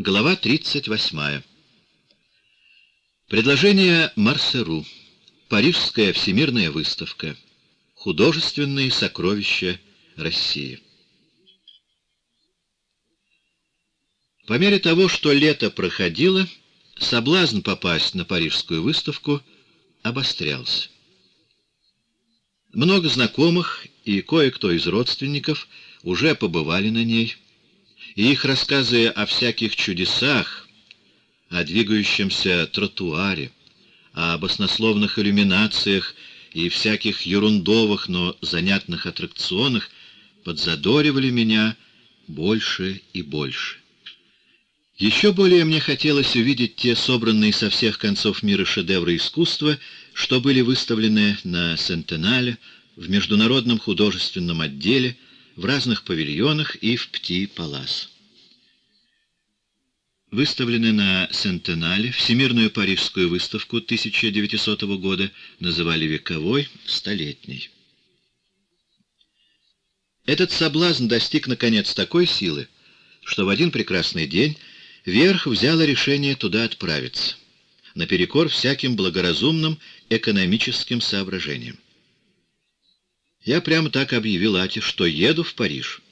Глава 38. Предложение Марсеру. Парижская всемирная выставка. Художественные сокровища России. По мере того, что лето проходило, соблазн попасть на Парижскую выставку обострялся. Много знакомых и кое-кто из родственников уже побывали на ней, и их рассказы о всяких чудесах, о двигающемся тротуаре, об баснословных иллюминациях и всяких ерундовых, но занятных аттракционах подзадоривали меня больше и больше. Еще более мне хотелось увидеть те собранные со всех концов мира шедевры искусства, что были выставлены на Сентенале, в Международном художественном отделе, в разных павильонах и в Пти-Палас. Выставлены на Сентенале, Всемирную Парижскую выставку 1900 года называли вековой, столетней. Этот соблазн достиг, наконец, такой силы, что в один прекрасный день Верх взяла решение туда отправиться, наперекор всяким благоразумным экономическим соображениям. Я прямо так объявил Ате, что еду в Париж.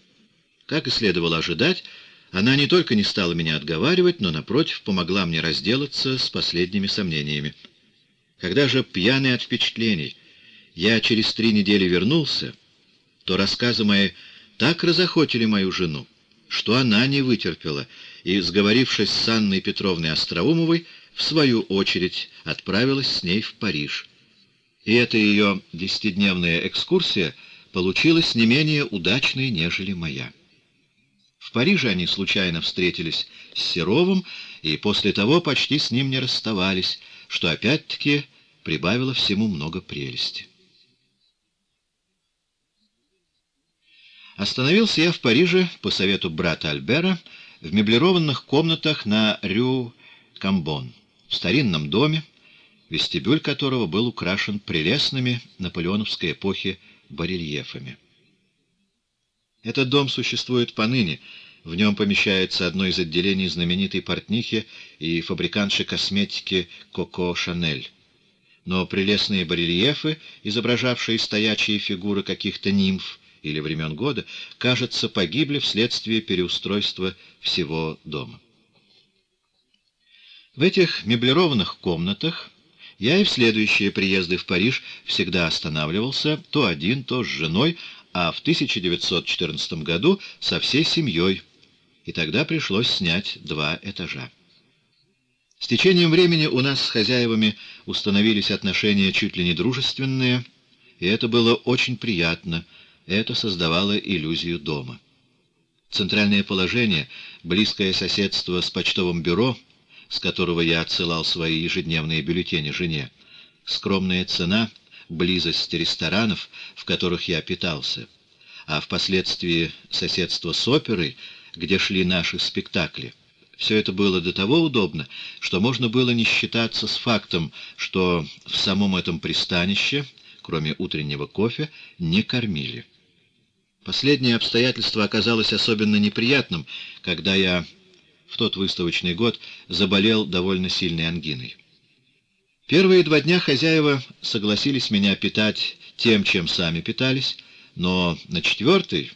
Как и следовало ожидать, она не только не стала меня отговаривать, но, напротив, помогла мне разделаться с последними сомнениями. Когда же, пьяный от впечатлений, я через три недели вернулся, то рассказы мои так разохотили мою жену, что она не вытерпела и, сговорившись с Анной Петровной Остроумовой, в свою очередь отправилась с ней в Париж. И эта ее десятидневная экскурсия получилась не менее удачной, нежели моя. В Париже они случайно встретились с Серовым, и после того почти с ним не расставались, что опять-таки прибавило всему много прелести. Остановился я в Париже по совету брата Альбера в меблированных комнатах на Рю-Камбон, в старинном доме, вестибюль которого был украшен прелестными наполеоновской эпохи барельефами. Этот дом существует поныне, в нем помещается одно из отделений знаменитой портнихи и фабриканши косметики Коко Шанель. Но прелестные барельефы, изображавшие стоячие фигуры каких-то нимф, или времен года, кажется, погибли вследствие переустройства всего дома. В этих меблированных комнатах я и в следующие приезды в Париж всегда останавливался, то один, то с женой, а в 1914 году со всей семьей, и тогда пришлось снять два этажа. С течением времени у нас с хозяевами установились отношения чуть ли не дружественные, и это было очень приятно — это создавало иллюзию дома. Центральное положение, близкое соседство с почтовым бюро, с которого я отсылал свои ежедневные бюллетени жене, скромная цена, близость ресторанов, в которых я питался, а впоследствии соседство с оперой, где шли наши спектакли. Все это было до того удобно, что можно было не считаться с фактом, что в самом этом пристанище, кроме утреннего кофе, не кормили. Последнее обстоятельство оказалось особенно неприятным, когда я в тот выставочный год заболел довольно сильной ангиной. Первые два дня хозяева согласились меня питать тем, чем сами питались, но на четвертый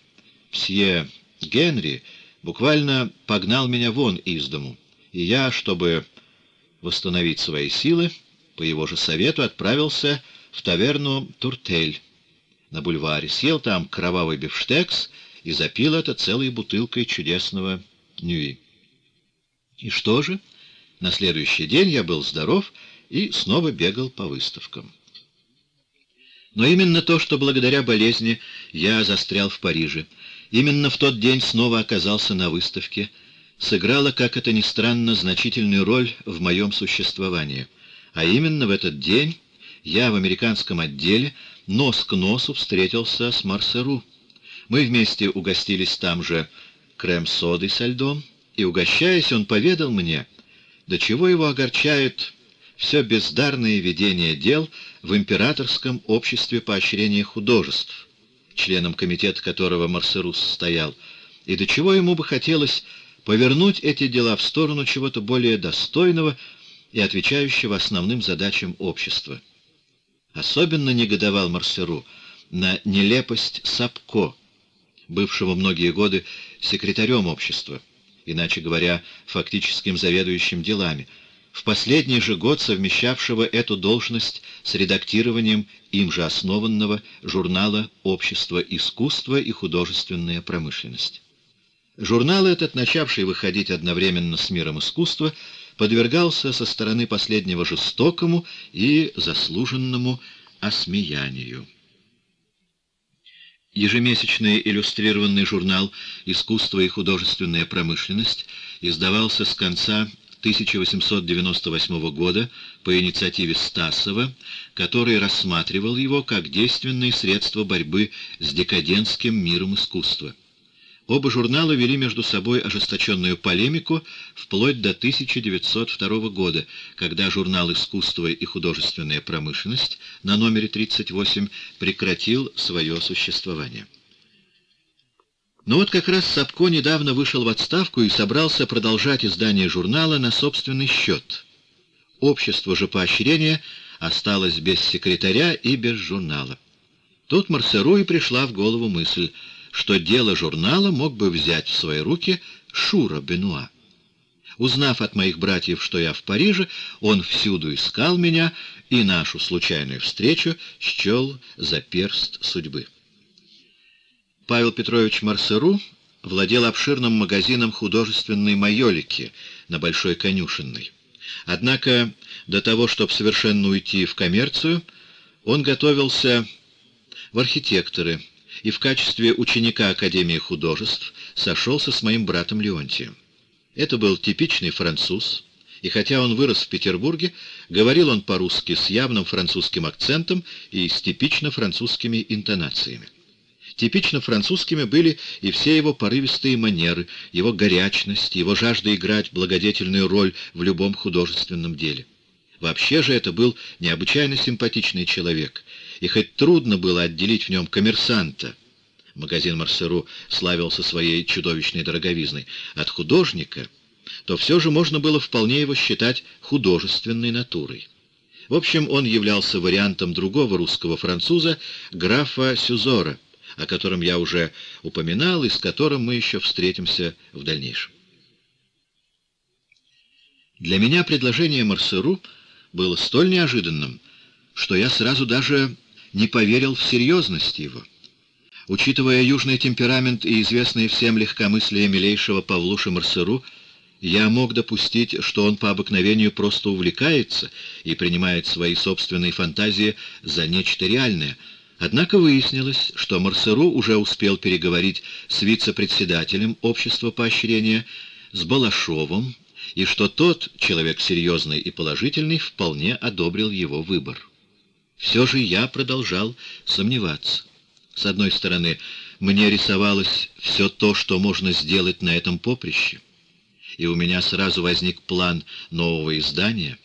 псье Генри буквально погнал меня вон из дому, и я, чтобы восстановить свои силы, по его же совету отправился в таверну «Туртель», на бульваре, съел там кровавый бифштекс и запил это целой бутылкой чудесного нюи. И что же? На следующий день я был здоров и снова бегал по выставкам. Но именно то, что благодаря болезни я застрял в Париже, именно в тот день снова оказался на выставке, сыграло, как это ни странно, значительную роль в моем существовании. А именно в этот день я в американском отделе нос к носу встретился с Марсеру. Мы вместе угостились там же крем-содой со льдом, и, угощаясь, он поведал мне, до чего его огорчает все бездарное ведение дел в Императорском обществе поощрения художеств, членом комитета которого Марсеру состоял, и до чего ему бы хотелось повернуть эти дела в сторону чего-то более достойного и отвечающего основным задачам общества. Особенно негодовал Марсеру на нелепость Сапко, бывшего многие годы секретарем общества, иначе говоря, фактическим заведующим делами, в последний же год совмещавшего эту должность с редактированием им же основанного журнала «Общество искусства и художественная промышленность». Журнал этот, начавший выходить одновременно с миром искусства, подвергался со стороны последнего жестокому и заслуженному осмеянию. Ежемесячный иллюстрированный журнал «Искусство и художественная промышленность» издавался с конца 1898 года по инициативе Стасова, который рассматривал его как действенное средство борьбы с декадентским миром искусства. Оба журнала вели между собой ожесточенную полемику вплоть до 1902 года, когда журнал «Искусство и художественная промышленность» на номере 38 прекратил свое существование. Но вот как раз Сапко недавно вышел в отставку и собрался продолжать издание журнала на собственный счет. Общество же поощрения осталось без секретаря и без журнала. Тут Марсеру и пришла в голову мысль — что дело журнала мог бы взять в свои руки Шура Бенуа. Узнав от моих братьев, что я в Париже, он всюду искал меня и нашу случайную встречу счел за перст судьбы. Павел Петрович Марсеру владел обширным магазином художественной майолики на Большой Конюшенной. Однако до того, чтобы совершенно уйти в коммерцию, он готовился в архитекторы, и в качестве ученика Академии художеств сошелся с моим братом Леонтием. Это был типичный француз, и хотя он вырос в Петербурге, говорил он по-русски с явным французским акцентом и с типично французскими интонациями. Типично французскими были и все его порывистые манеры, его горячность, его жажда играть благодетельную роль в любом художественном деле. Вообще же это был необычайно симпатичный человек, и хоть трудно было отделить в нем коммерсанта, магазин Марсеру славился своей чудовищной дороговизной, от художника, то все же можно было вполне его считать художественной натурой. В общем, он являлся вариантом другого русского француза, графа Сюзора, о котором я уже упоминал и с которым мы еще встретимся в дальнейшем. Для меня предложение Марсеру было столь неожиданным, что я сразу даже не поверил в серьезность его. Учитывая южный темперамент и известное всем легкомыслие милейшего Павлуши Марсеру, я мог допустить, что он по обыкновению просто увлекается и принимает свои собственные фантазии за нечто реальное. Однако выяснилось, что Марсеру уже успел переговорить с вице-председателем общества поощрения, с Балашовым, и что тот, человек серьезный и положительный, вполне одобрил его выбор. Все же я продолжал сомневаться. С одной стороны, мне рисовалось все то, что можно сделать на этом поприще, и у меня сразу возник план нового издания.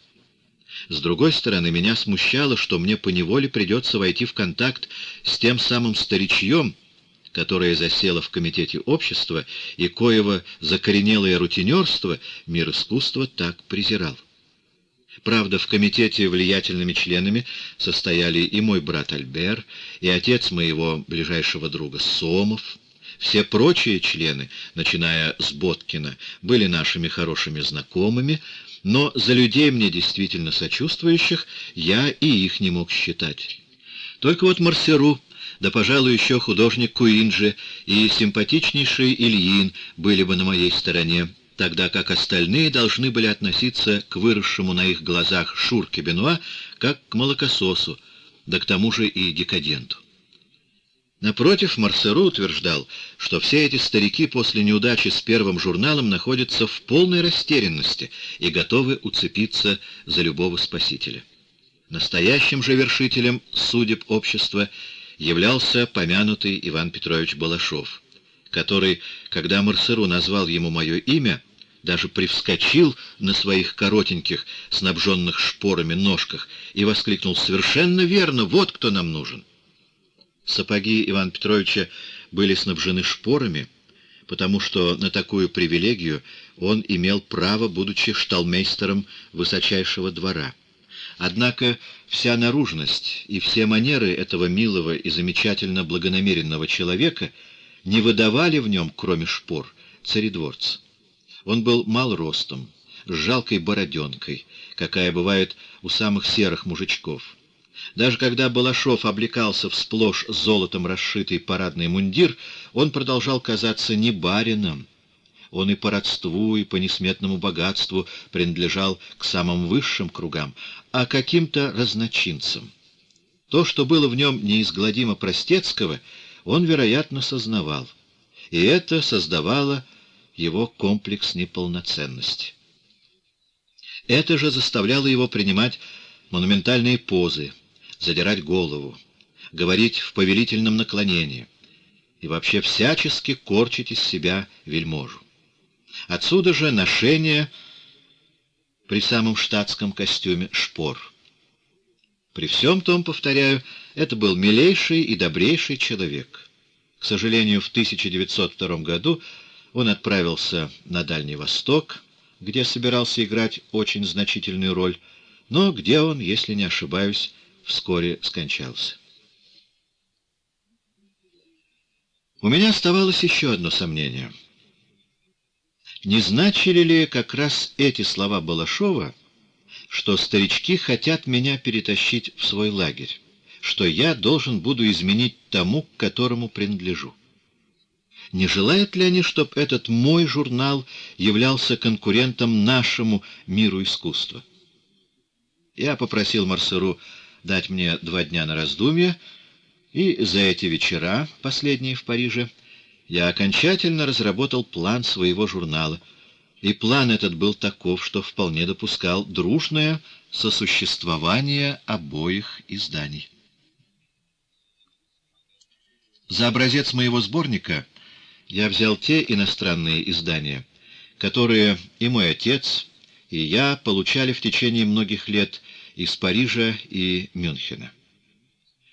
С другой стороны, меня смущало, что мне поневоле придется войти в контакт с тем самым старичьем, которое засело в комитете общества и коего закоренелое рутинерство мир искусства так презирал. Правда, в комитете влиятельными членами состояли и мой брат Альбер, и отец моего ближайшего друга Сомов. Все прочие члены, начиная с Боткина, были нашими хорошими знакомыми, но за людей мне действительно сочувствующих я и их не мог считать. Только вот Марсеру, да, пожалуй, еще художник Куинджи и симпатичнейший Ильин были бы на моей стороне, тогда как остальные должны были относиться к выросшему на их глазах Шурке Бенуа как к молокососу, да к тому же и декаденту. Напротив, Марсеру утверждал, что все эти старики после неудачи с первым журналом находятся в полной растерянности и готовы уцепиться за любого спасителя. Настоящим же вершителем судеб общества являлся помянутый Иван Петрович Балашов — который, когда Марсеру назвал ему мое имя, даже привскочил на своих коротеньких, снабженных шпорами ножках и воскликнул «Совершенно верно! Вот кто нам нужен!» Сапоги Ивана Петровича были снабжены шпорами, потому что на такую привилегию он имел право, будучи шталмейстером высочайшего двора. Однако вся наружность и все манеры этого милого и замечательно благонамеренного человека не выдавали в нем, кроме шпор, царедворца. Он был мал ростом, с жалкой бороденкой, какая бывает у самых серых мужичков. Даже когда Балашов облекался в сплошь золотом расшитый парадный мундир, он продолжал казаться не барином. Он и по родству, и по несметному богатству принадлежал к самым высшим кругам, а каким-то разночинцам. То, что было в нем неизгладимо простецкого, он, вероятно, сознавал, и это создавало его комплекс неполноценности. Это же заставляло его принимать монументальные позы, задирать голову, говорить в повелительном наклонении и вообще всячески корчить из себя вельможу. Отсюда же ношение при самом штатском костюме шпор. При всем том, повторяю, это был милейший и добрейший человек. К сожалению, в 1902 году он отправился на Дальний Восток, где собирался играть очень значительную роль, но где он, если не ошибаюсь, вскоре скончался. У меня оставалось еще одно сомнение. Не значили ли как раз эти слова Балашова, что старички хотят меня перетащить в свой лагерь, что я должен буду изменить тому, к которому принадлежу? Не желают ли они, чтобы этот мой журнал являлся конкурентом нашему миру искусства? Я попросил Марсеру дать мне два дня на раздумье, и за эти вечера, последние в Париже, я окончательно разработал план своего журнала, и план этот был таков, что вполне допускал дружное сосуществование обоих изданий. За образец моего сборника я взял те иностранные издания, которые и мой отец, и я получали в течение многих лет из Парижа и Мюнхена.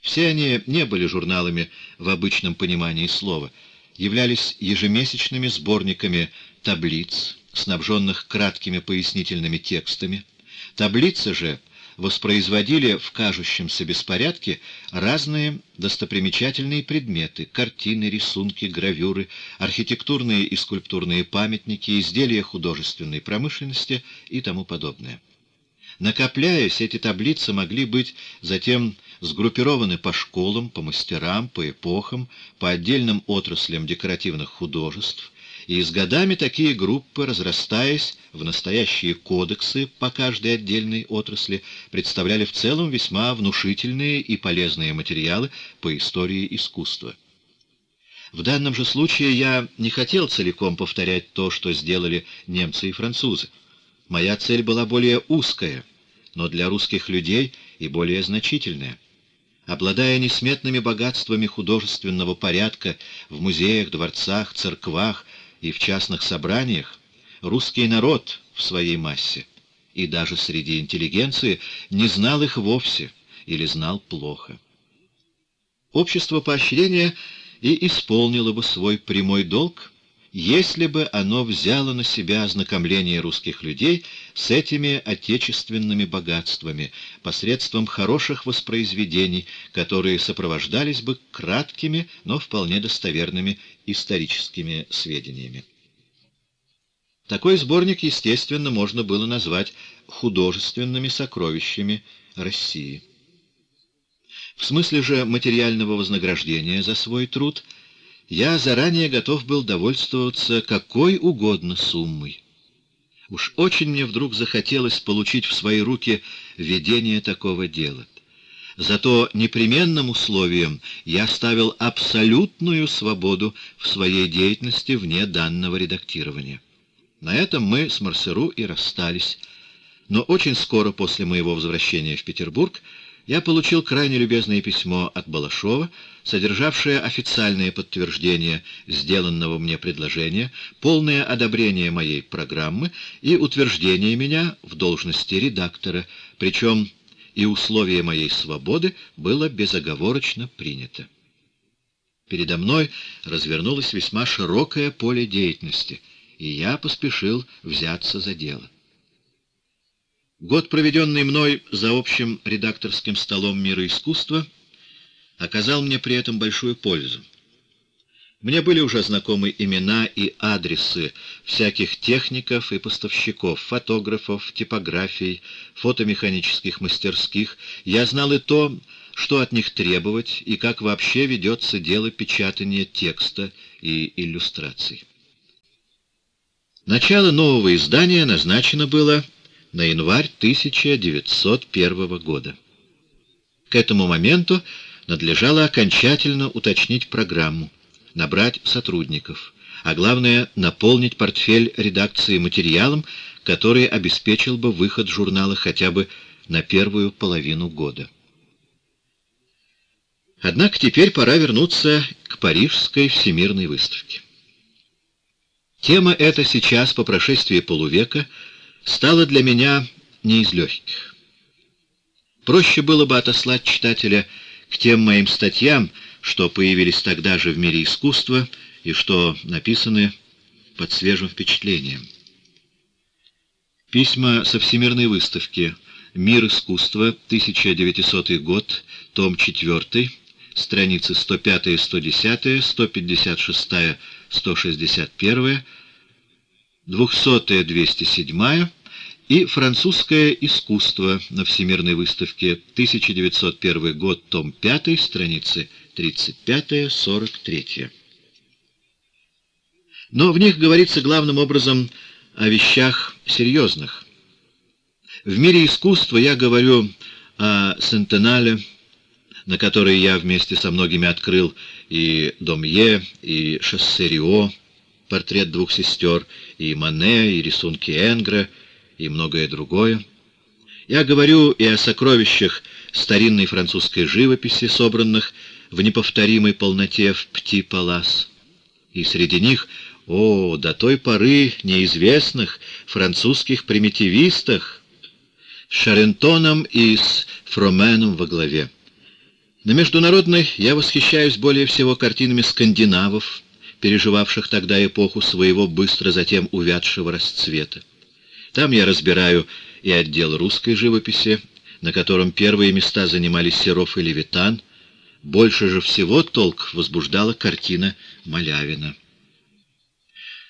Все они не были журналами в обычном понимании слова, являлись ежемесячными сборниками таблиц, снабженных краткими пояснительными текстами. Таблицы же воспроизводили в кажущемся беспорядке разные достопримечательные предметы, картины, рисунки, гравюры, архитектурные и скульптурные памятники, изделия художественной промышленности и тому подобное. Накопляясь, эти таблицы могли быть затем сгруппированы по школам, по мастерам, по эпохам, по отдельным отраслям декоративных художеств, и с годами такие группы, разрастаясь в настоящие кодексы по каждой отдельной отрасли, представляли в целом весьма внушительные и полезные материалы по истории искусства. В данном же случае я не хотел целиком повторять то, что сделали немцы и французы. Моя цель была более узкая, но для русских людей и более значительная. Обладая несметными богатствами художественного порядка в музеях, дворцах, церквах и в частных собраниях, русский народ в своей массе и даже среди интеллигенции не знал их вовсе или знал плохо. Общество поощрения и исполнило бы свой прямой долг, если бы оно взяло на себя ознакомление русских людей с этими отечественными богатствами посредством хороших воспроизведений, которые сопровождались бы краткими, но вполне достоверными историческими сведениями. Такой сборник, естественно, можно было назвать художественными сокровищами России. В смысле же материального вознаграждения за свой труд – я заранее готов был довольствоваться какой угодно суммой. Уж очень мне вдруг захотелось получить в свои руки ведение такого дела. Зато непременным условием я ставил абсолютную свободу в своей деятельности вне данного редактирования. На этом мы с Марсеру и расстались, но очень скоро после моего возвращения в Петербург я получил крайне любезное письмо от Балашова, содержавшее официальное подтверждение сделанного мне предложения, полное одобрение моей программы и утверждение меня в должности редактора, причем и условие моей свободы было безоговорочно принято. Передо мной развернулось весьма широкое поле деятельности, и я поспешил взяться за дело. Год, проведенный мной за общим редакторским столом мира искусства, оказал мне при этом большую пользу. Мне были уже знакомы имена и адресы всяких техников и поставщиков, фотографов, типографий, фотомеханических мастерских. Я знал и то, что от них требовать и как вообще ведется дело печатания текста и иллюстраций. Начало нового издания назначено было на январь 1901 года. К этому моменту надлежало окончательно уточнить программу набрать сотрудников, а главное — наполнить портфель редакции материалом, который обеспечил бы выход журнала хотя бы на первую половину года. Однако теперь пора вернуться к Парижской всемирной выставке. Тема эта сейчас, по прошествии полувека, стала для меня не из легких. Проще было бы отослать читателя к тем моим статьям, что появились тогда же в мире искусства и что написаны под свежим впечатлением. Письма со Всемирной выставки «Мир искусства», 1900 год, том 4, страницы 105-110, 156-161, 200-207 и «Французское искусство» на Всемирной выставке, 1901 год, том 5, страницы 35-43. Но в них говорится главным образом о вещах серьезных. В мире искусства я говорю о Сентенале, на который я вместе со многими открыл и Домье, и Шассерио, портрет двух сестер, и Мане, и рисунки Энгра, и многое другое. Я говорю и о сокровищах старинной французской живописи, собранных в неповторимой полноте в Пти-Палас. И среди них, о, до той поры неизвестных французских примитивистах, с Шарентоном и с Фроменом во главе. На международной я восхищаюсь более всего картинами скандинавов, переживавших тогда эпоху своего быстро затем увядшего расцвета. Там я разбираю и отдел русской живописи, на котором первые места занимали Серов и Левитан, больше же всего толк возбуждала картина Малявина.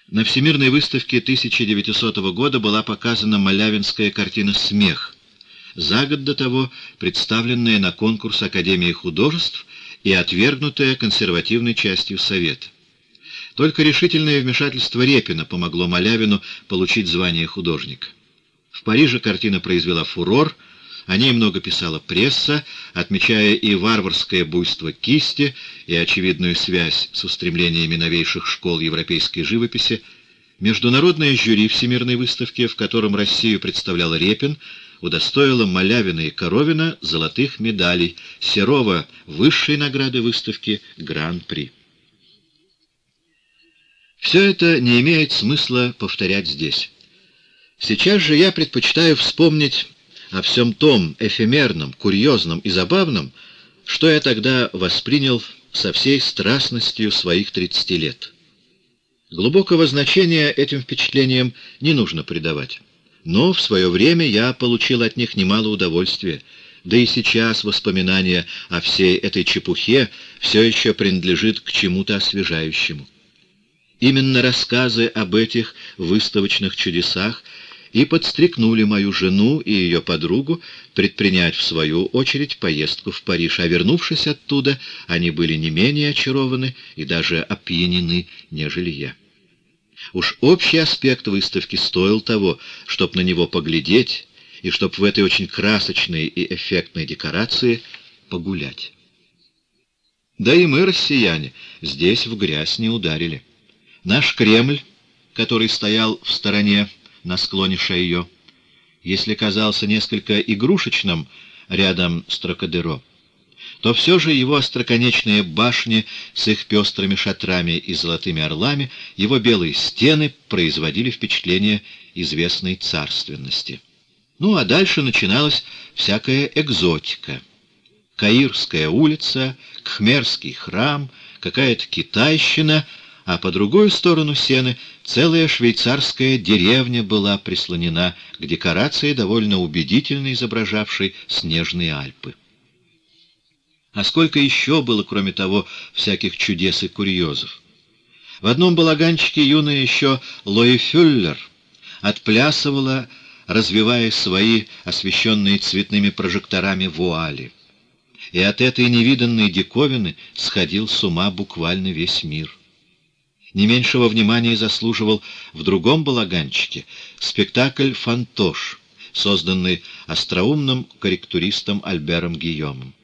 На Всемирной выставке 1900 года была показана малявинская картина «Смех», за год до того представленная на конкурс Академии художеств и отвергнутая консервативной частью Совета. Только решительное вмешательство Репина помогло Малявину получить звание художника. В Париже картина произвела фурор — о ней много писала пресса, отмечая и варварское буйство кисти, и очевидную связь с устремлениями новейших школ европейской живописи. Международное жюри Всемирной выставки, в котором Россию представлял Репин, удостоило Малявина и Коровина золотых медалей, Серова — высшей награды выставки Гран-при. Все это не имеет смысла повторять здесь. Сейчас же я предпочитаю вспомнить о всем том эфемерном, курьезном и забавном, что я тогда воспринял со всей страстностью своих 30 лет. Глубокого значения этим впечатлениям не нужно придавать. Но в свое время я получил от них немало удовольствия, да и сейчас воспоминание о всей этой чепухе все еще принадлежит к чему-то освежающему. Именно рассказы об этих выставочных чудесах и подстрекнули мою жену и ее подругу предпринять в свою очередь поездку в Париж, а вернувшись оттуда, они были не менее очарованы и даже опьянены, нежели я. Уж общий аспект выставки стоил того, чтобы на него поглядеть и чтобы в этой очень красочной и эффектной декорации погулять. Да и мы, россияне, здесь в грязь не ударили. Наш Кремль, который стоял в стороне на склоне Шейо, если казался несколько игрушечным рядом с Трокадеро, то все же его остроконечные башни с их пестрыми шатрами и золотыми орлами, его белые стены производили впечатление известной царственности. Ну а дальше начиналась всякая экзотика. Каирская улица, Кхмерский храм, какая-то китайщина, а по другую сторону сены целая швейцарская деревня была прислонена к декорации, довольно убедительно изображавшей снежные Альпы. А сколько еще было, кроме того, всяких чудес и курьезов. В одном балаганчике юная еще Лои Фюллер отплясывала, развивая свои освещенные цветными прожекторами вуали. И от этой невиданной диковины сходил с ума буквально весь мир. Не меньшего внимания заслуживал в другом балаганчике спектакль «Фантош», созданный остроумным корректуристом Альбером Гийомом.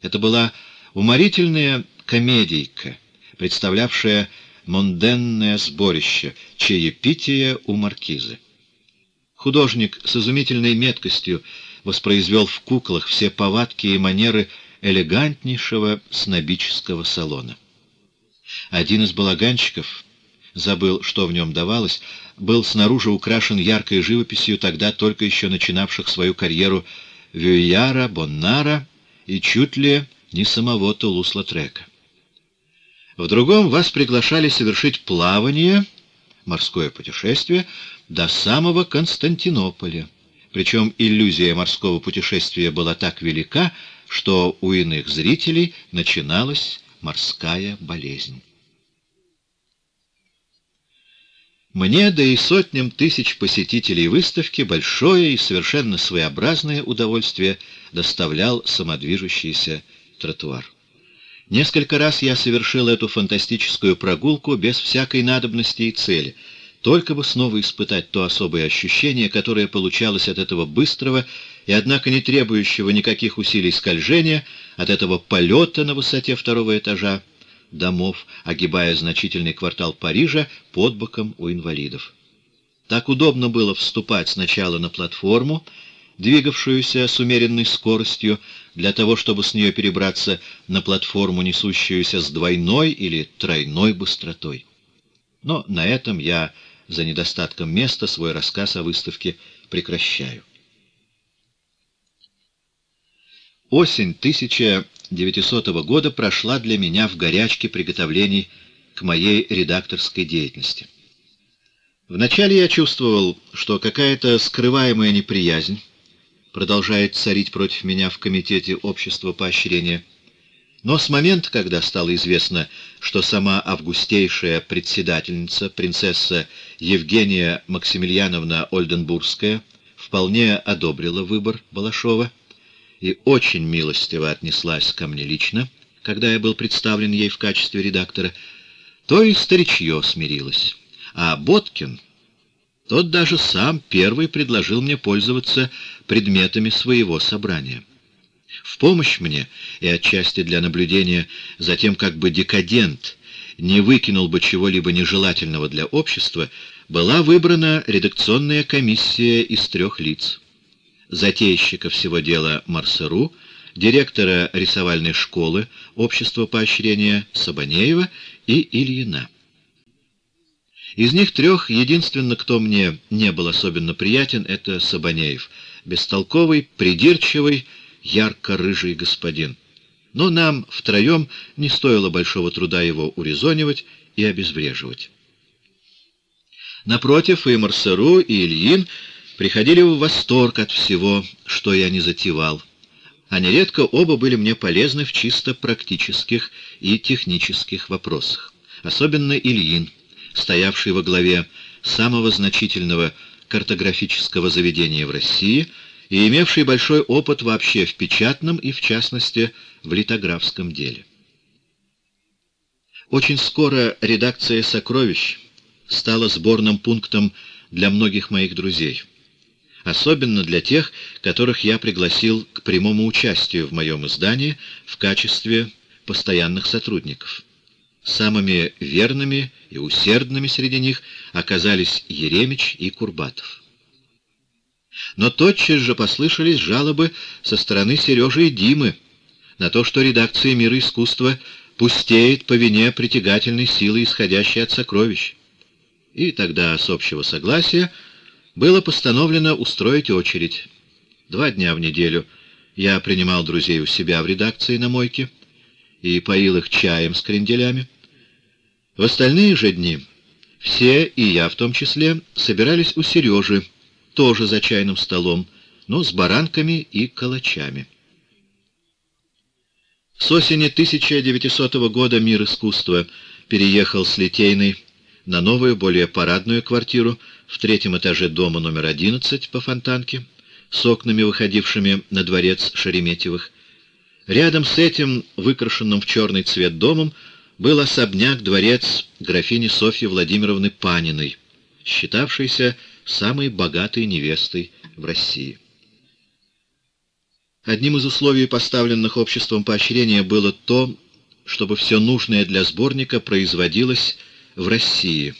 Это была уморительная комедийка, представлявшая монденное сборище, чаепитие у маркизы. Художник с изумительной меткостью воспроизвел в куклах все повадки и манеры элегантнейшего снобического салона. Один из балаганщиков, забыл, что в нем давалось, был снаружи украшен яркой живописью тогда только еще начинавших свою карьеру Вюяра, Боннара и чуть ли не самого Тулус-Латрека. В другом вас приглашали совершить плавание, морское путешествие, до самого Константинополя. Причем иллюзия морского путешествия была так велика, что у иных зрителей начиналась морская болезнь. Мне, да и сотням тысяч посетителей выставки, большое и совершенно своеобразное удовольствие доставлял самодвижущийся тротуар. Несколько раз я совершил эту фантастическую прогулку без всякой надобности и цели, только бы снова испытать то особое ощущение, которое получалось от этого быстрого и, однако, не требующего никаких усилий скольжения, от этого полета на высоте второго этажа, домов, огибая значительный квартал Парижа под боком у инвалидов. Так удобно было вступать сначала на платформу, двигавшуюся с умеренной скоростью, для того, чтобы с нее перебраться на платформу, несущуюся с двойной или тройной быстротой. Но на этом я, за недостатком места, свой рассказ о выставке прекращаю. Осень 1900 года прошла для меня в горячке приготовлений к моей редакторской деятельности. Вначале я чувствовал, что какая-то скрываемая неприязнь продолжает царить против меня в Комитете общества поощрения. Но с момента, когда стало известно, что сама августейшая председательница, принцесса Евгения Максимiliaновна Ольденбургская, вполне одобрила выбор Балашова, и очень милостиво отнеслась ко мне лично, когда я был представлен ей в качестве редактора, то и старичье смирилось. А Боткин, тот даже сам первый предложил мне пользоваться предметами своего собрания. В помощь мне и отчасти для наблюдения за тем, как бы декадент не выкинул бы чего-либо нежелательного для общества, была выбрана редакционная комиссия из трех лиц затейщика всего дела Марсеру, директора рисовальной школы Общества поощрения Сабанеева и Ильина. Из них трех единственно, кто мне не был особенно приятен, это Сабанеев, бестолковый, придирчивый, ярко-рыжий господин. Но нам втроем не стоило большого труда его урезонивать и обезвреживать. Напротив, и Марсеру, и Ильин приходили в восторг от всего, что я не затевал, а нередко оба были мне полезны в чисто практических и технических вопросах. Особенно Ильин, стоявший во главе самого значительного картографического заведения в России и имевший большой опыт вообще в печатном и, в частности, в литографском деле. Очень скоро редакция «Сокровищ» стала сборным пунктом для многих моих друзей — особенно для тех, которых я пригласил к прямому участию в моем издании в качестве постоянных сотрудников. Самыми верными и усердными среди них оказались Еремич и Курбатов. Но тотчас же послышались жалобы со стороны Сережи и Димы на то, что редакция «Мира искусства» пустеет по вине притягательной силы, исходящей от сокровищ. И тогда с общего согласия было постановлено устроить очередь. Два дня в неделю я принимал друзей у себя в редакции на мойке, и поил их чаем с кренделями. В остальные же дни все, и я в том числе, собирались у Сережи, тоже за чайным столом, но с баранками и калачами. С осени 1900 года мир искусства переехал с Литейной на новую, более парадную квартиру в третьем этаже дома номер 11 по Фонтанке, с окнами, выходившими на дворец Шереметьевых. Рядом с этим, выкрашенным в черный цвет домом, был особняк-дворец графини Софьи Владимировны Паниной, считавшейся самой богатой невестой в России. Одним из условий, поставленных обществом поощрения, было то, чтобы все нужное для сборника производилось в России.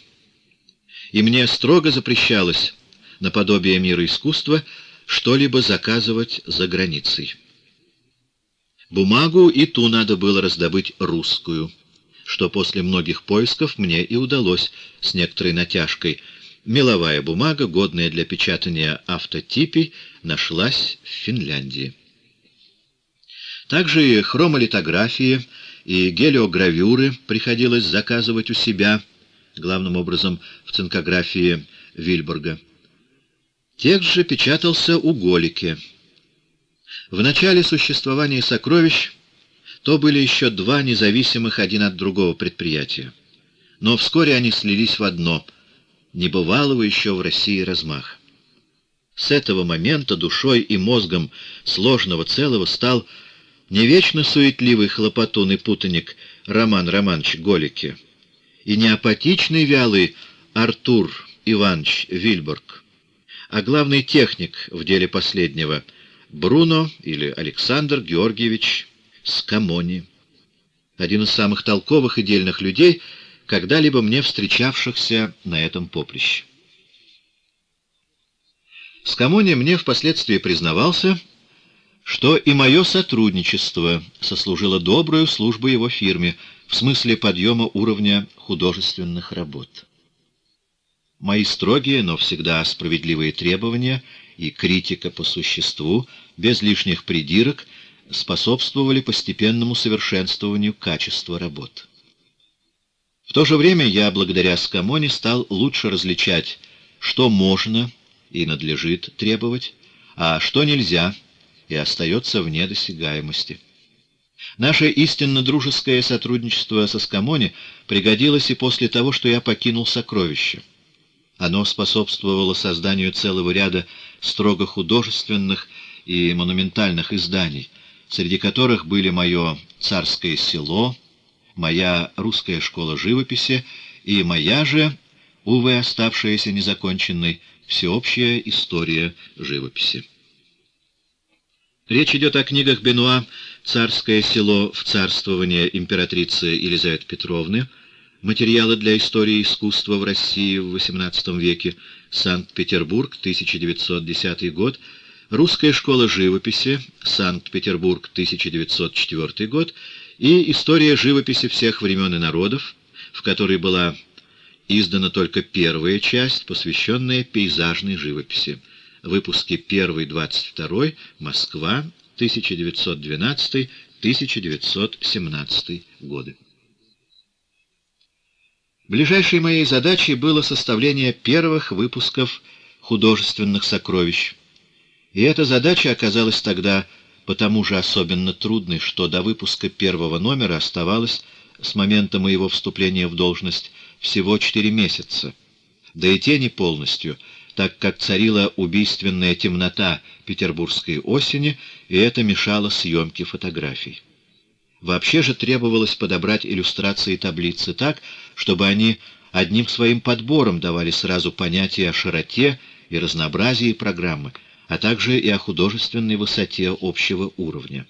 И мне строго запрещалось, наподобие мира искусства, что-либо заказывать за границей. Бумагу и ту надо было раздобыть русскую, что после многих поисков мне и удалось с некоторой натяжкой. Меловая бумага, годная для печатания автотипий, нашлась в Финляндии. Также и хромолитографии, и гелиогравюры приходилось заказывать у себя, главным образом в цинкографии Вильбурга. Текст же печатался у Голики. В начале существования «Сокровищ» то были еще два независимых один от другого предприятия. Но вскоре они слились в одно, небывалого еще в России размах. С этого момента душой и мозгом сложного целого стал не вечно суетливый хлопотун и путаник Роман Романович Голики, и не апатичный вялый Артур Иванович Вильборг, а главный техник в деле последнего Бруно или Александр Георгиевич Скамони, один из самых толковых и дельных людей, когда-либо мне встречавшихся на этом поприще. Скамони мне впоследствии признавался, что и мое сотрудничество сослужило добрую службу его фирме в смысле подъема уровня художественных работ. Мои строгие, но всегда справедливые требования и критика по существу, без лишних придирок, способствовали постепенному совершенствованию качества работ. В то же время я, благодаря Скамоне, стал лучше различать, что можно и надлежит требовать, а что нельзя — и остается вне досягаемости. Наше истинно дружеское сотрудничество со Скамони пригодилось и после того, что я покинул сокровище. Оно способствовало созданию целого ряда строго художественных и монументальных изданий, среди которых были мое «Царское село», моя «Русская школа живописи» и моя же, увы, оставшаяся незаконченной, «Всеобщая история живописи». Речь идет о книгах Бенуа «Царское село в царствование императрицы Елизаветы Петровны», «Материалы для истории искусства в России в XVIII веке», Санкт-Петербург, 1910 год, «Русская школа живописи», Санкт-Петербург, 1904 год, и «История живописи всех времен и народов», в которой была издана только первая часть, посвященная пейзажной живописи. Выпуски 1-22, Москва, 1912-1917 годы. Ближайшей моей задачей было составление первых выпусков художественных сокровищ. И эта задача оказалась тогда потому же особенно трудной, что до выпуска первого номера оставалось с момента моего вступления в должность всего четыре месяца. Да и те не полностью — так как царила убийственная темнота петербургской осени, и это мешало съемке фотографий. Вообще же требовалось подобрать иллюстрации таблицы так, чтобы они одним своим подбором давали сразу понятие о широте и разнообразии программы, а также и о художественной высоте общего уровня.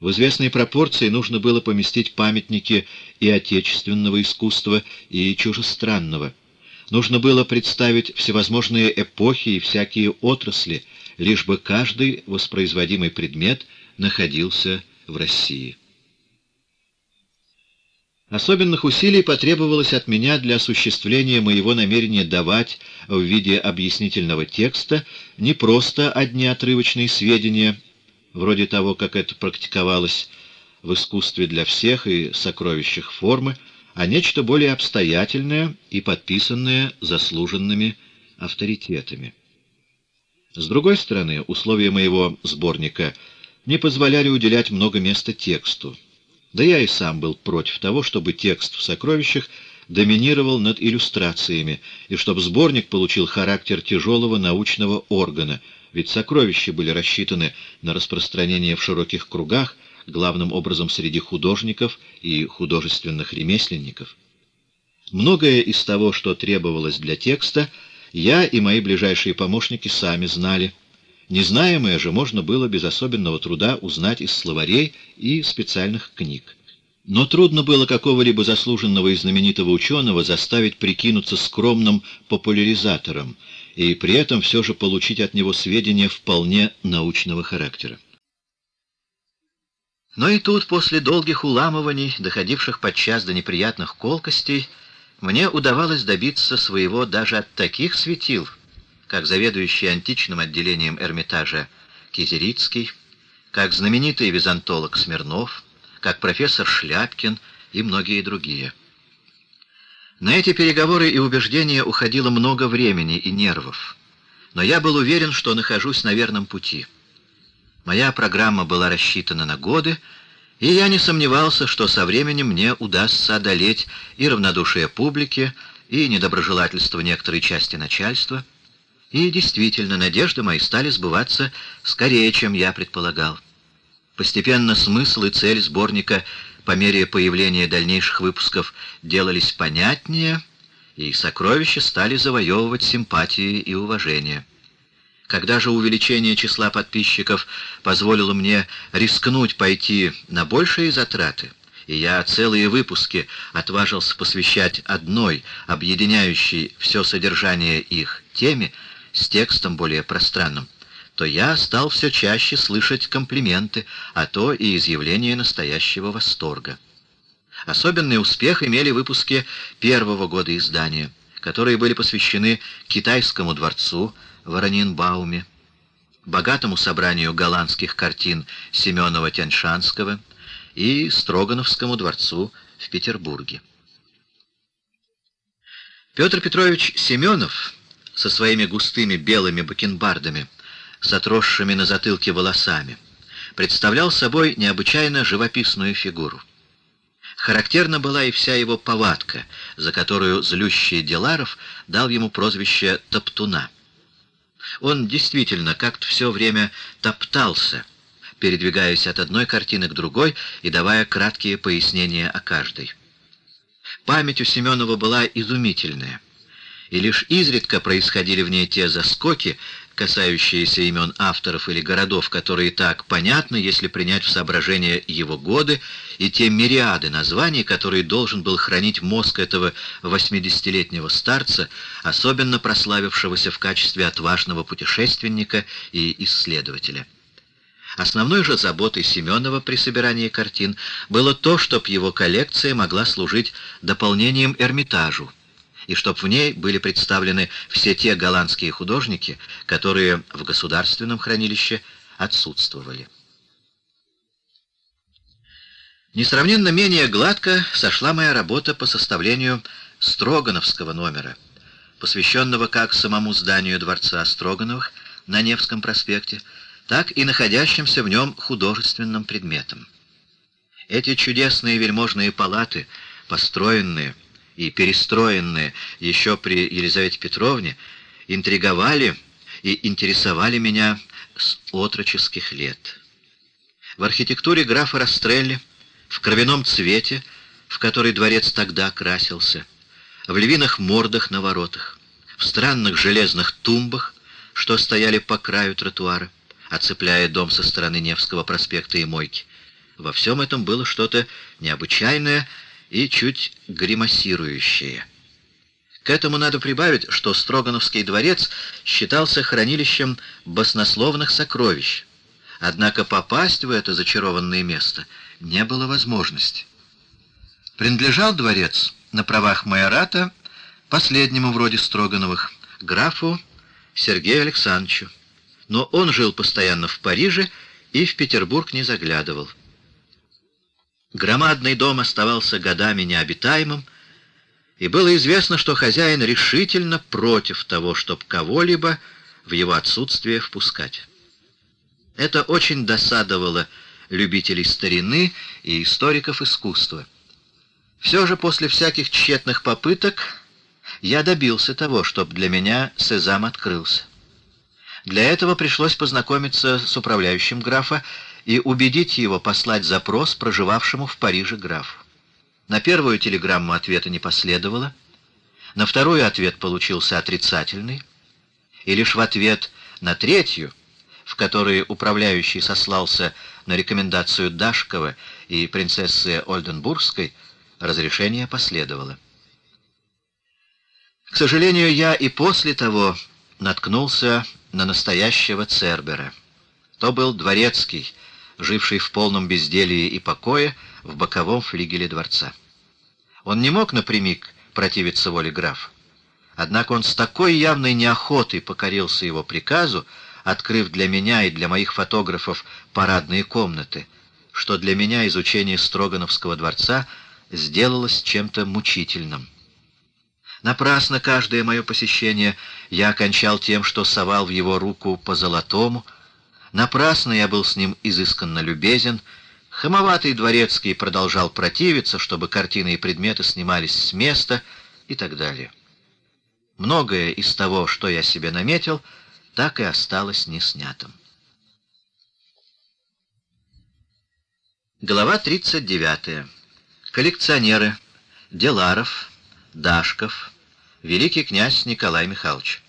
В известной пропорции нужно было поместить памятники и отечественного искусства, и чужестранного – Нужно было представить всевозможные эпохи и всякие отрасли, лишь бы каждый воспроизводимый предмет находился в России. Особенных усилий потребовалось от меня для осуществления моего намерения давать в виде объяснительного текста не просто одни отрывочные сведения, вроде того, как это практиковалось в искусстве для всех и сокровищах формы, а нечто более обстоятельное и подписанное заслуженными авторитетами. С другой стороны, условия моего сборника не позволяли уделять много места тексту. Да я и сам был против того, чтобы текст в «Сокровищах» доминировал над иллюстрациями, и чтобы сборник получил характер тяжелого научного органа, ведь «Сокровища» были рассчитаны на распространение в широких кругах, главным образом среди художников и художественных ремесленников. Многое из того, что требовалось для текста, я и мои ближайшие помощники сами знали. Незнаемое же можно было без особенного труда узнать из словарей и специальных книг. Но трудно было какого-либо заслуженного и знаменитого ученого заставить прикинуться скромным популяризатором и при этом все же получить от него сведения вполне научного характера. Но и тут, после долгих уламываний, доходивших подчас до неприятных колкостей, мне удавалось добиться своего даже от таких светил, как заведующий античным отделением Эрмитажа Кизерицкий, как знаменитый византолог Смирнов, как профессор Шляпкин и многие другие. На эти переговоры и убеждения уходило много времени и нервов, но я был уверен, что нахожусь на верном пути — Моя программа была рассчитана на годы, и я не сомневался, что со временем мне удастся одолеть и равнодушие публики, и недоброжелательство некоторой части начальства. И действительно, надежды мои стали сбываться скорее, чем я предполагал. Постепенно смысл и цель сборника по мере появления дальнейших выпусков делались понятнее, и сокровища стали завоевывать симпатии и уважение. Когда же увеличение числа подписчиков позволило мне рискнуть пойти на большие затраты, и я целые выпуски отважился посвящать одной, объединяющей все содержание их теме, с текстом более пространным, то я стал все чаще слышать комплименты, а то и изъявления настоящего восторга. Особенный успех имели выпуски первого года издания, которые были посвящены китайскому дворцу, в Ранинбауме, богатому собранию голландских картин Семенова-Тяньшанского и Строгановскому дворцу в Петербурге. Петр Петрович Семенов со своими густыми белыми бакенбардами, с отросшими на затылке волосами, представлял собой необычайно живописную фигуру. Характерна была и вся его повадка, за которую злющий Деларов дал ему прозвище «Топтуна». Он действительно как-то все время топтался, передвигаясь от одной картины к другой и давая краткие пояснения о каждой. Память у Семенова была изумительная, и лишь изредка происходили в ней те заскоки, касающиеся имен авторов или городов, которые так понятны, если принять в соображение его годы и те мириады названий, которые должен был хранить мозг этого 80-летнего старца, особенно прославившегося в качестве отважного путешественника и исследователя. Основной же заботой Семенова при собирании картин было то, чтобы его коллекция могла служить дополнением Эрмитажу, и чтоб в ней были представлены все те голландские художники, которые в государственном хранилище отсутствовали. Несравненно менее гладко сошла моя работа по составлению Строгановского номера, посвященного как самому зданию дворца Строгановых на Невском проспекте, так и находящимся в нем художественным предметам. Эти чудесные вельможные палаты, построенные и перестроенные еще при Елизавете Петровне, интриговали и интересовали меня с отроческих лет. В архитектуре графа Растрелли, в кровяном цвете, в который дворец тогда красился, в львиных мордах на воротах, в странных железных тумбах, что стояли по краю тротуара, оцепляя дом со стороны Невского проспекта и Мойки. Во всем этом было что-то необычайное и чуть гримасирующее. К этому надо прибавить, что Строгановский дворец считался хранилищем баснословных сокровищ, однако попасть в это зачарованное место не было возможности. Принадлежал дворец на правах майората последнему вроде Строгановых, графу Сергею Александровичу, но он жил постоянно в Париже и в Петербург не заглядывал. Громадный дом оставался годами необитаемым, и было известно, что хозяин решительно против того, чтобы кого-либо в его отсутствие впускать. Это очень досадовало любителей старины и историков искусства. Все же после всяких тщетных попыток я добился того, чтобы для меня Сезам открылся. Для этого пришлось познакомиться с управляющим графа и убедить его послать запрос проживавшему в Париже графу. На первую телеграмму ответа не последовало, на вторую ответ получился отрицательный, и лишь в ответ на третью, в которой управляющий сослался на рекомендацию Дашкова и принцессы Ольденбургской, разрешение последовало. К сожалению, я и после того наткнулся на настоящего Цербера. То был дворецкий, живший в полном безделии и покое в боковом флигеле дворца. Он не мог напрямик противиться воле графа. Однако он с такой явной неохотой покорился его приказу, открыв для меня и для моих фотографов парадные комнаты, что для меня изучение Строгановского дворца сделалось чем-то мучительным. Напрасно каждое мое посещение я окончал тем, что совал в его руку по золотому. Напрасно я был с ним изысканно любезен. Хамоватый дворецкий продолжал противиться, чтобы картины и предметы снимались с места и так далее. Многое из того, что я себе наметил, так и осталось неснятым. Глава 39. Коллекционеры. Деларов. Дашков великий князь Николай Михайлович.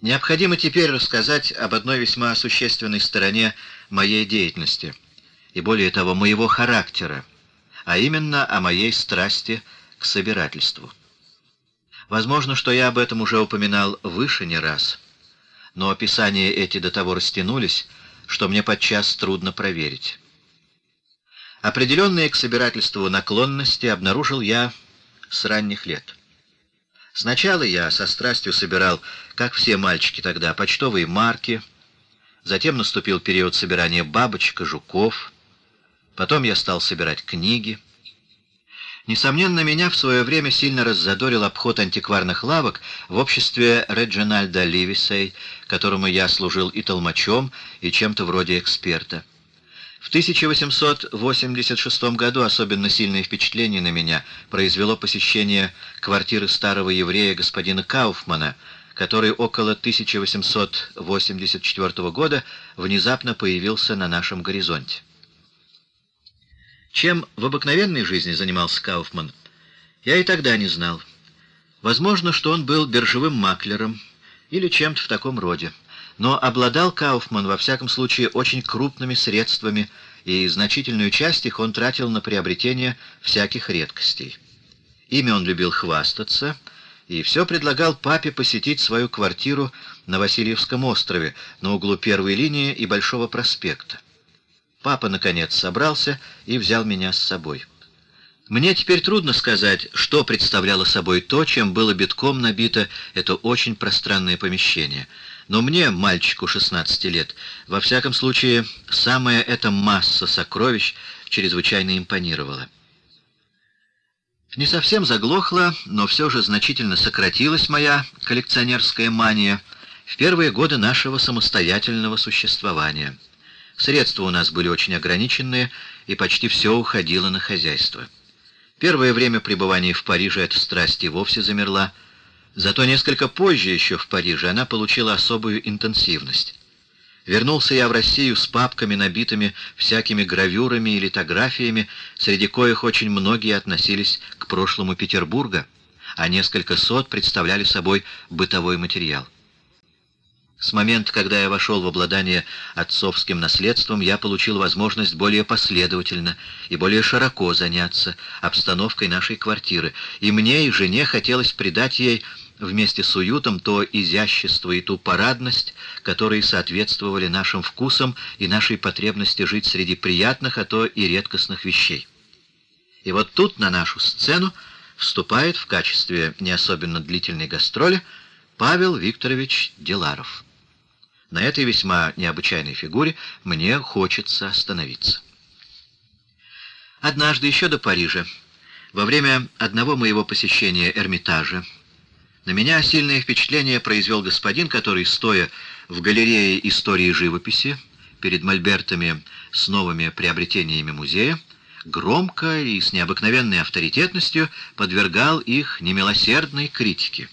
Необходимо теперь рассказать об одной весьма существенной стороне моей деятельности, и более того, моего характера, а именно о моей страсти к собирательству. Возможно, что я об этом уже упоминал выше не раз, но описания эти до того растянулись, что мне подчас трудно проверить. Определенные к собирательству наклонности обнаружил я с ранних лет. Сначала я со страстью собирал, как все мальчики тогда, почтовые марки, затем наступил период собирания бабочек и жуков, потом я стал собирать книги. Несомненно, меня в свое время сильно раззадорил обход антикварных лавок в обществе Реджинальда Ливисей, которому я служил и толмачом, и чем-то вроде эксперта. В 1886 году особенно сильное впечатление на меня произвело посещение квартиры старого еврея господина Кауфмана, который около 1884 года внезапно появился на нашем горизонте. Чем в обыкновенной жизни занимался Кауфман, я и тогда не знал. Возможно, что он был биржевым маклером или чем-то в таком роде. Но обладал Кауфман, во всяком случае, очень крупными средствами, и значительную часть их он тратил на приобретение всяких редкостей. Ими он любил хвастаться, и все предлагал папе посетить свою квартиру на Васильевском острове, на углу первой линии и Большого проспекта. Папа, наконец, собрался и взял меня с собой. Мне теперь трудно сказать, что представляло собой то, чем было битком набито это очень пространное помещение — но мне, мальчику 16 лет, во всяком случае, самая эта масса сокровищ чрезвычайно импонировала. Не совсем заглохла, но все же значительно сократилась моя коллекционерская мания в первые годы нашего самостоятельного существования. Средства у нас были очень ограниченные, и почти все уходило на хозяйство. Первое время пребывания в Париже эта страсть и вовсе замерла, Зато несколько позже еще в Париже она получила особую интенсивность. Вернулся я в Россию с папками, набитыми всякими гравюрами и литографиями, среди коих очень многие относились к прошлому Петербурга, а несколько сот представляли собой бытовой материал. С момента, когда я вошел в обладание отцовским наследством, я получил возможность более последовательно и более широко заняться обстановкой нашей квартиры, и мне и жене хотелось придать ей вместе с уютом то изящество и ту парадность, которые соответствовали нашим вкусам и нашей потребности жить среди приятных, а то и редкостных вещей. И вот тут на нашу сцену вступает в качестве не особенно длительной гастроли Павел Викторович Деларов. На этой весьма необычайной фигуре мне хочется остановиться. Однажды, еще до Парижа, во время одного моего посещения Эрмитажа, на меня сильное впечатление произвел господин, который, стоя в галерее истории живописи, перед мольбертами с новыми приобретениями музея, громко и с необыкновенной авторитетностью подвергал их немилосердной критике.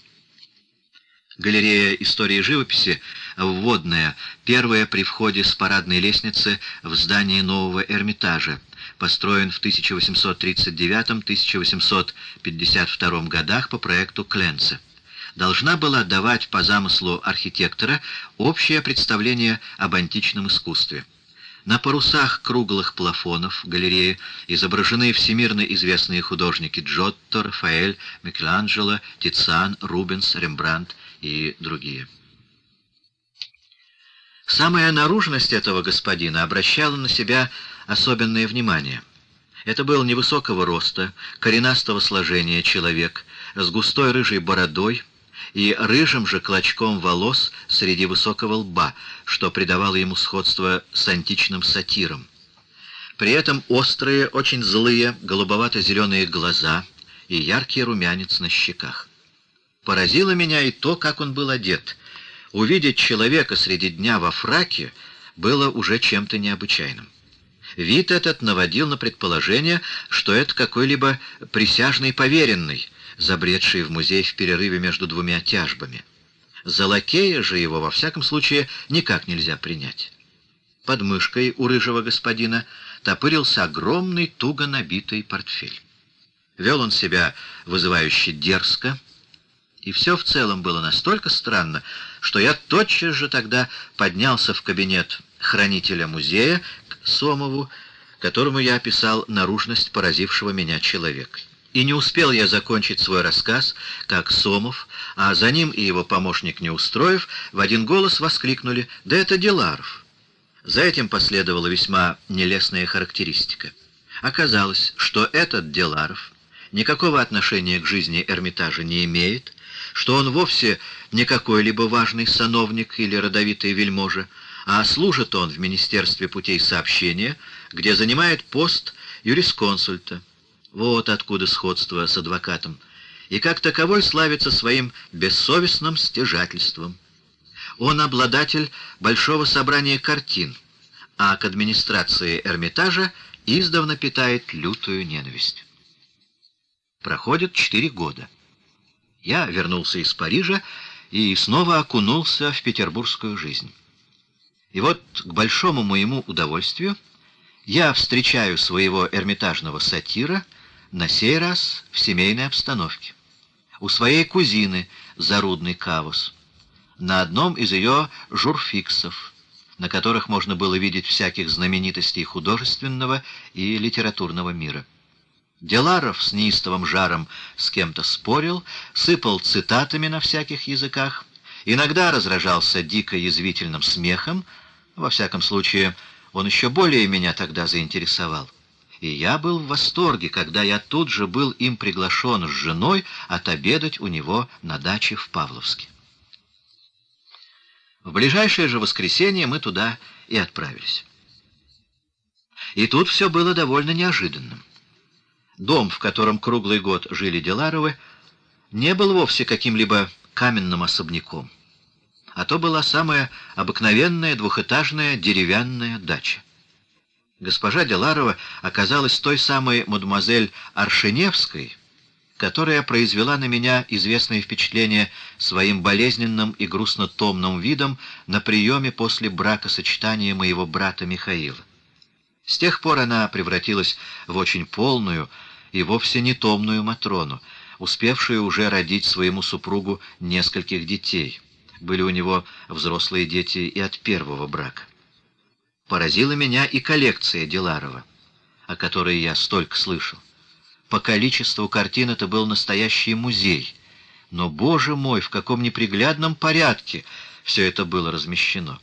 Галерея истории живописи, вводная, первая при входе с парадной лестницы в здание нового Эрмитажа, построен в 1839-1852 годах по проекту Кленца должна была давать по замыслу архитектора общее представление об античном искусстве. На парусах круглых плафонов галереи изображены всемирно известные художники Джотто, Рафаэль, Микеланджело, Тициан, Рубенс, Рембрандт и другие. Самая наружность этого господина обращала на себя особенное внимание. Это был невысокого роста, коренастого сложения человек, с густой рыжей бородой, и рыжим же клочком волос среди высокого лба, что придавало ему сходство с античным сатиром. При этом острые, очень злые, голубовато-зеленые глаза и яркий румянец на щеках. Поразило меня и то, как он был одет. Увидеть человека среди дня во фраке было уже чем-то необычайным. Вид этот наводил на предположение, что это какой-либо присяжный поверенный, забредший в музей в перерыве между двумя тяжбами. За лакея же его, во всяком случае, никак нельзя принять. Под мышкой у рыжего господина топырился огромный, туго набитый портфель. Вел он себя вызывающе дерзко, и все в целом было настолько странно, что я тотчас же тогда поднялся в кабинет хранителя музея к Сомову, которому я описал наружность поразившего меня человека. И не успел я закончить свой рассказ, как Сомов, а за ним и его помощник Неустроев, в один голос воскликнули «Да это Деларов!». За этим последовала весьма нелестная характеристика. Оказалось, что этот Деларов никакого отношения к жизни Эрмитажа не имеет, что он вовсе не какой-либо важный сановник или родовитый вельможа, а служит он в Министерстве путей сообщения, где занимает пост юрисконсульта, вот откуда сходство с адвокатом. И как таковой славится своим бессовестным стяжательством. Он обладатель большого собрания картин, а к администрации Эрмитажа издавна питает лютую ненависть. Проходит четыре года. Я вернулся из Парижа и снова окунулся в петербургскую жизнь. И вот, к большому моему удовольствию, я встречаю своего эрмитажного сатира — на сей раз в семейной обстановке. У своей кузины, зарудный Кавус, на одном из ее журфиксов, на которых можно было видеть всяких знаменитостей художественного и литературного мира. Деларов с неистовым жаром с кем-то спорил, сыпал цитатами на всяких языках, иногда разражался дико язвительным смехом, во всяком случае, он еще более меня тогда заинтересовал и я был в восторге, когда я тут же был им приглашен с женой отобедать у него на даче в Павловске. В ближайшее же воскресенье мы туда и отправились. И тут все было довольно неожиданным. Дом, в котором круглый год жили Деларовы, не был вовсе каким-либо каменным особняком, а то была самая обыкновенная двухэтажная деревянная дача. Госпожа Деларова оказалась той самой мадемуазель Аршиневской, которая произвела на меня известное впечатление своим болезненным и грустно-томным видом на приеме после бракосочетания моего брата Михаила. С тех пор она превратилась в очень полную и вовсе не томную Матрону, успевшую уже родить своему супругу нескольких детей. Были у него взрослые дети и от первого брака. Поразила меня и коллекция Деларова, о которой я столько слышал. По количеству картин это был настоящий музей. Но, боже мой, в каком неприглядном порядке все это было размещено.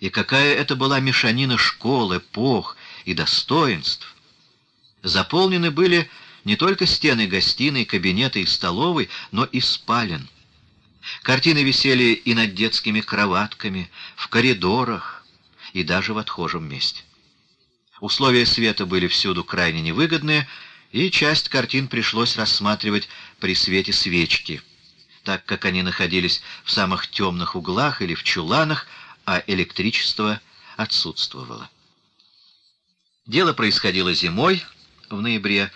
И какая это была мешанина школ, эпох и достоинств. Заполнены были не только стены гостиной, кабинета и столовой, но и спален. Картины висели и над детскими кроватками, в коридорах и даже в отхожем месте. Условия света были всюду крайне невыгодные, и часть картин пришлось рассматривать при свете свечки, так как они находились в самых темных углах или в чуланах, а электричество отсутствовало. Дело происходило зимой, в ноябре.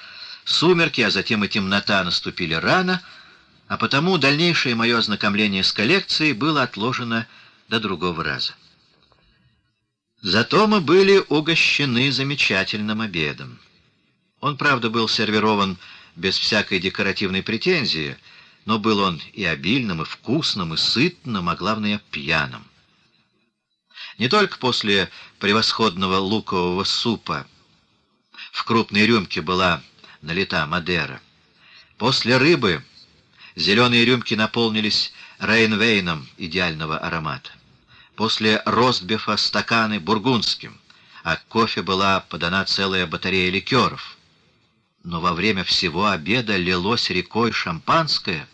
Сумерки, а затем и темнота наступили рано, а потому дальнейшее мое ознакомление с коллекцией было отложено до другого раза. Зато мы были угощены замечательным обедом. Он, правда, был сервирован без всякой декоративной претензии, но был он и обильным, и вкусным, и сытным, а главное, пьяным. Не только после превосходного лукового супа в крупной рюмке была налита Мадера. После рыбы зеленые рюмки наполнились рейнвейном идеального аромата. После ростбифа стаканы бургундским, а к кофе была подана целая батарея ликеров. Но во время всего обеда лилось рекой шампанское,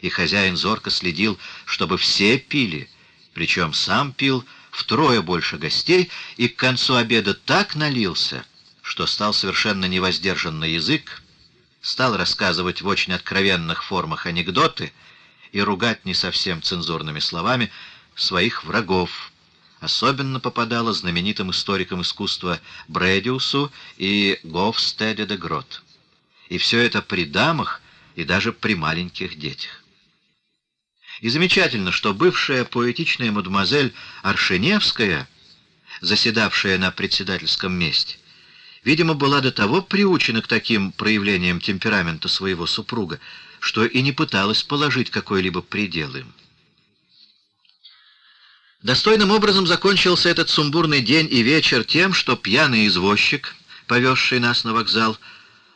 и хозяин зорко следил, чтобы все пили, причем сам пил втрое больше гостей, и к концу обеда так налился — что стал совершенно невоздержан на язык, стал рассказывать в очень откровенных формах анекдоты и ругать не совсем цензурными словами своих врагов. Особенно попадало знаменитым историкам искусства Брэдиусу и Гофстеде де Грот. И все это при дамах и даже при маленьких детях. И замечательно, что бывшая поэтичная мадемуазель Аршеневская, заседавшая на председательском месте, видимо, была до того приучена к таким проявлениям темперамента своего супруга, что и не пыталась положить какой-либо предел им. Достойным образом закончился этот сумбурный день и вечер тем, что пьяный извозчик, повезший нас на вокзал,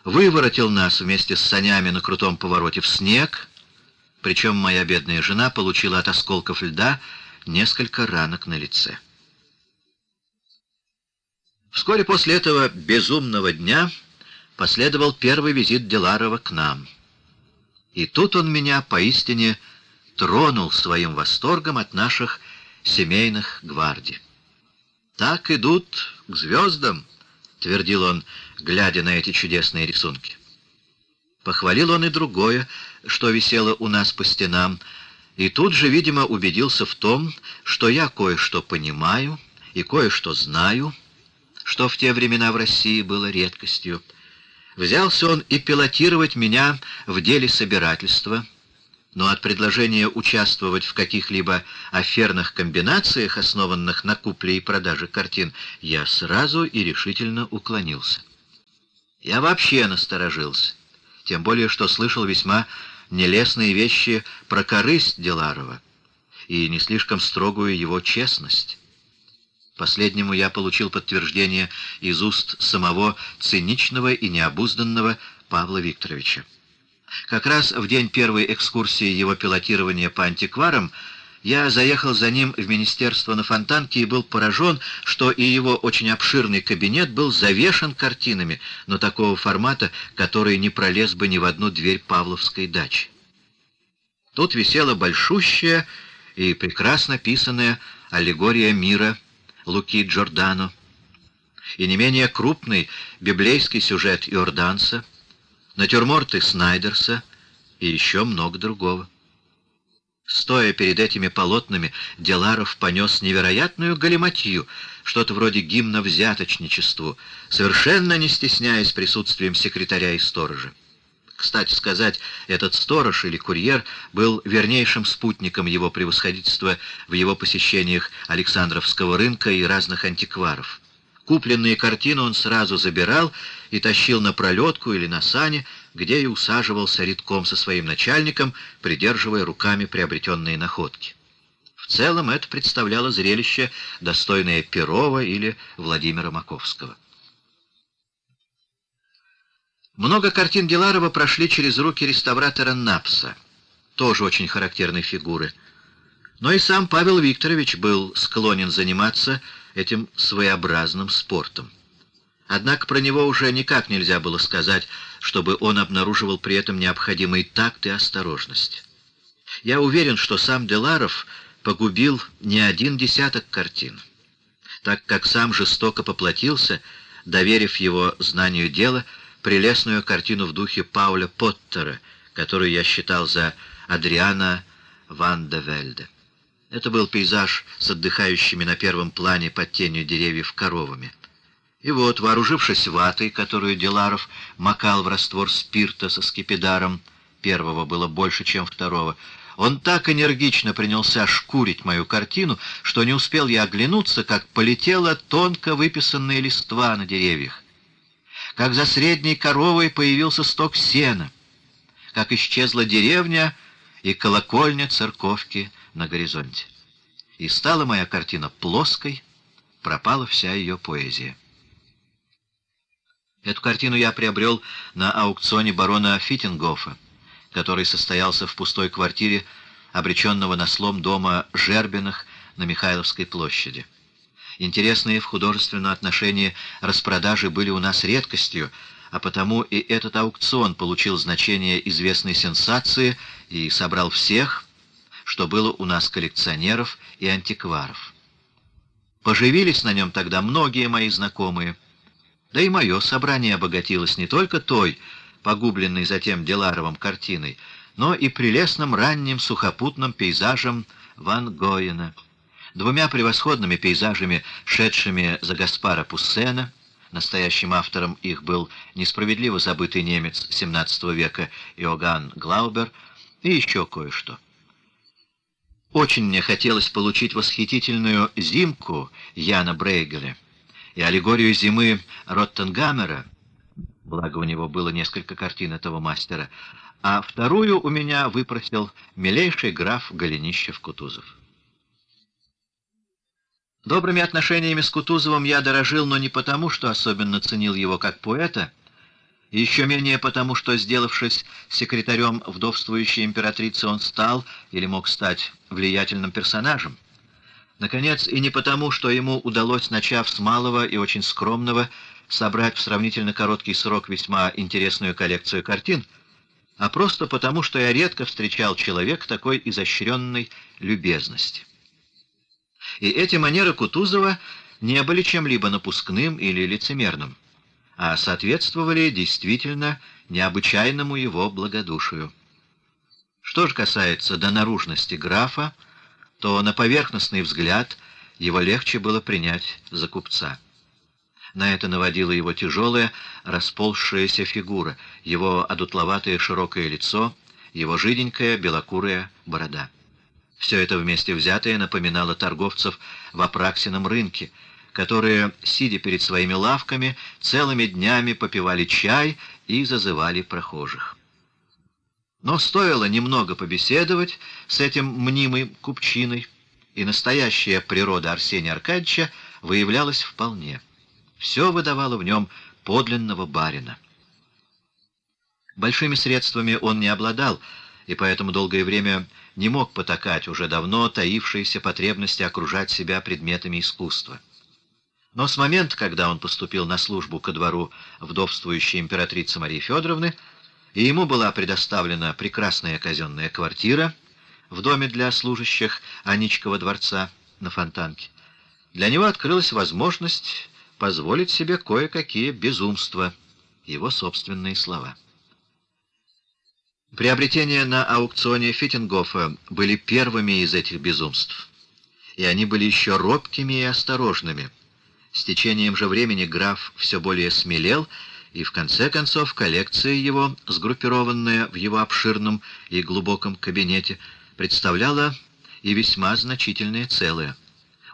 выворотил нас вместе с санями на крутом повороте в снег, причем моя бедная жена получила от осколков льда несколько ранок на лице. Вскоре после этого безумного дня последовал первый визит Деларова к нам. И тут он меня поистине тронул своим восторгом от наших семейных гвардий. «Так идут к звездам», — твердил он, глядя на эти чудесные рисунки. Похвалил он и другое, что висело у нас по стенам, и тут же, видимо, убедился в том, что я кое-что понимаю и кое-что знаю, что в те времена в России было редкостью. Взялся он и пилотировать меня в деле собирательства, но от предложения участвовать в каких-либо аферных комбинациях, основанных на купле и продаже картин, я сразу и решительно уклонился. Я вообще насторожился, тем более что слышал весьма нелестные вещи про корысть Деларова и не слишком строгую его честность. Последнему я получил подтверждение из уст самого циничного и необузданного Павла Викторовича. Как раз в день первой экскурсии его пилотирования по антикварам я заехал за ним в министерство на Фонтанке и был поражен, что и его очень обширный кабинет был завешен картинами, но такого формата, который не пролез бы ни в одну дверь Павловской дачи. Тут висела большущая и прекрасно писанная аллегория мира — Луки Джордано, и не менее крупный библейский сюжет Иорданса, натюрморты Снайдерса и еще много другого. Стоя перед этими полотнами, Деларов понес невероятную галиматью, что-то вроде гимна взяточничеству, совершенно не стесняясь присутствием секретаря и сторожа. Кстати сказать, этот сторож или курьер был вернейшим спутником его превосходительства в его посещениях Александровского рынка и разных антикваров. Купленные картины он сразу забирал и тащил на пролетку или на сане, где и усаживался редком со своим начальником, придерживая руками приобретенные находки. В целом это представляло зрелище, достойное Перова или Владимира Маковского. Много картин Диларова прошли через руки реставратора Напса, тоже очень характерной фигуры. Но и сам Павел Викторович был склонен заниматься этим своеобразным спортом. Однако про него уже никак нельзя было сказать, чтобы он обнаруживал при этом необходимый такт и осторожность. Я уверен, что сам Деларов погубил не один десяток картин, так как сам жестоко поплатился, доверив его знанию дела прелестную картину в духе Пауля Поттера, которую я считал за Адриана Ван де Вельде. Это был пейзаж с отдыхающими на первом плане под тенью деревьев коровами. И вот, вооружившись ватой, которую Деларов макал в раствор спирта со скипидаром, первого было больше, чем второго, он так энергично принялся шкурить мою картину, что не успел я оглянуться, как полетела тонко выписанная листва на деревьях. Как за средней коровой появился сток сена, как исчезла деревня и колокольня церковки на горизонте. И стала моя картина плоской, пропала вся ее поэзия. Эту картину я приобрел на аукционе барона Фитингофа, который состоялся в пустой квартире, обреченного на слом дома Жербиных на Михайловской площади. Интересные в художественном отношении распродажи были у нас редкостью, а потому и этот аукцион получил значение известной сенсации и собрал всех, что было у нас коллекционеров и антикваров. Поживились на нем тогда многие мои знакомые, да и мое собрание обогатилось не только той, погубленной затем Деларовым картиной, но и прелестным ранним сухопутным пейзажем Ван Гоена, двумя превосходными пейзажами, шедшими за Гаспара Пуссена, настоящим автором их был несправедливо забытый немец XVII века Иоганн Глаубер, и еще кое-что. Очень мне хотелось получить восхитительную «Зимку» Яна Брейгеля и аллегорию зимы Роттенгамера, благо у него было несколько картин этого мастера, а вторую у меня выпросил милейший граф Голенищев-Кутузов. Добрыми отношениями с Кутузовым я дорожил, но не потому, что особенно ценил его как поэта, и еще менее потому, что, сделавшись секретарем вдовствующей императрицы, он стал или мог стать влиятельным персонажем. Наконец, и не потому, что ему удалось, начав с малого и очень скромного, собрать в сравнительно короткий срок весьма интересную коллекцию картин, а просто потому, что я редко встречал человека такой изощренной любезности. И эти манеры Кутузова не были чем-либо напускным или лицемерным а соответствовали действительно необычайному его благодушию. Что же касается до наружности графа, то на поверхностный взгляд его легче было принять за купца. На это наводила его тяжелая, расползшаяся фигура, его одутловатое широкое лицо, его жиденькая белокурая борода. Все это вместе взятое напоминало торговцев в Апраксином рынке, которые, сидя перед своими лавками, целыми днями попивали чай и зазывали прохожих. Но стоило немного побеседовать с этим мнимым купчиной, и настоящая природа Арсения Аркадьевича выявлялась вполне. Все выдавало в нем подлинного барина. Большими средствами он не обладал, и поэтому долгое время не мог потакать уже давно таившиеся потребности окружать себя предметами искусства. Но с момента, когда он поступил на службу ко двору вдовствующей императрицы Марии Федоровны, и ему была предоставлена прекрасная казенная квартира в доме для служащих Аничкова дворца на Фонтанке, для него открылась возможность позволить себе кое-какие безумства, его собственные слова. Приобретения на аукционе Фиттингофа были первыми из этих безумств, и они были еще робкими и осторожными — с течением же времени граф все более смелел, и в конце концов коллекция его, сгруппированная в его обширном и глубоком кабинете, представляла и весьма значительное целое.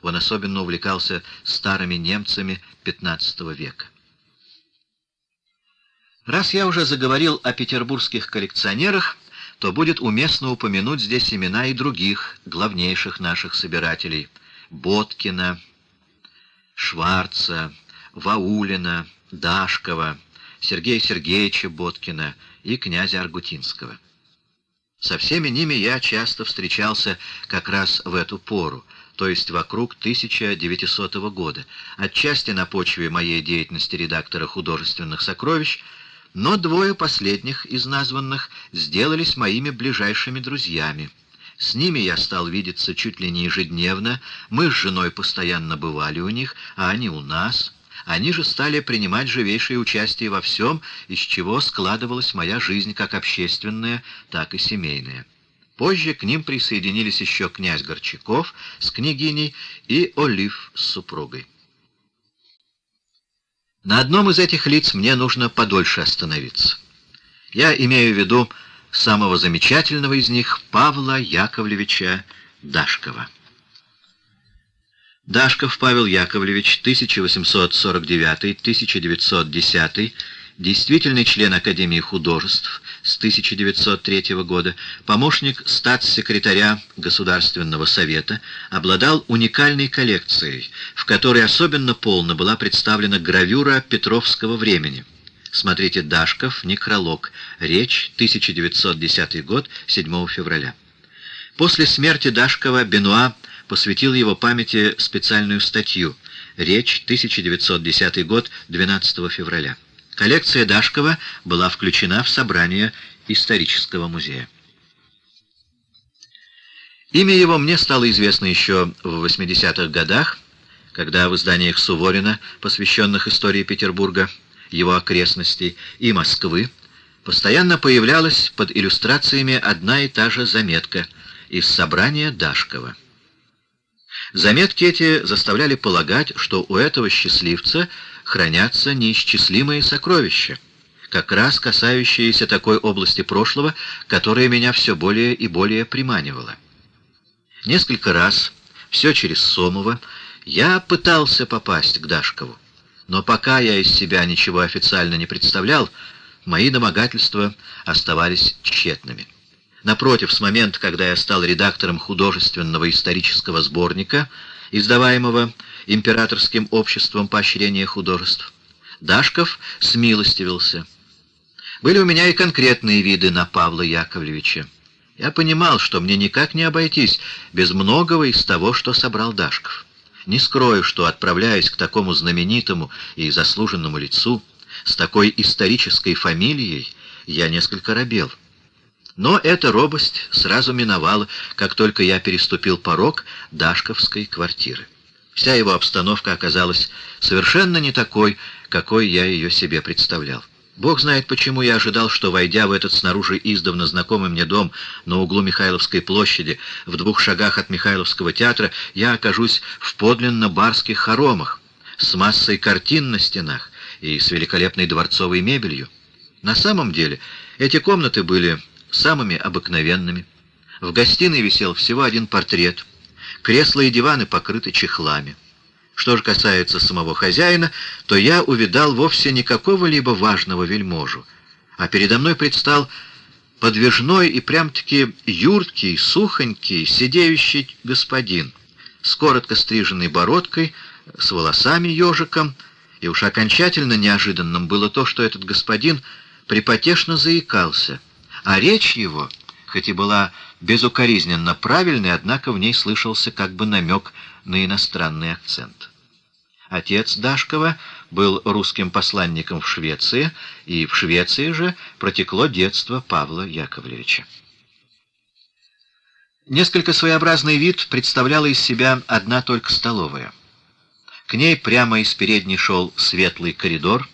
Он особенно увлекался старыми немцами XV века. Раз я уже заговорил о петербургских коллекционерах, то будет уместно упомянуть здесь имена и других главнейших наших собирателей — Боткина, Шварца, Ваулина, Дашкова, Сергея Сергеевича Боткина и князя Аргутинского. Со всеми ними я часто встречался как раз в эту пору, то есть вокруг 1900 года, отчасти на почве моей деятельности редактора художественных сокровищ, но двое последних из названных сделались моими ближайшими друзьями, С ними я стал видеться чуть ли не ежедневно, мы с женой постоянно бывали у них, а они у нас. Они же стали принимать живейшее участие во всем, из чего складывалась моя жизнь как общественная, так и семейная. Позже к ним присоединились еще князь Горчаков с княгиней и Олив с супругой. На одном из этих лиц мне нужно подольше остановиться. Я имею в виду самого замечательного из них Павла Яковлевича Дашкова. Дашков Павел Яковлевич, 1849-1910, действительный член Академии художеств с 1903 года, помощник статс-секретаря Государственного совета, обладал уникальной коллекцией, в которой особенно полно была представлена гравюра Петровского времени. Смотрите «Дашков. Некролог. Речь. 1910 год. 7 февраля». После смерти Дашкова Бенуа посвятил его памяти специальную статью «Речь. 1910 год. 12 февраля». Коллекция Дашкова была включена в собрание исторического музея. Имя его мне стало известно еще в 80-х годах, когда в изданиях Суворина, посвященных истории Петербурга, его окрестностей и Москвы, постоянно появлялась под иллюстрациями одна и та же заметка из собрания Дашкова. Заметки эти заставляли полагать, что у этого счастливца хранятся неисчислимые сокровища, как раз касающиеся такой области прошлого, которая меня все более и более приманивала. Несколько раз, все через Сомова, я пытался попасть к Дашкову, но пока я из себя ничего официально не представлял, мои домогательства оставались тщетными. Напротив, с момента, когда я стал редактором художественного исторического сборника, издаваемого императорским обществом поощрения художеств, Дашков смилостивился. Были у меня и конкретные виды на Павла Яковлевича. Я понимал, что мне никак не обойтись без многого из того, что собрал Дашков. Не скрою, что, отправляясь к такому знаменитому и заслуженному лицу, с такой исторической фамилией, я несколько робел. Но эта робость сразу миновала, как только я переступил порог Дашковской квартиры. Вся его обстановка оказалась совершенно не такой, какой я ее себе представлял. Бог знает, почему я ожидал, что, войдя в этот снаружи издавна знакомый мне дом на углу Михайловской площади, в двух шагах от Михайловского театра, я окажусь в подлинно барских хоромах, с массой картин на стенах и с великолепной дворцовой мебелью. На самом деле, эти комнаты были самыми обыкновенными. В гостиной висел всего один портрет — Кресла и диваны покрыты чехлами. Что же касается самого хозяина, то я увидал вовсе не какого-либо важного вельможу, а передо мной предстал подвижной и прям-таки юркий, сухонький, сидеющий господин с коротко стриженной бородкой, с волосами ежиком, и уж окончательно неожиданным было то, что этот господин припотешно заикался, а речь его, хоть и была безукоризненно правильный, однако в ней слышался как бы намек на иностранный акцент. Отец Дашкова был русским посланником в Швеции, и в Швеции же протекло детство Павла Яковлевича. Несколько своеобразный вид представляла из себя одна только столовая. К ней прямо из передней шел светлый коридор,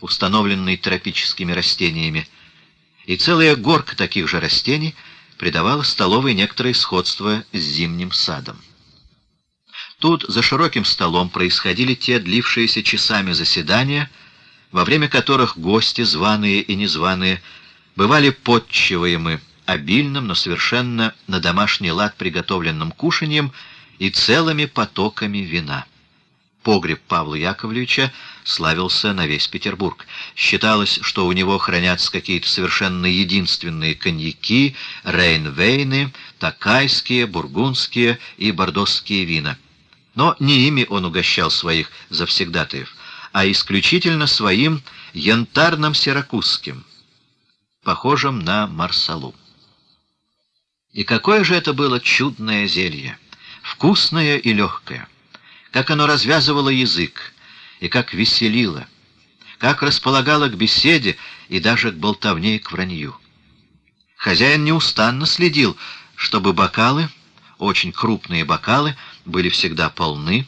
установленный тропическими растениями, и целая горка таких же растений — придавало столовой некоторое сходство с зимним садом. Тут за широким столом происходили те длившиеся часами заседания, во время которых гости, званые и незваные, бывали подчиваемы обильным, но совершенно на домашний лад приготовленным кушаньем и целыми потоками вина. Погреб Павла Яковлевича славился на весь Петербург. Считалось, что у него хранятся какие-то совершенно единственные коньяки, рейнвейны, такайские, бургундские и бордосские вина. Но не ими он угощал своих завсегдатаев, а исключительно своим янтарным сиракузским, похожим на марсалу. И какое же это было чудное зелье! Вкусное и легкое! Как оно развязывало язык и как веселило, как располагало к беседе и даже к болтовне и к вранью. Хозяин неустанно следил, чтобы бокалы, очень крупные бокалы, были всегда полны,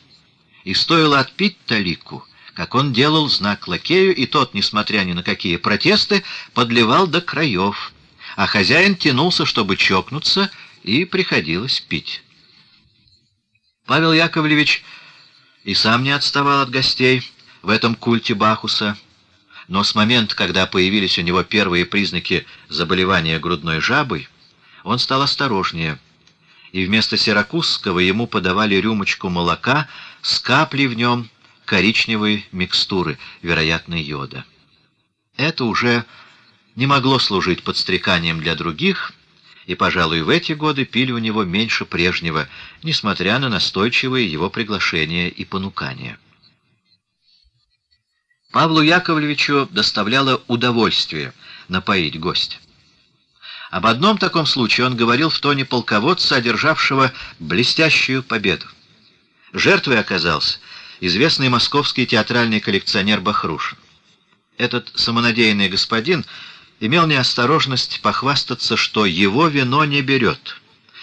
и стоило отпить талику, как он делал знак лакею, и тот, несмотря ни на какие протесты, подливал до краев, а хозяин тянулся, чтобы чокнуться, и приходилось пить. Павел Яковлевич и сам не отставал от гостей в этом культе Бахуса, но с момента, когда появились у него первые признаки заболевания грудной жабой, он стал осторожнее, и вместо сиракузского ему подавали рюмочку молока с каплей в нем коричневой микстуры, вероятно, йода. Это уже не могло служить подстреканием для других, и, пожалуй, в эти годы пили у него меньше прежнего, несмотря на настойчивые его приглашения и понукания. Павлу Яковлевичу доставляло удовольствие напоить гостя. Об одном таком случае он говорил в тоне полководца, одержавшего блестящую победу. Жертвой оказался известный московский театральный коллекционер Бахрушин. Этот самонадеянный господин имел неосторожность похвастаться, что его вино не берет,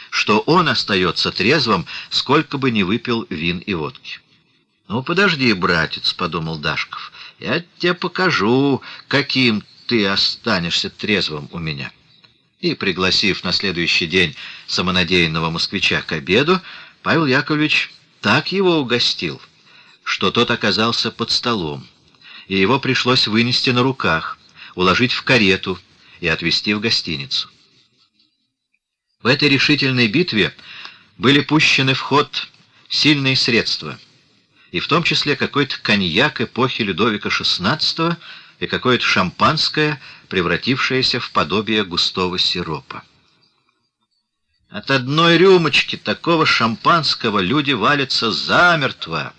что он остается трезвым, сколько бы ни выпил вин и водки. «Ну, подожди, братец», — подумал Дашков, — «я тебе покажу, каким ты останешься трезвым у меня». И, пригласив на следующий день самонадеянного москвича к обеду, Павел Яковлевич так его угостил, что тот оказался под столом, и его пришлось вынести на руках, уложить в карету и отвезти в гостиницу. В этой решительной битве были пущены в ход сильные средства, и в том числе какой-то коньяк эпохи Людовика XVI и какое-то шампанское, превратившееся в подобие густого сиропа. От одной рюмочки такого шампанского люди валятся замертво.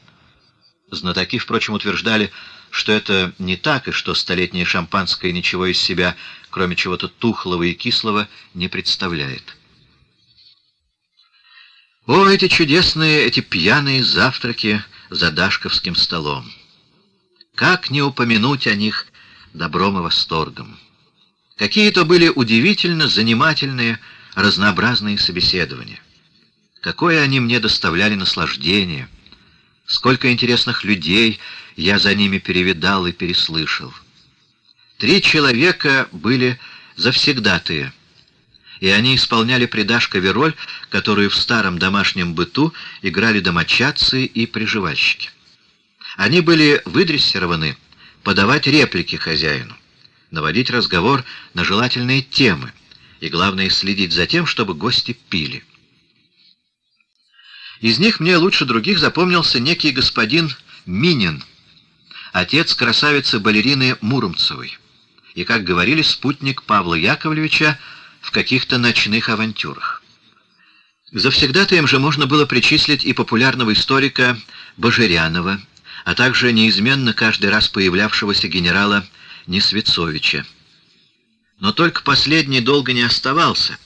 Знатоки, впрочем, утверждали, что это не так, и что столетнее шампанское ничего из себя, кроме чего-то тухлого и кислого, не представляет. О, эти чудесные, эти пьяные завтраки за дашковским столом! Как не упомянуть о них добром и восторгом? Какие то были удивительно занимательные, разнообразные собеседования. Какое они мне доставляли наслаждение! Сколько интересных людей я за ними перевидал и переслышал. Три человека были завсегдатые, и они исполняли при Дашкове роль, которую в старом домашнем быту играли домочадцы и приживальщики. Они были выдрессированы подавать реплики хозяину, наводить разговор на желательные темы и, главное, следить за тем, чтобы гости пили. Из них мне лучше других запомнился некий господин Минин, отец красавицы-балерины Муромцевой, и, как говорили, спутник Павла Яковлевича в каких-то ночных авантюрах. К завсегдатаям же можно было причислить и популярного историка Божерянова, а также неизменно каждый раз появлявшегося генерала Несвецовича. Но только последний долго не оставался,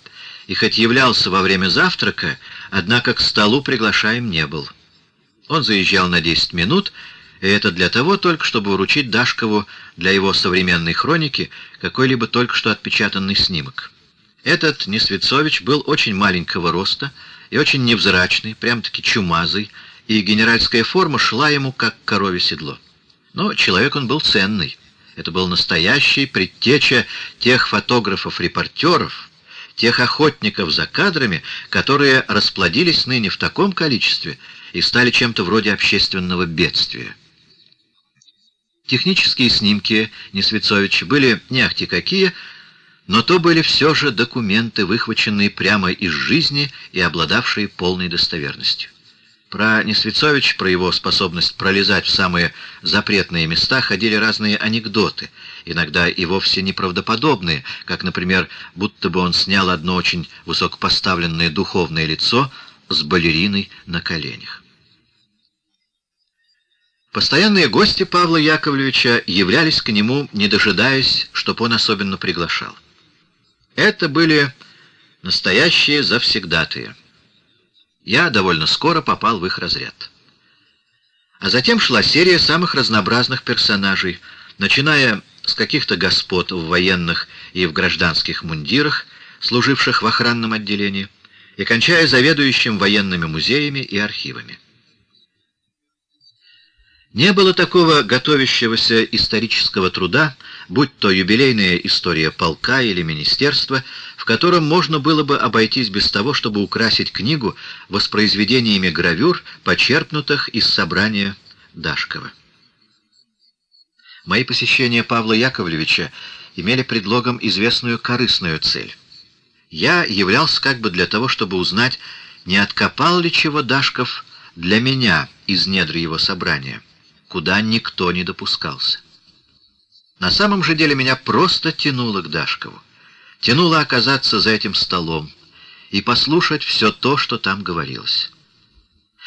и хоть являлся во время завтрака, однако к столу приглашаем не был. Он заезжал на 10 минут и это для того только, чтобы вручить Дашкову для его современной хроники какой-либо только что отпечатанный снимок. Этот Несвецович был очень маленького роста и очень невзрачный, прям-таки чумазый, и генеральская форма шла ему как корове седло. Но человек он был ценный. Это был настоящий предтеча тех фотографов-репортеров, тех охотников за кадрами, которые расплодились ныне в таком количестве и стали чем-то вроде общественного бедствия. Технические снимки Несвецовича были не ахти какие, но то были все же документы, выхваченные прямо из жизни и обладавшие полной достоверностью. Про Несвецович, про его способность пролезать в самые запретные места ходили разные анекдоты, иногда и вовсе неправдоподобные, как, например, будто бы он снял одно очень высокопоставленное духовное лицо с балериной на коленях. Постоянные гости Павла Яковлевича являлись к нему, не дожидаясь, чтоб он особенно приглашал. Это были настоящие завсегдатые. Я довольно скоро попал в их разряд. А затем шла серия самых разнообразных персонажей, начиная с каких-то господ в военных и в гражданских мундирах, служивших в охранном отделении, и кончая заведующим военными музеями и архивами. Не было такого готовящегося исторического труда, будь то юбилейная история полка или министерства, в котором можно было бы обойтись без того, чтобы украсить книгу воспроизведениями гравюр, почерпнутых из собрания Дашкова. Мои посещения Павла Яковлевича имели предлогом известную корыстную цель. Я являлся как бы для того, чтобы узнать, не откопал ли чего Дашков для меня из недр его собрания куда никто не допускался. На самом же деле меня просто тянуло к Дашкову. Тянуло оказаться за этим столом и послушать все то, что там говорилось.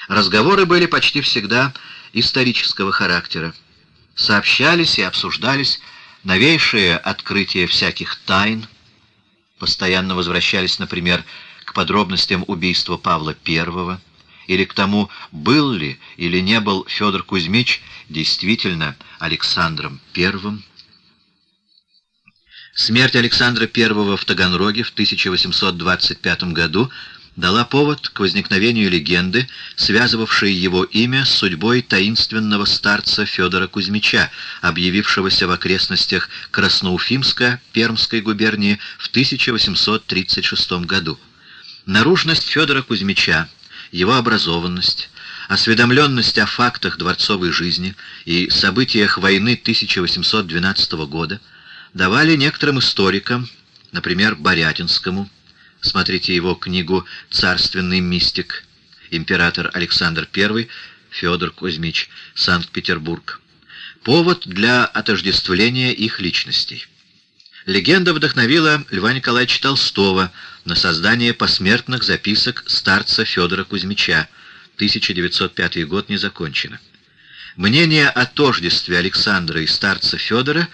Разговоры были почти всегда исторического характера. Сообщались и обсуждались новейшие открытия всяких тайн. Постоянно возвращались, например, к подробностям убийства Павла I, или к тому, был ли или не был Федор Кузьмич действительно Александром I. Смерть Александра I в Таганроге в 1825 году дала повод к возникновению легенды, связывавшей его имя с судьбой таинственного старца Федора Кузьмича, объявившегося в окрестностях Красноуфимска Пермской губернии в 1836 году. Наружность Федора Кузьмича его образованность, осведомленность о фактах дворцовой жизни и событиях войны 1812 года давали некоторым историкам, например, Борятинскому, смотрите его книгу «Царственный мистик», император Александр I, Федор Кузьмич, Санкт-Петербург, повод для отождествления их личностей. Легенда вдохновила Льва Николаевича Толстого на создание посмертных записок старца Федора Кузьмича. 1905 год не закончено. Мнение о тождестве Александра и старца Федора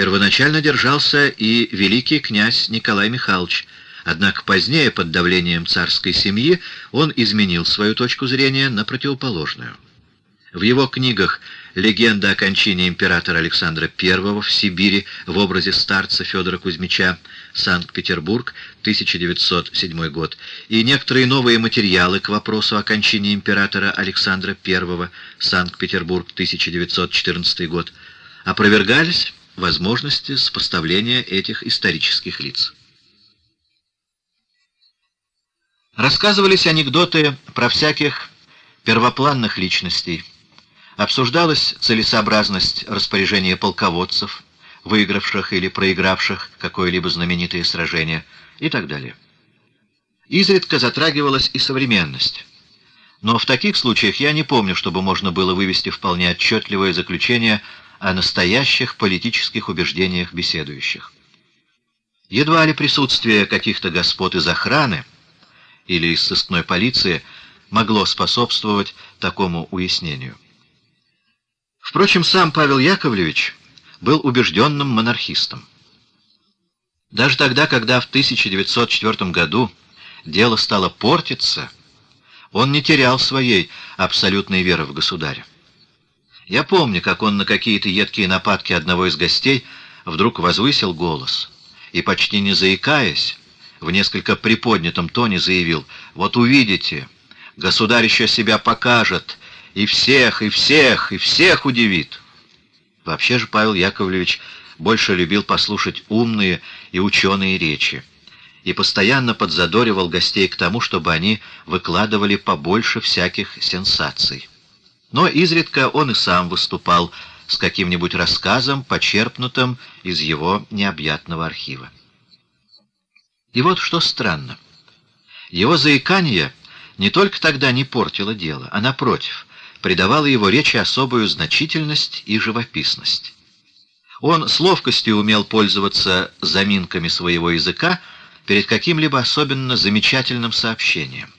первоначально держался и великий князь Николай Михайлович, однако позднее, под давлением царской семьи, он изменил свою точку зрения на противоположную. В его книгах «Легенда о кончине императора Александра I в Сибири в образе старца Федора Кузьмича», Санкт-Петербург, 1907 год, и некоторые новые материалы к вопросу о кончине императора Александра I, Санкт-Петербург, 1914 год, опровергались возможности сопоставления этих исторических лиц. Рассказывались анекдоты про всяких первопланных личностей, Обсуждалась целесообразность распоряжения полководцев, выигравших или проигравших какое-либо знаменитое сражение и так далее. Изредка затрагивалась и современность. Но в таких случаях я не помню, чтобы можно было вывести вполне отчетливое заключение о настоящих политических убеждениях беседующих. Едва ли присутствие каких-то господ из охраны или из сыскной полиции могло способствовать такому уяснению. Впрочем, сам Павел Яковлевич был убежденным монархистом. Даже тогда, когда в 1904 году дело стало портиться, он не терял своей абсолютной веры в государя. Я помню, как он на какие-то едкие нападки одного из гостей вдруг возвысил голос и, почти не заикаясь, в несколько приподнятом тоне заявил, «Вот увидите, государь еще себя покажет, и всех, и всех, и всех удивит. Вообще же Павел Яковлевич больше любил послушать умные и ученые речи и постоянно подзадоривал гостей к тому, чтобы они выкладывали побольше всяких сенсаций. Но изредка он и сам выступал с каким-нибудь рассказом, почерпнутым из его необъятного архива. И вот что странно. Его заикание не только тогда не портило дело, а напротив, придавало его речи особую значительность и живописность. Он с ловкостью умел пользоваться заминками своего языка перед каким-либо особенно замечательным сообщением.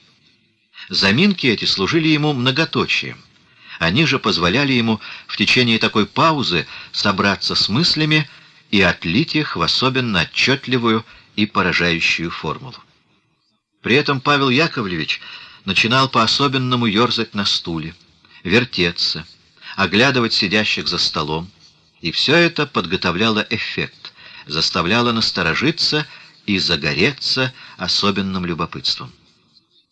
Заминки эти служили ему многоточием. Они же позволяли ему в течение такой паузы собраться с мыслями и отлить их в особенно отчетливую и поражающую формулу. При этом Павел Яковлевич начинал по-особенному ерзать на стуле вертеться, оглядывать сидящих за столом, и все это подготовляло эффект, заставляло насторожиться и загореться особенным любопытством.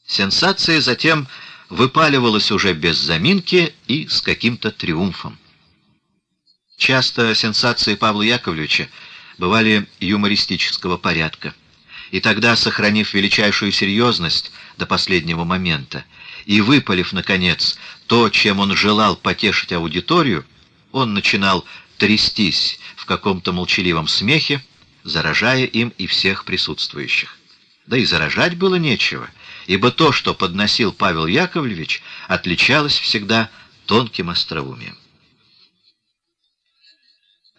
Сенсация затем выпаливалась уже без заминки и с каким-то триумфом. Часто сенсации Павла Яковлевича бывали юмористического порядка. И тогда, сохранив величайшую серьезность до последнего момента и выпалив, наконец, то, чем он желал потешить аудиторию, он начинал трястись в каком-то молчаливом смехе, заражая им и всех присутствующих. Да и заражать было нечего, ибо то, что подносил Павел Яковлевич, отличалось всегда тонким остроумием.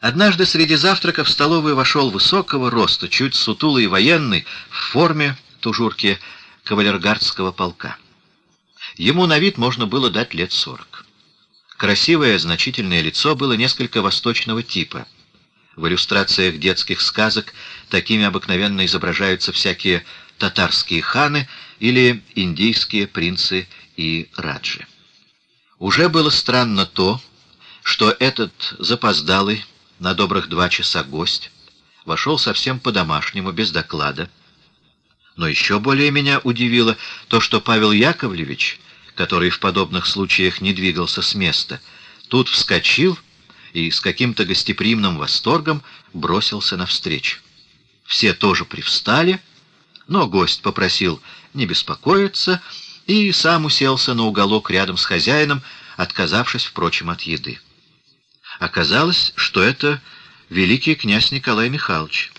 Однажды среди завтрака в столовую вошел высокого роста, чуть сутулый военный, в форме тужурки кавалергардского полка. Ему на вид можно было дать лет сорок. Красивое, значительное лицо было несколько восточного типа. В иллюстрациях детских сказок такими обыкновенно изображаются всякие татарские ханы или индийские принцы и раджи. Уже было странно то, что этот запоздалый, на добрых два часа гость, вошел совсем по-домашнему, без доклада. Но еще более меня удивило то, что Павел Яковлевич, который в подобных случаях не двигался с места, тут вскочил и с каким-то гостеприимным восторгом бросился навстречу. Все тоже привстали, но гость попросил не беспокоиться и сам уселся на уголок рядом с хозяином, отказавшись, впрочем, от еды. Оказалось, что это великий князь Николай Михайлович,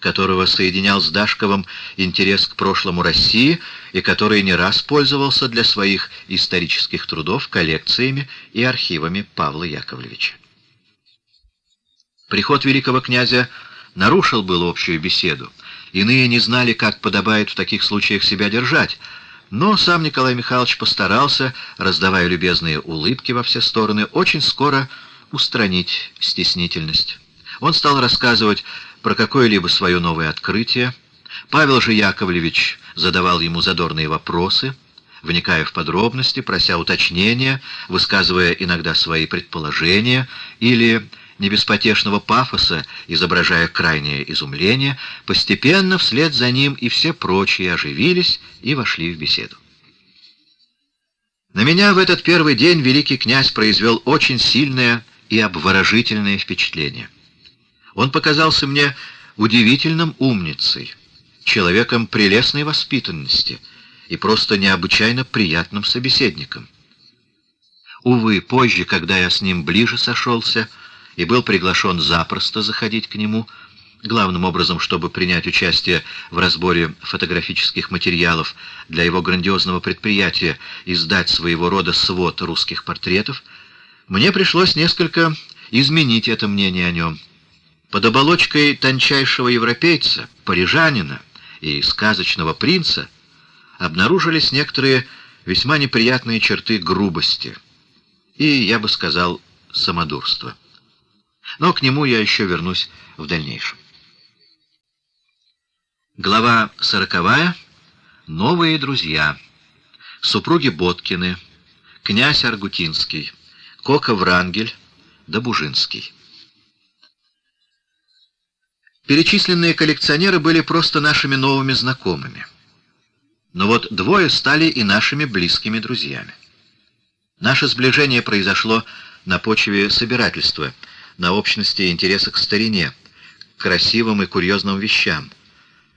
которого соединял с Дашковым интерес к прошлому России и который не раз пользовался для своих исторических трудов коллекциями и архивами Павла Яковлевича. Приход великого князя нарушил был общую беседу. Иные не знали, как подобает в таких случаях себя держать, но сам Николай Михайлович постарался, раздавая любезные улыбки во все стороны, очень скоро устранить стеснительность. Он стал рассказывать про какое-либо свое новое открытие. Павел же Яковлевич задавал ему задорные вопросы, вникая в подробности, прося уточнения, высказывая иногда свои предположения или не без потешного пафоса, изображая крайнее изумление, постепенно вслед за ним и все прочие оживились и вошли в беседу. На меня в этот первый день великий князь произвел очень сильное и обворожительное впечатление. Он показался мне удивительным умницей, человеком прелестной воспитанности и просто необычайно приятным собеседником. Увы, позже, когда я с ним ближе сошелся и был приглашен запросто заходить к нему, главным образом, чтобы принять участие в разборе фотографических материалов для его грандиозного предприятия и сдать своего рода свод русских портретов, мне пришлось несколько изменить это мнение о нем. Под оболочкой тончайшего европейца, парижанина и сказочного принца обнаружились некоторые весьма неприятные черты грубости и, я бы сказал, самодурства. Но к нему я еще вернусь в дальнейшем. Глава сороковая. Новые друзья. Супруги Боткины. Князь Аргутинский. Кока Врангель, Добужинский. Перечисленные коллекционеры были просто нашими новыми знакомыми. Но вот двое стали и нашими близкими друзьями. Наше сближение произошло на почве собирательства, на общности интереса к старине, к красивым и курьезным вещам.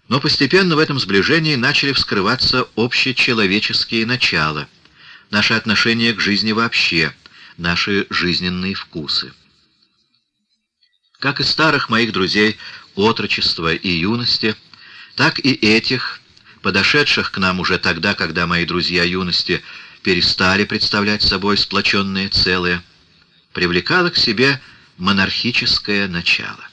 Но постепенно в этом сближении начали вскрываться общечеловеческие начала, наши отношения к жизни вообще — наши жизненные вкусы. Как и старых моих друзей отрочества и юности, так и этих, подошедших к нам уже тогда, когда мои друзья юности перестали представлять собой сплоченное целое, привлекало к себе монархическое начало.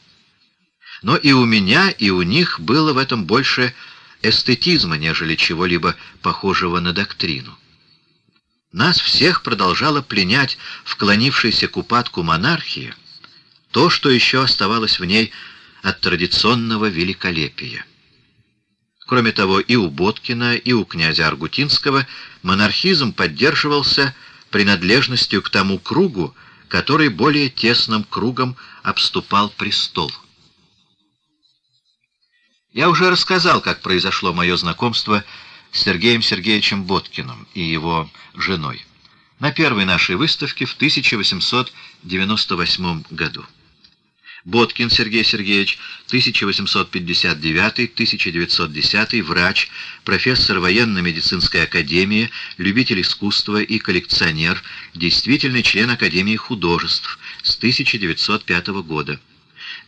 Но и у меня, и у них было в этом больше эстетизма, нежели чего-либо похожего на доктрину. Нас всех продолжала пленять вклонившаяся к упадку монархия, то, что еще оставалось в ней от традиционного великолепия. Кроме того, и у Боткина, и у князя Аргутинского монархизм поддерживался принадлежностью к тому кругу, который более тесным кругом обступал престол. Я уже рассказал, как произошло мое знакомство с Сергеем Сергеевичем Боткиным и его женой на первой нашей выставке в 1898 году. Боткин Сергей Сергеевич, 1859-1910, врач, профессор военно-медицинской академии, любитель искусства и коллекционер, действительный член Академии художеств с 1905 года.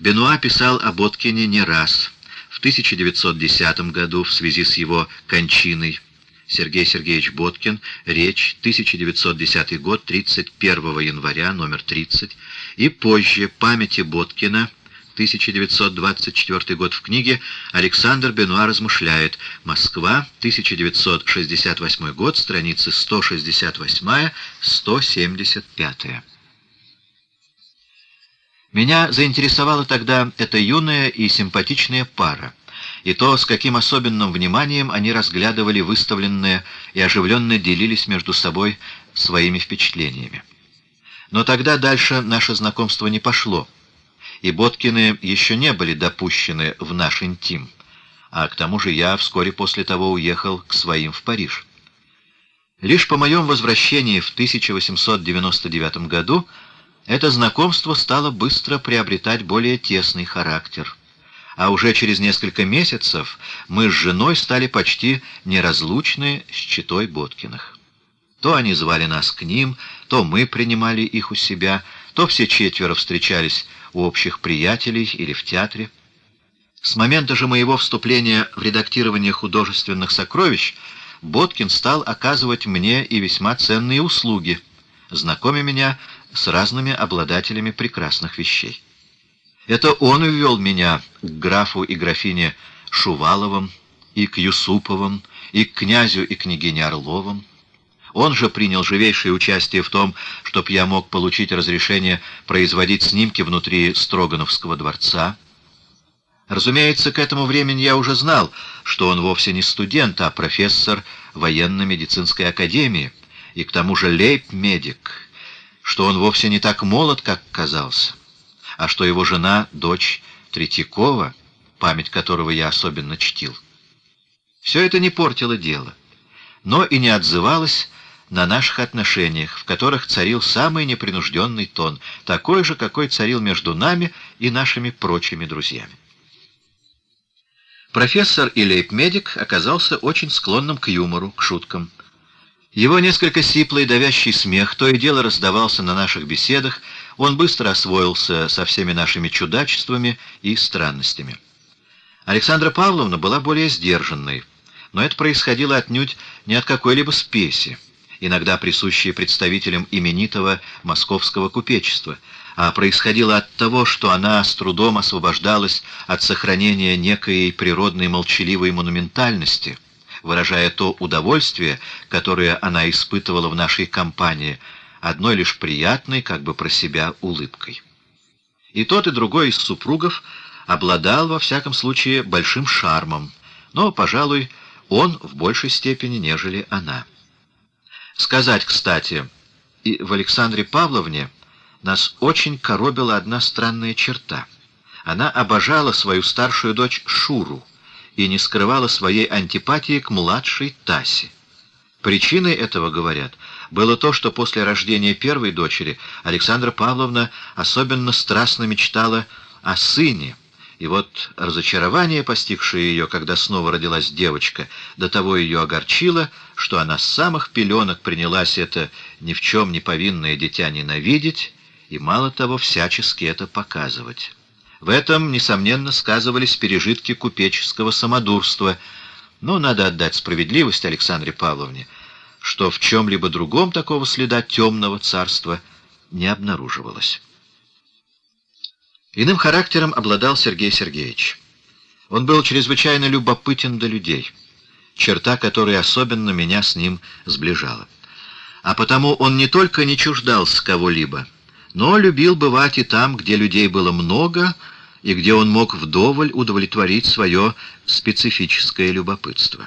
Бенуа писал о Боткине не раз. В 1910 году в связи с его кончиной Сергей Сергеевич Боткин, речь, 1910 год, 31 января, номер 30, и позже «Памяти Боткина», 1924 год в книге Александр Бенуа размышляет. Москва, 1968 год, страницы 168-175. Меня заинтересовала тогда эта юная и симпатичная пара и то, с каким особенным вниманием они разглядывали выставленное и оживленно делились между собой своими впечатлениями. Но тогда дальше наше знакомство не пошло, и Боткины еще не были допущены в наш интим, а к тому же я вскоре после того уехал к своим в Париж. Лишь по моем возвращении в 1899 году это знакомство стало быстро приобретать более тесный характер а уже через несколько месяцев мы с женой стали почти неразлучны с читой Боткиных. То они звали нас к ним, то мы принимали их у себя, то все четверо встречались у общих приятелей или в театре. С момента же моего вступления в редактирование художественных сокровищ Боткин стал оказывать мне и весьма ценные услуги, знакомя меня с разными обладателями прекрасных вещей. Это он ввел меня к графу и графине Шуваловым, и к Юсуповым, и к князю и княгине Орловым. Он же принял живейшее участие в том, чтоб я мог получить разрешение производить снимки внутри Строгановского дворца. Разумеется, к этому времени я уже знал, что он вовсе не студент, а профессор военно-медицинской академии, и к тому же лейб-медик, что он вовсе не так молод, как казался а что его жена — дочь Третьякова, память которого я особенно чтил. Все это не портило дело, но и не отзывалось на наших отношениях, в которых царил самый непринужденный тон, такой же, какой царил между нами и нашими прочими друзьями. Профессор и лейб-медик оказался очень склонным к юмору, к шуткам. Его несколько сиплый давящий смех то и дело раздавался на наших беседах, он быстро освоился со всеми нашими чудачествами и странностями. Александра Павловна была более сдержанной, но это происходило отнюдь не от какой-либо спеси, иногда присущей представителям именитого московского купечества, а происходило от того, что она с трудом освобождалась от сохранения некой природной молчаливой монументальности, выражая то удовольствие, которое она испытывала в нашей компании — одной лишь приятной, как бы про себя, улыбкой. И тот, и другой из супругов обладал, во всяком случае, большим шармом, но, пожалуй, он в большей степени, нежели она. Сказать, кстати, и в Александре Павловне нас очень коробила одна странная черта. Она обожала свою старшую дочь Шуру и не скрывала своей антипатии к младшей Тасе. Причиной этого, говорят, было то, что после рождения первой дочери Александра Павловна особенно страстно мечтала о сыне, и вот разочарование, постигшее ее, когда снова родилась девочка, до того ее огорчило, что она с самых пеленок принялась это ни в чем не повинное дитя ненавидеть и, мало того, всячески это показывать. В этом, несомненно, сказывались пережитки купеческого самодурства, но надо отдать справедливость Александре Павловне — что в чем-либо другом такого следа темного царства не обнаруживалось. Иным характером обладал Сергей Сергеевич. Он был чрезвычайно любопытен до людей, черта которой особенно меня с ним сближала. А потому он не только не чуждался кого-либо, но любил бывать и там, где людей было много, и где он мог вдоволь удовлетворить свое специфическое любопытство.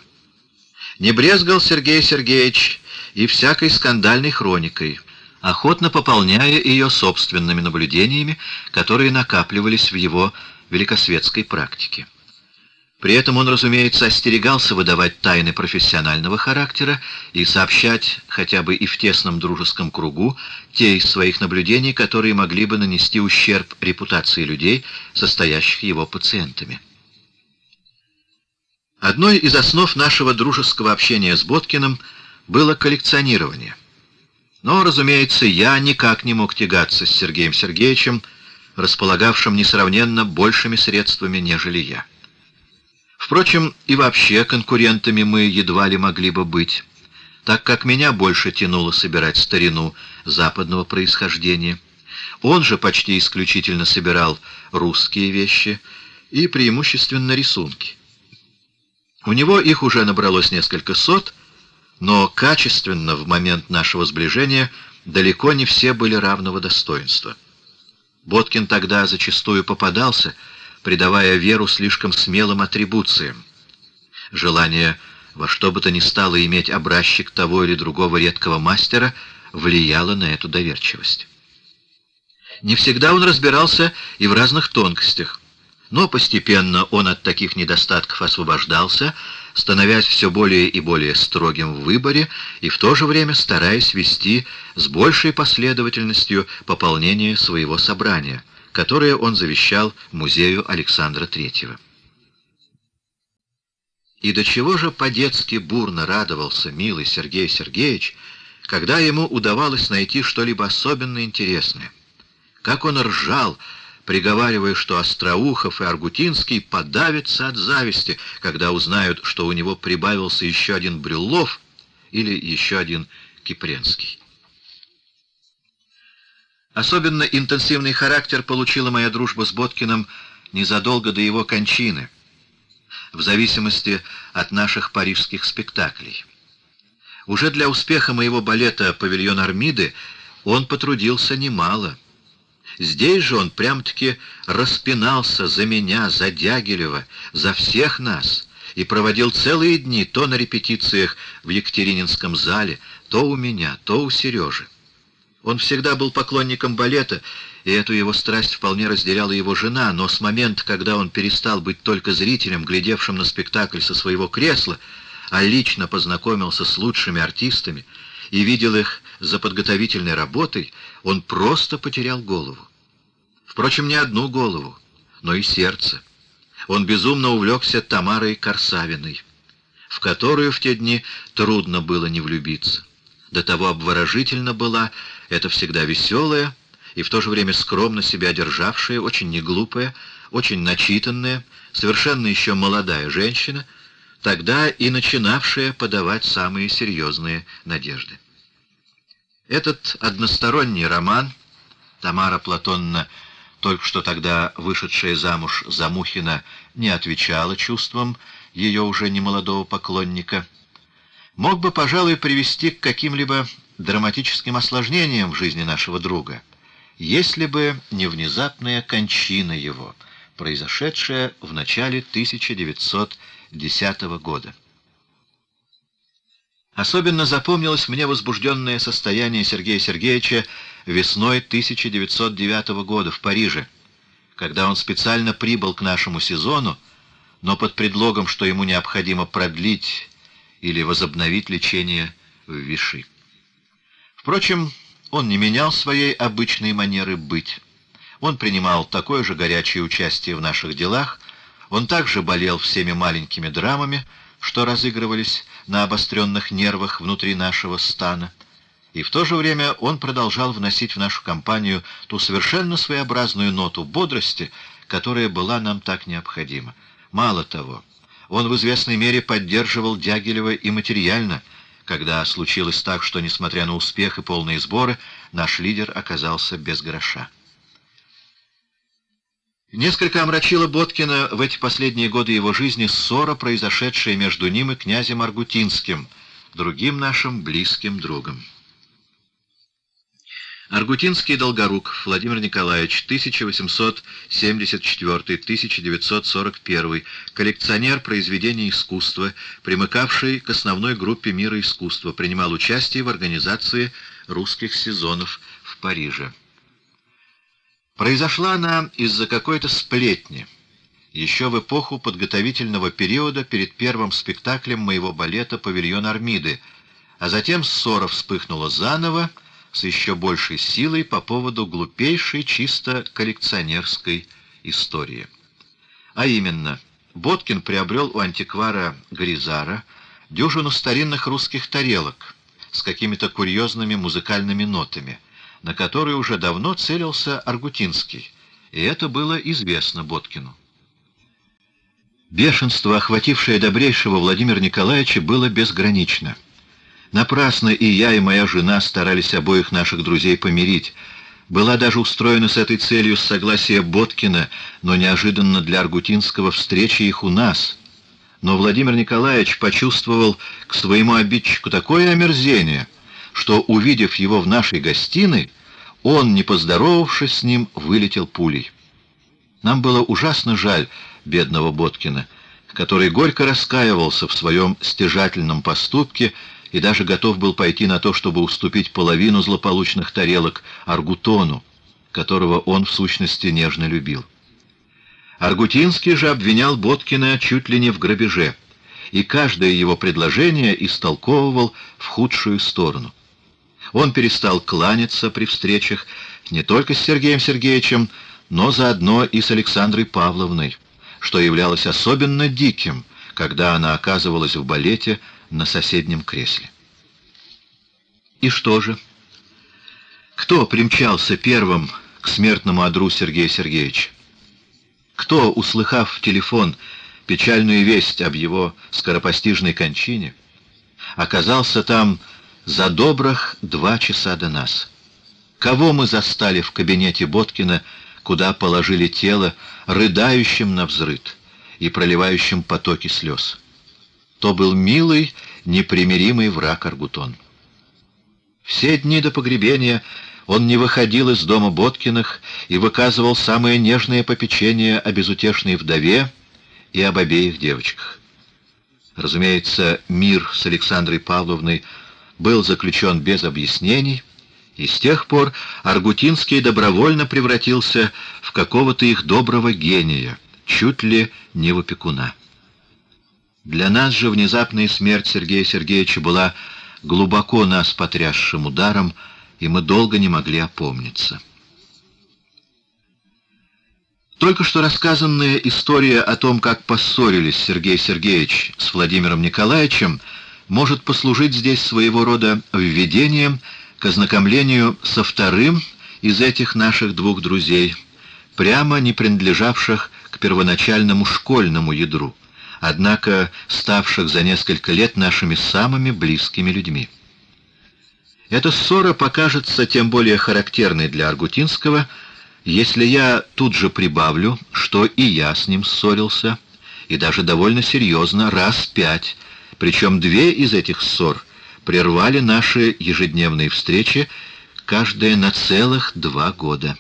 Не брезгал Сергей Сергеевич и всякой скандальной хроникой, охотно пополняя ее собственными наблюдениями, которые накапливались в его великосветской практике. При этом он, разумеется, остерегался выдавать тайны профессионального характера и сообщать, хотя бы и в тесном дружеском кругу, те из своих наблюдений, которые могли бы нанести ущерб репутации людей, состоящих его пациентами. Одной из основ нашего дружеского общения с Боткиным было коллекционирование. Но, разумеется, я никак не мог тягаться с Сергеем Сергеевичем, располагавшим несравненно большими средствами, нежели я. Впрочем, и вообще конкурентами мы едва ли могли бы быть, так как меня больше тянуло собирать старину западного происхождения. Он же почти исключительно собирал русские вещи и преимущественно рисунки. У него их уже набралось несколько сот, но качественно в момент нашего сближения далеко не все были равного достоинства. Боткин тогда зачастую попадался — придавая веру слишком смелым атрибуциям. Желание во что бы то ни стало иметь образчик того или другого редкого мастера влияло на эту доверчивость. Не всегда он разбирался и в разных тонкостях, но постепенно он от таких недостатков освобождался, становясь все более и более строгим в выборе и в то же время стараясь вести с большей последовательностью пополнение своего собрания — которое он завещал музею Александра III. И до чего же по-детски бурно радовался милый Сергей Сергеевич, когда ему удавалось найти что-либо особенно интересное. Как он ржал, приговаривая, что Остроухов и Аргутинский подавятся от зависти, когда узнают, что у него прибавился еще один Брюллов или еще один Кипренский. Особенно интенсивный характер получила моя дружба с Боткиным незадолго до его кончины, в зависимости от наших парижских спектаклей. Уже для успеха моего балета «Павильон Армиды» он потрудился немало. Здесь же он прям-таки распинался за меня, за Дягилева, за всех нас и проводил целые дни то на репетициях в Екатерининском зале, то у меня, то у Сережи. Он всегда был поклонником балета, и эту его страсть вполне разделяла его жена, но с момента, когда он перестал быть только зрителем, глядевшим на спектакль со своего кресла, а лично познакомился с лучшими артистами и видел их за подготовительной работой, он просто потерял голову. Впрочем, не одну голову, но и сердце. Он безумно увлекся Тамарой Корсавиной, в которую в те дни трудно было не влюбиться. До того обворожительно была это всегда веселая и в то же время скромно себя державшая, очень неглупая, очень начитанная, совершенно еще молодая женщина, тогда и начинавшая подавать самые серьезные надежды. Этот односторонний роман Тамара Платонна, только что тогда вышедшая замуж за Мухина, не отвечала чувствам ее уже немолодого поклонника, мог бы, пожалуй, привести к каким-либо драматическим осложнением в жизни нашего друга, если бы не внезапная кончина его, произошедшая в начале 1910 года. Особенно запомнилось мне возбужденное состояние Сергея Сергеевича весной 1909 года в Париже, когда он специально прибыл к нашему сезону, но под предлогом, что ему необходимо продлить или возобновить лечение в Виши. Впрочем, он не менял своей обычной манеры быть. Он принимал такое же горячее участие в наших делах, он также болел всеми маленькими драмами, что разыгрывались на обостренных нервах внутри нашего стана, и в то же время он продолжал вносить в нашу компанию ту совершенно своеобразную ноту бодрости, которая была нам так необходима. Мало того, он в известной мере поддерживал Дягилева и материально — когда случилось так, что, несмотря на успех и полные сборы, наш лидер оказался без гроша. Несколько омрачила Боткина в эти последние годы его жизни ссора, произошедшая между ним и князем Аргутинским, другим нашим близким другом. Аргутинский Долгоруков Владимир Николаевич, 1874-1941, коллекционер произведений искусства, примыкавший к основной группе мира искусства, принимал участие в организации русских сезонов в Париже. Произошла она из-за какой-то сплетни, еще в эпоху подготовительного периода перед первым спектаклем моего балета «Павильон Армиды», а затем ссора вспыхнула заново, с еще большей силой по поводу глупейшей чисто коллекционерской истории. А именно, Боткин приобрел у антиквара Гризара дюжину старинных русских тарелок с какими-то курьезными музыкальными нотами, на которые уже давно целился Аргутинский, и это было известно Боткину. Бешенство, охватившее добрейшего Владимира Николаевича, было безгранично — Напрасно и я, и моя жена старались обоих наших друзей помирить. Была даже устроена с этой целью с согласия Боткина, но неожиданно для Аргутинского встреча их у нас. Но Владимир Николаевич почувствовал к своему обидчику такое омерзение, что, увидев его в нашей гостиной, он, не поздоровавшись с ним, вылетел пулей. Нам было ужасно жаль бедного Боткина, который горько раскаивался в своем стяжательном поступке и даже готов был пойти на то, чтобы уступить половину злополучных тарелок Аргутону, которого он в сущности нежно любил. Аргутинский же обвинял Боткина чуть ли не в грабеже, и каждое его предложение истолковывал в худшую сторону. Он перестал кланяться при встречах не только с Сергеем Сергеевичем, но заодно и с Александрой Павловной, что являлось особенно диким, когда она оказывалась в балете на соседнем кресле. И что же? Кто примчался первым к смертному одру Сергея Сергеевича? Кто, услыхав в телефон печальную весть об его скоропостижной кончине, оказался там за добрых два часа до нас? Кого мы застали в кабинете Боткина, куда положили тело, рыдающим на взрыд и проливающим потоки слез? То был милый, непримиримый враг Аргутон. Все дни до погребения он не выходил из дома Боткиных и выказывал самое нежное попечение о безутешной вдове и об обеих девочках. Разумеется, мир с Александрой Павловной был заключен без объяснений, и с тех пор Аргутинский добровольно превратился в какого-то их доброго гения, чуть ли не в опекуна. Для нас же внезапная смерть Сергея Сергеевича была глубоко нас потрясшим ударом, и мы долго не могли опомниться. Только что рассказанная история о том, как поссорились Сергей Сергеевич с Владимиром Николаевичем, может послужить здесь своего рода введением к ознакомлению со вторым из этих наших двух друзей, прямо не принадлежавших к первоначальному школьному ядру однако ставших за несколько лет нашими самыми близкими людьми. Эта ссора покажется тем более характерной для Аргутинского, если я тут же прибавлю, что и я с ним ссорился, и даже довольно серьезно, раз пять, причем две из этих ссор прервали наши ежедневные встречи, каждая на целых два года.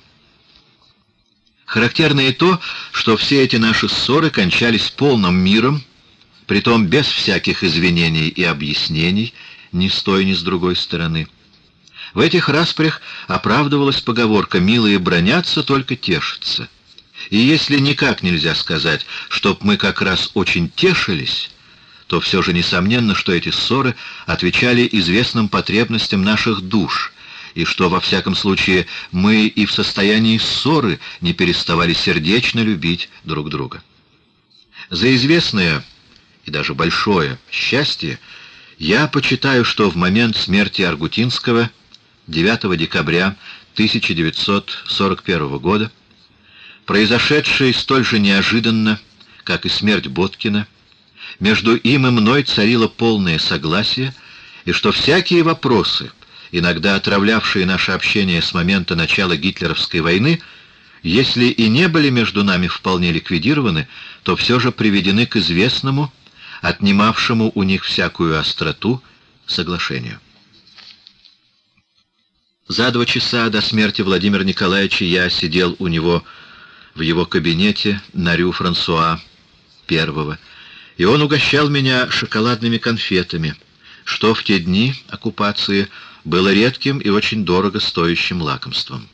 Характерно и то, что все эти наши ссоры кончались полным миром, притом без всяких извинений и объяснений ни с той, ни с другой стороны. В этих распрях оправдывалась поговорка «милые бронятся, только тешатся». И если никак нельзя сказать, чтоб мы как раз очень тешились, то все же несомненно, что эти ссоры отвечали известным потребностям наших душ — и что, во всяком случае, мы и в состоянии ссоры не переставали сердечно любить друг друга. За известное и даже большое счастье я почитаю, что в момент смерти Аргутинского 9 декабря 1941 года, произошедшей столь же неожиданно, как и смерть Боткина, между им и мной царило полное согласие, и что всякие вопросы — иногда отравлявшие наше общение с момента начала гитлеровской войны, если и не были между нами вполне ликвидированы, то все же приведены к известному, отнимавшему у них всякую остроту, соглашению. За два часа до смерти Владимира Николаевича я сидел у него в его кабинете на Рю Франсуа I, и он угощал меня шоколадными конфетами, что в те дни оккупации было редким и очень дорого стоящим лакомством.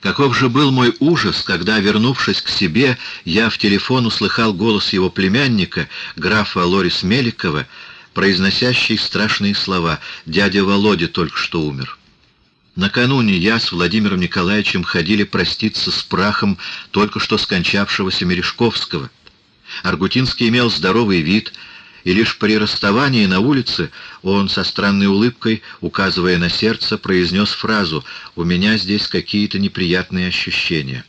Каков же был мой ужас, когда, вернувшись к себе, я в телефон услыхал голос его племянника, графа Лорис Меликова, произносящий страшные слова «Дядя Володя только что умер». Накануне я с Владимиром Николаевичем ходили проститься с прахом только что скончавшегося Мережковского. Аргутинский имел здоровый вид, и лишь при расставании на улице он со странной улыбкой, указывая на сердце, произнес фразу «У меня здесь какие-то неприятные ощущения».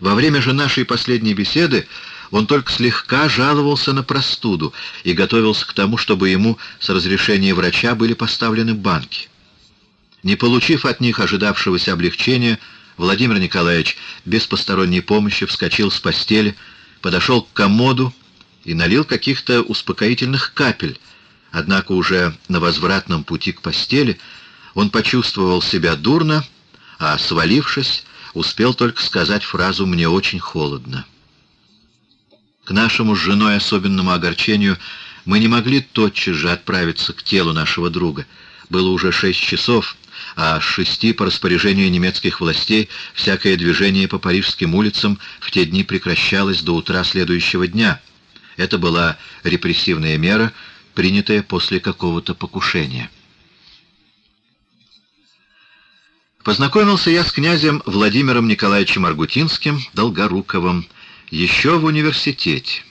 Во время же нашей последней беседы он только слегка жаловался на простуду и готовился к тому, чтобы ему с разрешения врача были поставлены банки. Не получив от них ожидавшегося облегчения, Владимир Николаевич без посторонней помощи вскочил с постели, подошел к комоду и налил каких-то успокоительных капель, однако уже на возвратном пути к постели он почувствовал себя дурно, а, свалившись, успел только сказать фразу «мне очень холодно». К нашему с женой особенному огорчению мы не могли тотчас же отправиться к телу нашего друга. Было уже шесть часов, а с шести по распоряжению немецких властей всякое движение по парижским улицам в те дни прекращалось до утра следующего дня. Это была репрессивная мера, принятая после какого-то покушения. Познакомился я с князем Владимиром Николаевичем Аргутинским, Долгоруковым, еще в университете.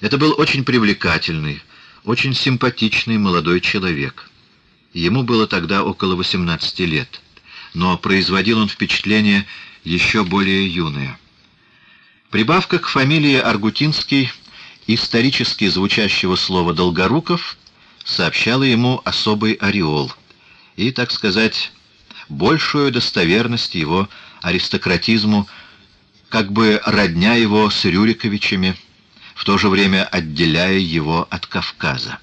Это был очень привлекательный, очень симпатичный молодой человек. Ему было тогда около 18 лет, но производил он впечатление еще более юное. Прибавка к фамилии Аргутинский, исторически звучащего слова «Долгоруков», сообщала ему особый ореол и, так сказать, большую достоверность его аристократизму как бы родня его с Рюриковичами, в то же время отделяя его от Кавказа.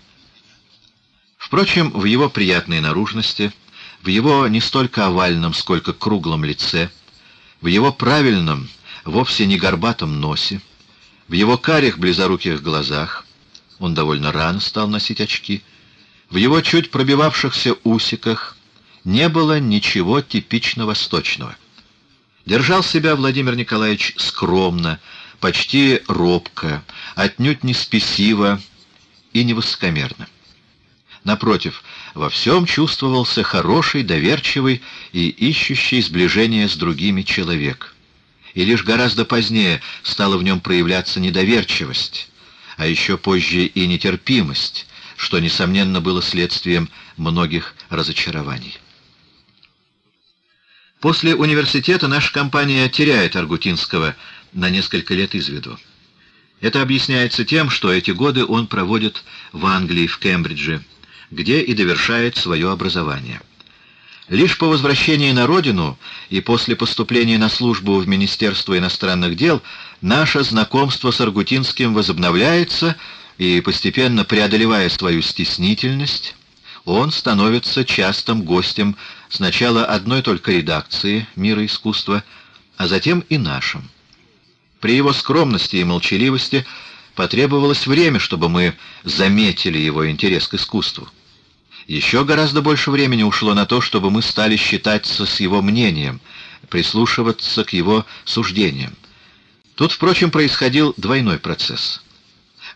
Впрочем, в его приятной наружности, в его не столько овальном, сколько круглом лице, в его правильном, вовсе не горбатом носе, в его карих близоруких глазах, он довольно рано стал носить очки, в его чуть пробивавшихся усиках не было ничего типично восточного. Держал себя Владимир Николаевич скромно, почти робко, отнюдь не спесиво и не высокомерно. Напротив, во всем чувствовался хороший, доверчивый и ищущий сближение с другими человек. И лишь гораздо позднее стала в нем проявляться недоверчивость, а еще позже и нетерпимость, что, несомненно, было следствием многих разочарований. После университета наша компания теряет Аргутинского на несколько лет из виду. Это объясняется тем, что эти годы он проводит в Англии, в Кембридже, где и довершает свое образование. Лишь по возвращении на родину и после поступления на службу в Министерство иностранных дел наше знакомство с Аргутинским возобновляется и, постепенно преодолевая свою стеснительность, он становится частым гостем сначала одной только редакции «Мира искусства», а затем и нашим. При его скромности и молчаливости потребовалось время, чтобы мы заметили его интерес к искусству. Еще гораздо больше времени ушло на то, чтобы мы стали считаться с его мнением, прислушиваться к его суждениям. Тут, впрочем, происходил двойной процесс.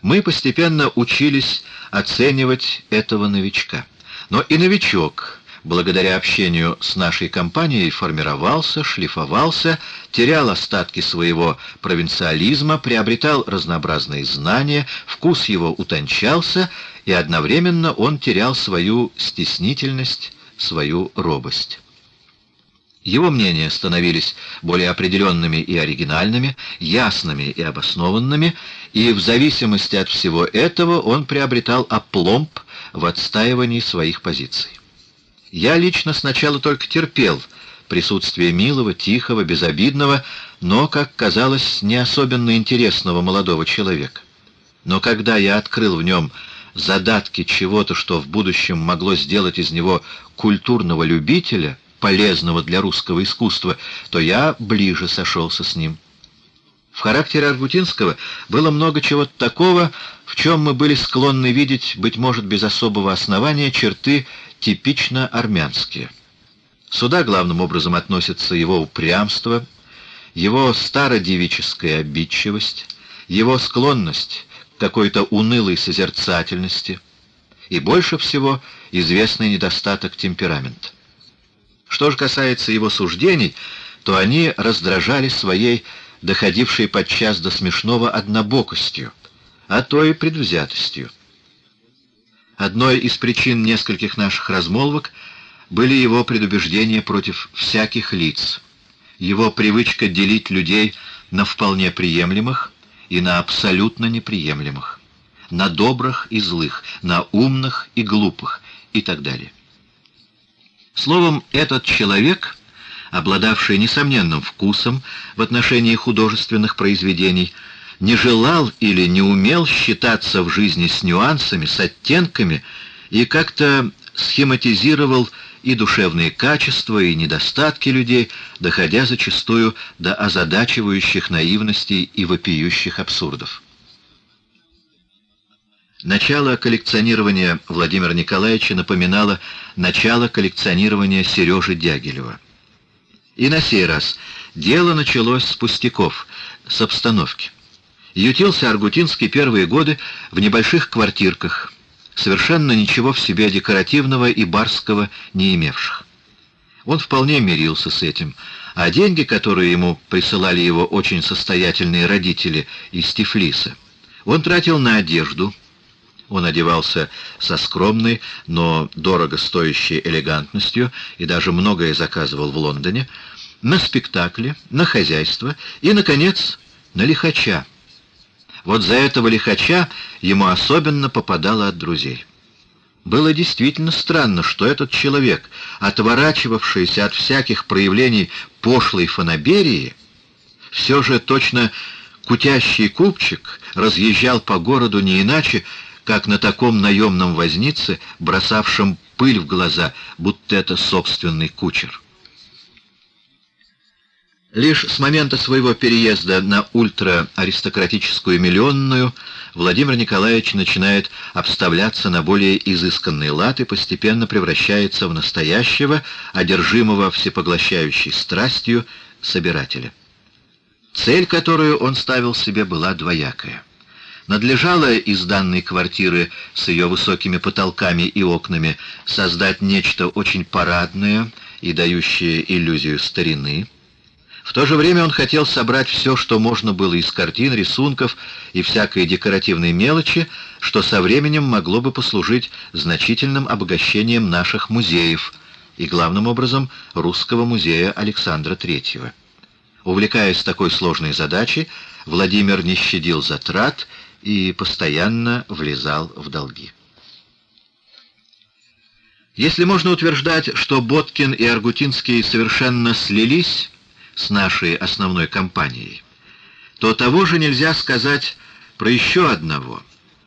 Мы постепенно учились оценивать этого новичка. Но и новичок, благодаря общению с нашей компанией, формировался, шлифовался, терял остатки своего провинциализма, приобретал разнообразные знания, вкус его утончался, и одновременно он терял свою стеснительность, свою робость. Его мнения становились более определенными и оригинальными, ясными и обоснованными, и в зависимости от всего этого он приобретал опломб в отстаивании своих позиций. Я лично сначала только терпел присутствие милого, тихого, безобидного, но, как казалось, не особенно интересного молодого человека. Но когда я открыл в нем задатки чего-то, что в будущем могло сделать из него культурного любителя, полезного для русского искусства, то я ближе сошелся с ним. В характере Аргутинского было много чего-то такого, в чем мы были склонны видеть, быть может, без особого основания, черты типично армянские. Сюда главным образом относятся его упрямство, его стародевическая обидчивость, его склонность какой-то унылой созерцательности и больше всего известный недостаток темперамента. Что же касается его суждений, то они раздражали своей доходившей подчас до смешного однобокостью, а то и предвзятостью. Одной из причин нескольких наших размолвок были его предубеждения против всяких лиц, его привычка делить людей на вполне приемлемых и на абсолютно неприемлемых, на добрых и злых, на умных и глупых и так далее. Словом, этот человек, обладавший несомненным вкусом в отношении художественных произведений, не желал или не умел считаться в жизни с нюансами, с оттенками и как-то схематизировал и душевные качества, и недостатки людей, доходя зачастую до озадачивающих наивностей и вопиющих абсурдов. Начало коллекционирования Владимира Николаевича напоминало начало коллекционирования Сережи Дягилева. И на сей раз дело началось с пустяков, с обстановки. Ютился Аргутинский первые годы в небольших квартирках, совершенно ничего в себе декоративного и барского не имевших. Он вполне мирился с этим, а деньги, которые ему присылали его очень состоятельные родители из Тифлиса, он тратил на одежду, он одевался со скромной, но дорого стоящей элегантностью и даже многое заказывал в Лондоне, на спектакли, на хозяйство и, наконец, на лихача. Вот за этого лихача ему особенно попадало от друзей. Было действительно странно, что этот человек, отворачивавшийся от всяких проявлений пошлой фанаберии, все же точно кутящий купчик разъезжал по городу не иначе, как на таком наемном вознице, бросавшем пыль в глаза, будто это собственный кучер. Лишь с момента своего переезда на ультра-аристократическую миллионную Владимир Николаевич начинает обставляться на более изысканный лад и постепенно превращается в настоящего, одержимого всепоглощающей страстью, собирателя. Цель, которую он ставил себе, была двоякая — Надлежало из данной квартиры с ее высокими потолками и окнами создать нечто очень парадное и дающее иллюзию старины. В то же время он хотел собрать все, что можно было из картин, рисунков и всякой декоративной мелочи, что со временем могло бы послужить значительным обогащением наших музеев и, главным образом, Русского музея Александра III. Увлекаясь такой сложной задачей, Владимир не щадил затрат и постоянно влезал в долги. Если можно утверждать, что Боткин и Аргутинский совершенно слились с нашей основной компанией, то того же нельзя сказать про еще одного,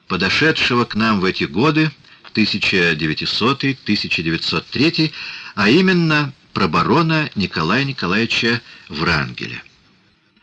подошедшего к нам в эти годы, 1900-1903, а именно про барона Николая Николаевича Врангеля.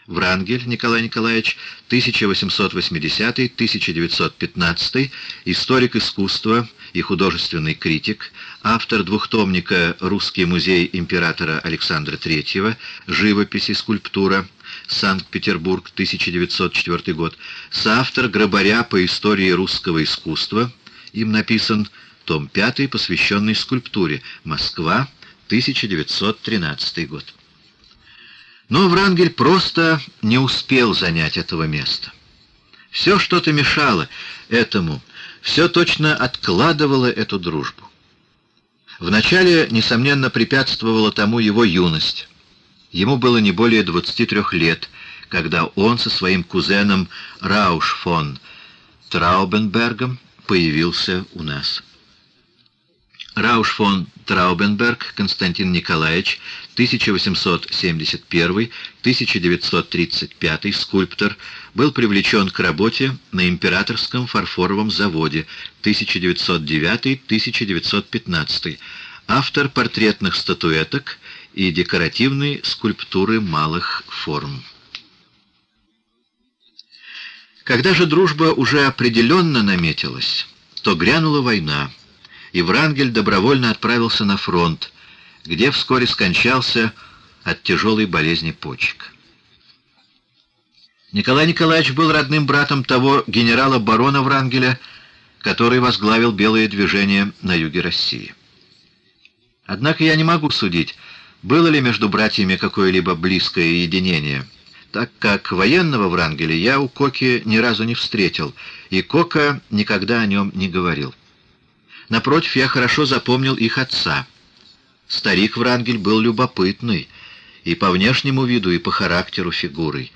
Врангель Николай Николаевич, 1880-1915, историк искусства и художественный критик, автор двухтомника «Русский музей императора Александра III», «Живопись и скульптура», Санкт-Петербург, 1904 год, соавтор «Грабаря по истории русского искусства», им написан том 5, посвященный скульптуре, Москва, 1913 год. Но Врангель просто не успел занять этого места. Все что-то мешало этому, все точно откладывало эту дружбу. Вначале, несомненно, препятствовала тому его юность. Ему было не более 23 лет, когда он со своим кузеном Рауш фон Траубенбергом появился у нас. Рауш фон Траубенберг Константин Николаевич, 1871-1935, скульптор, был привлечен к работе на Императорском фарфоровом заводе 1909-1915, автор портретных статуэток и декоративной скульптуры малых форм. Когда же дружба уже определенно наметилась, то грянула война, и Врангель добровольно отправился на фронт, где вскоре скончался от тяжелой болезни почек. Николай Николаевич был родным братом того генерала-барона Врангеля, который возглавил белое движение на юге России. Однако я не могу судить, было ли между братьями какое-либо близкое единение, так как военного Врангеля я у Коки ни разу не встретил, и Кока никогда о нем не говорил. Напротив, я хорошо запомнил их отца. Старик Врангель был любопытный, и по внешнему виду, и по характеру фигурой.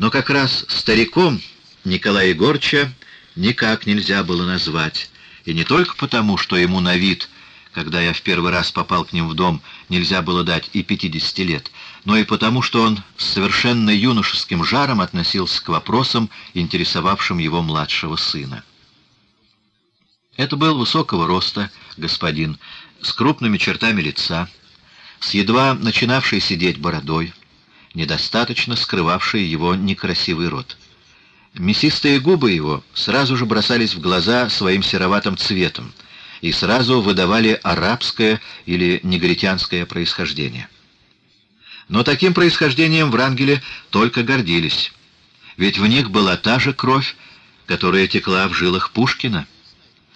Но как раз стариком Николая Егорча никак нельзя было назвать. И не только потому, что ему на вид, когда я в первый раз попал к ним в дом, нельзя было дать и 50 лет, но и потому, что он с совершенно юношеским жаром относился к вопросам, интересовавшим его младшего сына. Это был высокого роста господин, с крупными чертами лица, с едва начинавшей сидеть бородой, недостаточно скрывавшей его некрасивый рот. Мясистые губы его сразу же бросались в глаза своим сероватым цветом и сразу выдавали арабское или негритянское происхождение. Но таким происхождением в Рангеле только гордились, ведь в них была та же кровь, которая текла в жилах Пушкина,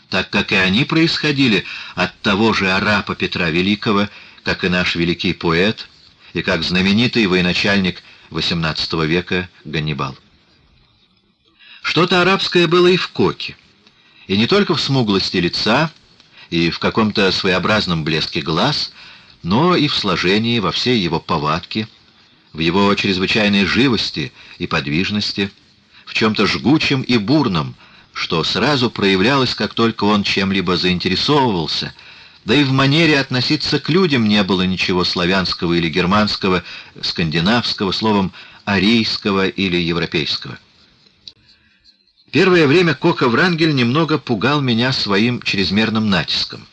так как и они происходили от того же араба Петра Великого, как и наш великий поэт, и как знаменитый военачальник XVIII века Ганнибал. Что-то арабское было и в Коке, и не только в смуглости лица и в каком-то своеобразном блеске глаз, но и в сложении, во всей его повадке, в его чрезвычайной живости и подвижности, в чем-то жгучем и бурном, что сразу проявлялось, как только он чем-либо заинтересовывался, да и в манере относиться к людям не было ничего славянского или германского, скандинавского, словом, арийского или европейского. Первое время Кока Врангель немного пугал меня своим чрезмерным натиском.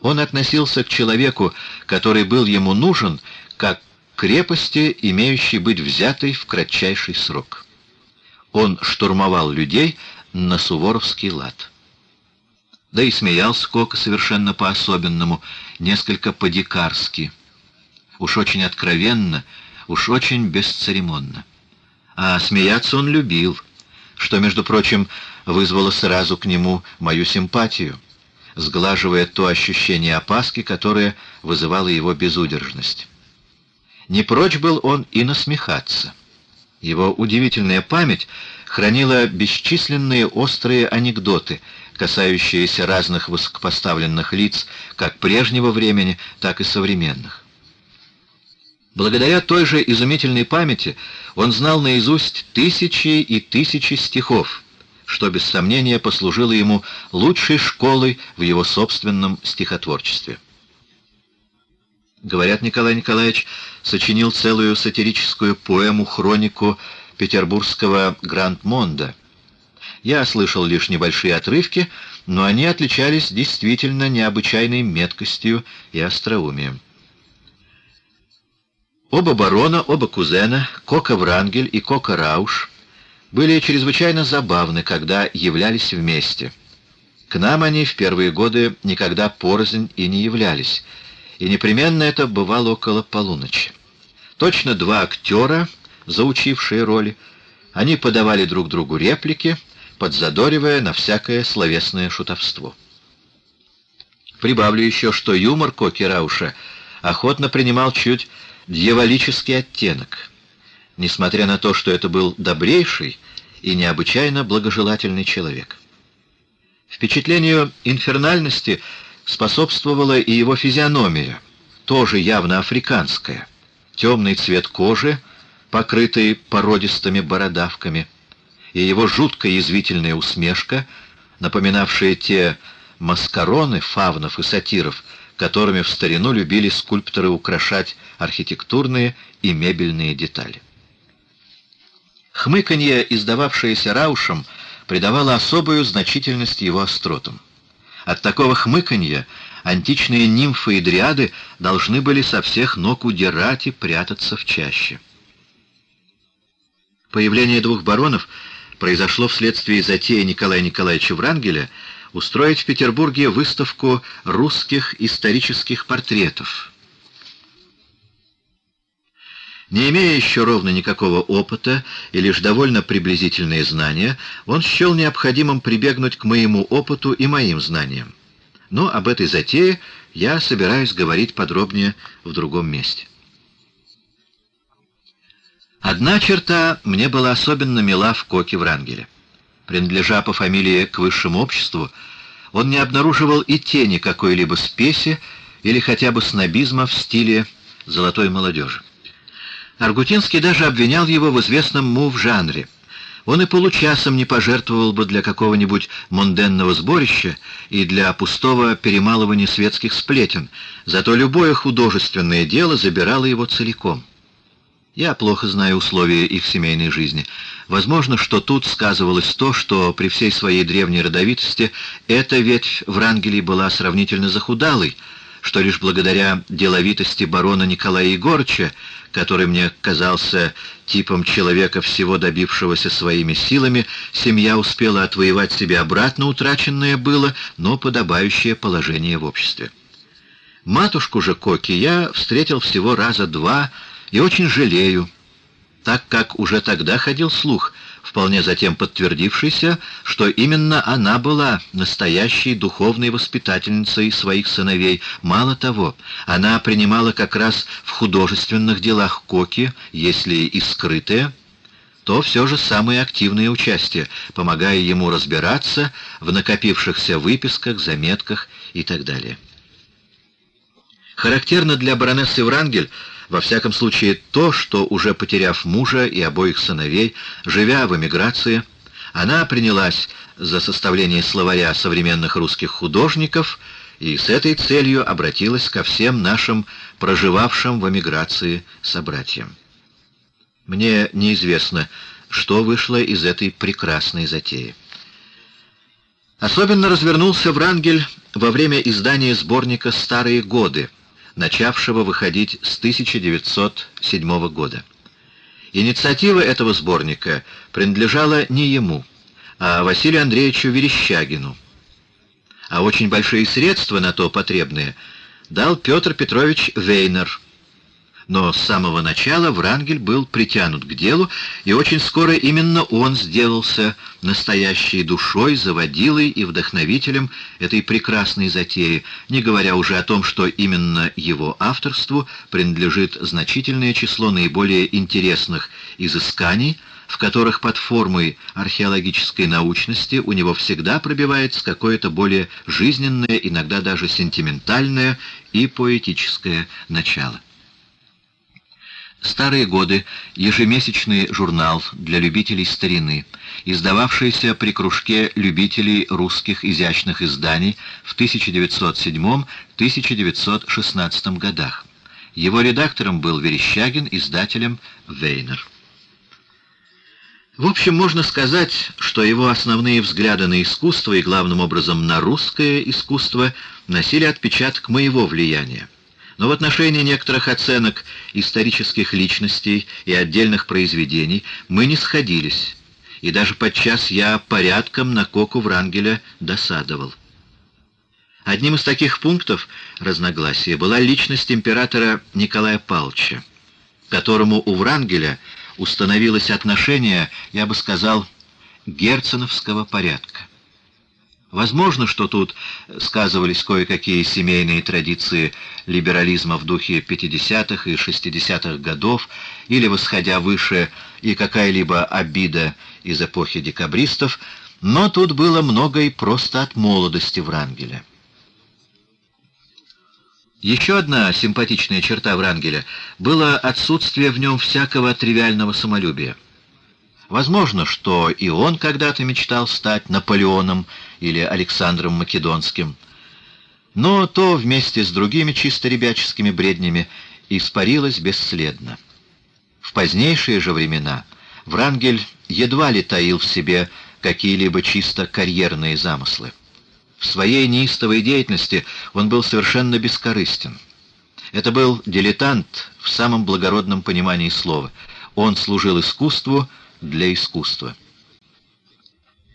Он относился к человеку, который был ему нужен, как к крепости, имеющей быть взятой в кратчайший срок. Он штурмовал людей на суворовский лад. Да и смеялся Кока совершенно по-особенному, несколько по-дикарски. Уж очень откровенно, уж очень бесцеремонно. А смеяться он любил — что, между прочим, вызвало сразу к нему мою симпатию, сглаживая то ощущение опаски, которое вызывало его безудержность. Не прочь был он и насмехаться. Его удивительная память хранила бесчисленные острые анекдоты, касающиеся разных высокопоставленных лиц, как прежнего времени, так и современных. Благодаря той же изумительной памяти он знал наизусть тысячи и тысячи стихов, что без сомнения послужило ему лучшей школой в его собственном стихотворчестве. Говорят, Николай Николаевич сочинил целую сатирическую поэму-хронику петербургского Гранд-Монда. Я слышал лишь небольшие отрывки, но они отличались действительно необычайной меткостью и остроумием. Оба барона, оба кузена, Кока Врангель и Кока Рауш, были чрезвычайно забавны, когда являлись вместе. К нам они в первые годы никогда порознь и не являлись, и непременно это бывало около полуночи. Точно два актера, заучившие роли, они подавали друг другу реплики, подзадоривая на всякое словесное шутовство. Прибавлю еще, что юмор Коки Рауша охотно принимал чуть дьяволический оттенок, несмотря на то, что это был добрейший и необычайно благожелательный человек. Впечатлению инфернальности способствовала и его физиономия, тоже явно африканская, темный цвет кожи, покрытый породистыми бородавками, и его жуткая язвительная усмешка, напоминавшая те маскароны фавнов и сатиров, которыми в старину любили скульпторы украшать архитектурные и мебельные детали. Хмыканье, издававшееся Раушем, придавало особую значительность его остротам. От такого хмыканья античные нимфы и дриады должны были со всех ног удирать и прятаться в чаще. Появление двух баронов произошло вследствие затеи Николая Николаевича Врангеля устроить в Петербурге выставку русских исторических портретов. Не имея еще ровно никакого опыта и лишь довольно приблизительные знания, он счел необходимым прибегнуть к моему опыту и моим знаниям. Но об этой затее я собираюсь говорить подробнее в другом месте. Одна черта мне была особенно мила в Коке Врангеле. Принадлежа по фамилии к высшему обществу, он не обнаруживал и тени какой-либо спеси или хотя бы снобизма в стиле золотой молодежи. Аргутинский даже обвинял его в известном мув-жанре. Он и получасом не пожертвовал бы для какого-нибудь монденного сборища и для пустого перемалывания светских сплетен, зато любое художественное дело забирало его целиком. Я плохо знаю условия их семейной жизни. Возможно, что тут сказывалось то, что при всей своей древней родовитости эта ветвь Врангелей была сравнительно захудалой, что лишь благодаря деловитости барона Николая Егорыча, который мне казался типом человека, всего добившегося своими силами, семья успела отвоевать себе обратно утраченное было, но подобающее положение в обществе. Матушку же Коки я встретил всего раза два и очень жалею, так как уже тогда ходил слух, вполне затем подтвердившийся, что именно она была настоящей духовной воспитательницей своих сыновей. Мало того, она принимала как раз в художественных делах Коки, если и скрытое, то все же самое активное участие, помогая ему разбираться в накопившихся выписках, заметках и так далее. Характерно для баронессы Врангель во всяком случае, то, что, уже потеряв мужа и обоих сыновей, живя в эмиграции, она принялась за составление словаря современных русских художников и с этой целью обратилась ко всем нашим проживавшим в эмиграции собратьям. Мне неизвестно, что вышло из этой прекрасной затеи. Особенно развернулся Врангель во время издания сборника «Старые годы», начавшего выходить с 1907 года. Инициатива этого сборника принадлежала не ему, а Василию Андреевичу Верещагину. А очень большие средства на то потребные дал Петр Петрович Вейнер – но с самого начала Врангель был притянут к делу, и очень скоро именно он сделался настоящей душой, заводилой и вдохновителем этой прекрасной затеи, не говоря уже о том, что именно его авторству принадлежит значительное число наиболее интересных изысканий, в которых под формой археологической научности у него всегда пробивается какое-то более жизненное, иногда даже сентиментальное и поэтическое начало. Старые годы — ежемесячный журнал для любителей старины, издававшийся при кружке любителей русских изящных изданий в 1907-1916 годах. Его редактором был Верещагин, издателем Вейнер. В общем, можно сказать, что его основные взгляды на искусство и, главным образом, на русское искусство носили отпечаток моего влияния. Но в отношении некоторых оценок исторических личностей и отдельных произведений мы не сходились, и даже подчас я порядком на Коку Врангеля досадовал. Одним из таких пунктов разногласия была личность императора Николая Павловича, которому у Врангеля установилось отношение, я бы сказал, герценовского порядка. Возможно, что тут сказывались кое-какие семейные традиции либерализма в духе 50-х и 60-х годов, или, восходя выше, и какая-либо обида из эпохи декабристов, но тут было много и просто от молодости Врангеля. Еще одна симпатичная черта Врангеля было отсутствие в нем всякого тривиального самолюбия. Возможно, что и он когда-то мечтал стать Наполеоном или Александром Македонским. Но то вместе с другими чисто ребяческими бреднями испарилось бесследно. В позднейшие же времена Врангель едва ли таил в себе какие-либо чисто карьерные замыслы. В своей неистовой деятельности он был совершенно бескорыстен. Это был дилетант в самом благородном понимании слова. Он служил искусству, для искусства.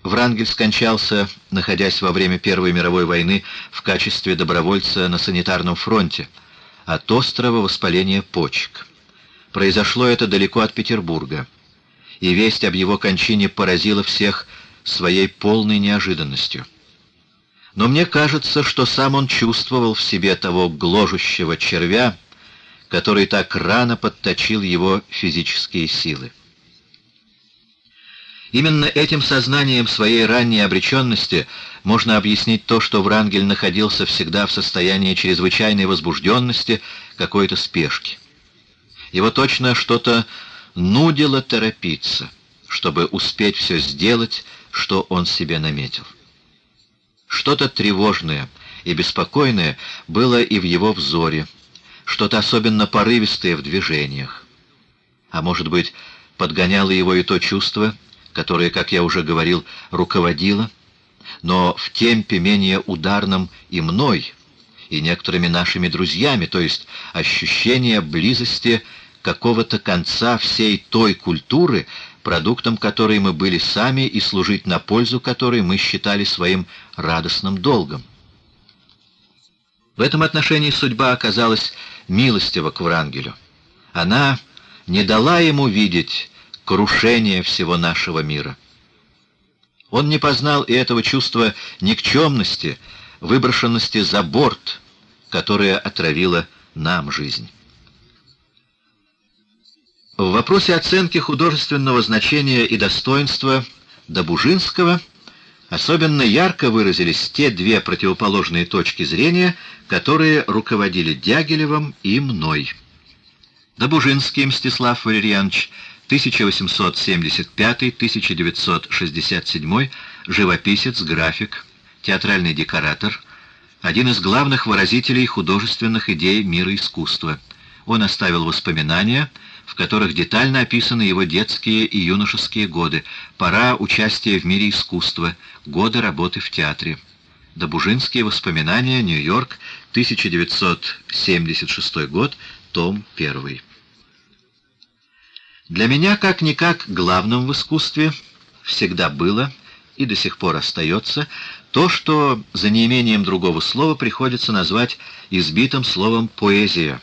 Врангель скончался, находясь во время Первой мировой войны в качестве добровольца на санитарном фронте, от острого воспаления почек. Произошло это далеко от Петербурга, и весть об его кончине поразила всех своей полной неожиданностью. Но мне кажется, что сам он чувствовал в себе того гложущего червя, который так рано подточил его физические силы. Именно этим сознанием своей ранней обреченности можно объяснить то, что Врангель находился всегда в состоянии чрезвычайной возбужденности, какой-то спешки. Его точно что-то нудило торопиться, чтобы успеть все сделать, что он себе наметил. Что-то тревожное и беспокойное было и в его взоре, что-то особенно порывистое в движениях. А может быть, подгоняло его и то чувство, которое, как я уже говорил, руководило, но в темпе менее ударном и мной, и некоторыми нашими друзьями, то есть ощущение близости какого-то конца всей той культуры, продуктом которой мы были сами и служить на пользу которой мы считали своим радостным долгом. В этом отношении судьба оказалась милостива к Врангелю. Она не дала ему видеть крушение всего нашего мира. Он не познал и этого чувства никчемности, выброшенности за борт, которое отравило нам жизнь. В вопросе оценки художественного значения и достоинства Добужинского особенно ярко выразились те две противоположные точки зрения, которые руководили Дягилевым и мной. Добужинский Мстислав Валерьянович 1875-1967, живописец, график, театральный декоратор, один из главных выразителей художественных идей мира искусства. Он оставил воспоминания, в которых детально описаны его детские и юношеские годы, пора участия в мире искусства, годы работы в театре. Добужинские воспоминания, Нью-Йорк, 1976 год, том 1. Для меня, как-никак, главным в искусстве всегда было и до сих пор остается то, что за неимением другого слова приходится назвать избитым словом «поэзия»,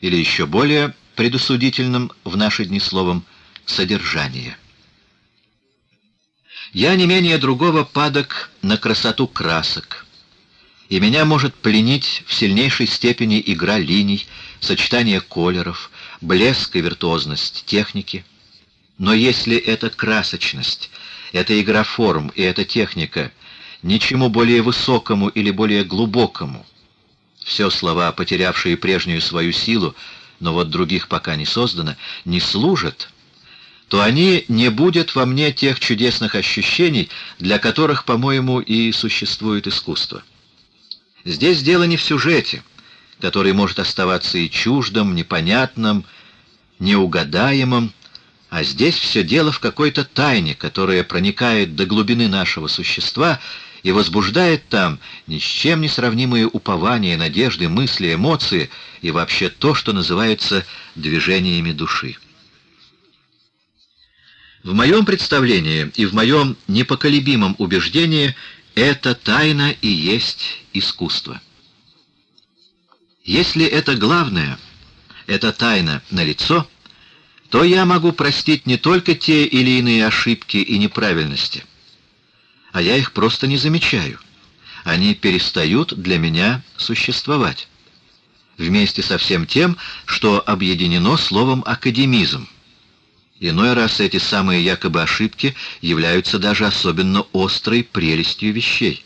или еще более предусудительным в наши дни словом «содержание». Я не менее другого падок на красоту красок, и меня может пленить в сильнейшей степени игра линий, сочетание колеров, блеск и виртуозность техники. Но если эта красочность, эта игра форм и эта техника ничему более высокому или более глубокому, все слова, потерявшие прежнюю свою силу, но вот других пока не создано, не служат, то они не будут во мне тех чудесных ощущений, для которых, по-моему, и существует искусство. Здесь дело не в сюжете — который может оставаться и чуждым, непонятным, неугадаемым, а здесь все дело в какой-то тайне, которая проникает до глубины нашего существа и возбуждает там ни с чем не сравнимые упования, надежды, мысли, эмоции и вообще то, что называется движениями души. В моем представлении и в моем непоколебимом убеждении эта тайна и есть искусство. Если это главное, это тайна на лицо, то я могу простить не только те или иные ошибки и неправильности, а я их просто не замечаю. Они перестают для меня существовать. Вместе со всем тем, что объединено словом «академизм». Иной раз эти самые якобы ошибки являются даже особенно острой прелестью вещей.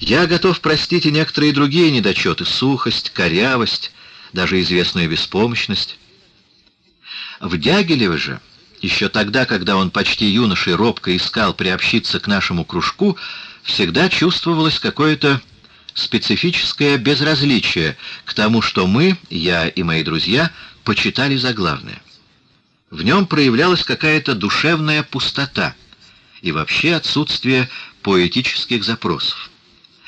Я готов простить и некоторые другие недочеты, сухость, корявость, даже известную беспомощность. В Дягилеве же, еще тогда, когда он почти юношей робко искал приобщиться к нашему кружку, всегда чувствовалось какое-то специфическое безразличие к тому, что мы, я и мои друзья, почитали за главное. В нем проявлялась какая-то душевная пустота и вообще отсутствие поэтических запросов.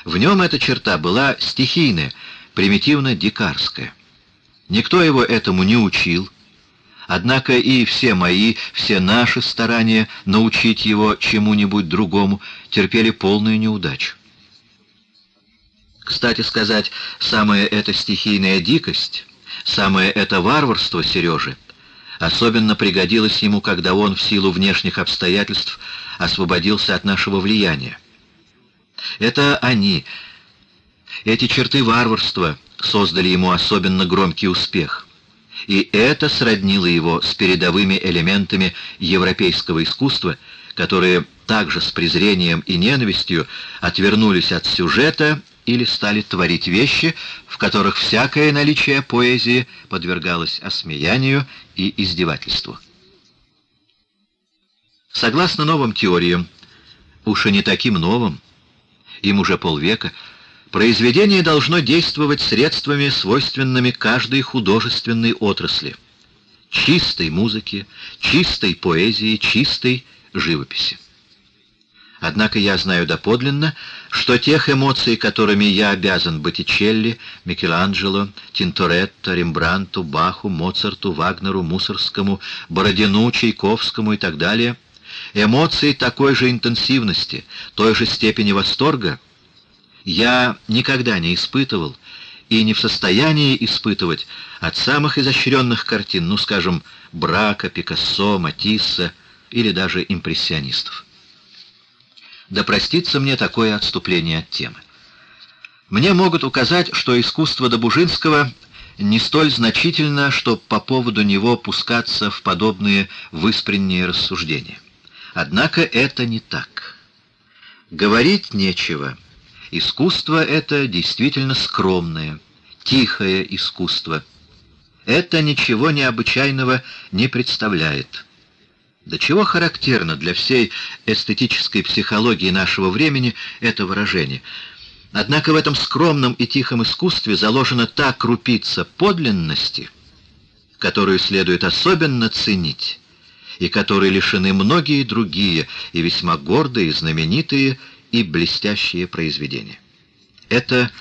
В нем эта черта была стихийная, примитивно-дикарская. Никто его этому не учил, Однако и все мои, все наши старания научить его чему-нибудь другому терпели полную неудачу. Кстати сказать, самая эта стихийная дикость, самое это варварство Сережи особенно пригодилось ему, когда он в силу внешних обстоятельств освободился от нашего влияния. Это они, эти черты варварства, создали ему особенно громкий успех. И это сроднило его с передовыми элементами европейского искусства, которые также с презрением и ненавистью отвернулись от сюжета или стали творить вещи, в которых всякое наличие поэзии подвергалось осмеянию и издевательству. Согласно новым теориям, уж и не таким новым, им уже полвека, произведение должно действовать средствами, свойственными каждой художественной отрасли, чистой музыки, чистой поэзии, чистой живописи. Однако я знаю доподлинно, что тех эмоций, которыми я обязан Боттичелли, Микеланджело, Тинторетто, Рембранту, Баху, Моцарту, Вагнеру, Мусорскому, Бородину, Чайковскому и так далее, эмоций такой же интенсивности, той же степени восторга, я никогда не испытывал и не в состоянии испытывать от самых изощренных картин, ну, скажем, Брака, Пикассо, Матисса или даже импрессионистов. Да простится мне такое отступление от темы. Мне могут указать, что искусство Добужинского не столь значительно, что по поводу него пускаться в подобные выспренние рассуждения. Однако это не так. Говорить нечего. Искусство это действительно скромное, тихое искусство. Это ничего необычайного не представляет. До чего характерно для всей эстетической психологии нашего времени это выражение. Однако в этом скромном и тихом искусстве заложена та крупица подлинности, которую следует особенно ценить, и которой лишены многие другие и весьма гордые, знаменитые и блестящие произведения. Это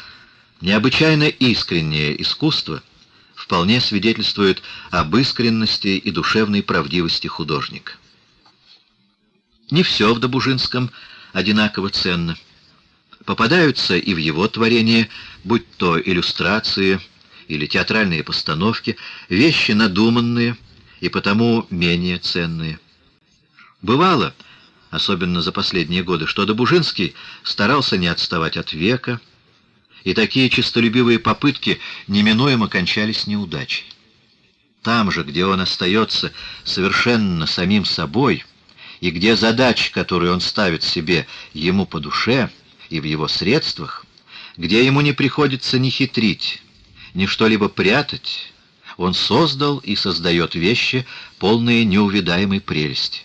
необычайно искреннее искусство — вполне свидетельствует об искренности и душевной правдивости художника. Не все в Добужинском одинаково ценно. Попадаются и в его творении, будь то иллюстрации или театральные постановки, вещи надуманные и потому менее ценные. Бывало, особенно за последние годы, что Добужинский старался не отставать от века, и такие честолюбивые попытки неминуемо кончались неудачей. Там же, где он остается совершенно самим собой, и где задача, которую он ставит себе, ему по душе и в его средствах, где ему не приходится ни хитрить, ни что-либо прятать, он создал и создает вещи, полные неувидаемой прелести.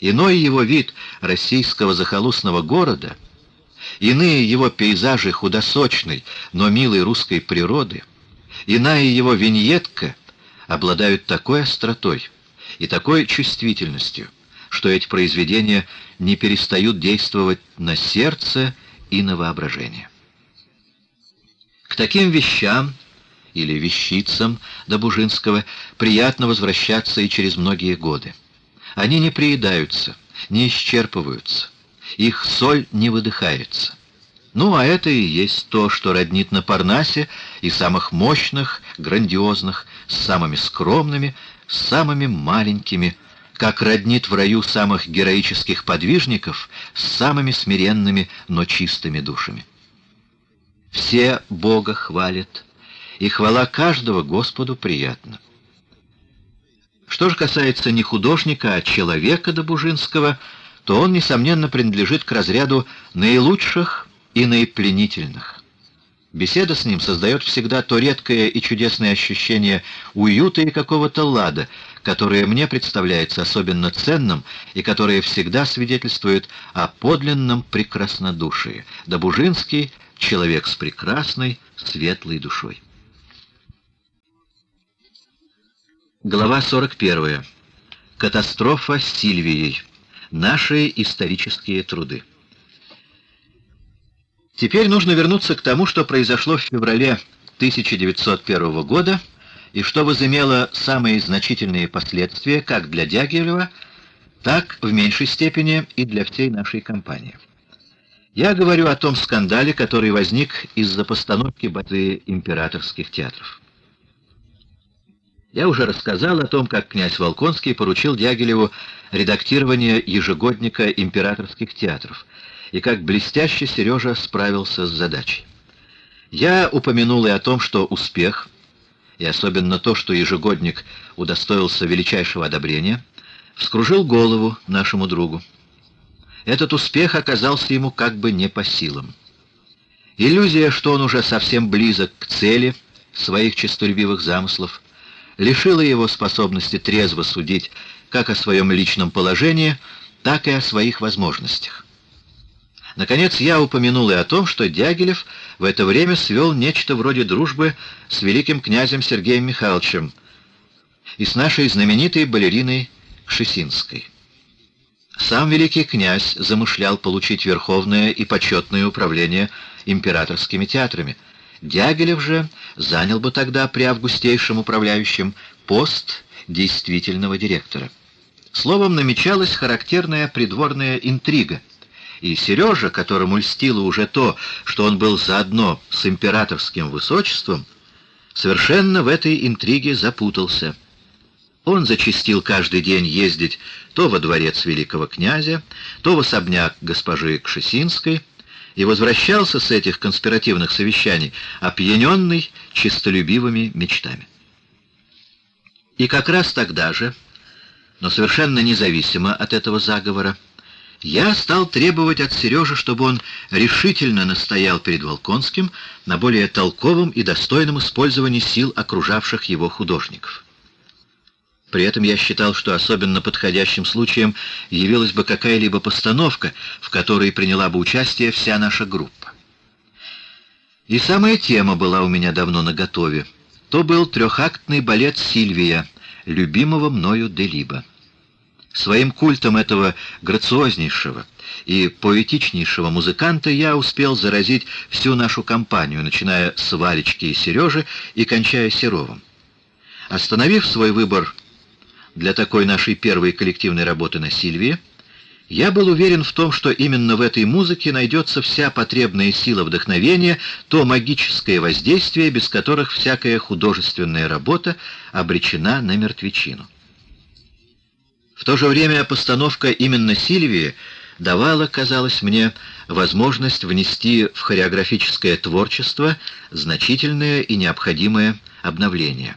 Иной его вид российского захолустного города — Иные его пейзажи худосочной, но милой русской природы, иная его виньетка обладают такой остротой и такой чувствительностью, что эти произведения не перестают действовать на сердце и на воображение. К таким вещам или вещицам Добужинского приятно возвращаться и через многие годы. Они не приедаются, не исчерпываются их соль не выдыхается. Ну, а это и есть то, что роднит на Парнасе и самых мощных, грандиозных, с самыми скромными, с самыми маленькими, как роднит в раю самых героических подвижников с самыми смиренными, но чистыми душами. Все Бога хвалят, и хвала каждого Господу приятна. Что же касается не художника, а человека Добужинского — то он, несомненно, принадлежит к разряду наилучших и наипленительных. Беседа с ним создает всегда то редкое и чудесное ощущение уюта и какого-то лада, которое мне представляется особенно ценным и которое всегда свидетельствует о подлинном прекраснодушии. Добужинский — человек с прекрасной, светлой душой. Глава 41. Катастрофа с Сильвией. Наши исторические труды. Теперь нужно вернуться к тому, что произошло в феврале 1901 года и что возымело самые значительные последствия как для Дягилева, так в меньшей степени и для всей нашей компании. Я говорю о том скандале, который возник из-за постановки баты императорских театров. Я уже рассказал о том, как князь Волконский поручил Дягилеву редактирование ежегодника императорских театров, и как блестяще Сережа справился с задачей. Я упомянул и о том, что успех, и особенно то, что ежегодник удостоился величайшего одобрения, вскружил голову нашему другу. Этот успех оказался ему как бы не по силам. Иллюзия, что он уже совсем близок к цели своих честолюбивых замыслов, лишила его способности трезво судить как о своем личном положении, так и о своих возможностях. Наконец, я упомянул и о том, что Дягилев в это время свел нечто вроде дружбы с великим князем Сергеем Михайловичем и с нашей знаменитой балериной Кшесинской. Сам великий князь замышлял получить верховное и почетное управление императорскими театрами. Дягилев же занял бы тогда при августейшем управляющем пост действительного директора. Словом, намечалась характерная придворная интрига — и Сережа, которому льстило уже то, что он был заодно с императорским высочеством, совершенно в этой интриге запутался. Он зачастил каждый день ездить то во дворец великого князя, то в особняк госпожи Кшесинской, и возвращался с этих конспиративных совещаний, опьяненный чистолюбивыми мечтами. И как раз тогда же, но совершенно независимо от этого заговора, я стал требовать от Сережи, чтобы он решительно настоял перед Волконским на более толковом и достойном использовании сил окружавших его художников. При этом я считал, что особенно подходящим случаем явилась бы какая-либо постановка, в которой приняла бы участие вся наша группа. И самая тема была у меня давно наготове. То был трехактный балет «Сильвия», любимого мною Делиба. Своим культом этого грациознейшего и поэтичнейшего музыканта я успел заразить всю нашу компанию, начиная с Валечки и Сережи и кончая Серовым. Остановив свой выбор для такой нашей первой коллективной работы на Сильвии, я был уверен в том, что именно в этой музыке найдется вся потребная сила вдохновения, то магическое воздействие, без которых всякая художественная работа обречена на мертвечину. В то же время постановка именно Сильвии давала, казалось мне, возможность внести в хореографическое творчество значительное и необходимое обновление.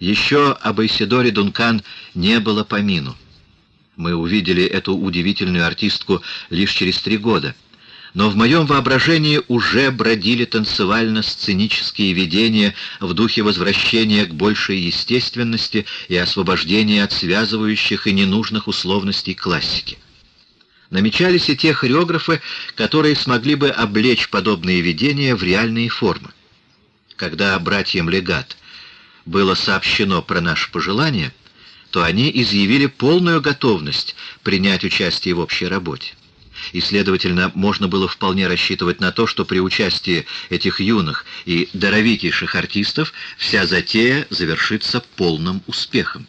Еще об Айсидоре Дункан не было помину. Мы увидели эту удивительную артистку лишь через три года — но в моем воображении уже бродили танцевально-сценические видения в духе возвращения к большей естественности и освобождения от связывающих и ненужных условностей классики. Намечались и те хореографы, которые смогли бы облечь подобные видения в реальные формы. Когда братьям Легат было сообщено про наше пожелание, то они изъявили полную готовность принять участие в общей работе и, следовательно, можно было вполне рассчитывать на то, что при участии этих юных и даровитейших артистов вся затея завершится полным успехом.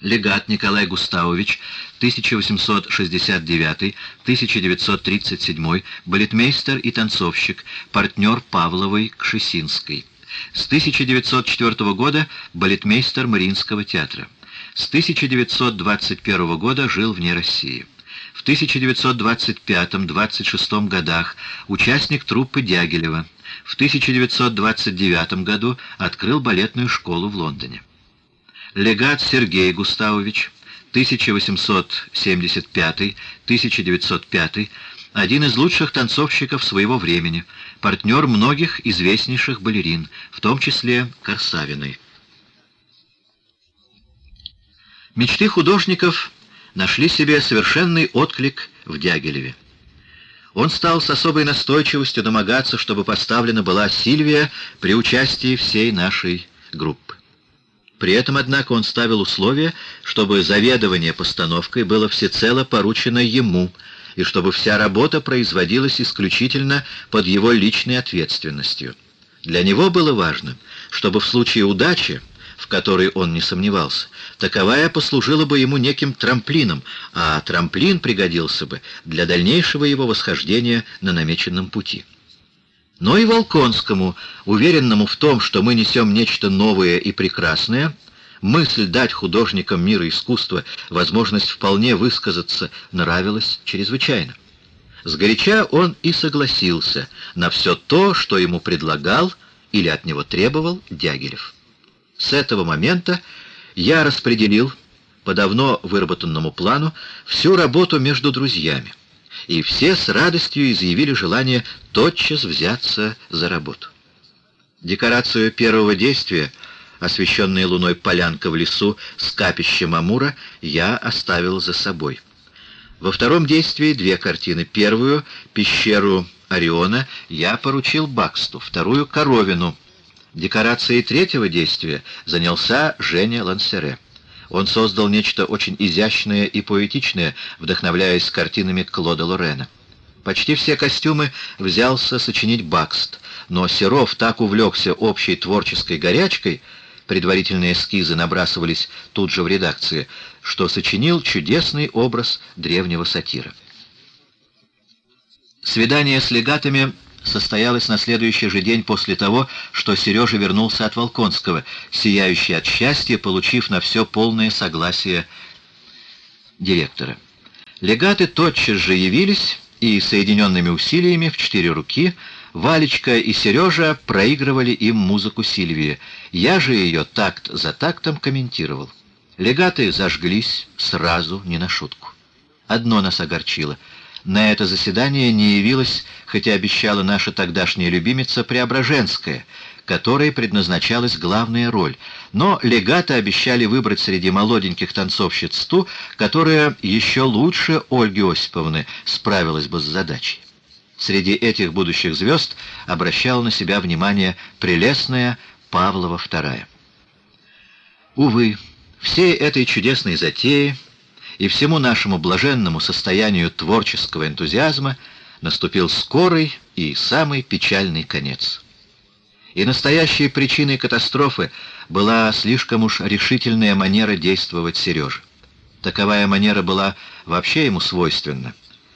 Легат Николай Густавович, 1869-1937, балетмейстер и танцовщик, партнер Павловой Кшесинской. С 1904 года балетмейстер Мариинского театра. С 1921 года жил вне России. В 1925-26 годах участник труппы Дягилева. В 1929 году открыл балетную школу в Лондоне. Легат Сергей Густавович, 1875-1905, один из лучших танцовщиков своего времени, партнер многих известнейших балерин, в том числе Корсавиной. Мечты художников нашли себе совершенный отклик в Дягилеве. Он стал с особой настойчивостью домогаться, чтобы поставлена была Сильвия при участии всей нашей группы. При этом, однако, он ставил условие, чтобы заведование постановкой было всецело поручено ему, и чтобы вся работа производилась исключительно под его личной ответственностью. Для него было важно, чтобы в случае удачи, в которой он не сомневался, таковая послужила бы ему неким трамплином, а трамплин пригодился бы для дальнейшего его восхождения на намеченном пути. Но и Волконскому, уверенному в том, что мы несем нечто новое и прекрасное, мысль дать художникам мира искусства возможность вполне высказаться нравилась чрезвычайно. Сгоряча он и согласился на все то, что ему предлагал или от него требовал Дягилев. С этого момента я распределил по давно выработанному плану всю работу между друзьями, и все с радостью изъявили желание тотчас взяться за работу. Декорацию первого действия, освещенная луной полянка в лесу с капищем Амура, я оставил за собой. Во втором действии две картины. Первую — «Пещеру Ориона» я поручил Баксту, вторую — «Коровину». Декорацией третьего действия занялся Женя Лансере. Он создал нечто очень изящное и поэтичное, вдохновляясь картинами Клода Лорена. Почти все костюмы взялся сочинить Бакст, но Серов так увлекся общей творческой горячкой, предварительные эскизы набрасывались тут же в редакции, что сочинил чудесный образ древнего сатира. Свидание с легатами состоялось на следующий же день после того, что Сережа вернулся от Волконского, сияющий от счастья, получив на все полное согласие директора. Легаты тотчас же явились, и соединенными усилиями в четыре руки Валечка и Сережа проигрывали им музыку Сильвии. Я же ее такт за тактом комментировал. Легаты зажглись сразу, не на шутку. Одно нас огорчило — на это заседание не явилась, хотя обещала наша тогдашняя любимица Преображенская, которой предназначалась главная роль, но легаты обещали выбрать среди молоденьких танцовщиц ту, которая еще лучше Ольги Осиповны справилась бы с задачей. Среди этих будущих звезд обращала на себя внимание прелестная Павлова II. Увы, всей этой чудесной затеи и всему нашему блаженному состоянию творческого энтузиазма наступил скорый и самый печальный конец. И настоящей причиной катастрофы была слишком уж решительная манера действовать Сережи. Таковая манера была вообще ему свойственна,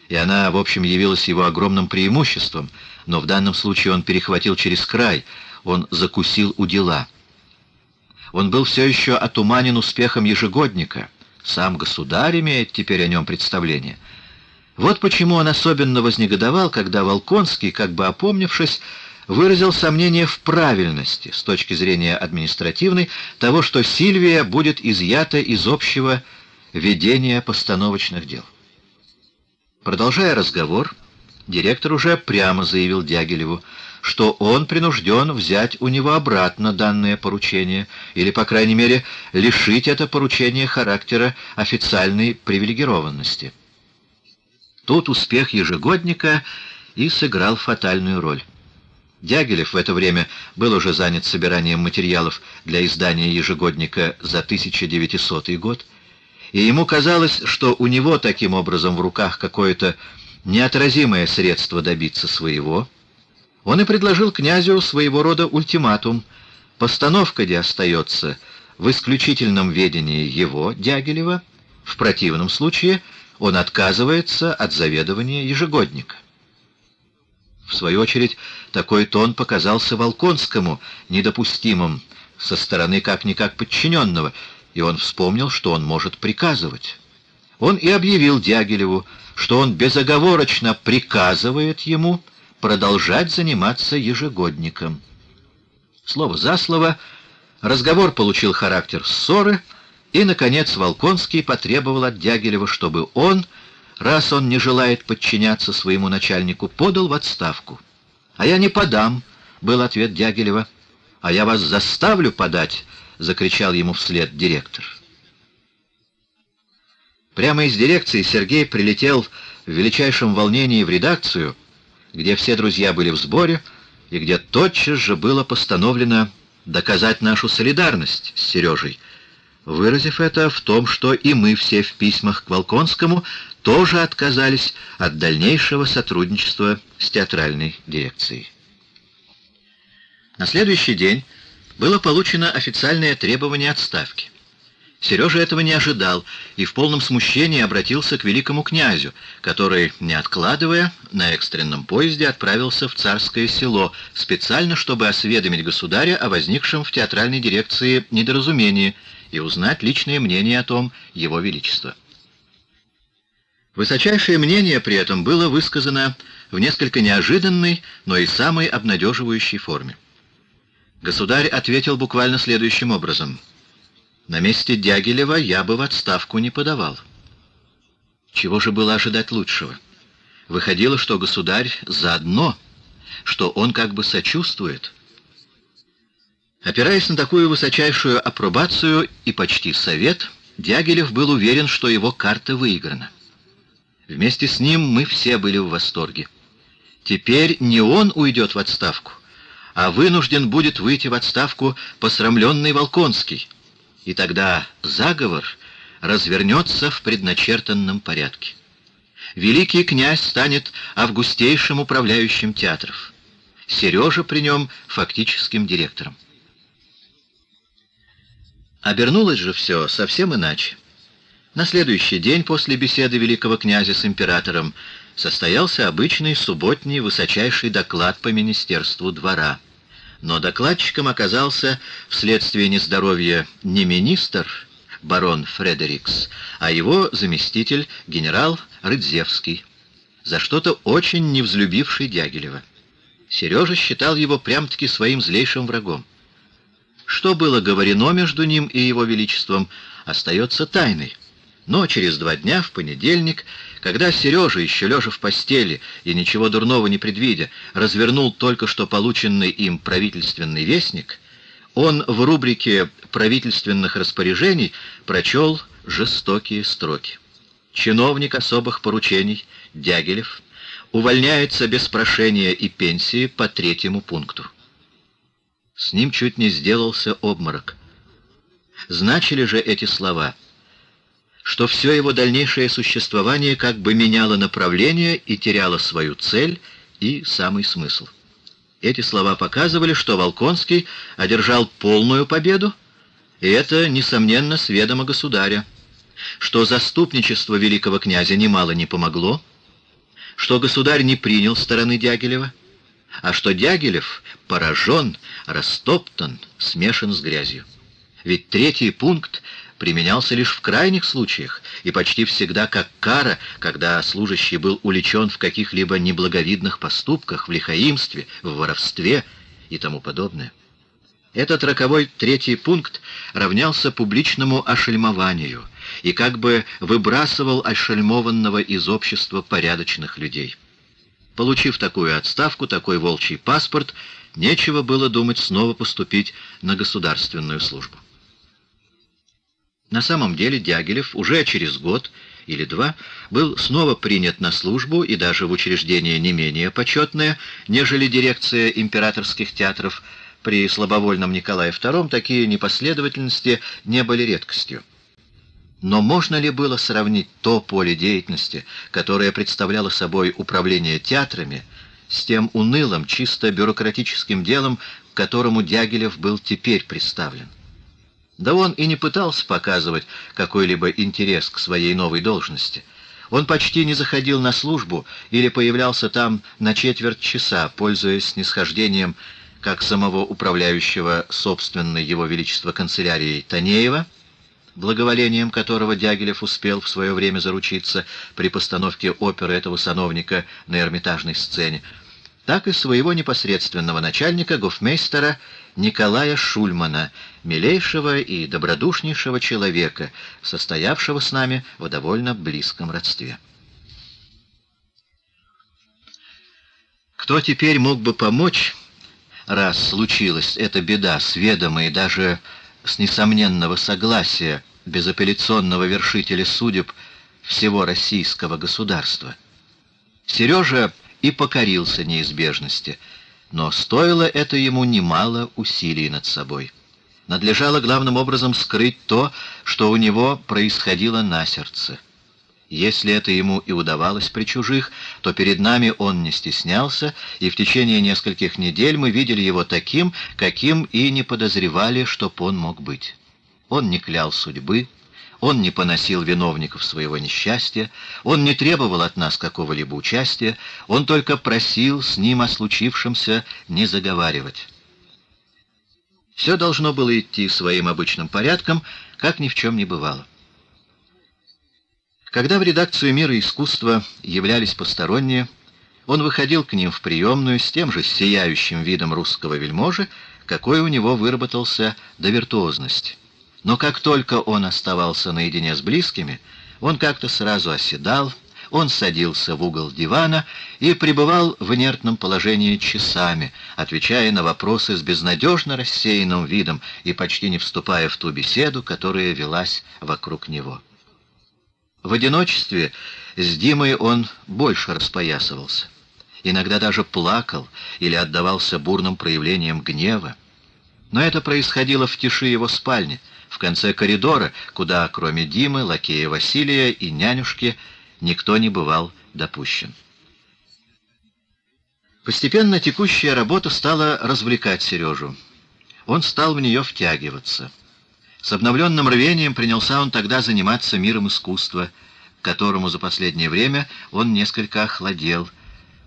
и она, в общем, явилась его огромным преимуществом, но в данном случае он перехватил через край, он закусил у дела. Он был все еще отуманен успехом ежегодника — сам государь имеет теперь о нем представление. Вот почему он особенно вознегодовал, когда Волконский, как бы опомнившись, выразил сомнение в правильности, с точки зрения административной, того, что Сильвия будет изъята из общего ведения постановочных дел. Продолжая разговор, директор уже прямо заявил Дягилеву, что он принужден взять у него обратно данное поручение, или, по крайней мере, лишить это поручение характера официальной привилегированности. Тут успех ежегодника и сыграл фатальную роль. Дягилев в это время был уже занят собиранием материалов для издания ежегодника за 1900 год, и ему казалось, что у него таким образом в руках какое-то неотразимое средство добиться своего — он и предложил князю своего рода ультиматум. Постановка где остается в исключительном ведении его, Дягилева, в противном случае он отказывается от заведования ежегодника. В свою очередь, такой тон показался Волконскому недопустимым со стороны как-никак подчиненного, и он вспомнил, что он может приказывать. Он и объявил Дягилеву, что он безоговорочно приказывает ему продолжать заниматься ежегодником. Слово за слово, разговор получил характер ссоры, и, наконец, Волконский потребовал от Дягилева, чтобы он, раз он не желает подчиняться своему начальнику, подал в отставку. «А я не подам», — был ответ Дягилева. «А я вас заставлю подать», — закричал ему вслед директор. Прямо из дирекции Сергей прилетел в величайшем волнении в редакцию — где все друзья были в сборе и где тотчас же было постановлено доказать нашу солидарность с Сережей, выразив это в том, что и мы все в письмах к Волконскому тоже отказались от дальнейшего сотрудничества с театральной дирекцией. На следующий день было получено официальное требование отставки. Сережа этого не ожидал и в полном смущении обратился к великому князю, который, не откладывая, на экстренном поезде отправился в царское село, специально чтобы осведомить государя о возникшем в театральной дирекции недоразумении и узнать личное мнение о том его величества. Высочайшее мнение при этом было высказано в несколько неожиданной, но и самой обнадеживающей форме. Государь ответил буквально следующим образом — на месте Дягилева я бы в отставку не подавал. Чего же было ожидать лучшего? Выходило, что государь заодно, что он как бы сочувствует. Опираясь на такую высочайшую апробацию и почти совет, Дягилев был уверен, что его карта выиграна. Вместе с ним мы все были в восторге. Теперь не он уйдет в отставку, а вынужден будет выйти в отставку посрамленный Волконский, и тогда заговор развернется в предначертанном порядке. Великий князь станет августейшим управляющим театров. Сережа при нем фактическим директором. Обернулось же все совсем иначе. На следующий день после беседы великого князя с императором состоялся обычный субботний высочайший доклад по Министерству двора — но докладчиком оказался вследствие нездоровья не министр, барон Фредерикс, а его заместитель, генерал Рыдзевский, за что-то очень не взлюбивший Дягилева. Сережа считал его прям-таки своим злейшим врагом. Что было говорено между ним и его величеством, остается тайной. Но через два дня, в понедельник, когда Сережа, еще лежа в постели и ничего дурного не предвидя, развернул только что полученный им правительственный вестник, он в рубрике правительственных распоряжений прочел жестокие строки. Чиновник особых поручений, Дягилев, увольняется без прошения и пенсии по третьему пункту. С ним чуть не сделался обморок. Значили же эти слова — что все его дальнейшее существование как бы меняло направление и теряло свою цель и самый смысл. Эти слова показывали, что Волконский одержал полную победу, и это, несомненно, с ведома государя, что заступничество великого князя немало не помогло, что государь не принял стороны Дягилева, а что Дягилев поражен, растоптан, смешан с грязью. Ведь третий пункт применялся лишь в крайних случаях и почти всегда как кара, когда служащий был уличен в каких-либо неблаговидных поступках, в лихаимстве, в воровстве и тому подобное. Этот роковой третий пункт равнялся публичному ошельмованию и как бы выбрасывал ошельмованного из общества порядочных людей. Получив такую отставку, такой волчий паспорт, нечего было думать снова поступить на государственную службу. На самом деле Дягилев уже через год или два был снова принят на службу и даже в учреждение не менее почетное, нежели дирекция императорских театров при слабовольном Николае II такие непоследовательности не были редкостью. Но можно ли было сравнить то поле деятельности, которое представляло собой управление театрами, с тем унылым, чисто бюрократическим делом, к которому Дягилев был теперь представлен? Да он и не пытался показывать какой-либо интерес к своей новой должности. Он почти не заходил на службу или появлялся там на четверть часа, пользуясь снисхождением как самого управляющего собственной его величества канцелярией Танеева, благоволением которого Дягилев успел в свое время заручиться при постановке оперы этого сановника на Эрмитажной сцене, так и своего непосредственного начальника, гофмейстера Николая Шульмана, милейшего и добродушнейшего человека, состоявшего с нами в довольно близком родстве. Кто теперь мог бы помочь, раз случилась эта беда с даже с несомненного согласия безапелляционного вершителя судеб всего российского государства? Сережа и покорился неизбежности, но стоило это ему немало усилий над собой. Надлежало главным образом скрыть то, что у него происходило на сердце. Если это ему и удавалось при чужих, то перед нами он не стеснялся, и в течение нескольких недель мы видели его таким, каким и не подозревали, чтоб он мог быть. Он не клял судьбы, он не поносил виновников своего несчастья, он не требовал от нас какого-либо участия, он только просил с ним о случившемся не заговаривать. Все должно было идти своим обычным порядком, как ни в чем не бывало. Когда в редакцию «Мира искусства» являлись посторонние, он выходил к ним в приемную с тем же сияющим видом русского вельможи, какой у него выработался до виртуозности. Но как только он оставался наедине с близкими, он как-то сразу оседал, он садился в угол дивана и пребывал в инертном положении часами, отвечая на вопросы с безнадежно рассеянным видом и почти не вступая в ту беседу, которая велась вокруг него. В одиночестве с Димой он больше распоясывался. Иногда даже плакал или отдавался бурным проявлениям гнева. Но это происходило в тиши его спальни, в конце коридора, куда, кроме Димы, лакея Василия и нянюшки, никто не бывал допущен. Постепенно текущая работа стала развлекать Сережу. Он стал в нее втягиваться — с обновленным рвением принялся он тогда заниматься миром искусства, которому за последнее время он несколько охладел,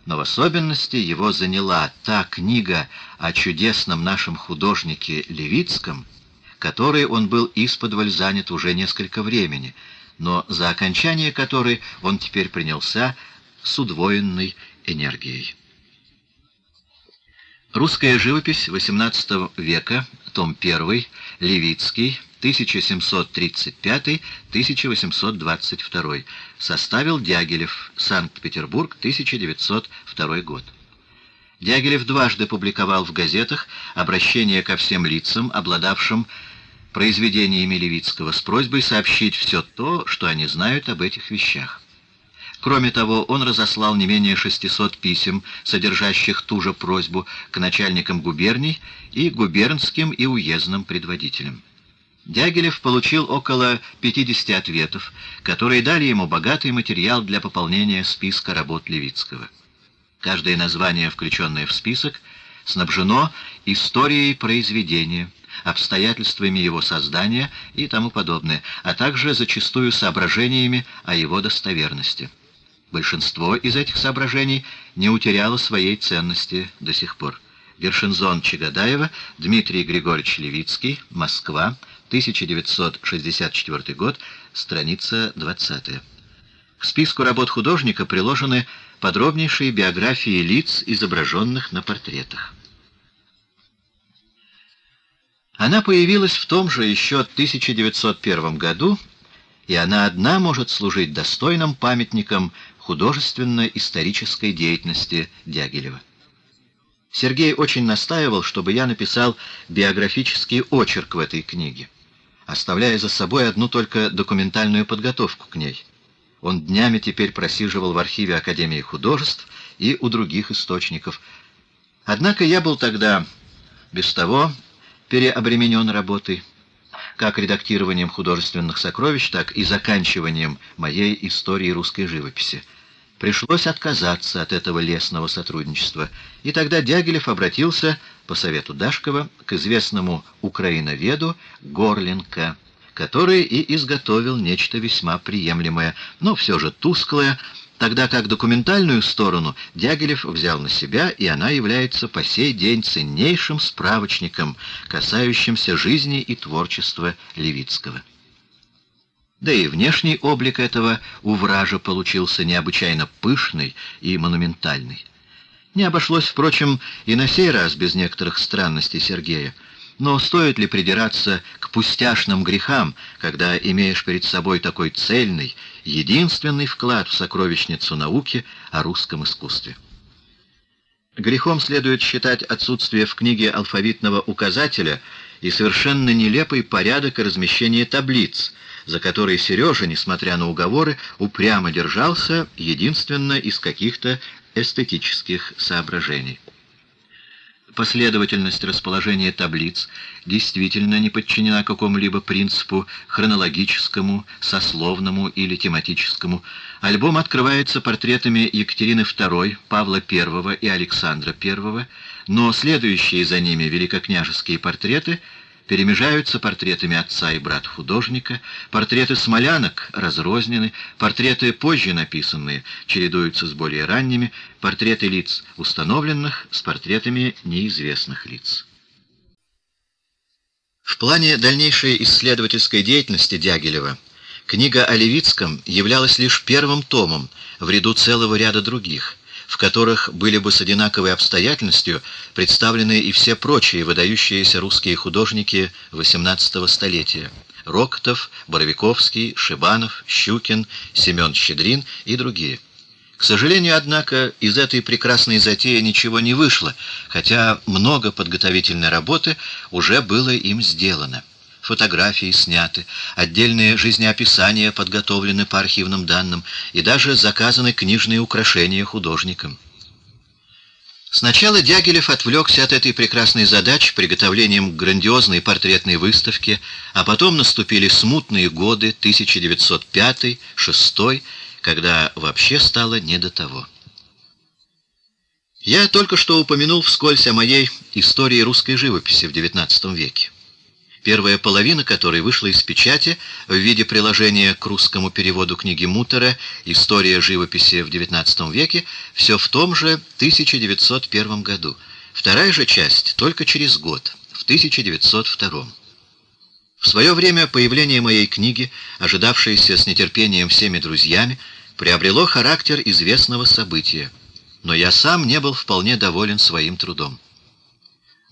но в особенности его заняла та книга о чудесном нашем художнике Левицком, которой он был исподволь занят уже несколько времени, но за окончание которой он теперь принялся с удвоенной энергией. Русская живопись XVIII века, том 1, Левицкий, 1735-1822, составил Дягилев, Санкт-Петербург, 1902 год. Дягилев дважды публиковал в газетах обращение ко всем лицам, обладавшим произведениями Левицкого, с просьбой сообщить все то, что они знают об этих вещах. Кроме того, он разослал не менее 600 писем, содержащих ту же просьбу к начальникам губерний и губернским и уездным предводителям. Дягилев получил около 50 ответов, которые дали ему богатый материал для пополнения списка работ Левицкого. Каждое название, включенное в список, снабжено историей произведения, обстоятельствами его создания и тому подобное, а также зачастую соображениями о его достоверности. Большинство из этих соображений не утеряло своей ценности до сих пор. Вершинзон Чагадаева, Дмитрий Григорьевич Левицкий, Москва, 1964 год, страница 20. К списку работ художника приложены подробнейшие биографии лиц, изображенных на портретах. Она появилась в том же еще 1901 году, и она одна может служить достойным памятником художественно-исторической деятельности Дягилева. Сергей очень настаивал, чтобы я написал биографический очерк в этой книге оставляя за собой одну только документальную подготовку к ней. Он днями теперь просиживал в архиве Академии художеств и у других источников. Однако я был тогда без того переобременен работой, как редактированием художественных сокровищ, так и заканчиванием моей истории русской живописи. Пришлось отказаться от этого лесного сотрудничества, и тогда Дягилев обратился, по совету Дашкова, к известному украиноведу Горленко, который и изготовил нечто весьма приемлемое, но все же тусклое, тогда как документальную сторону Дягилев взял на себя, и она является по сей день ценнейшим справочником, касающимся жизни и творчества Левицкого. Да и внешний облик этого увража получился необычайно пышный и монументальный. Не обошлось, впрочем, и на сей раз без некоторых странностей Сергея. Но стоит ли придираться к пустяшным грехам, когда имеешь перед собой такой цельный, единственный вклад в сокровищницу науки о русском искусстве? Грехом следует считать отсутствие в книге алфавитного указателя и совершенно нелепый порядок и размещение таблиц, за который Сережа, несмотря на уговоры, упрямо держался единственно из каких-то эстетических соображений. Последовательность расположения таблиц действительно не подчинена какому-либо принципу хронологическому, сословному или тематическому, альбом открывается портретами Екатерины II, Павла I и Александра I, но следующие за ними великокняжеские портреты — перемежаются портретами отца и брата художника, портреты смолянок разрознены, портреты позже написанные чередуются с более ранними, портреты лиц установленных с портретами неизвестных лиц. В плане дальнейшей исследовательской деятельности Дягилева книга о Левицком являлась лишь первым томом в ряду целого ряда других – в которых были бы с одинаковой обстоятельностью представлены и все прочие выдающиеся русские художники XVIII столетия. Рокотов, Боровиковский, Шибанов, Щукин, Семен Щедрин и другие. К сожалению, однако, из этой прекрасной затеи ничего не вышло, хотя много подготовительной работы уже было им сделано фотографии сняты, отдельные жизнеописания подготовлены по архивным данным и даже заказаны книжные украшения художникам. Сначала Дягилев отвлекся от этой прекрасной задачи приготовлением грандиозной портретной выставки, а потом наступили смутные годы 1905-1906, когда вообще стало не до того. Я только что упомянул вскользь о моей истории русской живописи в XIX веке первая половина которой вышла из печати в виде приложения к русскому переводу книги Мутера «История живописи в XIX веке» все в том же 1901 году. Вторая же часть только через год, в 1902. В свое время появление моей книги, ожидавшееся с нетерпением всеми друзьями, приобрело характер известного события, но я сам не был вполне доволен своим трудом.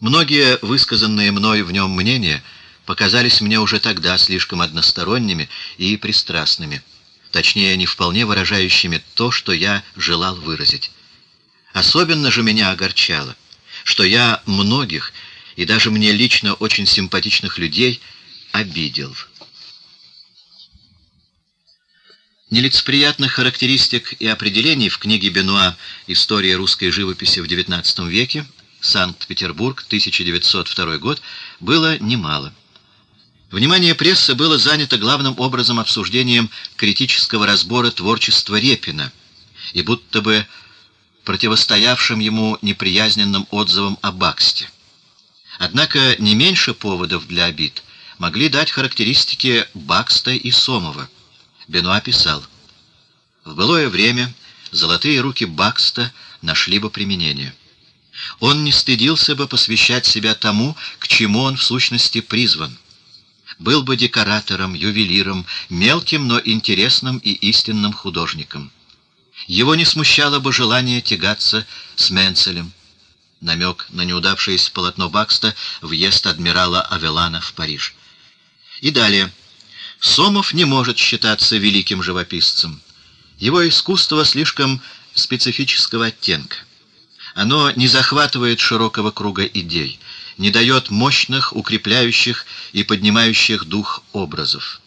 Многие высказанные мной в нем мнения – показались мне уже тогда слишком односторонними и пристрастными, точнее, не вполне выражающими то, что я желал выразить. Особенно же меня огорчало, что я многих, и даже мне лично очень симпатичных людей, обидел. Нелицеприятных характеристик и определений в книге Бенуа «История русской живописи в XIX веке» Санкт-Петербург, 1902 год, было немало. Внимание прессы было занято главным образом обсуждением критического разбора творчества Репина и будто бы противостоявшим ему неприязненным отзывам о Баксте. Однако не меньше поводов для обид могли дать характеристики Бакста и Сомова. Бенуа писал, «В былое время золотые руки Бакста нашли бы применение. Он не стыдился бы посвящать себя тому, к чему он в сущности призван» был бы декоратором, ювелиром, мелким, но интересным и истинным художником. Его не смущало бы желание тягаться с Менцелем. Намек на неудавшееся полотно Бакста «Въезд адмирала Авелана в Париж». И далее. Сомов не может считаться великим живописцем. Его искусство слишком специфического оттенка. Оно не захватывает широкого круга идей — не дает мощных, укрепляющих и поднимающих дух образов.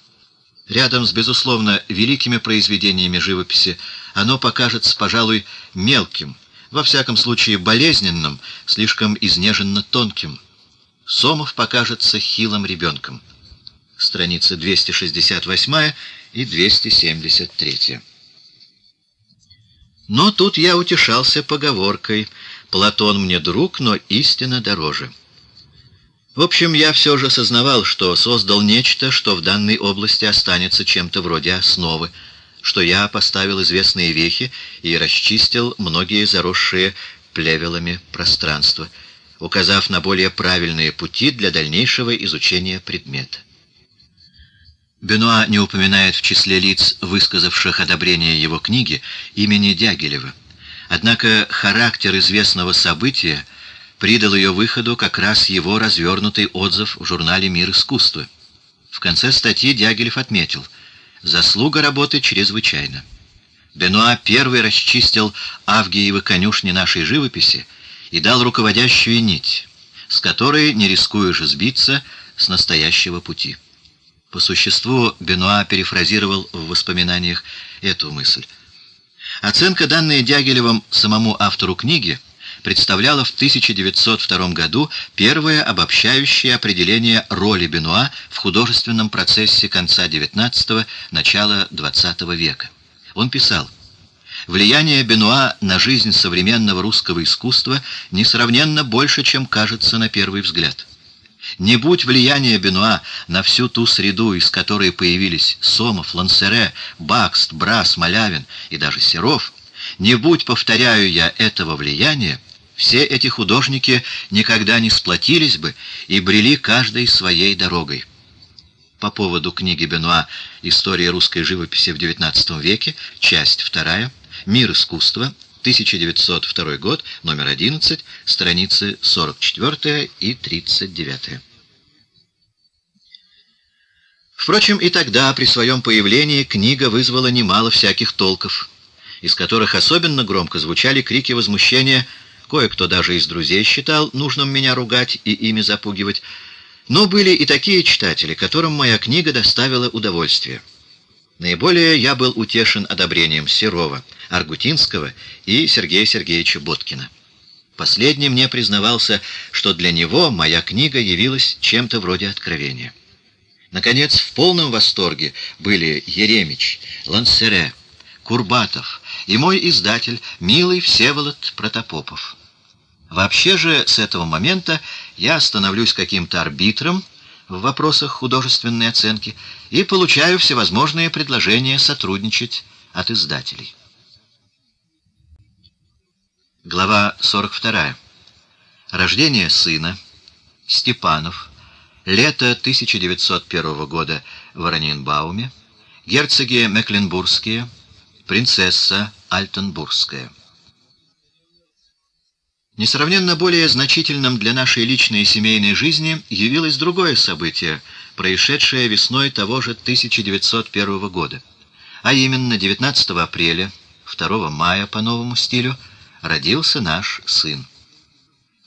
Рядом с, безусловно, великими произведениями живописи оно покажется, пожалуй, мелким, во всяком случае болезненным, слишком изнеженно тонким. Сомов покажется хилым ребенком. Страницы 268 и 273. Но тут я утешался поговоркой «Платон мне друг, но истина дороже». В общем, я все же сознавал, что создал нечто, что в данной области останется чем-то вроде основы, что я поставил известные вехи и расчистил многие заросшие плевелами пространства, указав на более правильные пути для дальнейшего изучения предмета. Бенуа не упоминает в числе лиц, высказавших одобрение его книги, имени Дягилева. Однако характер известного события — придал ее выходу как раз его развернутый отзыв в журнале «Мир искусства». В конце статьи Дягилев отметил, заслуга работы чрезвычайна. Бенуа первый расчистил Авгиевы конюшни нашей живописи и дал руководящую нить, с которой не рискуешь сбиться с настоящего пути. По существу Бенуа перефразировал в воспоминаниях эту мысль. Оценка, данная Дягилевым самому автору книги, представляла в 1902 году первое обобщающее определение роли Бенуа в художественном процессе конца XIX – начала XX века. Он писал, «Влияние Бенуа на жизнь современного русского искусства несравненно больше, чем кажется на первый взгляд». Не будь влияния Бенуа на всю ту среду, из которой появились Сомов, Лансере, Бакст, Брас, Малявин и даже Серов, не будь, повторяю я, этого влияния, все эти художники никогда не сплотились бы и брели каждой своей дорогой. По поводу книги Бенуа «История русской живописи в XIX веке», часть вторая, «Мир искусства», 1902 год, номер 11, страницы 44 и 39. Впрочем, и тогда, при своем появлении, книга вызвала немало всяких толков, из которых особенно громко звучали крики возмущения, кое-кто даже из друзей считал нужным меня ругать и ими запугивать, но были и такие читатели, которым моя книга доставила удовольствие. Наиболее я был утешен одобрением Серова, Аргутинского и Сергея Сергеевича Боткина. Последний мне признавался, что для него моя книга явилась чем-то вроде откровения. Наконец, в полном восторге были Еремич, Лансере, Курбатов и мой издатель, милый Всеволод Протопопов. Вообще же с этого момента я становлюсь каким-то арбитром, в вопросах художественной оценки и получаю всевозможные предложения сотрудничать от издателей. Глава 42. Рождение сына. Степанов. Лето 1901 года в Вороненбауме. Герцоги Мекленбургские. Принцесса Альтенбургская. Несравненно более значительным для нашей личной и семейной жизни явилось другое событие, происшедшее весной того же 1901 года. А именно 19 апреля, 2 мая по новому стилю, родился наш сын.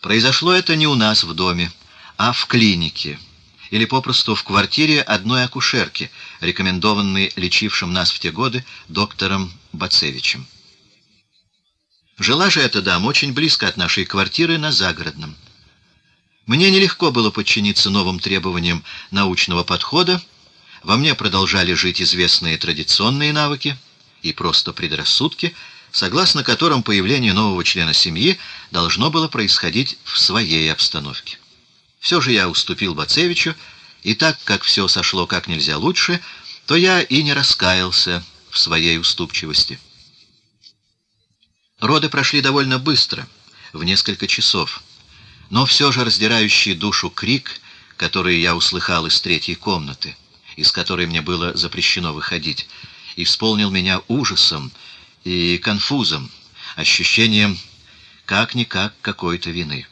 Произошло это не у нас в доме, а в клинике, или попросту в квартире одной акушерки, рекомендованной лечившим нас в те годы доктором Бацевичем. Жила же эта дама очень близко от нашей квартиры на Загородном. Мне нелегко было подчиниться новым требованиям научного подхода, во мне продолжали жить известные традиционные навыки и просто предрассудки, согласно которым появление нового члена семьи должно было происходить в своей обстановке. Все же я уступил Бацевичу, и так как все сошло как нельзя лучше, то я и не раскаялся в своей уступчивости. Роды прошли довольно быстро, в несколько часов. Но все же раздирающий душу крик, который я услыхал из третьей комнаты, из которой мне было запрещено выходить, исполнил меня ужасом и конфузом, ощущением как-никак какой-то вины.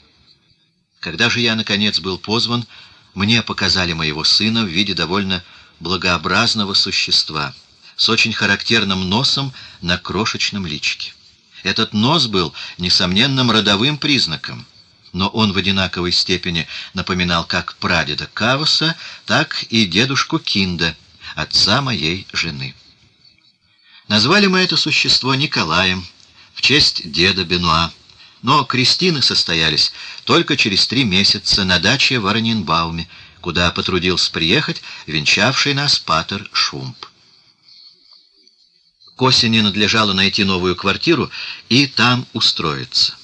Когда же я, наконец, был позван, мне показали моего сына в виде довольно благообразного существа с очень характерным носом на крошечном личике. Этот нос был несомненным родовым признаком, но он в одинаковой степени напоминал как прадеда Каваса, так и дедушку Кинда, отца моей жены. Назвали мы это существо Николаем в честь деда Бенуа, но крестины состоялись только через три месяца на даче в Вороненбауме, куда потрудился приехать венчавший нас патер Шумп. К осени надлежало найти новую квартиру и там устроиться.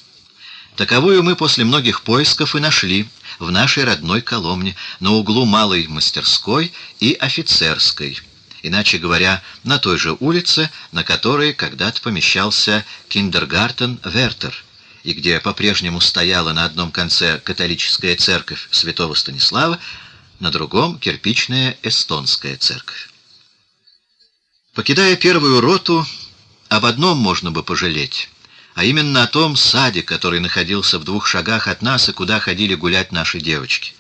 Таковую мы после многих поисков и нашли в нашей родной Коломне на углу Малой Мастерской и Офицерской, иначе говоря, на той же улице, на которой когда-то помещался киндергартен Вертер, и где по-прежнему стояла на одном конце католическая церковь святого Станислава, на другом — кирпичная эстонская церковь. Покидая первую роту, об одном можно бы пожалеть, а именно о том саде, который находился в двух шагах от нас и куда ходили гулять наши девочки.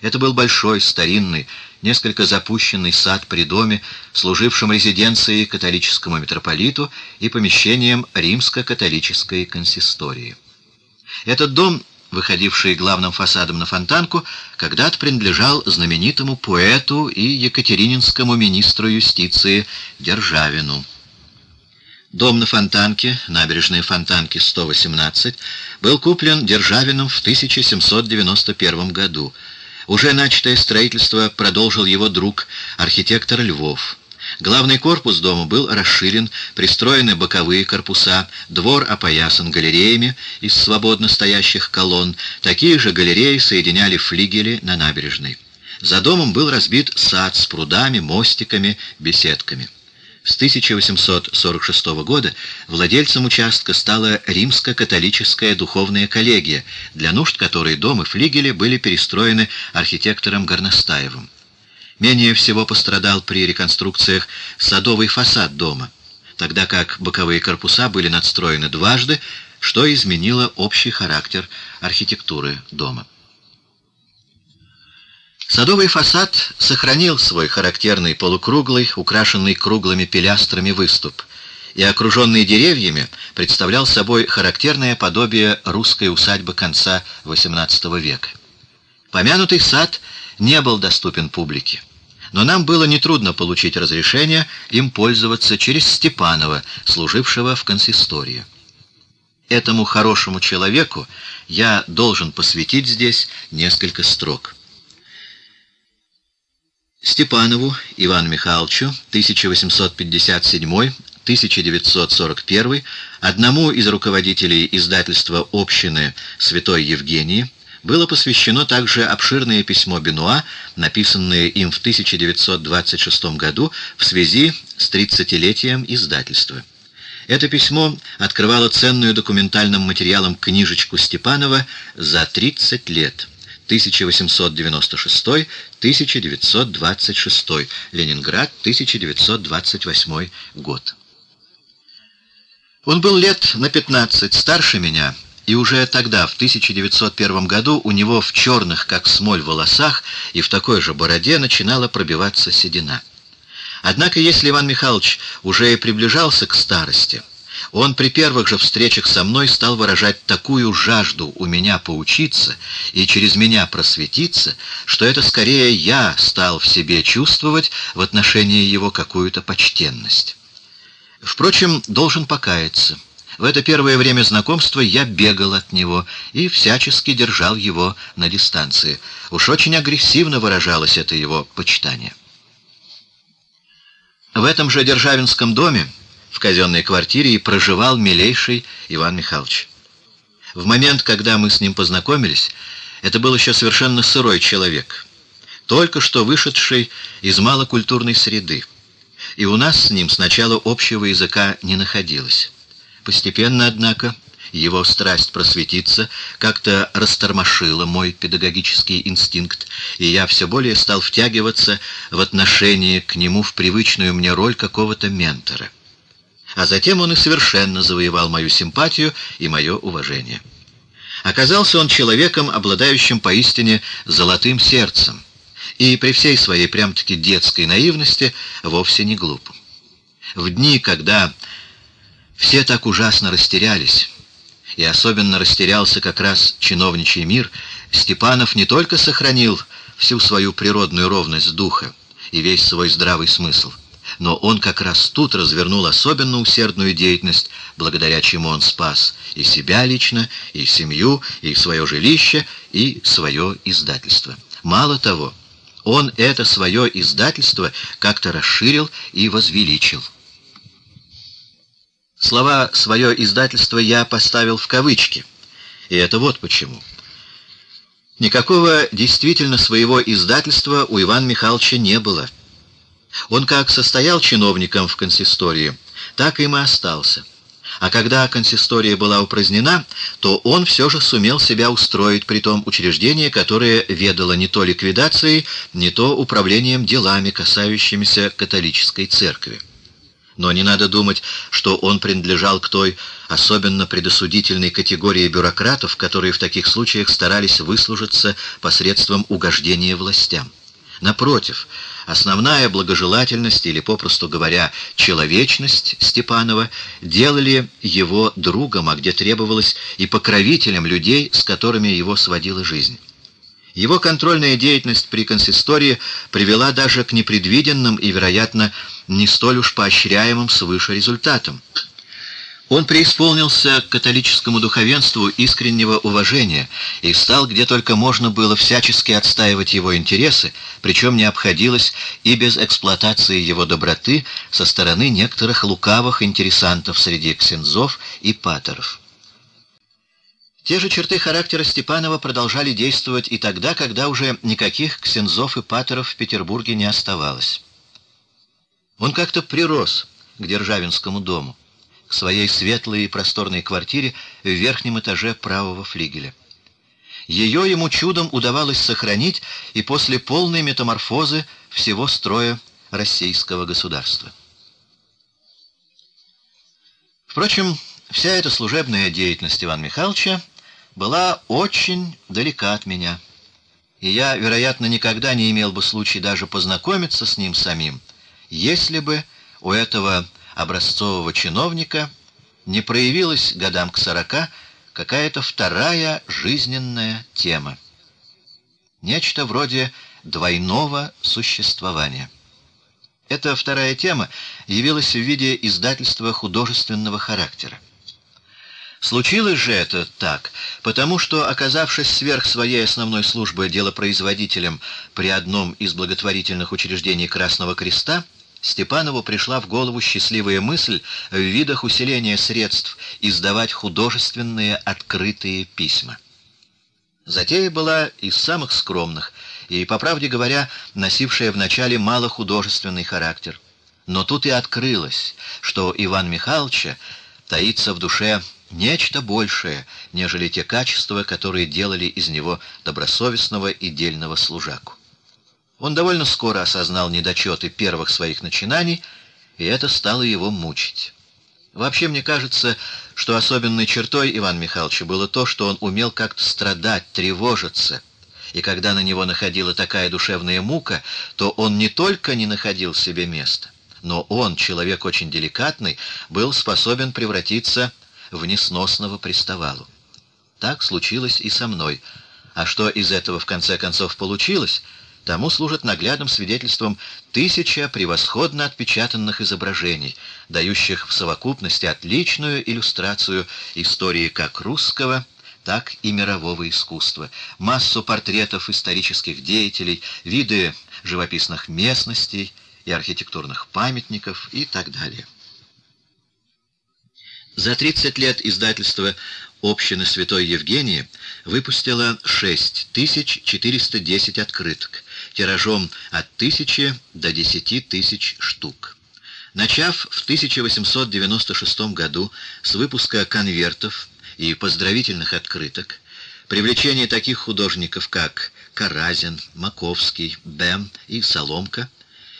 Это был большой, старинный, несколько запущенный сад при доме, служившем резиденцией католическому митрополиту и помещением римско-католической консистории. Этот дом выходивший главным фасадом на фонтанку, когда-то принадлежал знаменитому поэту и екатерининскому министру юстиции Державину. Дом на Фонтанке, набережной Фонтанки 118, был куплен Державиным в 1791 году. Уже начатое строительство продолжил его друг, архитектор Львов. Главный корпус дома был расширен, пристроены боковые корпуса, двор опоясан галереями из свободно стоящих колонн, такие же галереи соединяли флигели на набережной. За домом был разбит сад с прудами, мостиками, беседками. С 1846 года владельцем участка стала Римско-католическая духовная коллегия, для нужд которой дом и флигели были перестроены архитектором Горностаевым. Менее всего пострадал при реконструкциях садовый фасад дома, тогда как боковые корпуса были надстроены дважды, что изменило общий характер архитектуры дома. Садовый фасад сохранил свой характерный полукруглый, украшенный круглыми пилястрами выступ, и, окруженный деревьями, представлял собой характерное подобие русской усадьбы конца XVIII века. Помянутый сад не был доступен публике, но нам было нетрудно получить разрешение им пользоваться через Степанова, служившего в консистории. Этому хорошему человеку я должен посвятить здесь несколько строк. Степанову Ивану Михайловичу, 1857-1941, одному из руководителей издательства «Общины Святой Евгении», было посвящено также обширное письмо Бенуа, написанное им в 1926 году в связи с 30-летием издательства. Это письмо открывало ценную документальным материалом книжечку Степанова за 30 лет – 1896-1926, Ленинград, 1928 год. Он был лет на 15 старше меня, и уже тогда, в 1901 году, у него в черных, как смоль, волосах и в такой же бороде начинала пробиваться седина. Однако, если Иван Михайлович уже и приближался к старости, он при первых же встречах со мной стал выражать такую жажду у меня поучиться и через меня просветиться, что это скорее я стал в себе чувствовать в отношении его какую-то почтенность. Впрочем, должен покаяться. В это первое время знакомства я бегал от него и всячески держал его на дистанции. Уж очень агрессивно выражалось это его почитание. В этом же Державинском доме в казенной квартире и проживал милейший Иван Михайлович. В момент, когда мы с ним познакомились, это был еще совершенно сырой человек, только что вышедший из малокультурной среды. И у нас с ним сначала общего языка не находилось. Постепенно, однако, его страсть просветиться как-то растормошила мой педагогический инстинкт, и я все более стал втягиваться в отношение к нему в привычную мне роль какого-то ментора а затем он и совершенно завоевал мою симпатию и мое уважение. Оказался он человеком, обладающим поистине золотым сердцем, и при всей своей прям-таки детской наивности вовсе не глупым. В дни, когда все так ужасно растерялись, и особенно растерялся как раз чиновничий мир, Степанов не только сохранил всю свою природную ровность духа и весь свой здравый смысл — но он как раз тут развернул особенно усердную деятельность, благодаря чему он спас и себя лично, и семью, и свое жилище, и свое издательство. Мало того, он это свое издательство как-то расширил и возвеличил. Слова «свое издательство» я поставил в кавычки, и это вот почему. Никакого действительно своего издательства у Ивана Михайловича не было — он как состоял чиновником в консистории, так им и остался. А когда консистория была упразднена, то он все же сумел себя устроить при том учреждении, которое ведало не то ликвидацией, не то управлением делами, касающимися католической церкви. Но не надо думать, что он принадлежал к той особенно предосудительной категории бюрократов, которые в таких случаях старались выслужиться посредством угождения властям. Напротив, основная благожелательность, или, попросту говоря, человечность Степанова делали его другом, а где требовалось и покровителем людей, с которыми его сводила жизнь. Его контрольная деятельность при консистории привела даже к непредвиденным и, вероятно, не столь уж поощряемым свыше результатам. Он преисполнился к католическому духовенству искреннего уважения и стал, где только можно было, всячески отстаивать его интересы, причем не обходилось и без эксплуатации его доброты со стороны некоторых лукавых интересантов среди ксензов и патеров. Те же черты характера Степанова продолжали действовать и тогда, когда уже никаких ксензов и патеров в Петербурге не оставалось. Он как-то прирос к Державинскому дому к своей светлой и просторной квартире в верхнем этаже правого флигеля. Ее ему чудом удавалось сохранить и после полной метаморфозы всего строя российского государства. Впрочем, вся эта служебная деятельность Ивана Михайловича была очень далека от меня, и я, вероятно, никогда не имел бы случая даже познакомиться с ним самим, если бы у этого образцового чиновника не проявилась годам к сорока какая-то вторая жизненная тема. Нечто вроде двойного существования. Эта вторая тема явилась в виде издательства художественного характера. Случилось же это так, потому что, оказавшись сверх своей основной службы делопроизводителем при одном из благотворительных учреждений Красного Креста, Степанову пришла в голову счастливая мысль в видах усиления средств издавать художественные открытые письма. Затея была из самых скромных и, по правде говоря, носившая вначале малохудожественный характер. Но тут и открылось, что Иван Михайловича таится в душе нечто большее, нежели те качества, которые делали из него добросовестного и дельного служаку. Он довольно скоро осознал недочеты первых своих начинаний, и это стало его мучить. Вообще, мне кажется, что особенной чертой Ивана Михайловича было то, что он умел как-то страдать, тревожиться, и когда на него находила такая душевная мука, то он не только не находил себе места, но он, человек очень деликатный, был способен превратиться в несносного приставалу. Так случилось и со мной. А что из этого в конце концов получилось — Тому служат наглядным свидетельством тысяча превосходно отпечатанных изображений, дающих в совокупности отличную иллюстрацию истории как русского, так и мирового искусства, массу портретов исторических деятелей, виды живописных местностей и архитектурных памятников и так далее. За 30 лет издательство общины Святой Евгении выпустило 6410 открыток, тиражом от 1000 до 10 тысяч штук. Начав в 1896 году с выпуска конвертов и поздравительных открыток, привлечение таких художников, как Каразин, Маковский, Бем и Соломка,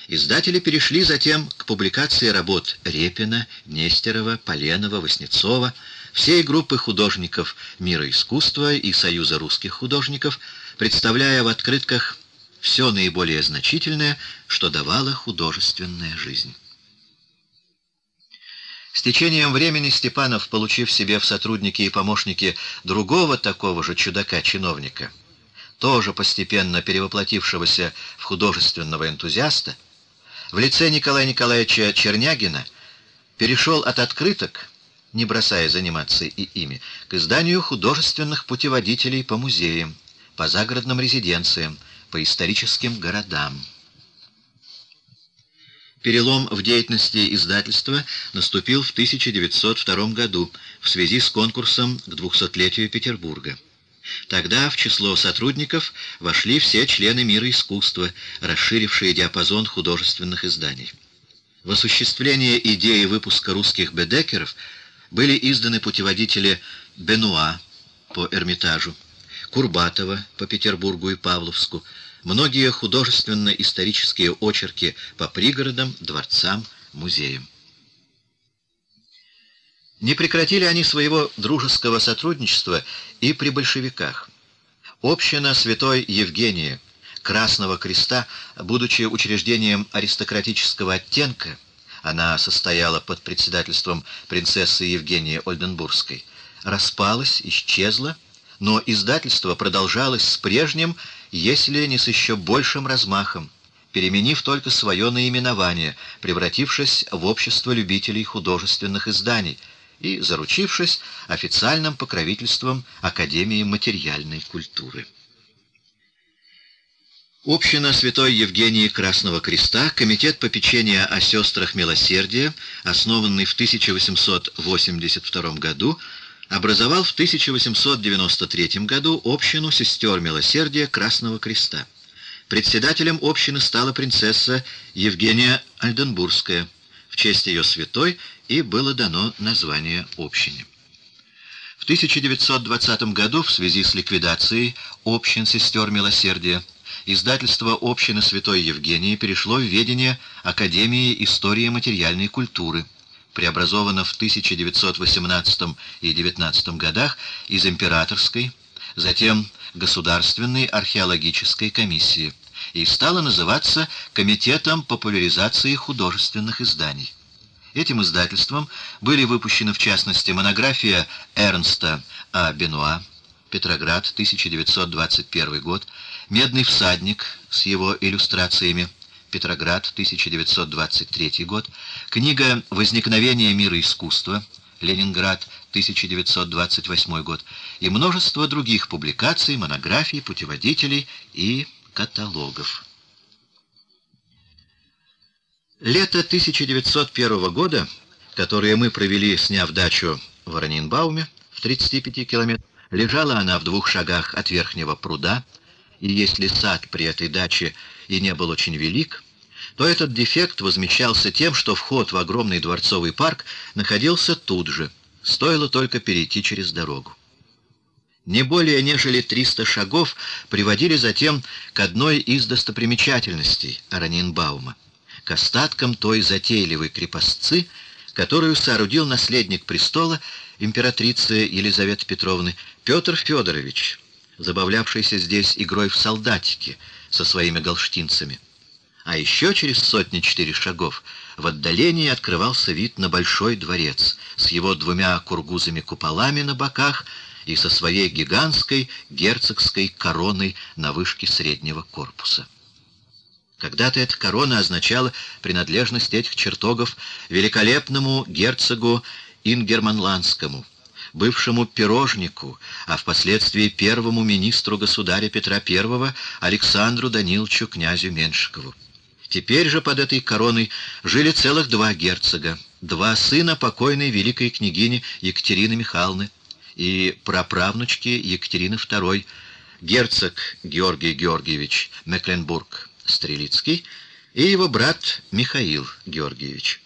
издатели перешли затем к публикации работ Репина, Нестерова, Поленова, Васнецова, всей группы художников мира искусства и Союза русских художников, представляя в открытках все наиболее значительное, что давала художественная жизнь. С течением времени Степанов, получив себе в сотрудники и помощники другого такого же чудака-чиновника, тоже постепенно перевоплотившегося в художественного энтузиаста, в лице Николая Николаевича Чернягина перешел от открыток, не бросая заниматься и ими, к изданию художественных путеводителей по музеям, по загородным резиденциям, по историческим городам. Перелом в деятельности издательства наступил в 1902 году в связи с конкурсом к 200-летию Петербурга. Тогда в число сотрудников вошли все члены мира искусства, расширившие диапазон художественных изданий. В осуществление идеи выпуска русских бедекеров были изданы путеводители Бенуа по Эрмитажу, Курбатова по Петербургу и Павловску, многие художественно-исторические очерки по пригородам, дворцам, музеям. Не прекратили они своего дружеского сотрудничества и при большевиках. Община Святой Евгении, Красного Креста, будучи учреждением аристократического оттенка, она состояла под председательством принцессы Евгении Ольденбургской, распалась, исчезла, но издательство продолжалось с прежним если не с еще большим размахом, переменив только свое наименование, превратившись в общество любителей художественных изданий, и заручившись официальным покровительством Академии материальной культуры. Община Святой Евгении Красного Креста, Комитет попечения о сестрах Милосердия, основанный в 1882 году, образовал в 1893 году общину сестер Милосердия Красного Креста. Председателем общины стала принцесса Евгения Альденбургская. В честь ее святой и было дано название общине. В 1920 году в связи с ликвидацией общин сестер Милосердия издательство общины Святой Евгении перешло в ведение Академии истории материальной культуры, преобразовано в 1918 и 19 годах из императорской, затем Государственной археологической комиссии и стало называться Комитетом популяризации художественных изданий. Этим издательством были выпущены в частности монография Эрнста А. Бенуа Петроград, 1921 год, «Медный всадник» с его иллюстрациями, Петроград, 1923 год, книга «Возникновение мира искусства», Ленинград, 1928 год, и множество других публикаций, монографий, путеводителей и каталогов. Лето 1901 года, которое мы провели, сняв дачу в Воронинбауме, в 35 километрах, Лежала она в двух шагах от верхнего пруда, и если сад при этой даче и не был очень велик, то этот дефект возмещался тем, что вход в огромный дворцовый парк находился тут же, стоило только перейти через дорогу. Не более нежели 300 шагов приводили затем к одной из достопримечательностей Аранинбаума, к остаткам той затейливой крепостцы, которую соорудил наследник престола императрицы Елизаветы Петровны Петр Федорович, забавлявшийся здесь игрой в солдатики со своими галштинцами. А еще через сотни-четыре шагов в отдалении открывался вид на большой дворец с его двумя кургузами-куполами на боках и со своей гигантской герцогской короной на вышке среднего корпуса. Когда-то эта корона означала принадлежность этих чертогов великолепному герцогу Ингерманландскому, бывшему пирожнику, а впоследствии первому министру государя Петра I Александру Даниловичу князю Меншикову. Теперь же под этой короной жили целых два герцога, два сына покойной великой княгини Екатерины Михайловны и праправнучки Екатерины II, герцог Георгий Георгиевич Мекленбург Стрелицкий и его брат Михаил Георгиевич.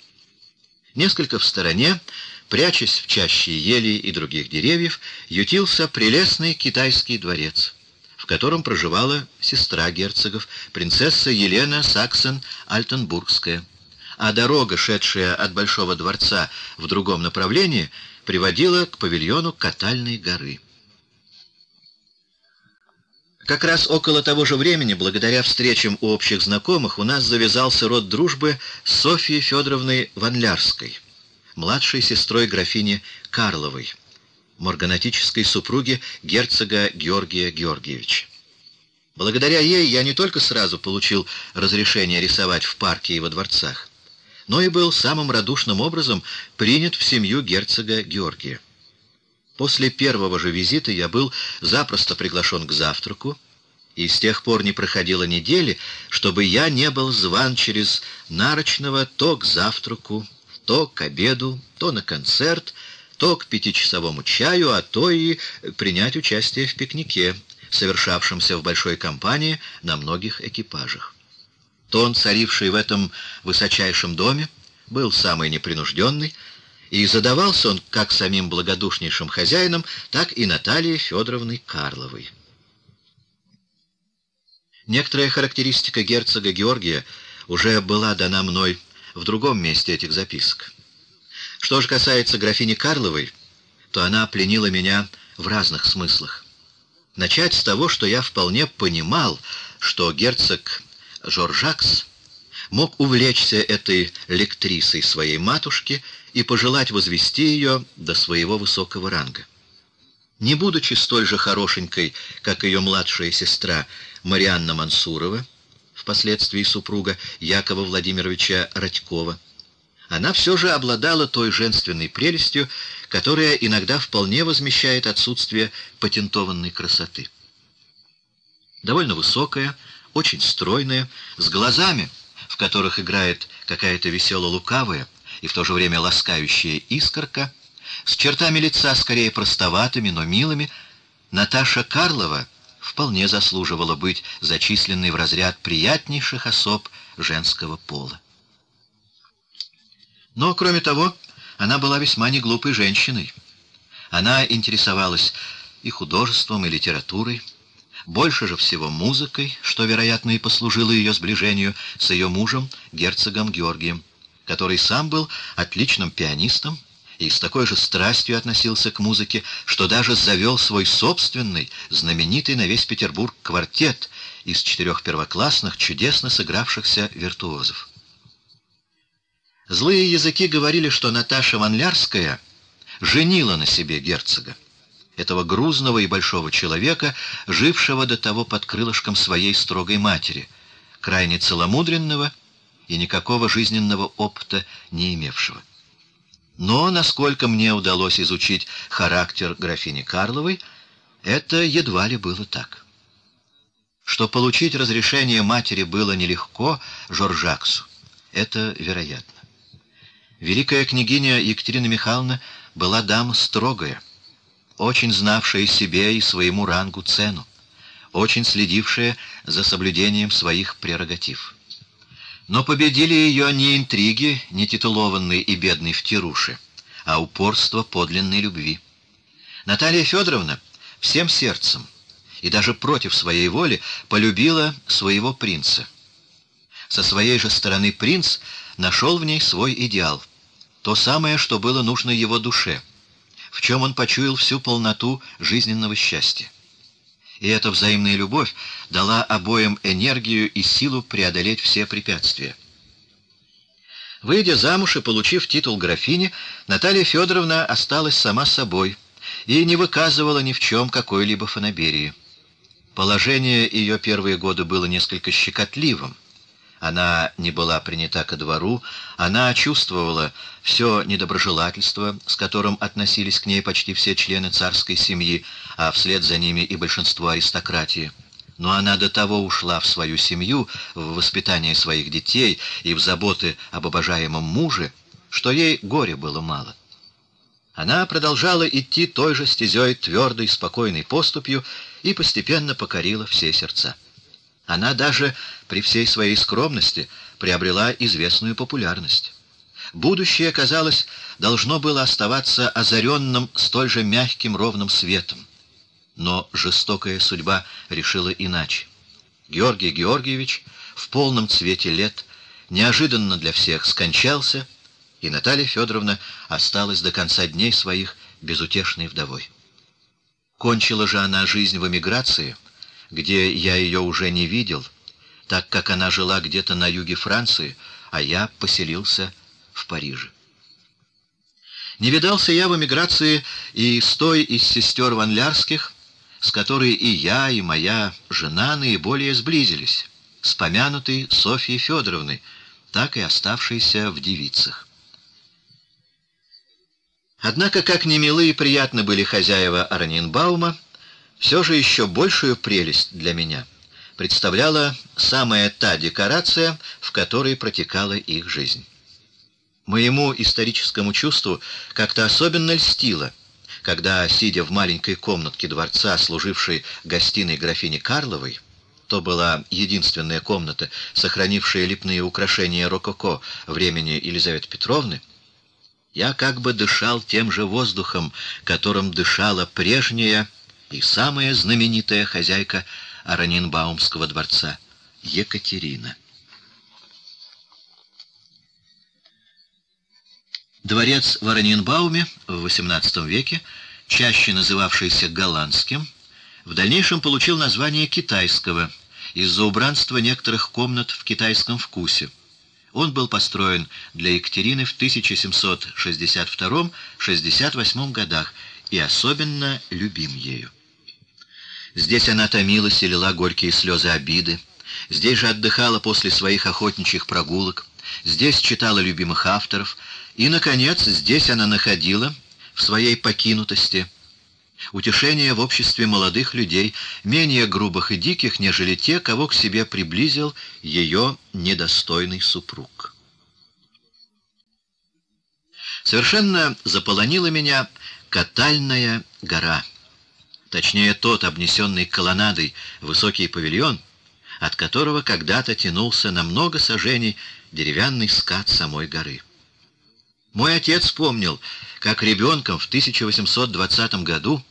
Несколько в стороне, прячась в чаще елей и других деревьев, ютился прелестный китайский дворец, в котором проживала сестра герцогов, принцесса Елена Саксон-Альтенбургская, а дорога, шедшая от Большого дворца в другом направлении, приводила к павильону Катальной горы. Как раз около того же времени, благодаря встречам у общих знакомых, у нас завязался род дружбы с Софьей Федоровной Ванлярской, младшей сестрой графини Карловой, морганатической супруги герцога Георгия Георгиевича. Благодаря ей я не только сразу получил разрешение рисовать в парке и во дворцах, но и был самым радушным образом принят в семью герцога Георгия. После первого же визита я был запросто приглашен к завтраку, и с тех пор не проходило недели, чтобы я не был зван через Нарочного то к завтраку, то к обеду, то на концерт, то к пятичасовому чаю, а то и принять участие в пикнике, совершавшемся в большой компании на многих экипажах. Тон, царивший в этом высочайшем доме, был самый непринужденный, и задавался он как самим благодушнейшим хозяином, так и Натальей Федоровной Карловой. Некоторая характеристика герцога Георгия уже была дана мной в другом месте этих записок. Что же касается графини Карловой, то она пленила меня в разных смыслах. Начать с того, что я вполне понимал, что герцог Жоржакс мог увлечься этой лектрисой своей матушки и пожелать возвести ее до своего высокого ранга. Не будучи столь же хорошенькой, как ее младшая сестра Марианна Мансурова, впоследствии супруга Якова Владимировича Радькова, она все же обладала той женственной прелестью, которая иногда вполне возмещает отсутствие патентованной красоты. Довольно высокая, очень стройная, с глазами, в которых играет какая-то весело-лукавая и в то же время ласкающая искорка, с чертами лица скорее простоватыми, но милыми, Наташа Карлова вполне заслуживала быть зачисленной в разряд приятнейших особ женского пола. Но, кроме того, она была весьма неглупой женщиной. Она интересовалась и художеством, и литературой, больше же всего музыкой, что, вероятно, и послужило ее сближению с ее мужем, герцогом Георгием, который сам был отличным пианистом и с такой же страстью относился к музыке, что даже завел свой собственный, знаменитый на весь Петербург квартет из четырех первоклассных, чудесно сыгравшихся виртуозов. Злые языки говорили, что Наташа Ванлярская женила на себе герцога, этого грузного и большого человека, жившего до того под крылышком своей строгой матери, крайне целомудренного и никакого жизненного опыта не имевшего. Но, насколько мне удалось изучить характер графини Карловой, это едва ли было так. Что получить разрешение матери было нелегко Жоржаксу, это вероятно. Великая княгиня Екатерина Михайловна была дама строгая, очень знавшая себе и своему рангу цену, очень следившая за соблюдением своих прерогатив. Но победили ее не интриги, не титулованные и бедные втируши, а упорство подлинной любви. Наталья Федоровна всем сердцем и даже против своей воли полюбила своего принца. Со своей же стороны принц нашел в ней свой идеал, то самое, что было нужно его душе, в чем он почуял всю полноту жизненного счастья и эта взаимная любовь дала обоим энергию и силу преодолеть все препятствия. Выйдя замуж и получив титул графини, Наталья Федоровна осталась сама собой и не выказывала ни в чем какой-либо фанаберии. Положение ее первые годы было несколько щекотливым. Она не была принята ко двору, она чувствовала все недоброжелательство, с которым относились к ней почти все члены царской семьи, а вслед за ними и большинство аристократии. Но она до того ушла в свою семью, в воспитание своих детей и в заботы об обожаемом муже, что ей горе было мало. Она продолжала идти той же стезей твердой, спокойной поступью и постепенно покорила все сердца. Она даже при всей своей скромности приобрела известную популярность. Будущее, казалось, должно было оставаться озаренным столь же мягким ровным светом. Но жестокая судьба решила иначе. Георгий Георгиевич в полном цвете лет неожиданно для всех скончался, и Наталья Федоровна осталась до конца дней своих безутешной вдовой. Кончила же она жизнь в эмиграции — где я ее уже не видел, так как она жила где-то на юге Франции, а я поселился в Париже. Не видался я в эмиграции и с той из сестер Ванлярских, с которой и я, и моя жена наиболее сблизились, с помянутой Софьей Федоровной, так и оставшейся в девицах. Однако, как немилы и приятны были хозяева Арнинбаума, все же еще большую прелесть для меня представляла самая та декорация, в которой протекала их жизнь. Моему историческому чувству как-то особенно льстило, когда, сидя в маленькой комнатке дворца, служившей гостиной графини Карловой, то была единственная комната, сохранившая лепные украшения рококо времени Елизаветы Петровны, я как бы дышал тем же воздухом, которым дышала прежняя и самая знаменитая хозяйка Аранинбаумского дворца Екатерина. Дворец в Аранинбауме в XVIII веке, чаще называвшийся голландским, в дальнейшем получил название китайского из-за убранства некоторых комнат в китайском вкусе. Он был построен для Екатерины в 1762-68 годах и особенно любим ею. Здесь она томилась и лила горькие слезы обиды. Здесь же отдыхала после своих охотничьих прогулок. Здесь читала любимых авторов. И, наконец, здесь она находила, в своей покинутости, утешение в обществе молодых людей, менее грубых и диких, нежели те, кого к себе приблизил ее недостойный супруг. Совершенно заполонила меня катальная гора, точнее тот, обнесенный колоннадой, высокий павильон, от которого когда-то тянулся на много сажений деревянный скат самой горы. Мой отец помнил, как ребенком в 1820 году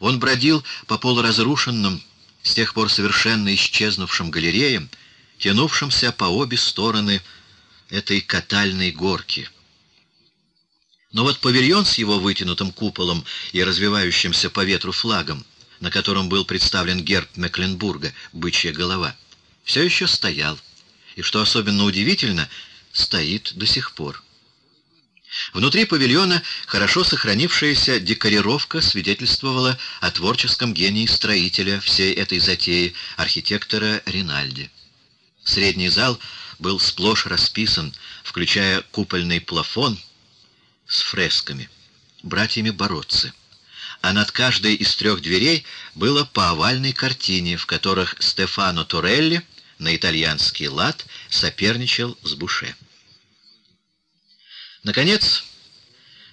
он бродил по полуразрушенным, с тех пор совершенно исчезнувшим галереям, тянувшимся по обе стороны этой катальной горки. Но вот павильон с его вытянутым куполом и развивающимся по ветру флагом, на котором был представлен герб Мекленбурга, бычья голова, все еще стоял, и, что особенно удивительно, стоит до сих пор. Внутри павильона хорошо сохранившаяся декорировка свидетельствовала о творческом гении строителя всей этой затеи, архитектора Ринальди. Средний зал был сплошь расписан, включая купольный плафон с фресками, братьями Бородцы. А над каждой из трех дверей было по овальной картине, в которых Стефано Торелли на итальянский лад соперничал с Буше. Наконец,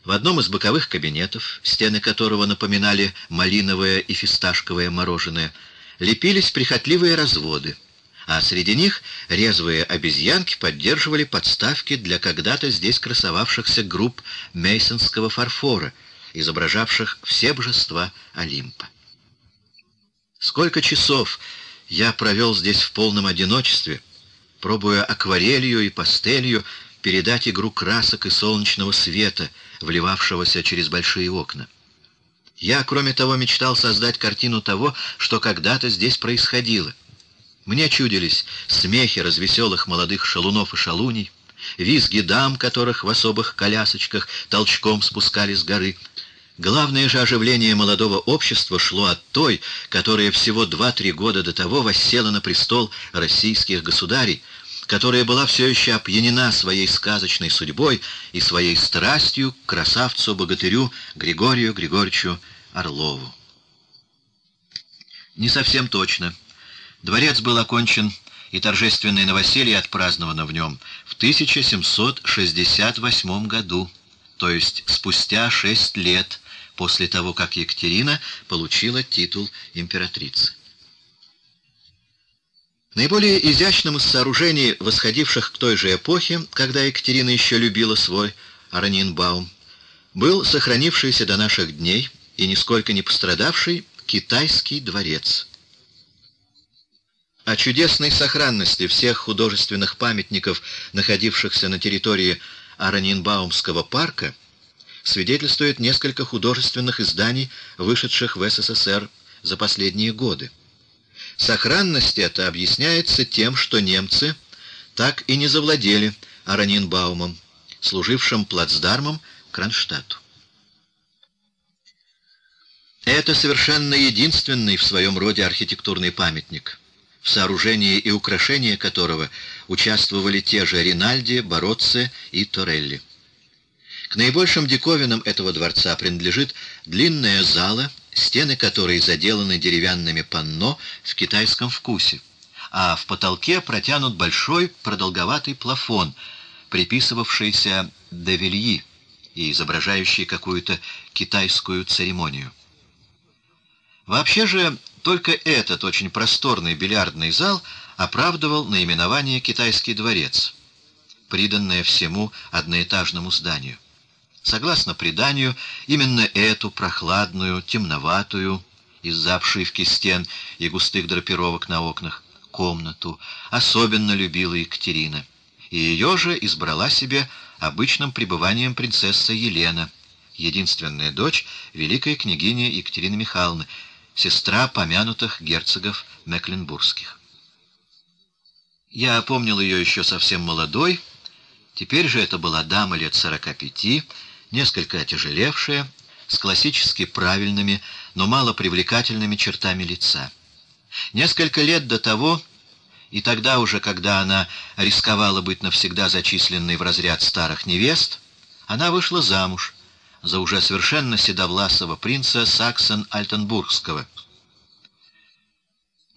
в одном из боковых кабинетов, стены которого напоминали малиновое и фисташковое мороженое, лепились прихотливые разводы, а среди них резвые обезьянки поддерживали подставки для когда-то здесь красовавшихся групп мейсонского фарфора, изображавших все божества Олимпа. Сколько часов я провел здесь в полном одиночестве, пробуя акварелью и пастелью передать игру красок и солнечного света, вливавшегося через большие окна. Я, кроме того, мечтал создать картину того, что когда-то здесь происходило. Мне чудились смехи развеселых молодых шалунов и шалуней, визги дам, которых в особых колясочках толчком спускали с горы. Главное же оживление молодого общества шло от той, которая всего два-три года до того воссела на престол российских государей, которая была все еще опьянена своей сказочной судьбой и своей страстью к красавцу-богатырю Григорию Григорьевичу Орлову. Не совсем точно. Дворец был окончен и торжественное новоселье отпраздновано в нем в 1768 году, то есть спустя шесть лет после того, как Екатерина получила титул императрицы. Наиболее изящным из сооружений, восходивших к той же эпохе, когда Екатерина еще любила свой Аранинбаум, был сохранившийся до наших дней и нисколько не пострадавший китайский дворец. О чудесной сохранности всех художественных памятников, находившихся на территории Аранинбаумского парка, свидетельствует несколько художественных изданий, вышедших в СССР за последние годы. Сохранность эта объясняется тем, что немцы так и не завладели Аранинбаумом, служившим плацдармом Кронштадту. Это совершенно единственный в своем роде архитектурный памятник, в сооружении и украшении которого участвовали те же Ринальди, Бородце и Торелли. К наибольшим диковинам этого дворца принадлежит длинная зала стены которой заделаны деревянными панно в китайском вкусе, а в потолке протянут большой продолговатый плафон, приписывавшийся Девильи и изображающий какую-то китайскую церемонию. Вообще же только этот очень просторный бильярдный зал оправдывал наименование «Китайский дворец», приданное всему одноэтажному зданию. Согласно преданию, именно эту прохладную, темноватую, из-за обшивки стен и густых драпировок на окнах, комнату особенно любила Екатерина, и ее же избрала себе обычным пребыванием принцесса Елена, единственная дочь великой княгини Екатерины Михайловны, сестра помянутых герцогов Мекленбургских. Я помнил ее еще совсем молодой, теперь же это была дама лет сорока пяти, несколько отяжелевшая, с классически правильными, но мало привлекательными чертами лица. Несколько лет до того, и тогда уже, когда она рисковала быть навсегда зачисленной в разряд старых невест, она вышла замуж, за уже совершенно седовласого принца Саксон-Альтенбургского.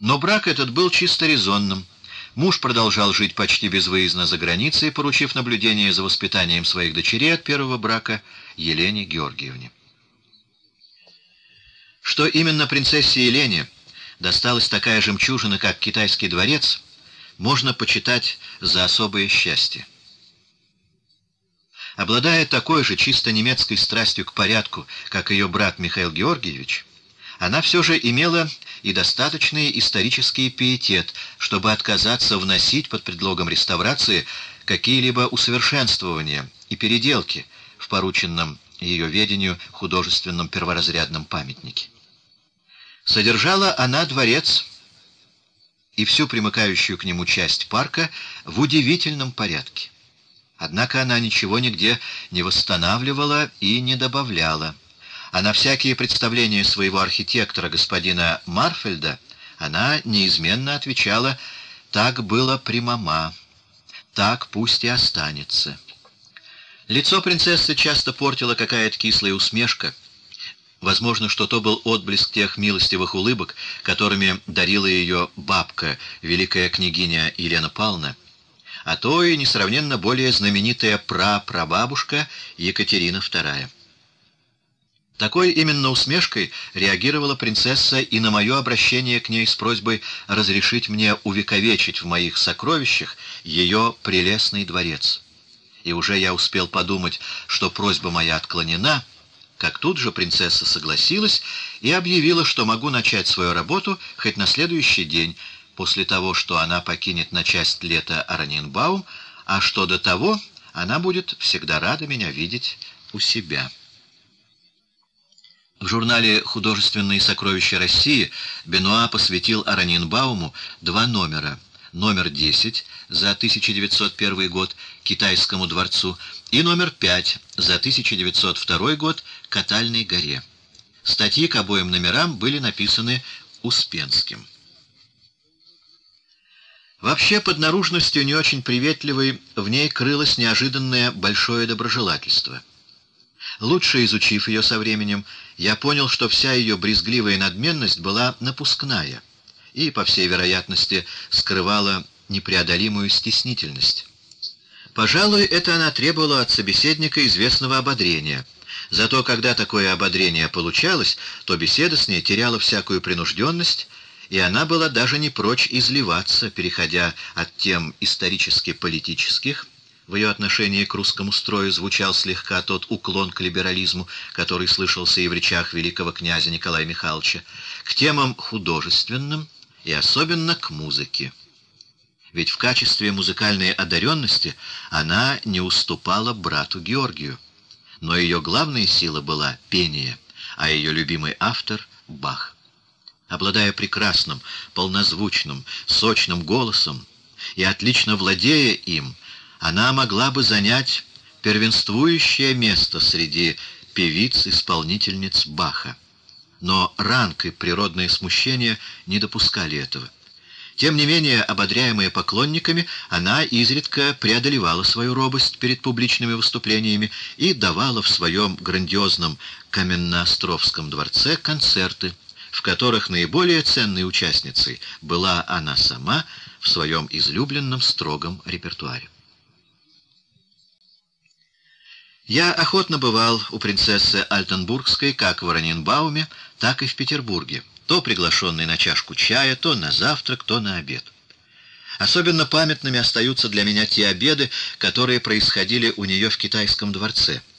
Но брак этот был чисто резонным. Муж продолжал жить почти безвыездно за границей, поручив наблюдение за воспитанием своих дочерей от первого брака Елене Георгиевне. Что именно принцессе Елене досталась такая жемчужина, как китайский дворец, можно почитать за особое счастье. Обладая такой же чисто немецкой страстью к порядку, как ее брат Михаил Георгиевич, она все же имела и достаточный исторический пиетет, чтобы отказаться вносить под предлогом реставрации какие-либо усовершенствования и переделки в порученном ее ведению художественном перворазрядном памятнике. Содержала она дворец и всю примыкающую к нему часть парка в удивительном порядке. Однако она ничего нигде не восстанавливала и не добавляла. А на всякие представления своего архитектора, господина Марфельда, она неизменно отвечала «так было при мама, так пусть и останется». Лицо принцессы часто портила какая-то кислая усмешка. Возможно, что то был отблеск тех милостивых улыбок, которыми дарила ее бабка, великая княгиня Елена Павловна, а то и несравненно более знаменитая прапрабабушка Екатерина II. Такой именно усмешкой реагировала принцесса и на мое обращение к ней с просьбой разрешить мне увековечить в моих сокровищах ее прелестный дворец. И уже я успел подумать, что просьба моя отклонена, как тут же принцесса согласилась и объявила, что могу начать свою работу хоть на следующий день, после того, что она покинет на часть лета Аранинбаум, а что до того, она будет всегда рада меня видеть у себя. В журнале «Художественные сокровища России» Бенуа посвятил Аранинбауму два номера. Номер 10 за 1901 год Китайскому дворцу и номер 5 за 1902 год Катальной горе. Статьи к обоим номерам были написаны Успенским. Вообще, под наружностью не очень приветливой, в ней крылось неожиданное большое доброжелательство. Лучше изучив ее со временем, я понял, что вся ее брезгливая надменность была напускная и, по всей вероятности, скрывала непреодолимую стеснительность. Пожалуй, это она требовала от собеседника известного ободрения. Зато когда такое ободрение получалось, то беседа с ней теряла всякую принужденность, и она была даже не прочь изливаться, переходя от тем исторически-политических, в ее отношении к русскому строю звучал слегка тот уклон к либерализму, который слышался и в речах великого князя Николая Михайловича, к темам художественным и особенно к музыке. Ведь в качестве музыкальной одаренности она не уступала брату Георгию. Но ее главная сила была пение, а ее любимый автор — Бах обладая прекрасным, полнозвучным, сочным голосом и отлично владея им, она могла бы занять первенствующее место среди певиц-исполнительниц Баха. Но ранг и природное смущение не допускали этого. Тем не менее, ободряемая поклонниками, она изредка преодолевала свою робость перед публичными выступлениями и давала в своем грандиозном Каменноостровском дворце концерты, в которых наиболее ценной участницей была она сама в своем излюбленном строгом репертуаре. Я охотно бывал у принцессы Альтенбургской как в Раненбауме, так и в Петербурге, то приглашенный на чашку чая, то на завтрак, то на обед. Особенно памятными остаются для меня те обеды, которые происходили у нее в китайском дворце —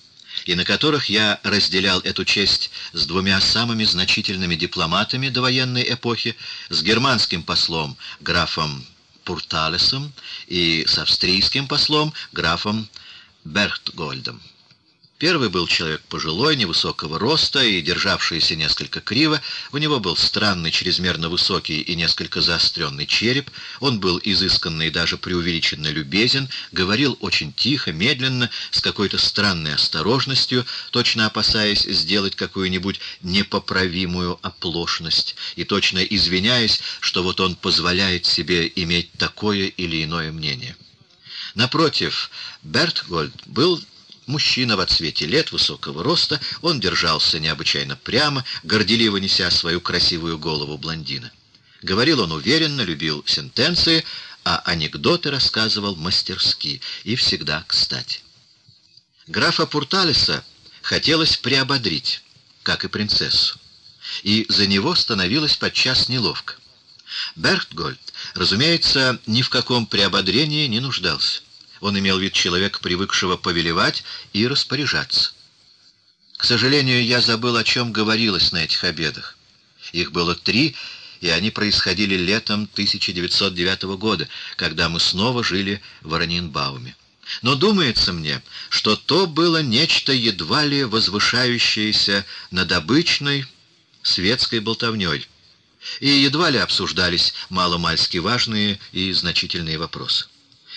и на которых я разделял эту честь с двумя самыми значительными дипломатами довоенной эпохи, с германским послом графом Пурталесом и с австрийским послом графом Бертгольдом. Первый был человек пожилой, невысокого роста и державшийся несколько криво. У него был странный, чрезмерно высокий и несколько заостренный череп. Он был изысканный и даже преувеличенно любезен, говорил очень тихо, медленно, с какой-то странной осторожностью, точно опасаясь сделать какую-нибудь непоправимую оплошность и точно извиняясь, что вот он позволяет себе иметь такое или иное мнение. Напротив, Бертгольд был Мужчина в отсвете лет, высокого роста, он держался необычайно прямо, горделиво неся свою красивую голову блондина. Говорил он уверенно, любил сентенции, а анекдоты рассказывал мастерски и всегда кстати. Графа Пурталиса хотелось приободрить, как и принцессу, и за него становилось подчас неловко. Бертгольд, разумеется, ни в каком приободрении не нуждался. Он имел вид человека, привыкшего повелевать и распоряжаться. К сожалению, я забыл, о чем говорилось на этих обедах. Их было три, и они происходили летом 1909 года, когда мы снова жили в Аранинбауме. Но думается мне, что то было нечто едва ли возвышающееся над обычной светской болтовней, и едва ли обсуждались маломальски важные и значительные вопросы.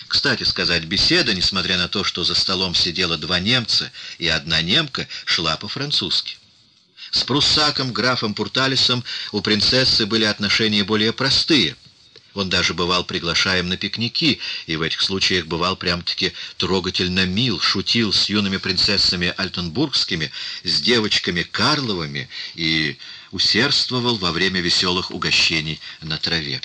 Кстати сказать, беседа, несмотря на то, что за столом сидело два немца и одна немка, шла по-французски. С пруссаком, графом Пурталисом у принцессы были отношения более простые. Он даже бывал приглашаем на пикники, и в этих случаях бывал прям-таки трогательно мил, шутил с юными принцессами Альтенбургскими, с девочками Карловыми и усердствовал во время веселых угощений на траве.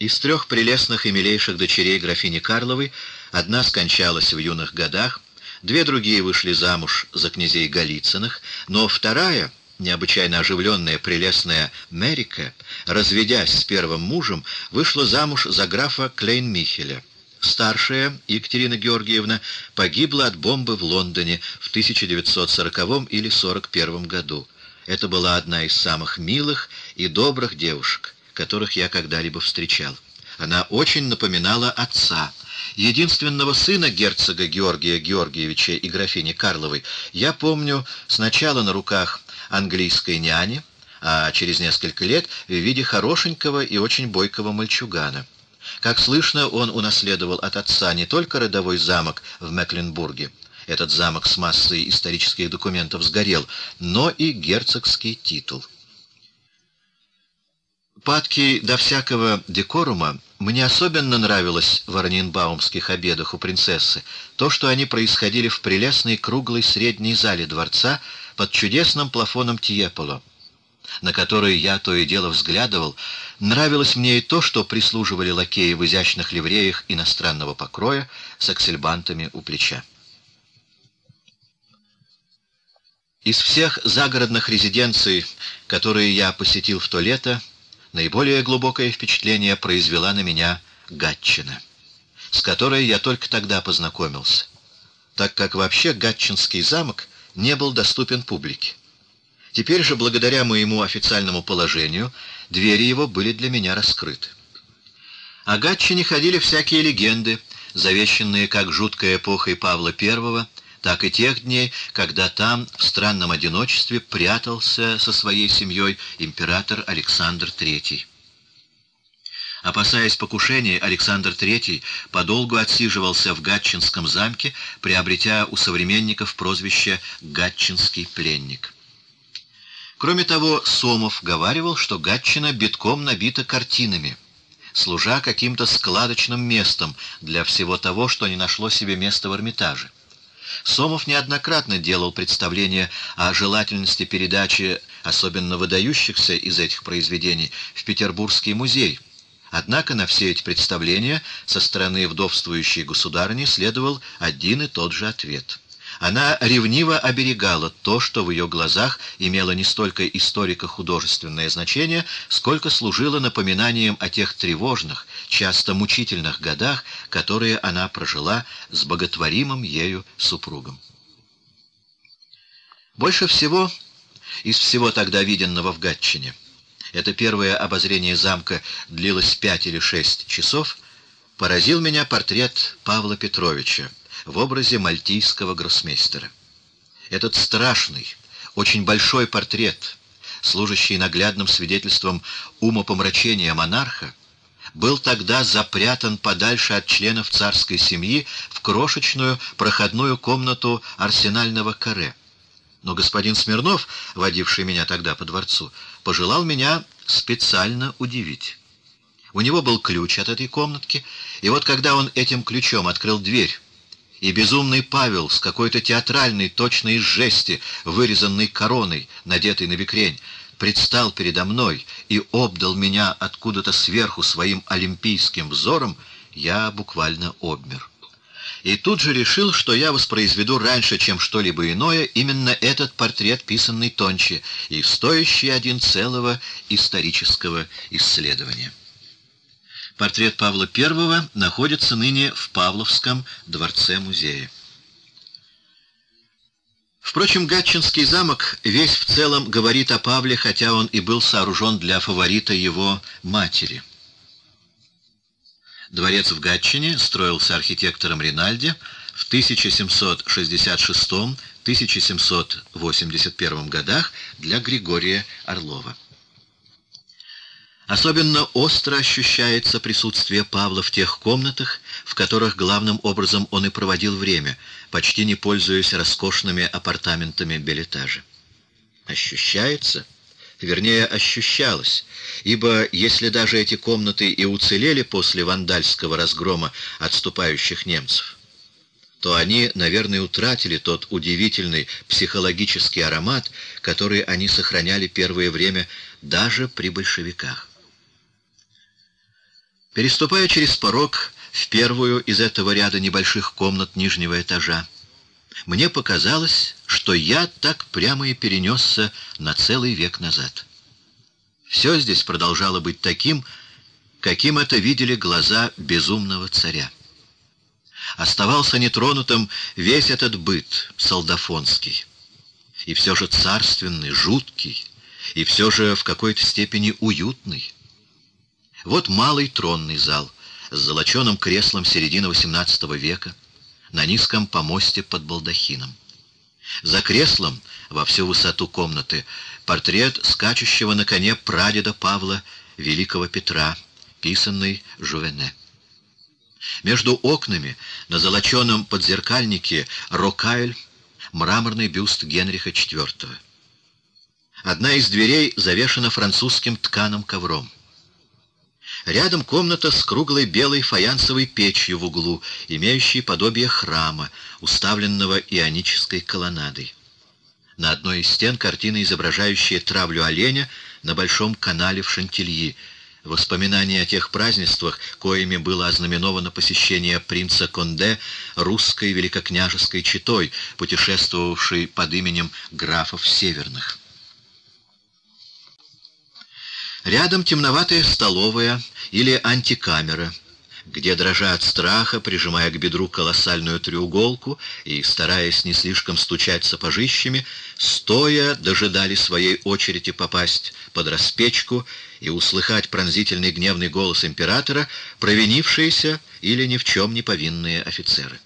Из трех прелестных и милейших дочерей графини Карловой одна скончалась в юных годах, две другие вышли замуж за князей Голицыных, но вторая, необычайно оживленная, прелестная Мерика, разведясь с первым мужем, вышла замуж за графа Клейн-Михеля. Старшая, Екатерина Георгиевна, погибла от бомбы в Лондоне в 1940 или 41 году. Это была одна из самых милых и добрых девушек которых я когда-либо встречал. Она очень напоминала отца. Единственного сына герцога Георгия Георгиевича и графини Карловой я помню сначала на руках английской няни, а через несколько лет в виде хорошенького и очень бойкого мальчугана. Как слышно, он унаследовал от отца не только родовой замок в Мекленбурге, этот замок с массой исторических документов сгорел, но и герцогский титул. Падки до всякого декорума, мне особенно нравилось в Орнинбаумских обедах у принцессы то, что они происходили в прелестной круглой средней зале дворца под чудесным плафоном Тиеполо, на который я то и дело взглядывал. Нравилось мне и то, что прислуживали лакеи в изящных ливреях иностранного покроя с аксельбантами у плеча. Из всех загородных резиденций, которые я посетил в то лето, Наиболее глубокое впечатление произвела на меня Гатчина, с которой я только тогда познакомился, так как вообще Гатчинский замок не был доступен публике. Теперь же, благодаря моему официальному положению, двери его были для меня раскрыты. О Гатчине ходили всякие легенды, завещанные как жуткой эпохой Павла I, так и тех дней, когда там в странном одиночестве прятался со своей семьей император Александр III. Опасаясь покушения, Александр III подолгу отсиживался в Гатчинском замке, приобретя у современников прозвище «Гатчинский пленник». Кроме того, Сомов говаривал, что Гатчина битком набита картинами, служа каким-то складочным местом для всего того, что не нашло себе места в Эрмитаже. Сомов неоднократно делал представление о желательности передачи особенно выдающихся из этих произведений в Петербургский музей. Однако на все эти представления со стороны вдовствующей государыни следовал один и тот же ответ — она ревниво оберегала то, что в ее глазах имело не столько историко-художественное значение, сколько служило напоминанием о тех тревожных, часто мучительных годах, которые она прожила с боготворимым ею супругом. Больше всего из всего тогда виденного в Гатчине, это первое обозрение замка длилось пять или шесть часов, поразил меня портрет Павла Петровича, в образе мальтийского гроссмейстера. Этот страшный, очень большой портрет, служащий наглядным свидетельством умопомрачения монарха, был тогда запрятан подальше от членов царской семьи в крошечную проходную комнату арсенального каре. Но господин Смирнов, водивший меня тогда по дворцу, пожелал меня специально удивить. У него был ключ от этой комнатки, и вот когда он этим ключом открыл дверь и безумный Павел с какой-то театральной, точной из жести, вырезанной короной, надетой на бекрень, предстал передо мной и обдал меня откуда-то сверху своим олимпийским взором, я буквально обмер. И тут же решил, что я воспроизведу раньше, чем что-либо иное, именно этот портрет, писанный тонче и стоящий один целого исторического исследования. Портрет Павла I находится ныне в Павловском дворце-музее. Впрочем, Гатчинский замок весь в целом говорит о Павле, хотя он и был сооружен для фаворита его матери. Дворец в Гатчине строился архитектором Ринальди в 1766-1781 годах для Григория Орлова. Особенно остро ощущается присутствие Павла в тех комнатах, в которых главным образом он и проводил время, почти не пользуясь роскошными апартаментами билетажа. Ощущается? Вернее, ощущалось, ибо если даже эти комнаты и уцелели после вандальского разгрома отступающих немцев, то они, наверное, утратили тот удивительный психологический аромат, который они сохраняли первое время даже при большевиках. Переступая через порог в первую из этого ряда небольших комнат нижнего этажа, мне показалось, что я так прямо и перенесся на целый век назад. Все здесь продолжало быть таким, каким это видели глаза безумного царя. Оставался нетронутым весь этот быт солдафонский, и все же царственный, жуткий, и все же в какой-то степени уютный. Вот малый тронный зал с золоченым креслом середины XVIII века на низком помосте под балдахином. За креслом во всю высоту комнаты портрет скачущего на коне прадеда Павла, великого Петра, писанный Жувене. Между окнами на золоченом подзеркальнике Рокайль мраморный бюст Генриха IV. Одна из дверей завешена французским тканым ковром. Рядом комната с круглой белой фаянсовой печью в углу, имеющей подобие храма, уставленного ионической колоннадой. На одной из стен картина, изображающая травлю оленя на большом канале в Шантильи, воспоминания о тех празднествах, коими было ознаменовано посещение принца Конде русской великокняжеской четой, путешествовавшей под именем графов Северных. Рядом темноватая столовая или антикамера, где, дрожа от страха, прижимая к бедру колоссальную треуголку и, стараясь не слишком стучать сапожищами, стоя дожидали своей очереди попасть под распечку и услыхать пронзительный гневный голос императора, провинившиеся или ни в чем не повинные офицеры.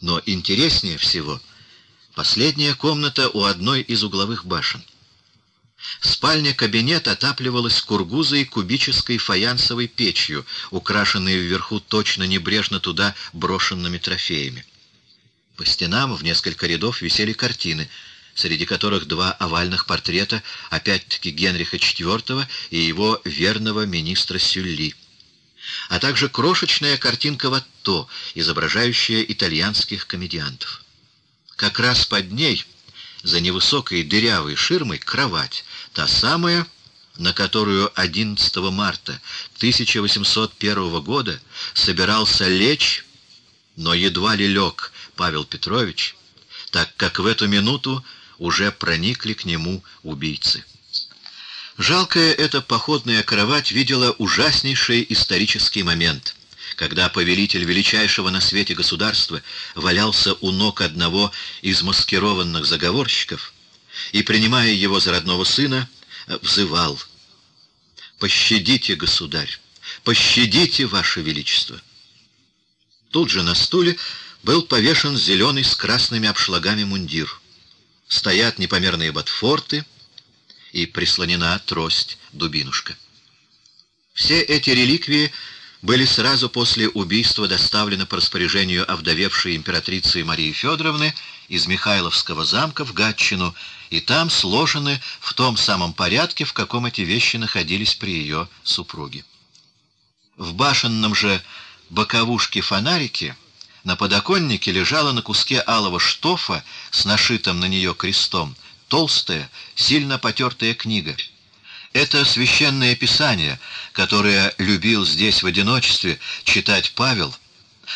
Но интереснее всего последняя комната у одной из угловых башен. Спальня-кабинет отапливалась кургузой кубической фаянсовой печью, украшенной вверху точно небрежно туда брошенными трофеями. По стенам в несколько рядов висели картины, среди которых два овальных портрета, опять-таки Генриха IV и его верного министра Сюлли, а также крошечная картинка Ватто, изображающая итальянских комедиантов. Как раз под ней за невысокой дырявой ширмой кровать, та самая, на которую 11 марта 1801 года собирался лечь, но едва ли лег Павел Петрович, так как в эту минуту уже проникли к нему убийцы. Жалкая эта походная кровать видела ужаснейший исторический момент — когда повелитель величайшего на свете государства валялся у ног одного из маскированных заговорщиков и, принимая его за родного сына, взывал «Пощадите, государь! Пощадите, ваше величество!» Тут же на стуле был повешен зеленый с красными обшлагами мундир. Стоят непомерные ботфорты и прислонена трость-дубинушка. Все эти реликвии — были сразу после убийства доставлены по распоряжению овдовевшей императрицы Марии Федоровны из Михайловского замка в Гатчину и там сложены в том самом порядке, в каком эти вещи находились при ее супруге. В башенном же боковушке-фонарике На подоконнике лежала на куске алого штофа с нашитым на нее крестом толстая, сильно потертая книга. Это священное писание, которое любил здесь в одиночестве читать Павел,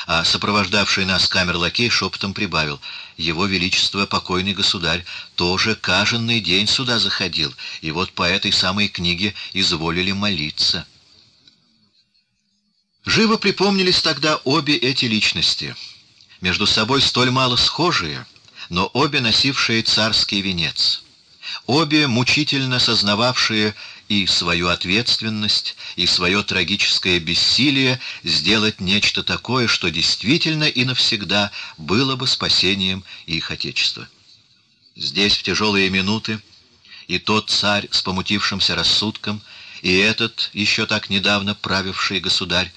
а сопровождавший нас камер-лакей шепотом прибавил, «Его Величество, покойный государь, тоже каждый день сюда заходил, и вот по этой самой книге изволили молиться». Живо припомнились тогда обе эти личности, между собой столь мало схожие, но обе носившие царский венец, обе мучительно сознававшие и свою ответственность, и свое трагическое бессилие сделать нечто такое, что действительно и навсегда было бы спасением их Отечества. Здесь в тяжелые минуты и тот царь с помутившимся рассудком, и этот, еще так недавно правивший государь,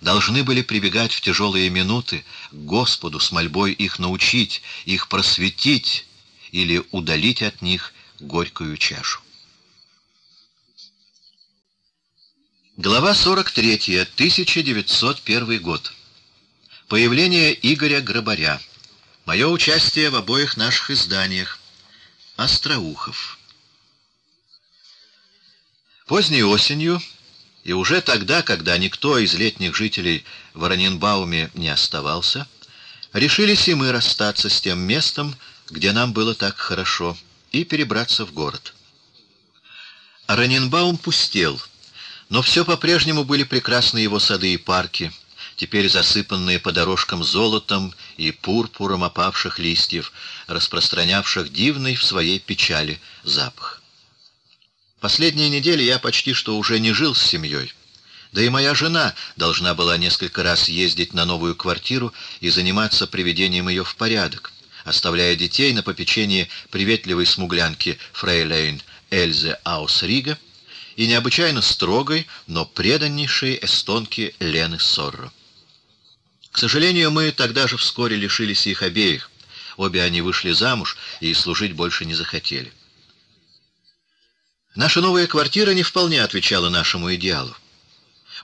должны были прибегать в тяжелые минуты к Господу с мольбой их научить, их просветить или удалить от них горькую чашу. Глава 43. 1901 год. Появление Игоря Грабаря. Мое участие в обоих наших изданиях. Остроухов. Поздней осенью и уже тогда, когда никто из летних жителей в Вороненбауме не оставался, решились и мы расстаться с тем местом, где нам было так хорошо, и перебраться в город. Раненбаум пустел, но все по-прежнему были прекрасны его сады и парки, теперь засыпанные по дорожкам золотом и пурпуром опавших листьев, распространявших дивный в своей печали запах. Последние недели я почти что уже не жил с семьей. Да и моя жена должна была несколько раз ездить на новую квартиру и заниматься приведением ее в порядок, оставляя детей на попечении приветливой смуглянки Фрейлейн Эльзе Аусрига и необычайно строгой, но преданнейшей эстонки Лены Сорро. К сожалению, мы тогда же вскоре лишились их обеих. Обе они вышли замуж и служить больше не захотели. Наша новая квартира не вполне отвечала нашему идеалу.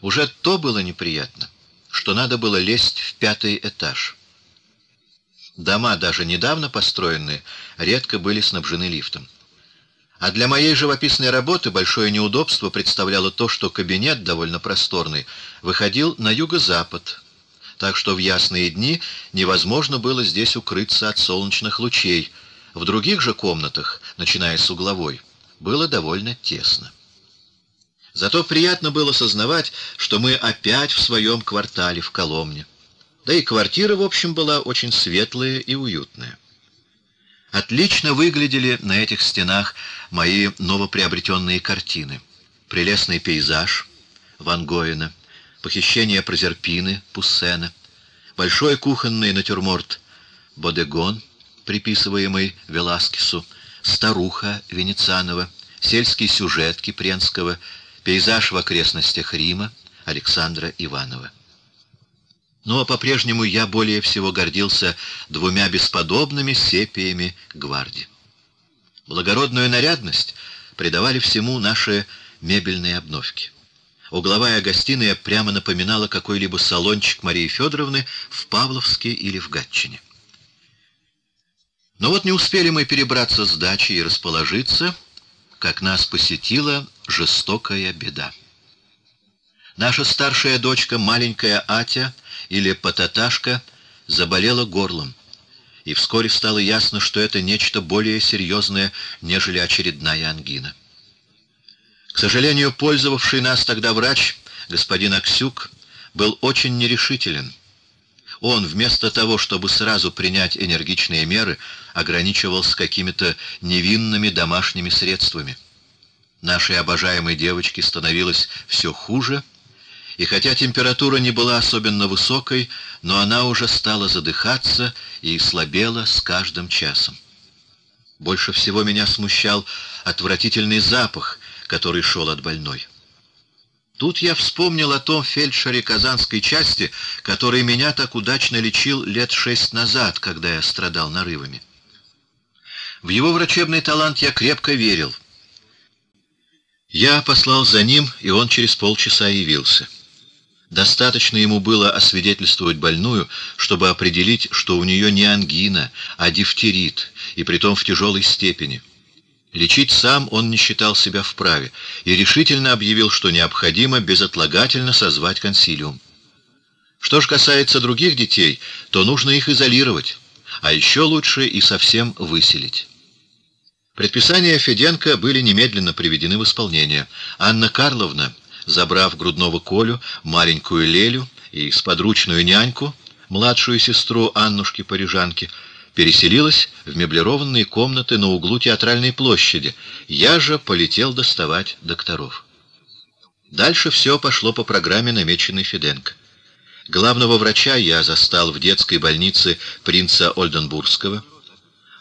Уже то было неприятно, что надо было лезть в пятый этаж. Дома, даже недавно построенные, редко были снабжены лифтом. А для моей живописной работы большое неудобство представляло то, что кабинет, довольно просторный, выходил на юго-запад, так что в ясные дни невозможно было здесь укрыться от солнечных лучей. В других же комнатах, начиная с угловой, было довольно тесно. Зато приятно было сознавать, что мы опять в своем квартале в Коломне. Да и квартира, в общем, была очень светлая и уютная. Отлично выглядели на этих стенах мои новоприобретенные картины. Прелестный пейзаж Ван Гоена, похищение Прозерпины Пуссена, большой кухонный натюрморт Бодегон, приписываемый Веласкесу, старуха Венецианова, сельский сюжет Кипренского, пейзаж в окрестностях Рима Александра Иванова. Но по-прежнему я более всего гордился двумя бесподобными сепиями гварди. Благородную нарядность придавали всему наши мебельные обновки. Угловая гостиная прямо напоминала какой-либо салончик Марии Федоровны в Павловске или в Гатчине. Но вот не успели мы перебраться с дачи и расположиться, как нас посетила жестокая беда. Наша старшая дочка, маленькая Атя или Пататашка, заболела горлом, и вскоре стало ясно, что это нечто более серьезное, нежели очередная ангина. К сожалению, пользовавший нас тогда врач, господин Аксюк, был очень нерешителен — он, вместо того, чтобы сразу принять энергичные меры, ограничивался какими-то невинными домашними средствами. Нашей обожаемой девочке становилось все хуже, и хотя температура не была особенно высокой, но она уже стала задыхаться и слабела с каждым часом. Больше всего меня смущал отвратительный запах, который шел от больной. Тут я вспомнил о том фельдшере казанской части, который меня так удачно лечил лет шесть назад, когда я страдал нарывами. В его врачебный талант я крепко верил. Я послал за ним, и он через полчаса явился. Достаточно ему было освидетельствовать больную, чтобы определить, что у нее не ангина, а дифтерит, и притом в тяжелой степени. Лечить сам он не считал себя вправе и решительно объявил, что необходимо безотлагательно созвать консилиум. Что же касается других детей, то нужно их изолировать, а еще лучше и совсем выселить. Предписания Феденко были немедленно приведены в исполнение. Анна Карловна, забрав грудного Колю, маленькую Лелю и сподручную няньку, младшую сестру Аннушки-парижанки, переселилась в меблированные комнаты на углу театральной площади. Я же полетел доставать докторов. Дальше все пошло по программе, намеченной Феденко. Главного врача я застал в детской больнице принца Ольденбургского,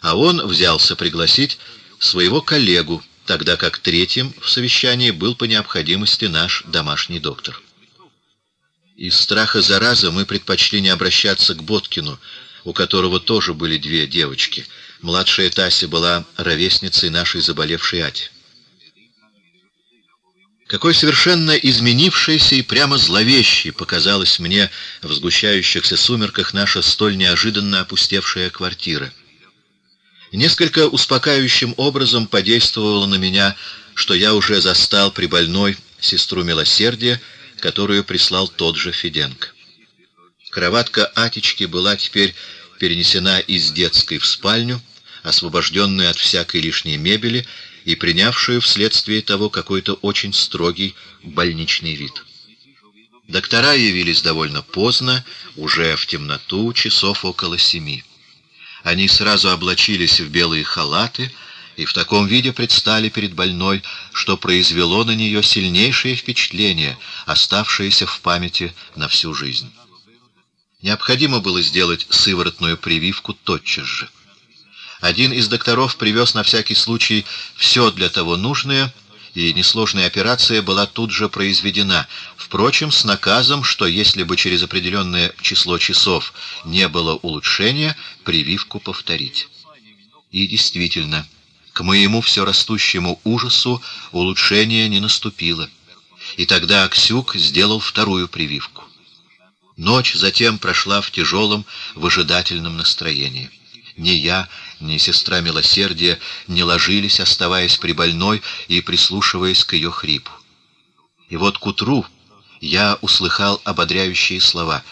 а он взялся пригласить своего коллегу, тогда как третьим в совещании был по необходимости наш домашний доктор. Из страха заразы мы предпочли не обращаться к Боткину, у которого тоже были две девочки. Младшая Тася была ровесницей нашей заболевшей Ати. Какой совершенно изменившейся и прямо зловещей показалась мне в сгущающихся сумерках наша столь неожиданно опустевшая квартира. Несколько успокаивающим образом подействовало на меня, что я уже застал при больной сестру милосердия, которую прислал тот же Феденко. Кроватка Атечки была теперь перенесена из детской в спальню, освобожденную от всякой лишней мебели и принявшую вследствие того какой-то очень строгий больничный вид. Доктора явились довольно поздно, уже в темноту, часов около семи. Они сразу облачились в белые халаты и в таком виде предстали перед больной, что произвело на нее сильнейшее впечатление, оставшееся в памяти на всю жизнь. Необходимо было сделать сыворотную прививку тотчас же. Один из докторов привез на всякий случай все для того нужное, и несложная операция была тут же произведена, впрочем, с наказом, что если бы через определенное число часов не было улучшения, прививку повторить. И действительно, к моему все растущему ужасу улучшение не наступило. И тогда Аксюк сделал вторую прививку. Ночь затем прошла в тяжелом, выжидательном настроении. Ни я, ни сестра милосердия не ложились, оставаясь при больной и прислушиваясь к ее хрипу. И вот к утру я услыхал ободряющие слова.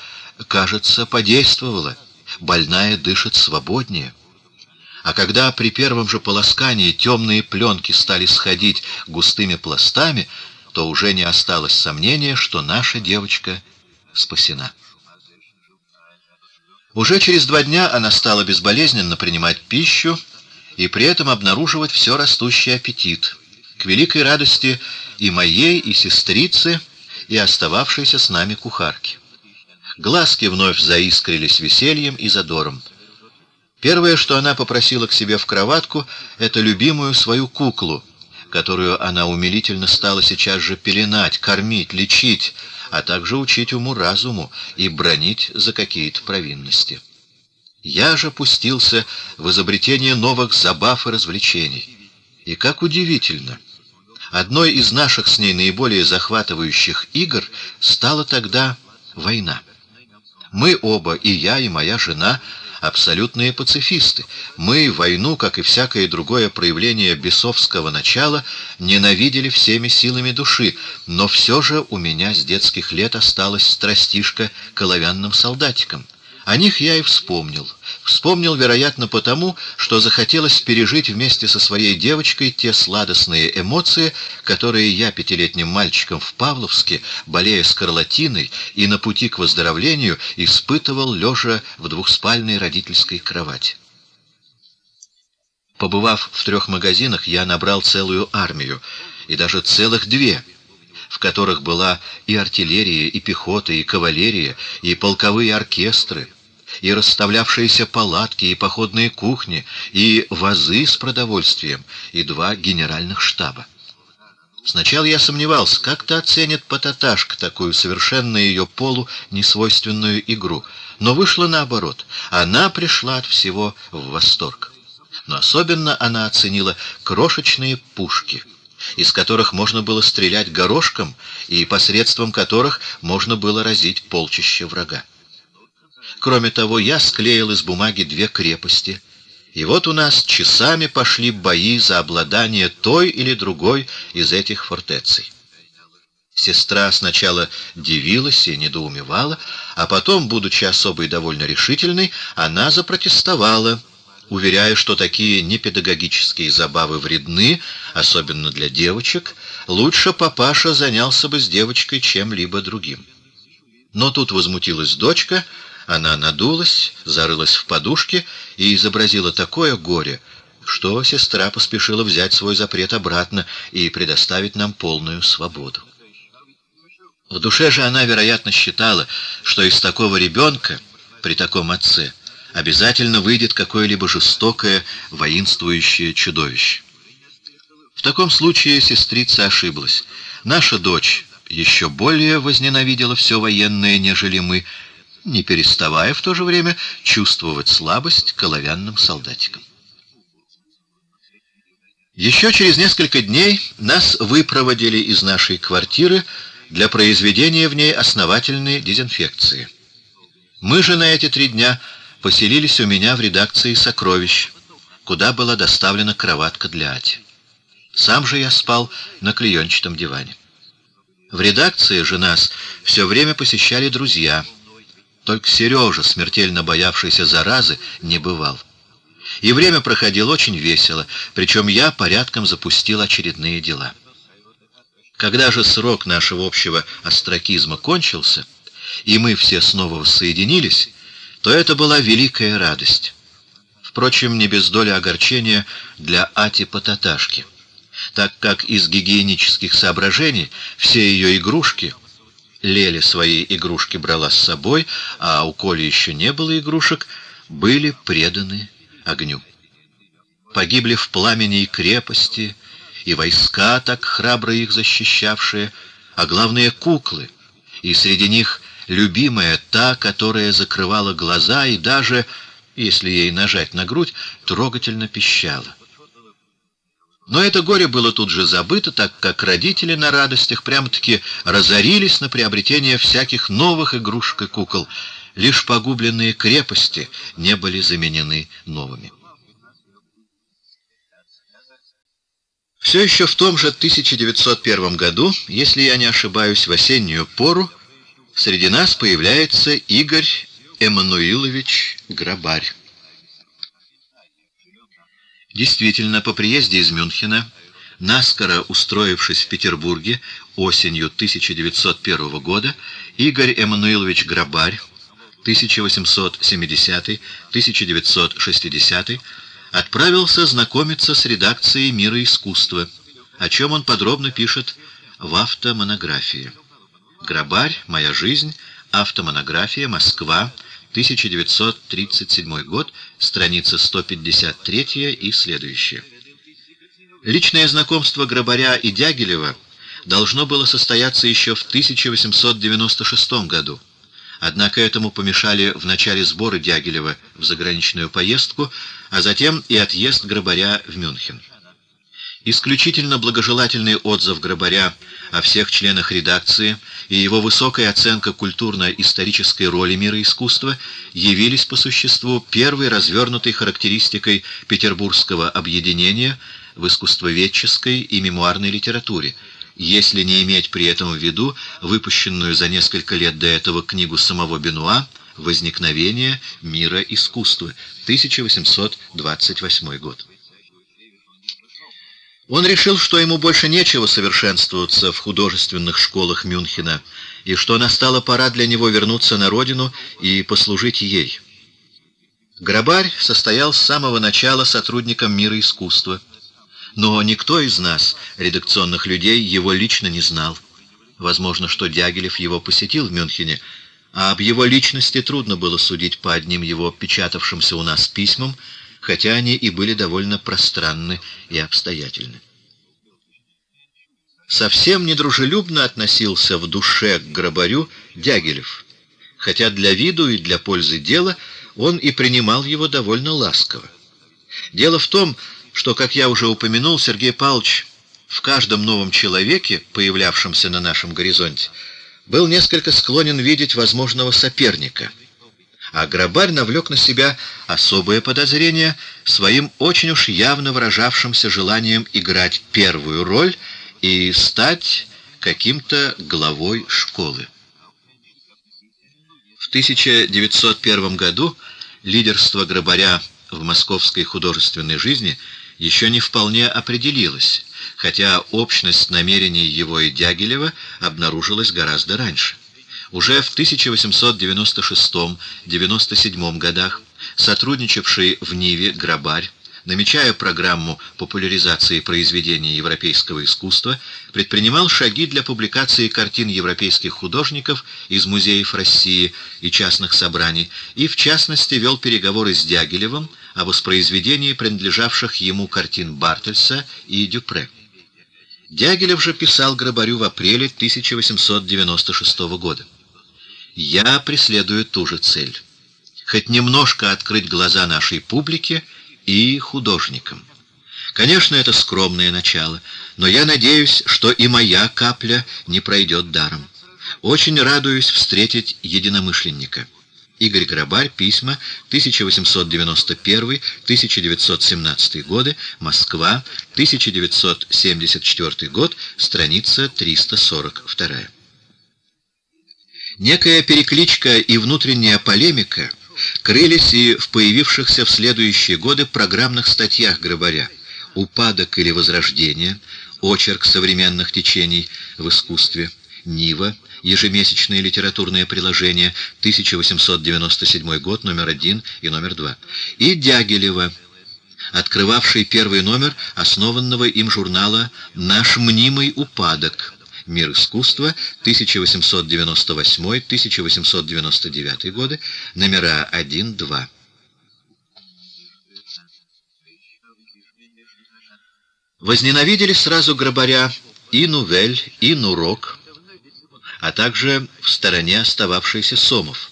«Кажется, подействовало. Больная дышит свободнее». А когда при первом же полоскании темные пленки стали сходить густыми пластами, то уже не осталось сомнения, что наша девочка спасена. Уже через два дня она стала безболезненно принимать пищу и при этом обнаруживать все растущий аппетит, к великой радости и моей, и сестрицы, и остававшейся с нами кухарки. Глазки вновь заискрились весельем и задором. Первое, что она попросила к себе в кроватку, это любимую свою куклу, которую она умилительно стала сейчас же пеленать, кормить, лечить, а также учить уму-разуму и бронить за какие-то провинности. Я же пустился в изобретение новых забав и развлечений. И как удивительно! Одной из наших с ней наиболее захватывающих игр стала тогда война. Мы оба, и я, и моя жена, абсолютные пацифисты. Мы войну, как и всякое другое проявление бесовского начала, ненавидели всеми силами души, но все же у меня с детских лет осталась страстишка к оловянным солдатикам. О них я и вспомнил. Вспомнил, вероятно, потому, что захотелось пережить вместе со своей девочкой те сладостные эмоции, которые я пятилетним мальчиком в Павловске, болея скарлатиной и на пути к выздоровлению, испытывал, лежа в двухспальной родительской кровати. Побывав в трех магазинах, я набрал целую армию, и даже целых две — в которых была и артиллерия, и пехота, и кавалерия, и полковые оркестры, и расставлявшиеся палатки, и походные кухни, и вазы с продовольствием, и два генеральных штаба. Сначала я сомневался, как-то оценит Пататашка такую совершенно ее полу несвойственную игру, но вышло наоборот. Она пришла от всего в восторг. Но особенно она оценила крошечные пушки — из которых можно было стрелять горошком и посредством которых можно было разить полчище врага. Кроме того, я склеил из бумаги две крепости, и вот у нас часами пошли бои за обладание той или другой из этих фортеций. Сестра сначала дивилась и недоумевала, а потом, будучи особой довольно решительной, она запротестовала — уверяя, что такие непедагогические забавы вредны, особенно для девочек, лучше папаша занялся бы с девочкой чем-либо другим. Но тут возмутилась дочка, она надулась, зарылась в подушке и изобразила такое горе, что сестра поспешила взять свой запрет обратно и предоставить нам полную свободу. В душе же она, вероятно, считала, что из такого ребенка, при таком отце, обязательно выйдет какое-либо жестокое, воинствующее чудовище. В таком случае сестрица ошиблась. Наша дочь еще более возненавидела все военное, нежели мы, не переставая в то же время чувствовать слабость к оловянным солдатикам. Еще через несколько дней нас выпроводили из нашей квартиры для произведения в ней основательной дезинфекции. Мы же на эти три дня поселились у меня в редакции «Сокровищ», куда была доставлена кроватка для Ати. Сам же я спал на клеенчатом диване. В редакции же нас все время посещали друзья. Только Сережа, смертельно боявшийся заразы, не бывал. И время проходило очень весело, причем я порядком запустил очередные дела. Когда же срок нашего общего остракизма кончился, и мы все снова воссоединились, то это была великая радость. Впрочем, не без доли огорчения для Ати Потаташки, так как из гигиенических соображений все ее игрушки, Лели свои игрушки брала с собой, а у Коли еще не было игрушек, были преданы огню. Погибли в пламени и крепости, и войска, так храбро их защищавшие, а главные куклы, и среди них любимая та, которая закрывала глаза и даже, если ей нажать на грудь, трогательно пищала. Но это горе было тут же забыто, так как родители на радостях прямо-таки разорились на приобретение всяких новых игрушек и кукол. Лишь погубленные крепости не были заменены новыми. Все еще в том же 1901 году, если я не ошибаюсь, в осеннюю пору, среди нас появляется Игорь Эммануилович Грабарь. Действительно, по приезде из Мюнхена, наскоро устроившись в Петербурге осенью 1901 года, Игорь Эммануилович Грабарь 1870-1960 отправился знакомиться с редакцией «Мира искусства», о чем он подробно пишет в автомонографии. Грабарь, моя жизнь, автомонография, Москва, 1937 год, страница 153 и следующее. Личное знакомство Грабаря и Дягилева должно было состояться еще в 1896 году. Однако этому помешали в начале сборы Дягилева в заграничную поездку, а затем и отъезд Грабаря в Мюнхен. Исключительно благожелательный отзыв Грабаря о всех членах редакции и его высокая оценка культурно-исторической роли мира искусства явились по существу первой развернутой характеристикой петербургского объединения в искусствоведческой и мемуарной литературе, если не иметь при этом в виду выпущенную за несколько лет до этого книгу самого Бенуа «Возникновение мира искусства», 1828 год. Он решил, что ему больше нечего совершенствоваться в художественных школах Мюнхена, и что настала пора для него вернуться на родину и послужить ей. Грабарь состоял с самого начала сотрудником мира искусства, но никто из нас, редакционных людей, его лично не знал. Возможно, что Дягилев его посетил в Мюнхене, а об его личности трудно было судить по одним его печатавшимся у нас письмам, хотя они и были довольно пространны и обстоятельны. Совсем недружелюбно относился в душе к грабарю Дягилев, хотя для виду и для пользы дела он и принимал его довольно ласково. Дело в том, что, как я уже упомянул, Сергей Павлович в каждом новом человеке, появлявшемся на нашем горизонте, был несколько склонен видеть возможного соперника, а Грабарь навлек на себя особое подозрение своим очень уж явно выражавшимся желанием играть первую роль и стать каким-то главой школы. В 1901 году лидерство Грабаря в московской художественной жизни еще не вполне определилось, хотя общность намерений его и Дягилева обнаружилась гораздо раньше. Уже в 1896-97 годах сотрудничавший в Ниве Грабарь намечая программу популяризации произведений европейского искусства, предпринимал шаги для публикации картин европейских художников из музеев России и частных собраний, и в частности вел переговоры с Дягилевым о воспроизведении принадлежавших ему картин Бартельса и Дюпре. Дягилев же писал Грабарю в апреле 1896 года. «Я преследую ту же цель. Хоть немножко открыть глаза нашей публике и художником. Конечно, это скромное начало, но я надеюсь, что и моя капля не пройдет даром. Очень радуюсь встретить единомышленника. Игорь Грабарь, письма, 1891-1917 годы, Москва, 1974 год, страница 342. Некая перекличка и внутренняя полемика — крылись и в появившихся в следующие годы программных статьях Грабаря «Упадок или возрождение», «Очерк современных течений в искусстве», «Нива», ежемесячное литературное приложение, 1897 год, номер 1 и номер 2, и Дягилева, открывавший первый номер основанного им журнала «Наш мнимый упадок», Мир искусства, 1898-1899 годы, номера 1-2. Возненавидели сразу Грабаря и Нувель, и Нурок, а также в стороне остававшийся Сомов.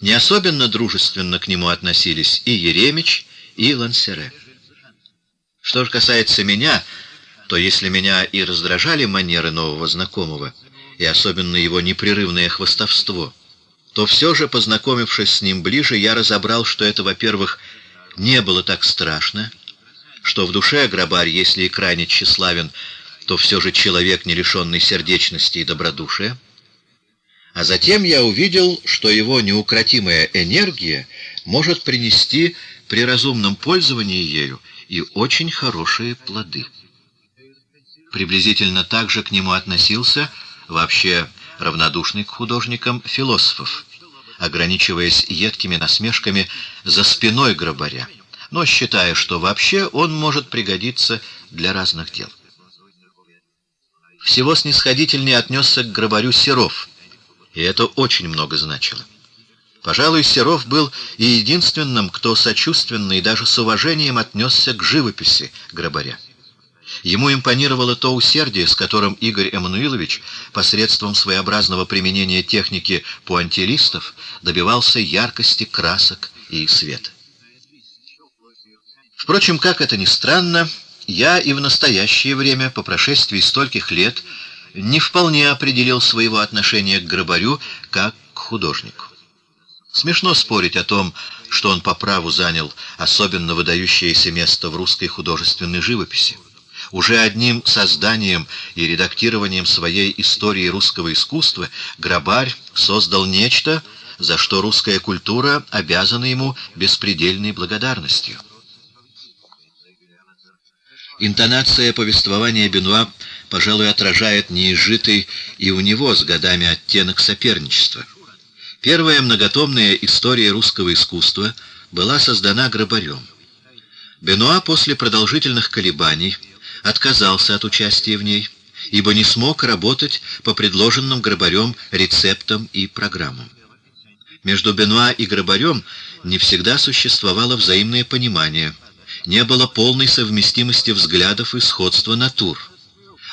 Не особенно дружественно к нему относились и Еремич, и Лансере. Что же касается меня, то если меня и раздражали манеры нового знакомого, и особенно его непрерывное хвостовство, то все же, познакомившись с ним ближе, я разобрал, что это, во-первых, не было так страшно, что в душе Грабарь, если и крайне тщеславен, то все же человек, не лишенный сердечности и добродушия. А затем я увидел, что его неукротимая энергия может принести при разумном пользовании ею и очень хорошие плоды. Приблизительно так же к нему относился, вообще равнодушный к художникам, философов, ограничиваясь едкими насмешками за спиной грабаря, но считая, что вообще он может пригодиться для разных дел. Всего снисходительнее отнесся к грабарю Серов, и это очень много значило. Пожалуй, Серов был и единственным, кто сочувственно и даже с уважением отнесся к живописи грабаря. Ему импонировало то усердие, с которым Игорь Эммануилович посредством своеобразного применения техники пуантилистов добивался яркости красок и света. Впрочем, как это ни странно, я и в настоящее время, по прошествии стольких лет, не вполне определил своего отношения к Грабарю как к художнику. Смешно спорить о том, что он по праву занял особенно выдающееся место в русской художественной живописи. Уже одним созданием и редактированием своей истории русского искусства Грабарь создал нечто, за что русская культура обязана ему беспредельной благодарностью. Интонация повествования Бенуа, пожалуй, отражает неизжитый и у него с годами оттенок соперничества. Первая многотомная история русского искусства была создана Грабарем. Бенуа после продолжительных колебаний отказался от участия в ней, ибо не смог работать по предложенным Грабарем рецептам и программам. Между Бенуа и Грабарем не всегда существовало взаимное понимание, не было полной совместимости взглядов и сходства натур.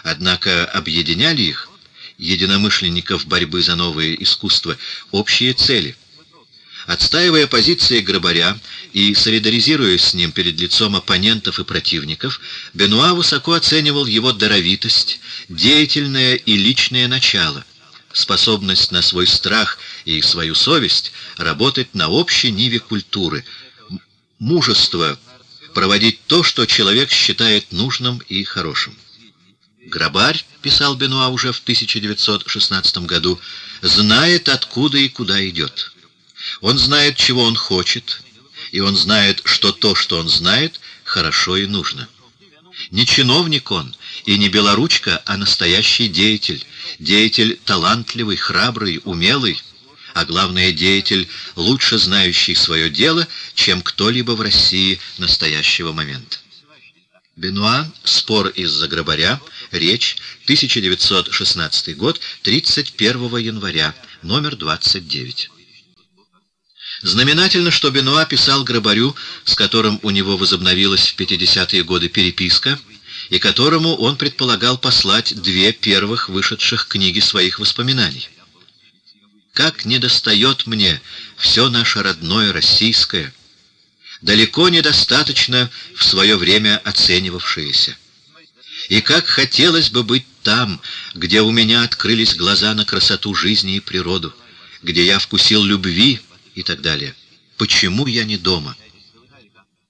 Однако объединяли их, единомышленников борьбы за новые искусства, общие цели. Отстаивая позиции Грабаря и солидаризируясь с ним перед лицом оппонентов и противников, Бенуа высоко оценивал его даровитость, деятельное и личное начало, способность на свой страх и свою совесть работать на общей ниве культуры, мужество проводить то, что человек считает нужным и хорошим. Грабарь, писал Бенуа уже в 1916 году, знает, откуда и куда идет. Он знает, чего он хочет, и он знает, что то, что он знает, хорошо и нужно. Не чиновник он, и не белоручка, а настоящий деятель, деятель талантливый, храбрый, умелый, а главное, деятель, лучше знающий свое дело, чем кто-либо в России настоящего момента. Бенуа, спор из-за грабаря, речь, 1916 год, 31 января, номер 29. Знаменательно, что Бенуа писал Грабарю, с которым у него возобновилась в 50-е годы переписка, и которому он предполагал послать две первых вышедших книги своих воспоминаний. «Как недостает мне все наше родное российское, далеко недостаточно в свое время оценивавшееся. И как хотелось бы быть там, где у меня открылись глаза на красоту жизни и природу, где я вкусил любви, и так далее. Почему я не дома?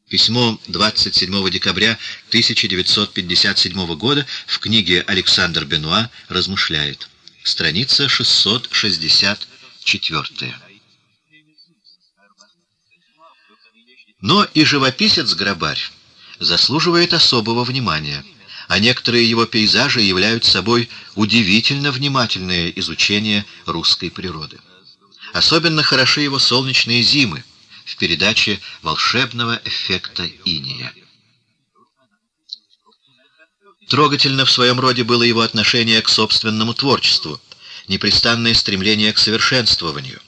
Письмо 27 декабря 1957 года в книге Александр Бенуа размышляет. Страница 664. Но и живописец Грабарь заслуживает особого внимания, а некоторые его пейзажи являются собой удивительно внимательное изучение русской природы. Особенно хороши его солнечные зимы в передаче волшебного эффекта иния. Трогательно в своем роде было его отношение к собственному творчеству, непрестанное стремление к совершенствованию.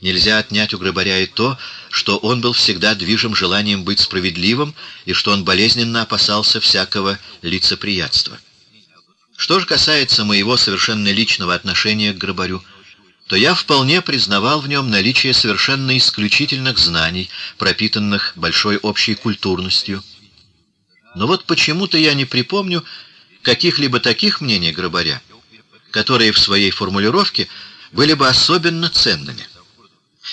Нельзя отнять у Грабаря и то, что он был всегда движим желанием быть справедливым и что он болезненно опасался всякого лицеприятства. Что же касается моего совершенно личного отношения к Грабарю, то я вполне признавал в нем наличие совершенно исключительных знаний, пропитанных большой общей культурностью. Но вот почему-то я не припомню каких-либо таких мнений Грабаря, которые в своей формулировке были бы особенно ценными.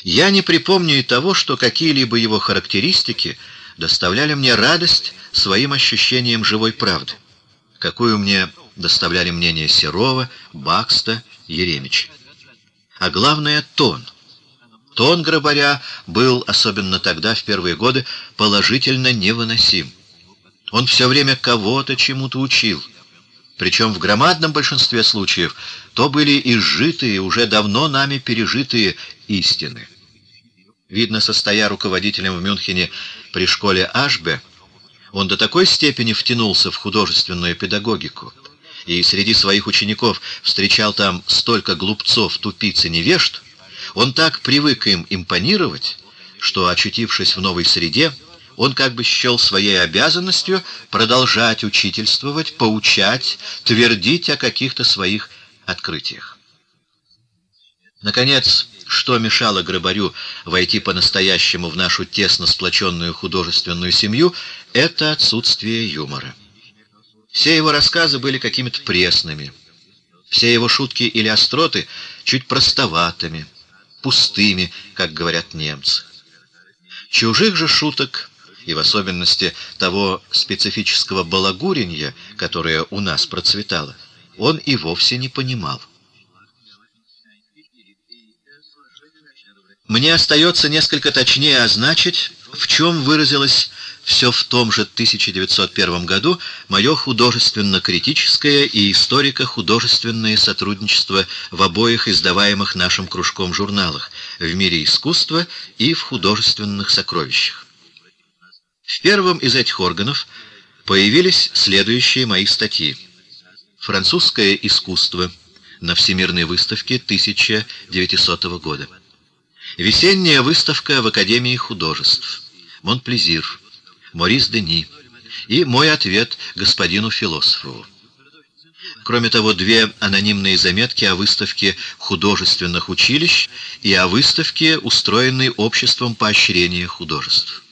Я не припомню и того, что какие-либо его характеристики доставляли мне радость своим ощущением живой правды, какую мне доставляли мнения Серова, Бакста, Еремича а главное — тон. Тон Грабаря был, особенно тогда, в первые годы, положительно невыносим. Он все время кого-то чему-то учил. Причем в громадном большинстве случаев то были изжитые, уже давно нами пережитые истины. Видно, состоя руководителем в Мюнхене при школе Ашбе, он до такой степени втянулся в художественную педагогику, и среди своих учеников встречал там столько глупцов, тупиц и невежд, он так привык им импонировать, что, очутившись в новой среде, он как бы счел своей обязанностью продолжать учительствовать, поучать, твердить о каких-то своих открытиях. Наконец, что мешало Грабарю войти по-настоящему в нашу тесно сплоченную художественную семью, это отсутствие юмора. Все его рассказы были какими-то пресными. Все его шутки или остроты чуть простоватыми, пустыми, как говорят немцы. Чужих же шуток, и в особенности того специфического балагуренья, которое у нас процветало, он и вовсе не понимал. Мне остается несколько точнее означить, в чем выразилась все в том же 1901 году мое художественно-критическое и историко-художественное сотрудничество в обоих издаваемых нашим кружком журналах «В мире искусства» и «В художественных сокровищах». В первом из этих органов появились следующие мои статьи. «Французское искусство» на Всемирной выставке 1900 года. Весенняя выставка в Академии художеств. Монплезир. Морис Дени и мой ответ господину философу. Кроме того, две анонимные заметки о выставке художественных училищ и о выставке, устроенной Обществом поощрения художеств.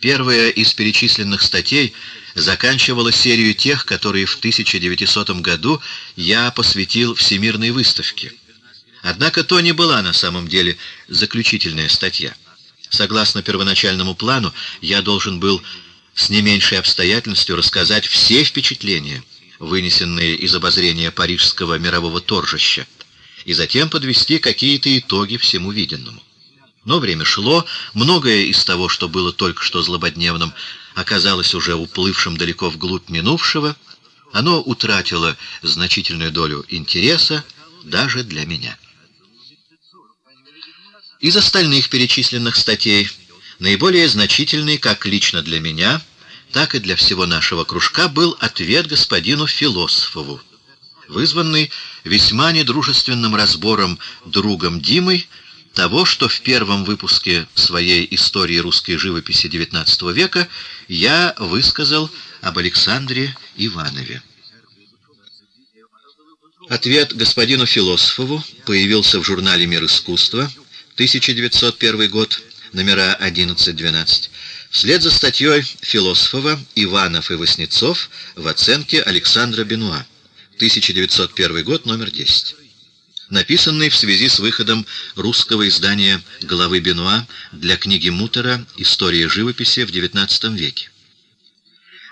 Первая из перечисленных статей заканчивала серию тех, которые в 1900 году я посвятил Всемирной выставке. Однако то не была на самом деле заключительная статья. Согласно первоначальному плану, я должен был с не меньшей обстоятельностью рассказать все впечатления, вынесенные из обозрения парижского мирового торжища, и затем подвести какие-то итоги всему виденному. Но время шло, многое из того, что было только что злободневным, оказалось уже уплывшим далеко вглубь минувшего, оно утратило значительную долю интереса даже для меня. Из остальных перечисленных статей наиболее значительный как лично для меня, так и для всего нашего кружка был ответ господину Философову, вызванный весьма недружественным разбором другом Димой того, что в первом выпуске своей истории русской живописи XIX века я высказал об Александре Иванове. Ответ господину Философову появился в журнале «Мир искусства», 1901 год, номера 11-12, вслед за статьей Философова «Иванов и Васнецов» в оценке Александра Бенуа, 1901 год, номер 10 написанный в связи с выходом русского издания главы Бенуа для книги Мутера «История живописи в XIX веке».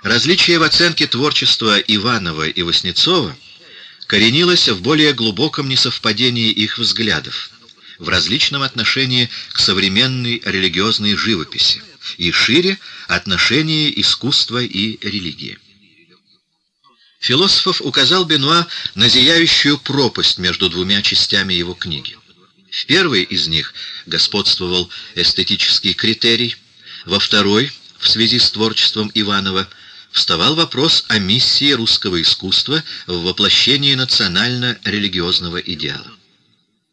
Различие в оценке творчества Иванова и Васнецова коренилось в более глубоком несовпадении их взглядов, в различном отношении к современной религиозной живописи и шире отношении искусства и религии. Философов указал Бенуа на зияющую пропасть между двумя частями его книги. В первой из них господствовал эстетический критерий, во второй, в связи с творчеством Иванова, вставал вопрос о миссии русского искусства в воплощении национально-религиозного идеала.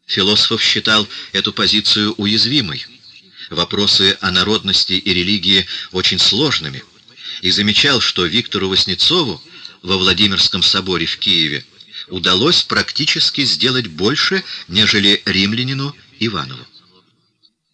Философов считал эту позицию уязвимой, вопросы о народности и религии очень сложными, и замечал, что Виктору Васнецову во Владимирском соборе в Киеве удалось практически сделать больше, нежели римлянину Иванову.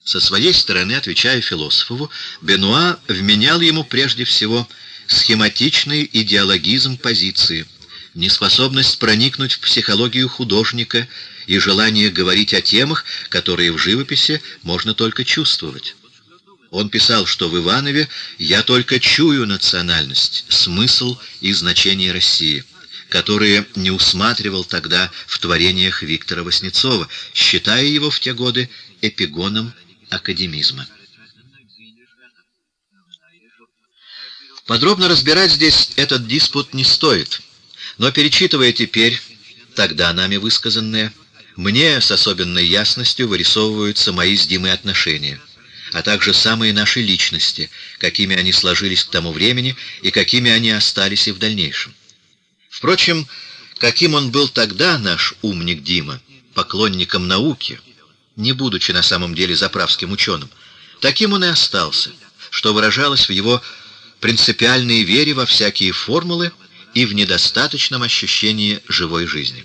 Со своей стороны, отвечая философу, Бенуа вменял ему прежде всего схематичный идеологизм позиции, неспособность проникнуть в психологию художника и желание говорить о темах, которые в живописи можно только чувствовать. Он писал, что в Иванове «я только чую национальность, смысл и значение России», которые не усматривал тогда в творениях Виктора Васнецова, считая его в те годы эпигоном академизма. Подробно разбирать здесь этот диспут не стоит, но перечитывая теперь, тогда нами высказанное, мне с особенной ясностью вырисовываются мои с Димой отношения — а также самые наши личности, какими они сложились к тому времени и какими они остались и в дальнейшем. Впрочем, каким он был тогда, наш умник Дима, поклонником науки, не будучи на самом деле заправским ученым, таким он и остался, что выражалось в его принципиальной вере во всякие формулы и в недостаточном ощущении живой жизни.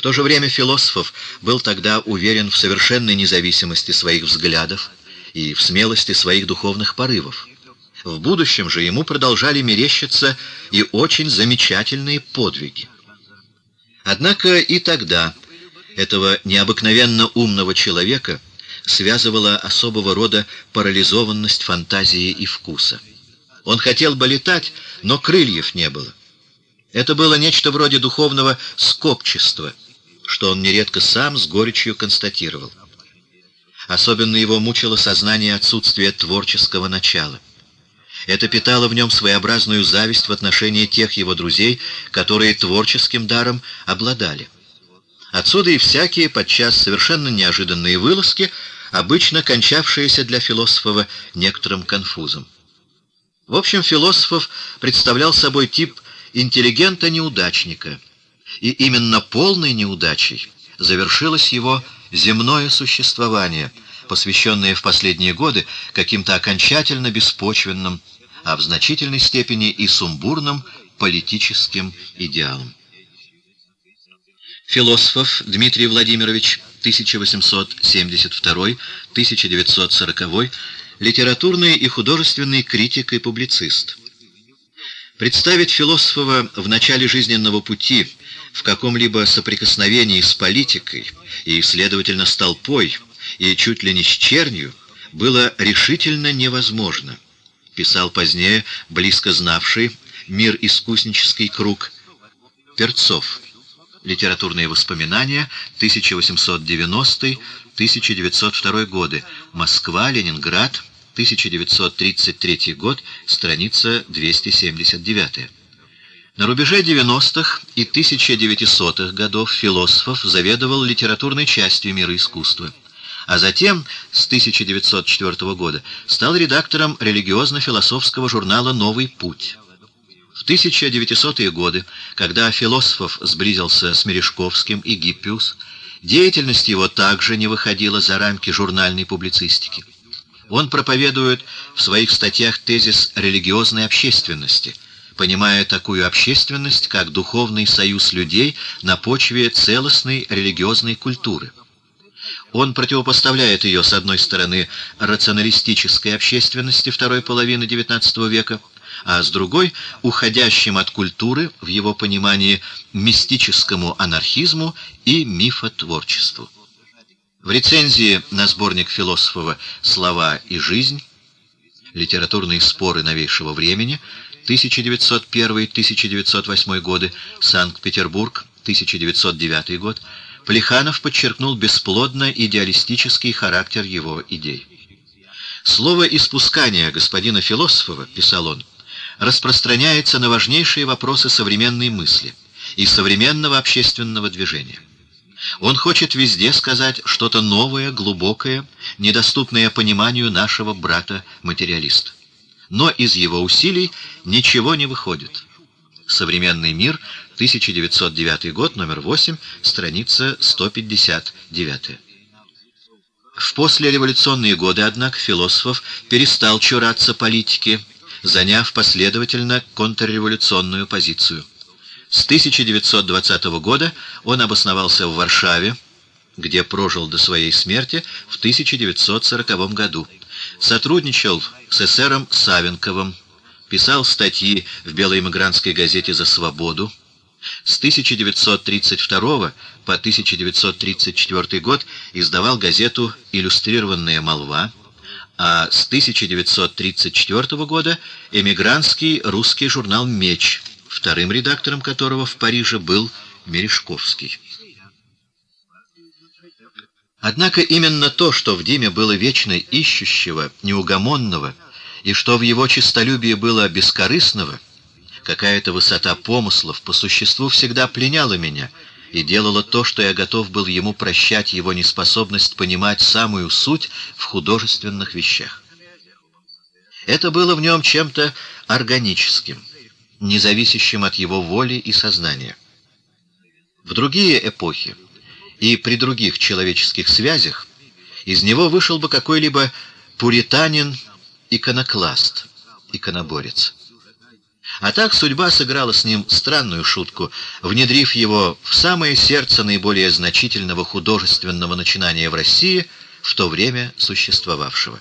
В то же время философов был тогда уверен в совершенной независимости своих взглядов, и в смелости своих духовных порывов. В будущем же ему продолжали мерещиться и очень замечательные подвиги. Однако и тогда этого необыкновенно умного человека связывала особого рода парализованность фантазии и вкуса. Он хотел бы летать, но крыльев не было. Это было нечто вроде духовного скопчества, что он нередко сам с горечью констатировал. Особенно его мучило сознание отсутствия творческого начала. Это питало в нем своеобразную зависть в отношении тех его друзей, которые творческим даром обладали. Отсюда и всякие, подчас совершенно неожиданные вылазки, обычно кончавшиеся для философова некоторым конфузом. В общем, философов представлял собой тип интеллигента-неудачника, и именно полной неудачей завершилось его земное существование, посвященное в последние годы каким-то окончательно беспочвенным, а в значительной степени и сумбурным политическим идеалам. Философов Дмитрий Владимирович 1872-1940, литературный и художественный критик и публицист. Представить философа в начале жизненного пути в каком-либо соприкосновении с политикой и, следовательно, с толпой и чуть ли не с чернью было решительно невозможно, писал позднее близко знавший мир искуснический круг Перцов. Литературные воспоминания, 1890-1902 годы. Москва, Ленинград, 1933 год, страница 279. На рубеже 90-х и 1900-х годов философов заведовал литературной частью мира искусства, а затем, с 1904 года, стал редактором религиозно-философского журнала «Новый путь». В 1900-е годы, когда философов сблизился с Мережковским и Гиппиус, деятельность его также не выходила за рамки журнальной публицистики. Он проповедует в своих статьях тезис религиозной общественности, понимая такую общественность, как духовный союз людей на почве целостной религиозной культуры. Он противопоставляет ее, с одной стороны, рационалистической общественности второй половины XIX века, а с другой — уходящим от культуры, в его понимании, мистическому анархизму и мифотворчеству. В рецензии на сборник философова «Слова и жизнь» «Литературные споры новейшего времени» 1901-1908 годы, Санкт-Петербург, 1909 год, Плеханов подчеркнул бесплодно идеалистический характер его идей. «Слово испускания господина Философова», — писал он, распространяется на важнейшие вопросы современной мысли и современного общественного движения. Он хочет везде сказать что-то новое, глубокое, недоступное пониманию нашего брата-материалиста. Но из его усилий ничего не выходит. Современный мир, 1909 год, номер 8, страница 159. В послереволюционные годы, однако, философов перестал чураться политики, заняв последовательно контрреволюционную позицию. С 1920 года он обосновался в Варшаве, где прожил до своей смерти в 1940 году. Сотрудничал с эсером Савенковым, писал статьи в Белой эмигрантской газете «За свободу». С 1932 по 1934 год издавал газету «Иллюстрированная молва», а с 1934 года эмигрантский русский журнал «Меч», вторым редактором которого в Париже был Мережковский. Однако именно то, что в Диме было вечно ищущего, неугомонного, и что в его честолюбии было бескорыстного, какая-то высота помыслов по существу всегда пленяла меня — и делала то, что я готов был ему прощать его неспособность понимать самую суть в художественных вещах. Это было в нем чем-то органическим, независящим от его воли и сознания. В другие эпохи и при других человеческих связях из него вышел бы какой-либо пуританин-иконокласт, иконоборец. А так судьба сыграла с ним странную шутку, внедрив его в самое сердце наиболее значительного художественного начинания в России, в то время существовавшего.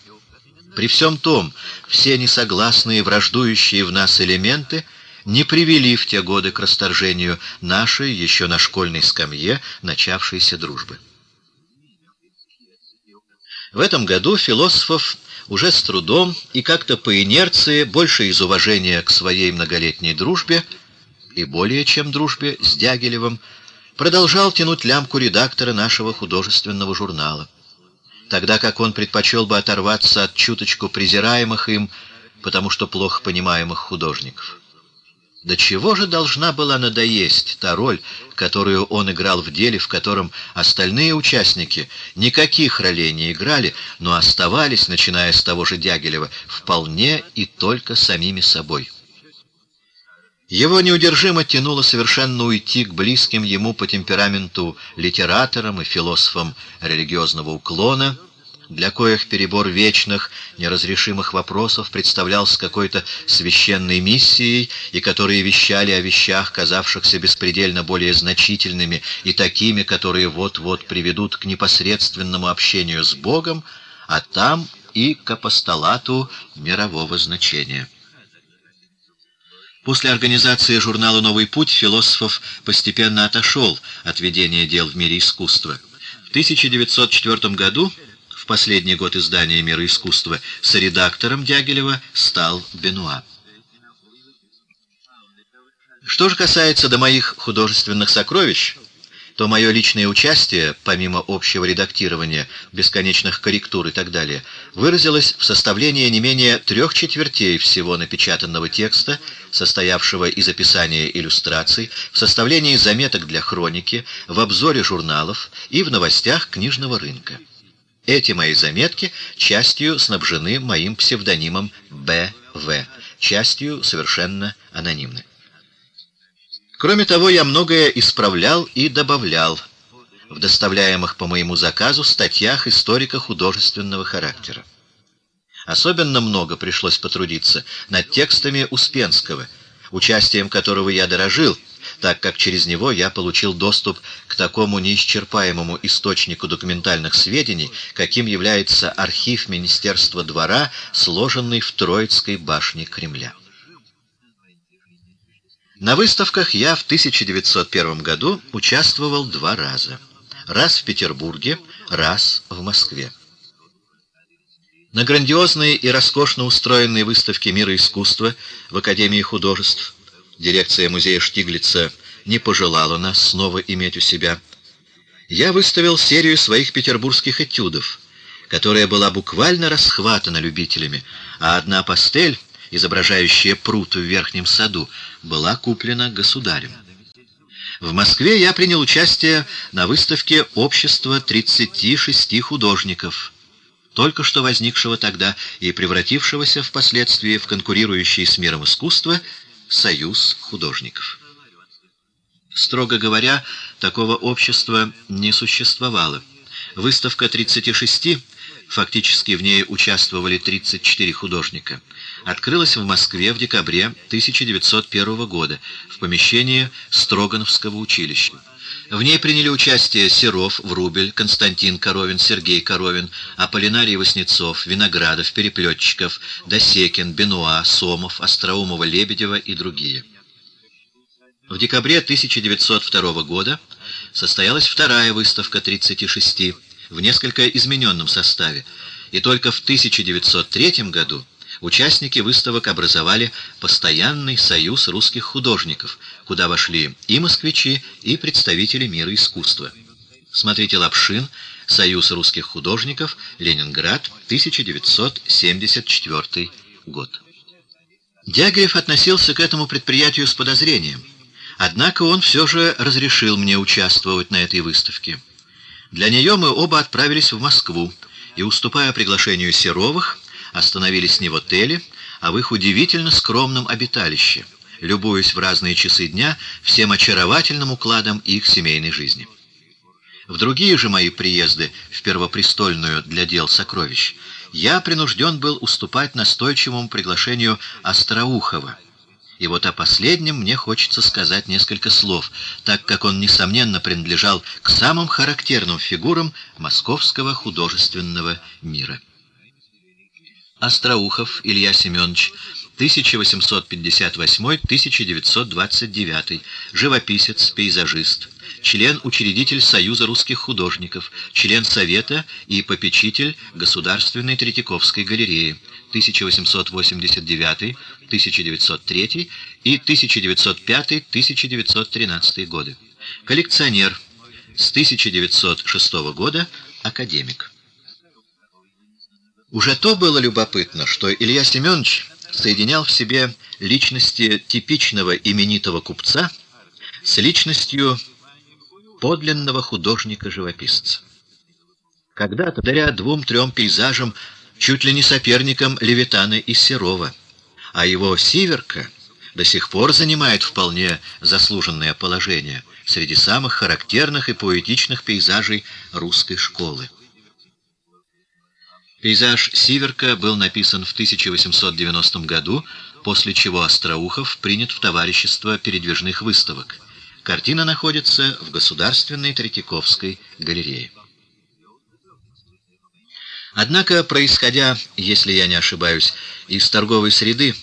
При всем том, все несогласные, враждующие в нас элементы не привели в те годы к расторжению нашей, еще на школьной скамье, начавшейся дружбы. В этом году философов уже с трудом и как-то по инерции, больше из уважения к своей многолетней дружбе и более чем дружбе с Дягилевым, продолжал тянуть лямку редактора нашего художественного журнала, тогда как он предпочел бы оторваться от чуточку презираемых им, потому что плохо понимаемых художников. До чего же должна была надоесть та роль, которую он играл в деле, в котором остальные участники никаких ролей не играли, но оставались, начиная с того же Дягилева, вполне и только самими собой. Его неудержимо тянуло совершенно уйти к близким ему по темпераменту литераторам и философам религиозного уклона, для коих перебор вечных, неразрешимых вопросов представлялся какой-то священной миссией, и которые вещали о вещах, казавшихся беспредельно более значительными, и такими, которые вот-вот приведут к непосредственному общению с Богом, а там и к апостолату мирового значения. После организации журнала «Новый путь» философов постепенно отошел от ведения дел в мире искусства. В 1904 году последний год издания «Мира искусства» с редактором Дягилева стал Бенуа. Что же касается до моих художественных сокровищ, то мое личное участие, помимо общего редактирования, бесконечных корректур и так далее, выразилось в составлении не менее трех четвертей всего напечатанного текста, состоявшего из описания иллюстраций, в составлении заметок для хроники, в обзоре журналов и в новостях книжного рынка. Эти мои заметки частью снабжены моим псевдонимом Б.В., частью совершенно анонимны. Кроме того, я многое исправлял и добавлял в доставляемых по моему заказу статьях историко-художественного характера. Особенно много пришлось потрудиться над текстами Успенского, участием которого я дорожил, так как через него я получил доступ к такому неисчерпаемому источнику документальных сведений, каким является архив Министерства двора, сложенный в Троицкой башне Кремля. На выставках я в 1901 году участвовал два раза. Раз в Петербурге, раз в Москве. На грандиозной и роскошно устроенной выставке мира искусства в Академии художеств дирекция музея Штиглица не пожелала нас снова иметь у себя, я выставил серию своих петербургских этюдов, которая была буквально расхватана любителями, а одна пастель, изображающая пруд в верхнем саду, была куплена государем. В Москве я принял участие на выставке общества 36 художников, только что возникшего тогда и превратившегося впоследствии в конкурирующий с миром искусства союз художников. Строго говоря, такого общества не существовало. Выставка 36, фактически в ней участвовали 34 художника, открылась в Москве в декабре 1901 года в помещении Строгановского училища. В ней приняли участие Серов, Врубель, Константин Коровин, Сергей Коровин, Аполлинарий Васнецов, Виноградов, Переплетчиков, Досекин, Бенуа, Сомов, Остроумова-Лебедева и другие. В декабре 1902 года состоялась вторая выставка 36 в несколько измененном составе, и только в 1903 году участники выставок образовали Постоянный союз русских художников, куда вошли и москвичи, и представители мира искусства. Смотрите Лапшин, Союз русских художников, Ленинград, 1974 год. Дягилев относился к этому предприятию с подозрением. Однако он все же разрешил мне участвовать на этой выставке. Для нее мы оба отправились в Москву, и, уступая приглашению Серовых, остановились не в отеле, а в их удивительно скромном обиталище, любуясь в разные часы дня всем очаровательным укладом их семейной жизни. В другие же мои приезды в Первопрестольную для дел сокровищ я принужден был уступать настойчивому приглашению Остроухова. И вот о последнем мне хочется сказать несколько слов, так как он, несомненно, принадлежал к самым характерным фигурам московского художественного мира. Остроухов Илья Семенович, 1858-1929, живописец, пейзажист, член-учредитель Союза русских художников, член Совета и попечитель Государственной Третьяковской галереи 1889-1903 и 1905-1913 годы. Коллекционер с 1906 года, академик. Уже то было любопытно, что Илья Семенович соединял в себе личности типичного именитого купца с личностью подлинного художника-живописца. Когда-то, даря двум-трем пейзажам, чуть ли не соперником Левитана и Серова, а его «Сиверка» до сих пор занимает вполне заслуженное положение среди самых характерных и поэтичных пейзажей русской школы. Пейзаж Сиверка был написан в 1890 году, после чего Остроухов принят в товарищество передвижных выставок. Картина находится в Государственной Третьяковской галерее. Однако, происходя, если я не ошибаюсь, из торговой среды,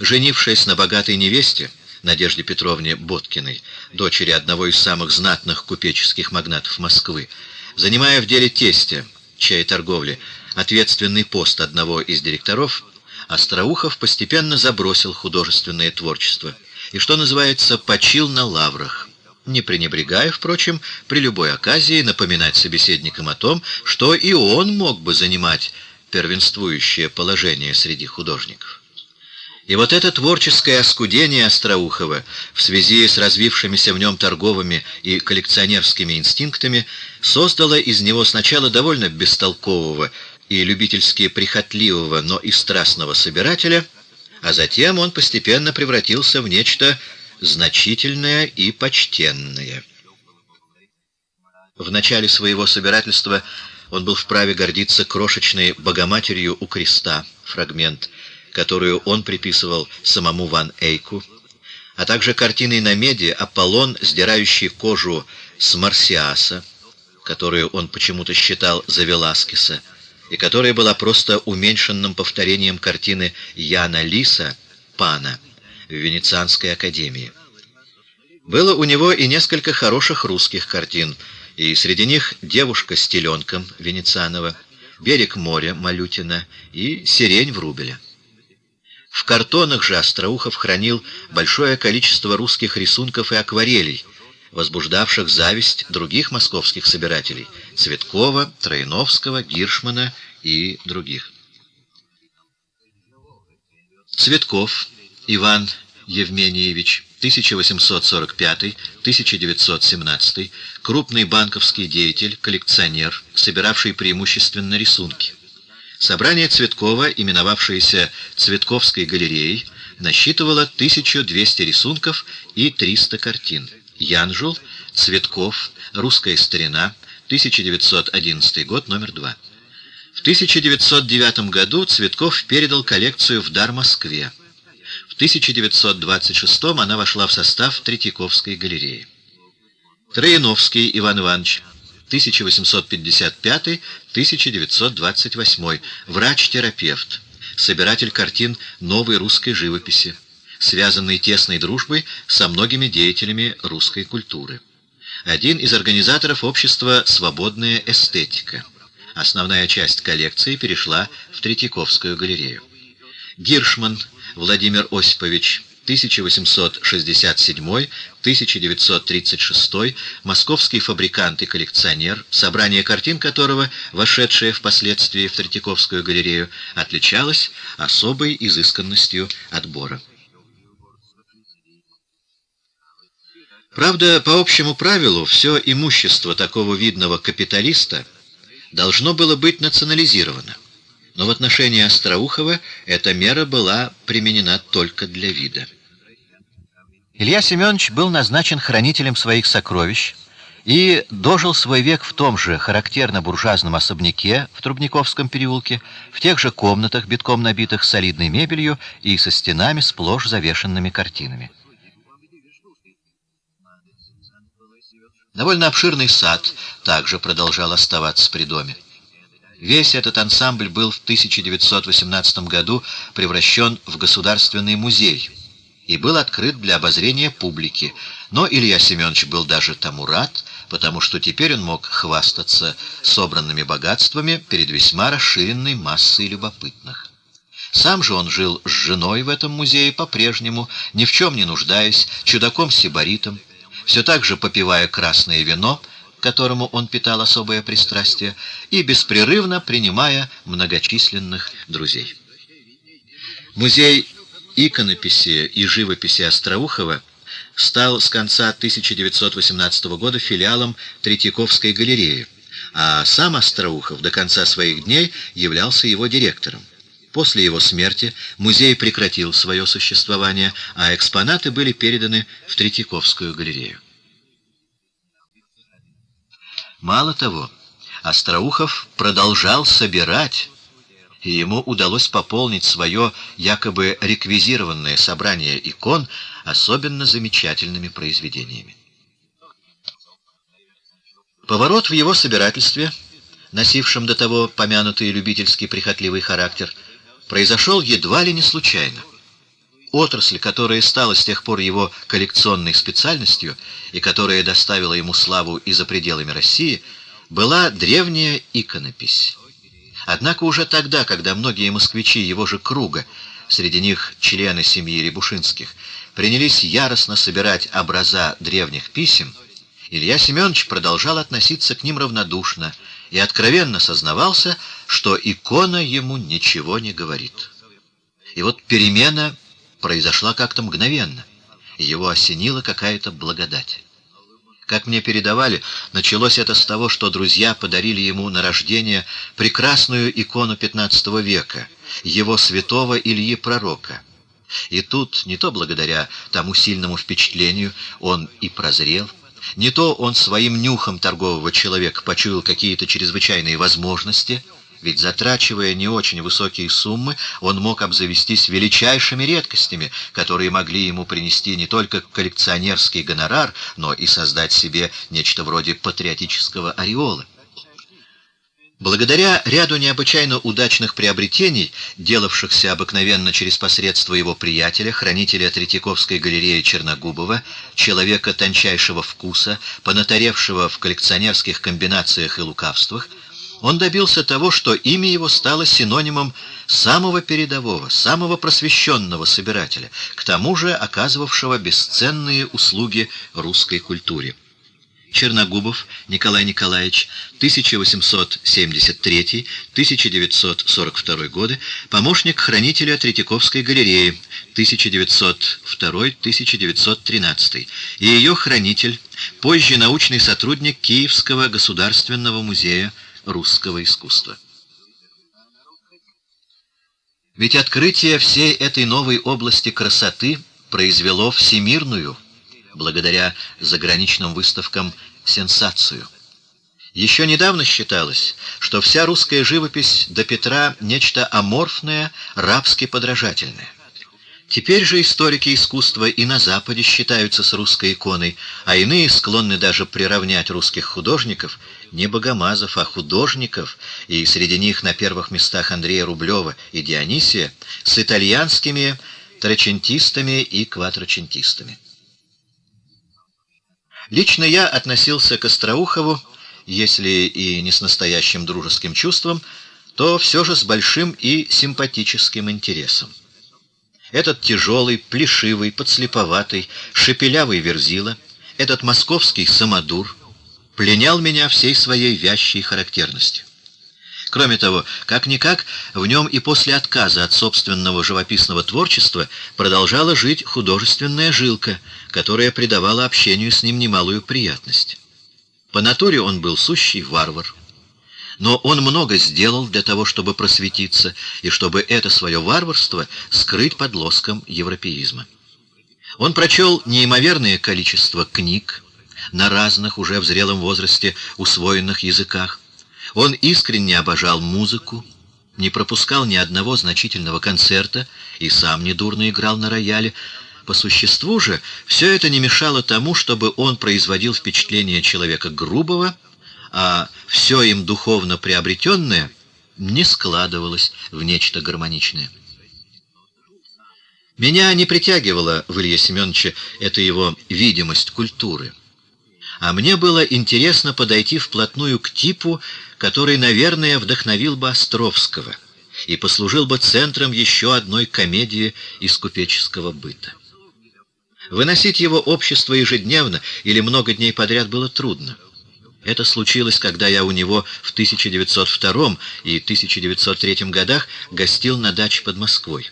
женившись на богатой невесте, Надежде Петровне Боткиной, дочери одного из самых знатных купеческих магнатов Москвы, занимая в деле тестя, чьей торговли, ответственный пост одного из директоров, Остроухов постепенно забросил художественное творчество и, что называется, почил на лаврах, не пренебрегая, впрочем, при любой оказии напоминать собеседникам о том, что и он мог бы занимать первенствующее положение среди художников. И вот это творческое оскудение Остроухова в связи с развившимися в нем торговыми и коллекционерскими инстинктами создало из него сначала довольно бестолкового и любительски прихотливого, но и страстного собирателя, а затем он постепенно превратился в нечто значительное и почтенное. В начале своего собирательства он был вправе гордиться крошечной Богоматерью у креста, фрагмент – которую он приписывал самому Ван Эйку, а также картиной на меди «Аполлон, сдирающий кожу с Марсиаса», которую он почему-то считал за Веласкеса, и которая была просто уменьшенным повторением картины Яна Лиса «Пана» в Венецианской академии. Было у него и несколько хороших русских картин, и среди них «Девушка с теленком» Венецианова, «Берег моря» Малютина и «Сирень в Рубеля». В картонах же Остроухов хранил большое количество русских рисунков и акварелей, возбуждавших зависть других московских собирателей — Цветкова, Троиновского, Гиршмана и других. Цветков Иван Евмениевич, 1845-1917, крупный банковский деятель, коллекционер, собиравший преимущественно рисунки. Собрание Цветкова, именовавшееся Цветковской галереей, насчитывало 1200 рисунков и 300 картин. Янжул, Цветков, Русская старина, 1911 год, номер 2. В 1909 году Цветков передал коллекцию в дар Москве. В 1926 она вошла в состав Третьяковской галереи. Трояновский Иван Иванович 1855-1928, врач-терапевт, собиратель картин новой русской живописи, связанный тесной дружбой со многими деятелями русской культуры. Один из организаторов общества «Свободная эстетика». Основная часть коллекции перешла в Третьяковскую галерею. Гиршман Владимир Осипович 1867-1936, московский фабрикант и коллекционер, собрание картин которого, вошедшее впоследствии в Третьяковскую галерею, отличалось особой изысканностью отбора. Правда, по общему правилу, все имущество такого видного капиталиста должно было быть национализировано но в отношении Остроухова эта мера была применена только для вида. Илья Семенович был назначен хранителем своих сокровищ и дожил свой век в том же характерно-буржуазном особняке в Трубниковском переулке, в тех же комнатах, битком набитых солидной мебелью и со стенами, сплошь завешенными картинами. Довольно обширный сад также продолжал оставаться при доме. Весь этот ансамбль был в 1918 году превращен в Государственный музей и был открыт для обозрения публики, но Илья Семенович был даже тому рад, потому что теперь он мог хвастаться собранными богатствами перед весьма расширенной массой любопытных. Сам же он жил с женой в этом музее по-прежнему, ни в чем не нуждаясь, чудаком-сибаритом, все так же попивая красное вино, которому он питал особое пристрастие, и беспрерывно принимая многочисленных друзей. Музей иконописи и живописи Остроухова стал с конца 1918 года филиалом Третьяковской галереи, а сам Остроухов до конца своих дней являлся его директором. После его смерти музей прекратил свое существование, а экспонаты были переданы в Третьяковскую галерею. Мало того, Остроухов продолжал собирать, и ему удалось пополнить свое якобы реквизированное собрание икон особенно замечательными произведениями. Поворот в его собирательстве, носившем до того помянутый любительский прихотливый характер, произошел едва ли не случайно. Отрасль, которая стала с тех пор его коллекционной специальностью и которая доставила ему славу и за пределами России, была древняя иконопись. Однако уже тогда, когда многие москвичи его же круга, среди них члены семьи Рябушинских, принялись яростно собирать образа древних писем, Илья Семенович продолжал относиться к ним равнодушно и откровенно сознавался, что икона ему ничего не говорит. И вот перемена произошла как-то мгновенно, и его осенила какая-то благодать. Как мне передавали, началось это с того, что друзья подарили ему на рождение прекрасную икону XV века, его святого Ильи Пророка. И тут, не то благодаря тому сильному впечатлению, он и прозрел, не то он своим нюхом торгового человека почуял какие-то чрезвычайные возможности — ведь затрачивая не очень высокие суммы, он мог обзавестись величайшими редкостями, которые могли ему принести не только коллекционерский гонорар, но и создать себе нечто вроде патриотического ореола. Благодаря ряду необычайно удачных приобретений, делавшихся обыкновенно через посредство его приятеля, хранителя Третьяковской галереи Черногубова, человека тончайшего вкуса, понатаревшего в коллекционерских комбинациях и лукавствах, он добился того, что имя его стало синонимом самого передового, самого просвещенного собирателя, к тому же оказывавшего бесценные услуги русской культуре. Черногубов Николай Николаевич, 1873-1942 годы, помощник хранителя Третьяковской галереи, 1902-1913, и ее хранитель, позже научный сотрудник Киевского государственного музея русского искусства. Ведь открытие всей этой новой области красоты произвело всемирную, благодаря заграничным выставкам, сенсацию. Еще недавно считалось, что вся русская живопись до Петра — нечто аморфное, рабски подражательное. Теперь же историки искусства и на Западе считаются с русской иконой, а иные склонны даже приравнять русских художников, не богомазов, а художников, и среди них на первых местах Андрея Рублева и Дионисия, с итальянскими трочентистами и кватрочентистами. Лично я относился к Остроухову, если и не с настоящим дружеским чувством, то все же с большим и симпатическим интересом. Этот тяжелый, плешивый, подслеповатый, шепелявый верзила, этот московский самодур пленял меня всей своей вящей характерностью. Кроме того, как-никак, в нем и после отказа от собственного живописного творчества продолжала жить художественная жилка, которая придавала общению с ним немалую приятность. По натуре он был сущий варвар но он много сделал для того, чтобы просветиться, и чтобы это свое варварство скрыть под лоском европеизма. Он прочел неимоверное количество книг на разных, уже в зрелом возрасте, усвоенных языках. Он искренне обожал музыку, не пропускал ни одного значительного концерта и сам недурно играл на рояле. По существу же, все это не мешало тому, чтобы он производил впечатление человека грубого, а все им духовно приобретенное не складывалось в нечто гармоничное. Меня не притягивала в Илье Семеновиче эта его видимость культуры. А мне было интересно подойти вплотную к типу, который, наверное, вдохновил бы Островского и послужил бы центром еще одной комедии из купеческого быта. Выносить его общество ежедневно или много дней подряд было трудно. Это случилось, когда я у него в 1902 и 1903 годах гостил на даче под Москвой.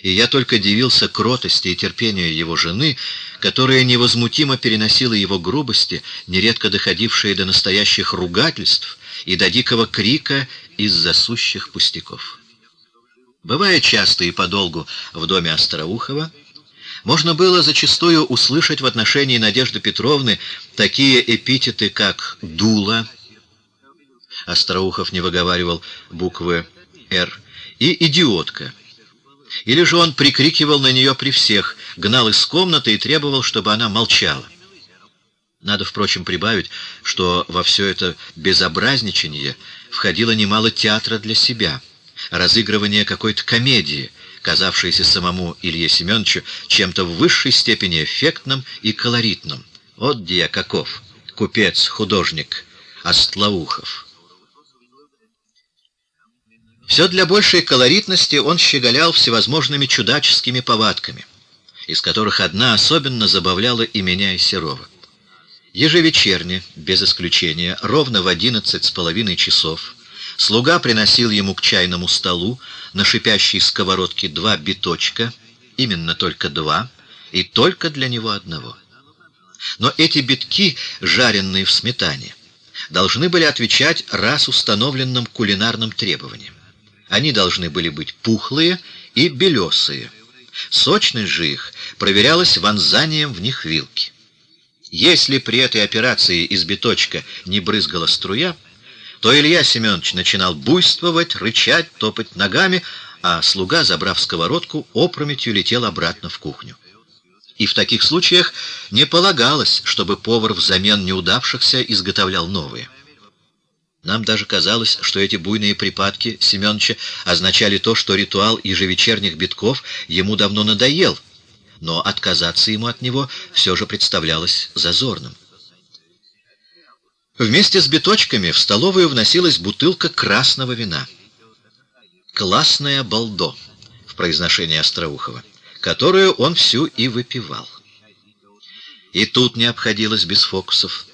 И я только дивился кротости и терпению его жены, которая невозмутимо переносила его грубости, нередко доходившие до настоящих ругательств и до дикого крика из засущих пустяков. Бывая часто и подолгу в доме Остроухова, можно было зачастую услышать в отношении Надежды Петровны такие эпитеты, как «дула», Остроухов не выговаривал буквы Р. и идиотка. Или же он прикрикивал на нее при всех, гнал из комнаты и требовал, чтобы она молчала. Надо, впрочем, прибавить, что во все это безобразничание входило немало театра для себя, разыгрывание какой-то комедии, казавшейся самому Илье Семеновичу чем-то в высшей степени эффектным и колоритным. Вот где купец, художник, Остлаухов. Все для большей колоритности он щеголял всевозможными чудаческими повадками, из которых одна особенно забавляла и меня, и Серова. Ежевечерне, без исключения, ровно в одиннадцать с половиной часов, слуга приносил ему к чайному столу на шипящей сковородке два биточка, именно только два, и только для него одного. Но эти битки, жареные в сметане, должны были отвечать раз установленным кулинарным требованиям. Они должны были быть пухлые и белесые. Сочность же их проверялась вонзанием в них вилки. Если при этой операции из биточка не брызгала струя, то Илья Семенович начинал буйствовать, рычать, топать ногами, а слуга, забрав сковородку, опрометью летел обратно в кухню. И в таких случаях не полагалось, чтобы повар взамен неудавшихся изготовлял новые. Нам даже казалось, что эти буйные припадки Семеновича означали то, что ритуал ежевечерних битков ему давно надоел, но отказаться ему от него все же представлялось зазорным. Вместе с биточками в столовую вносилась бутылка красного вина. «Классное балдо» в произношении Остроухова, которую он всю и выпивал. И тут не обходилось без фокусов.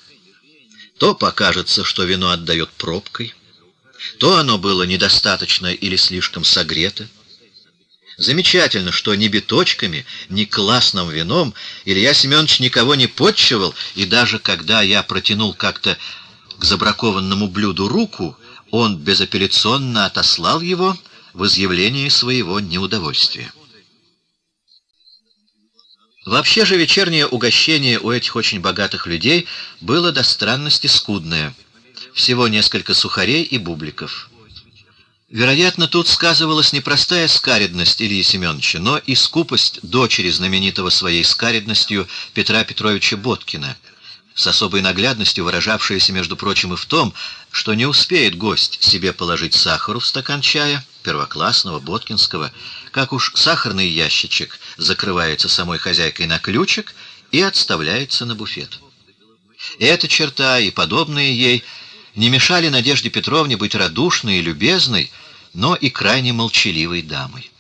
То покажется, что вино отдает пробкой, то оно было недостаточно или слишком согрето, Замечательно, что ни биточками, ни классным вином Илья Семенович никого не подчивал, и даже когда я протянул как-то к забракованному блюду руку, он безапелляционно отослал его в изъявлении своего неудовольствия. Вообще же вечернее угощение у этих очень богатых людей было до странности скудное. Всего несколько сухарей и бубликов. Вероятно, тут сказывалась не простая скаридность Ильи Семеновича, но и скупость дочери знаменитого своей скаридностью Петра Петровича Боткина, с особой наглядностью выражавшаяся, между прочим, и в том, что не успеет гость себе положить сахару в стакан чая, первоклассного, боткинского, как уж сахарный ящичек закрывается самой хозяйкой на ключик и отставляется на буфет. Эта черта и подобные ей – не мешали Надежде Петровне быть радушной и любезной, но и крайне молчаливой дамой.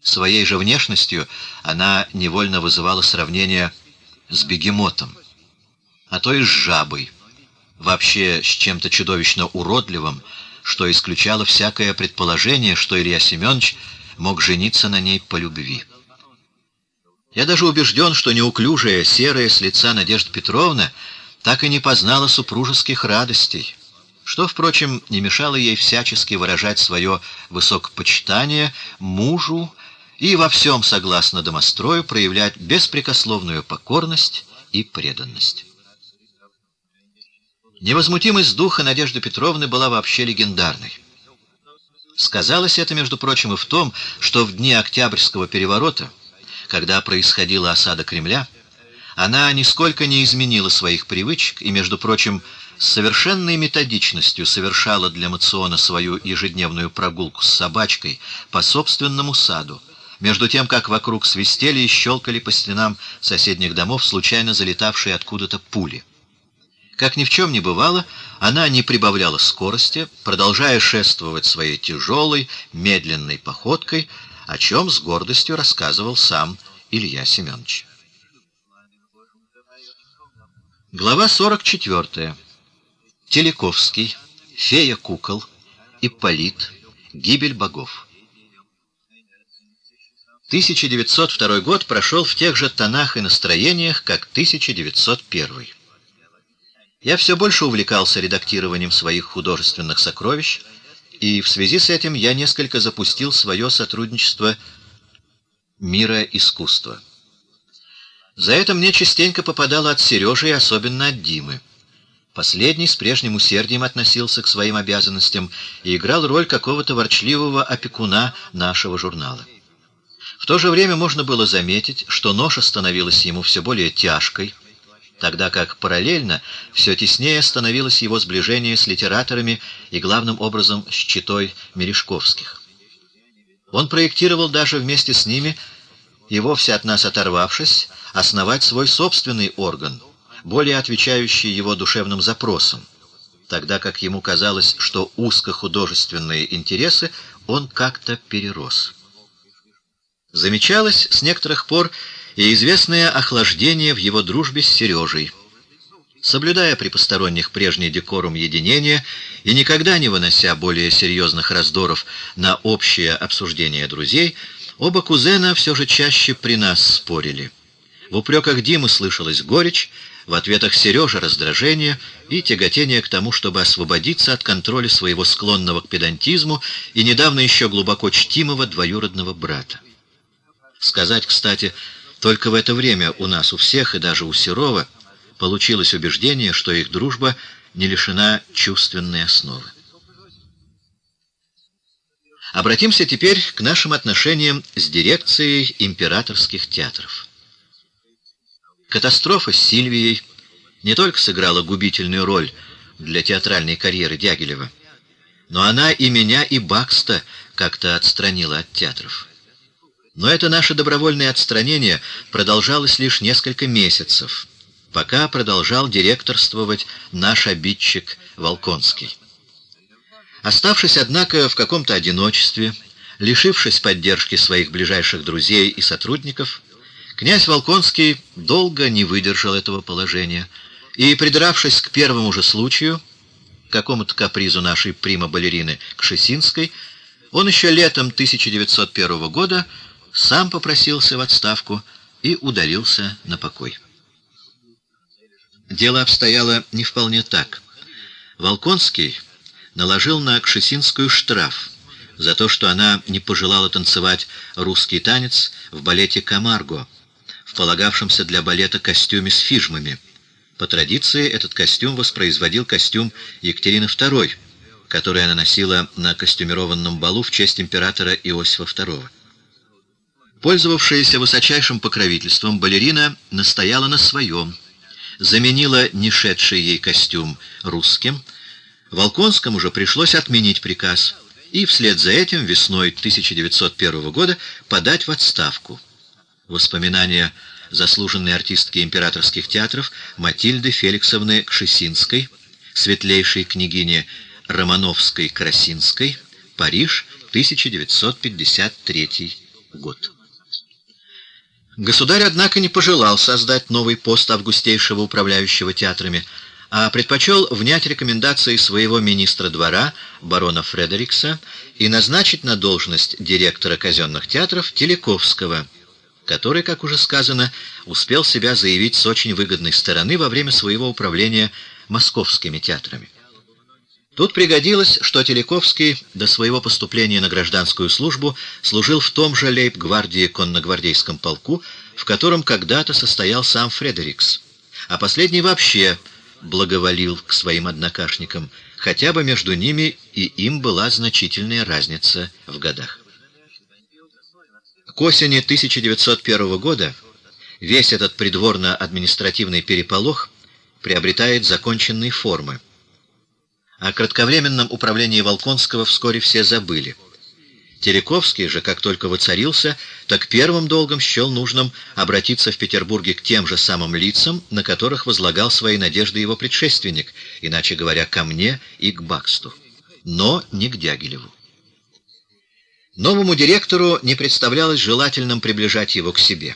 Своей же внешностью она невольно вызывала сравнение с бегемотом, а то и с жабой, вообще с чем-то чудовищно уродливым, что исключало всякое предположение, что Илья Семенович мог жениться на ней по любви. Я даже убежден, что неуклюжая, серая с лица Надежда Петровна так и не познала супружеских радостей, что, впрочем, не мешало ей всячески выражать свое высокопочитание мужу и во всем, согласно домострою, проявлять беспрекословную покорность и преданность. Невозмутимость духа Надежды Петровны была вообще легендарной. Сказалось это, между прочим, и в том, что в дни Октябрьского переворота, когда происходила осада Кремля, она нисколько не изменила своих привычек и, между прочим, с совершенной методичностью совершала для Мациона свою ежедневную прогулку с собачкой по собственному саду, между тем, как вокруг свистели и щелкали по стенам соседних домов случайно залетавшие откуда-то пули. Как ни в чем не бывало, она не прибавляла скорости, продолжая шествовать своей тяжелой, медленной походкой, о чем с гордостью рассказывал сам Илья Семенович. Глава 44. Телековский, фея кукол, Ипполит, гибель богов. 1902 год прошел в тех же тонах и настроениях, как 1901. Я все больше увлекался редактированием своих художественных сокровищ, и в связи с этим я несколько запустил свое сотрудничество мира искусства. За это мне частенько попадало от Сережи и особенно от Димы. Последний с прежним усердием относился к своим обязанностям и играл роль какого-то ворчливого опекуна нашего журнала. В то же время можно было заметить, что ноша становилась ему все более тяжкой, тогда как параллельно все теснее становилось его сближение с литераторами и главным образом с читой Мережковских. Он проектировал даже вместе с ними, и вовсе от нас оторвавшись, основать свой собственный орган, более отвечающий его душевным запросам, тогда как ему казалось, что узкохудожественные интересы он как-то перерос. Замечалось с некоторых пор и известное охлаждение в его дружбе с Сережей. Соблюдая при посторонних прежний декорум единения и никогда не вынося более серьезных раздоров на общее обсуждение друзей, оба кузена все же чаще при нас спорили. В упреках Димы слышалась горечь, в ответах Сережа раздражение и тяготение к тому, чтобы освободиться от контроля своего склонного к педантизму и недавно еще глубоко чтимого двоюродного брата. Сказать, кстати, только в это время у нас у всех, и даже у Серова, получилось убеждение, что их дружба не лишена чувственной основы. Обратимся теперь к нашим отношениям с дирекцией императорских театров. Катастрофа с Сильвией не только сыграла губительную роль для театральной карьеры Дягилева, но она и меня, и Бакста как-то отстранила от театров. Но это наше добровольное отстранение продолжалось лишь несколько месяцев, пока продолжал директорствовать наш обидчик Волконский. Оставшись, однако, в каком-то одиночестве, лишившись поддержки своих ближайших друзей и сотрудников, князь Волконский долго не выдержал этого положения и, придравшись к первому же случаю, какому-то капризу нашей прима-балерины Кшесинской, он еще летом 1901 года сам попросился в отставку и удалился на покой. Дело обстояло не вполне так. Волконский наложил на Кшесинскую штраф за то, что она не пожелала танцевать русский танец в балете «Камарго», полагавшемся для балета костюме с фижмами. По традиции этот костюм воспроизводил костюм Екатерины II, который она носила на костюмированном балу в честь императора Иосифа II. Пользовавшаяся высочайшим покровительством, балерина настояла на своем, заменила не шедший ей костюм русским. Волконскому же пришлось отменить приказ и вслед за этим весной 1901 года подать в отставку. Воспоминания заслуженной артистки императорских театров Матильды Феликсовны Кшесинской, светлейшей княгини Романовской-Красинской, Париж, 1953 год. Государь, однако, не пожелал создать новый пост августейшего управляющего театрами, а предпочел внять рекомендации своего министра двора, барона Фредерикса, и назначить на должность директора казенных театров Телековского, который, как уже сказано, успел себя заявить с очень выгодной стороны во время своего управления московскими театрами. Тут пригодилось, что Телековский до своего поступления на гражданскую службу служил в том же лейб-гвардии конногвардейском полку, в котором когда-то состоял сам Фредерикс, а последний вообще благоволил к своим однокашникам, хотя бы между ними и им была значительная разница в годах. К осени 1901 года весь этот придворно-административный переполох приобретает законченные формы. О кратковременном управлении Волконского вскоре все забыли. Терековский же, как только воцарился, так первым долгом счел нужным обратиться в Петербурге к тем же самым лицам, на которых возлагал свои надежды его предшественник, иначе говоря, ко мне и к Баксту, но не к Дягилеву. Новому директору не представлялось желательным приближать его к себе.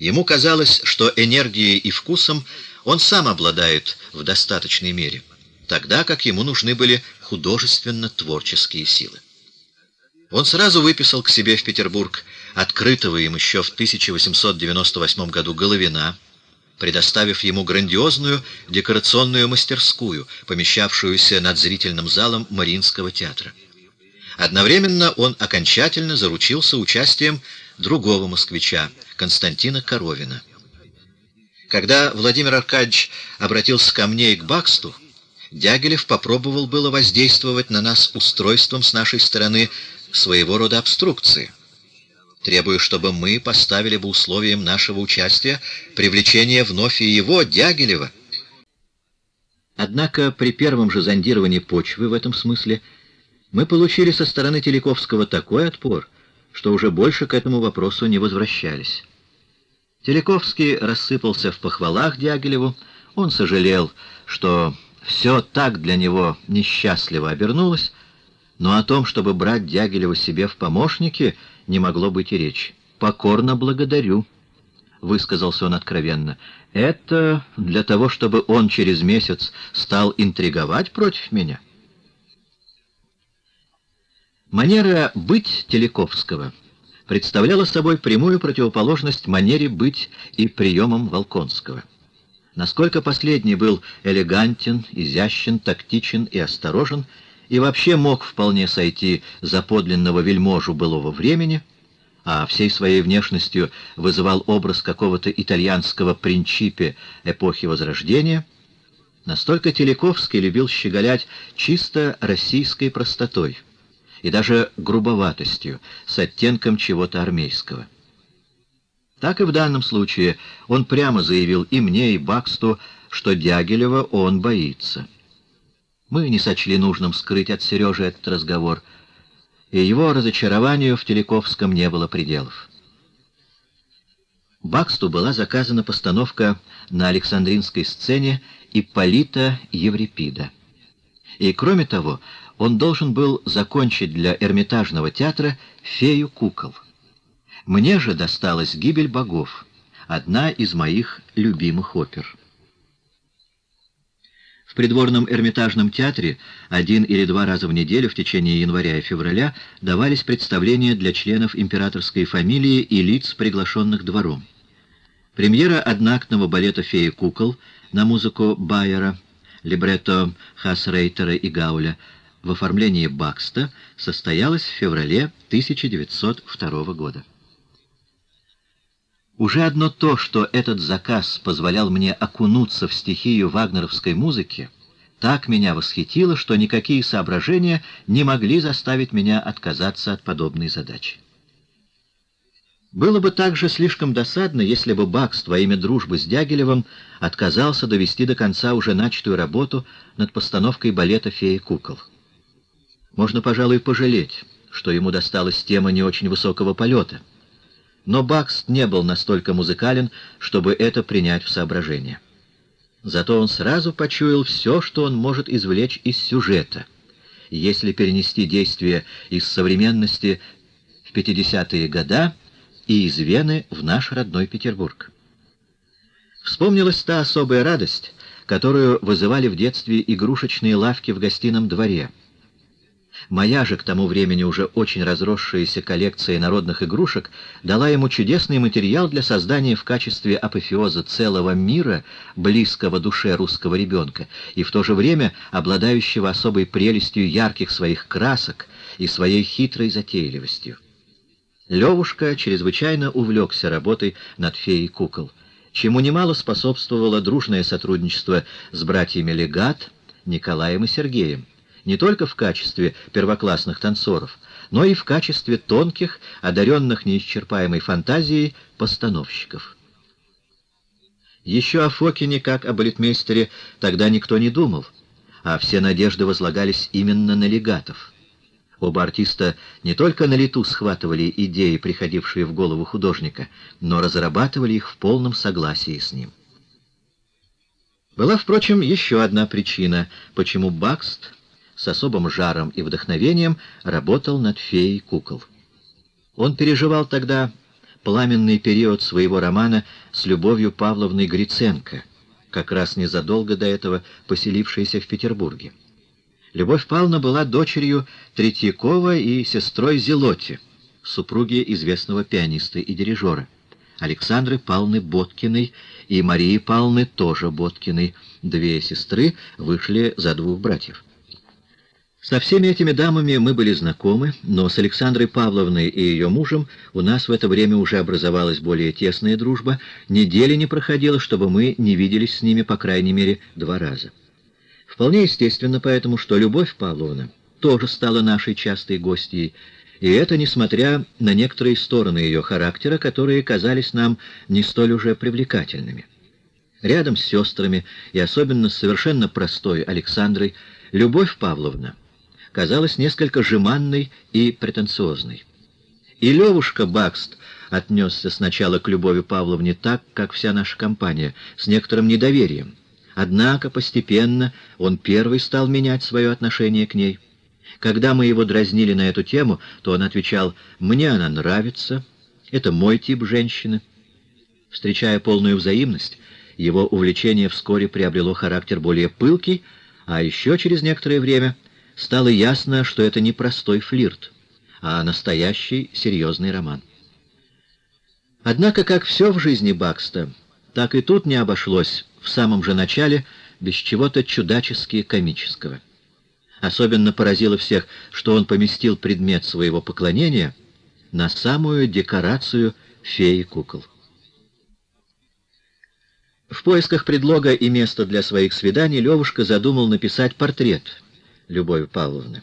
Ему казалось, что энергией и вкусом он сам обладает в достаточной мере тогда как ему нужны были художественно-творческие силы. Он сразу выписал к себе в Петербург открытого им еще в 1898 году Головина, предоставив ему грандиозную декорационную мастерскую, помещавшуюся над зрительным залом Мариинского театра. Одновременно он окончательно заручился участием другого москвича, Константина Коровина. Когда Владимир Аркадьевич обратился ко мне и к Баксту, Дягилев попробовал было воздействовать на нас устройством с нашей стороны своего рода обструкции, требуя, чтобы мы поставили бы условием нашего участия привлечение вновь и его, Дягилева. Однако при первом же зондировании почвы в этом смысле мы получили со стороны Телековского такой отпор, что уже больше к этому вопросу не возвращались. Телековский рассыпался в похвалах Дягилеву, он сожалел, что все так для него несчастливо обернулось, но о том, чтобы брать Дягилева себе в помощники, не могло быть и речи. «Покорно благодарю», — высказался он откровенно. «Это для того, чтобы он через месяц стал интриговать против меня?» Манера «быть» Телековского представляла собой прямую противоположность манере «быть» и приемам Волконского. Насколько последний был элегантен, изящен, тактичен и осторожен, и вообще мог вполне сойти за подлинного вельможу былого времени, а всей своей внешностью вызывал образ какого-то итальянского принципе эпохи Возрождения, настолько Телековский любил щеголять чисто российской простотой и даже грубоватостью, с оттенком чего-то армейского. Так и в данном случае он прямо заявил и мне, и Баксту, что Дягилева он боится. Мы не сочли нужным скрыть от Сережи этот разговор, и его разочарованию в Телековском не было пределов. Баксту была заказана постановка на Александринской сцене Ипполита Еврипида. И, кроме того, он должен был закончить для Эрмитажного театра «Фею кукол». Мне же досталась «Гибель богов», одна из моих любимых опер. В придворном Эрмитажном театре один или два раза в неделю в течение января и февраля давались представления для членов императорской фамилии и лиц, приглашенных двором. Премьера одноактного балета «Феи кукол» на музыку Байера, либретто Хасрейтера и Гауля в оформлении Бакста состоялась в феврале 1902 года. Уже одно то, что этот заказ позволял мне окунуться в стихию вагнеровской музыки, так меня восхитило, что никакие соображения не могли заставить меня отказаться от подобной задачи. Было бы также слишком досадно, если бы Бакс во имя дружбы с Дягилевым отказался довести до конца уже начатую работу над постановкой балета «Феи кукол». Можно, пожалуй, пожалеть, что ему досталась тема не очень высокого полета — но Бакст не был настолько музыкален, чтобы это принять в соображение. Зато он сразу почуял все, что он может извлечь из сюжета, если перенести действие из современности в 50-е года и из Вены в наш родной Петербург. Вспомнилась та особая радость, которую вызывали в детстве игрушечные лавки в гостином дворе — Моя же к тому времени уже очень разросшаяся коллекция народных игрушек дала ему чудесный материал для создания в качестве апофеоза целого мира, близкого душе русского ребенка, и в то же время обладающего особой прелестью ярких своих красок и своей хитрой затейливостью. Левушка чрезвычайно увлекся работой над феей кукол, чему немало способствовало дружное сотрудничество с братьями Легат, Николаем и Сергеем, не только в качестве первоклассных танцоров, но и в качестве тонких, одаренных неисчерпаемой фантазией постановщиков. Еще о Фокине, как о балетмейстере, тогда никто не думал, а все надежды возлагались именно на легатов. Оба артиста не только на лету схватывали идеи, приходившие в голову художника, но разрабатывали их в полном согласии с ним. Была, впрочем, еще одна причина, почему Бакст с особым жаром и вдохновением работал над «Феей кукол». Он переживал тогда пламенный период своего романа с Любовью Павловной Гриценко, как раз незадолго до этого поселившейся в Петербурге. Любовь Павловна была дочерью Третьякова и сестрой Зелоти, супруги известного пианиста и дирижера. Александры Павловны Боткиной и Марии Павловны тоже Боткиной, две сестры, вышли за двух братьев. Со всеми этими дамами мы были знакомы, но с Александрой Павловной и ее мужем у нас в это время уже образовалась более тесная дружба, недели не проходило, чтобы мы не виделись с ними по крайней мере два раза. Вполне естественно поэтому, что Любовь Павловна тоже стала нашей частой гостьей, и это несмотря на некоторые стороны ее характера, которые казались нам не столь уже привлекательными. Рядом с сестрами, и особенно с совершенно простой Александрой, Любовь Павловна казалась несколько жеманной и претенциозной. И Левушка Бакст отнесся сначала к Любови Павловне так, как вся наша компания, с некоторым недоверием. Однако постепенно он первый стал менять свое отношение к ней. Когда мы его дразнили на эту тему, то он отвечал «Мне она нравится, это мой тип женщины». Встречая полную взаимность, его увлечение вскоре приобрело характер более пылкий, а еще через некоторое время — стало ясно, что это не простой флирт, а настоящий серьезный роман. Однако, как все в жизни Бакста, так и тут не обошлось в самом же начале без чего-то чудачески комического. Особенно поразило всех, что он поместил предмет своего поклонения на самую декорацию феи кукол. В поисках предлога и места для своих свиданий Левушка задумал написать портрет — Любовь Павловны.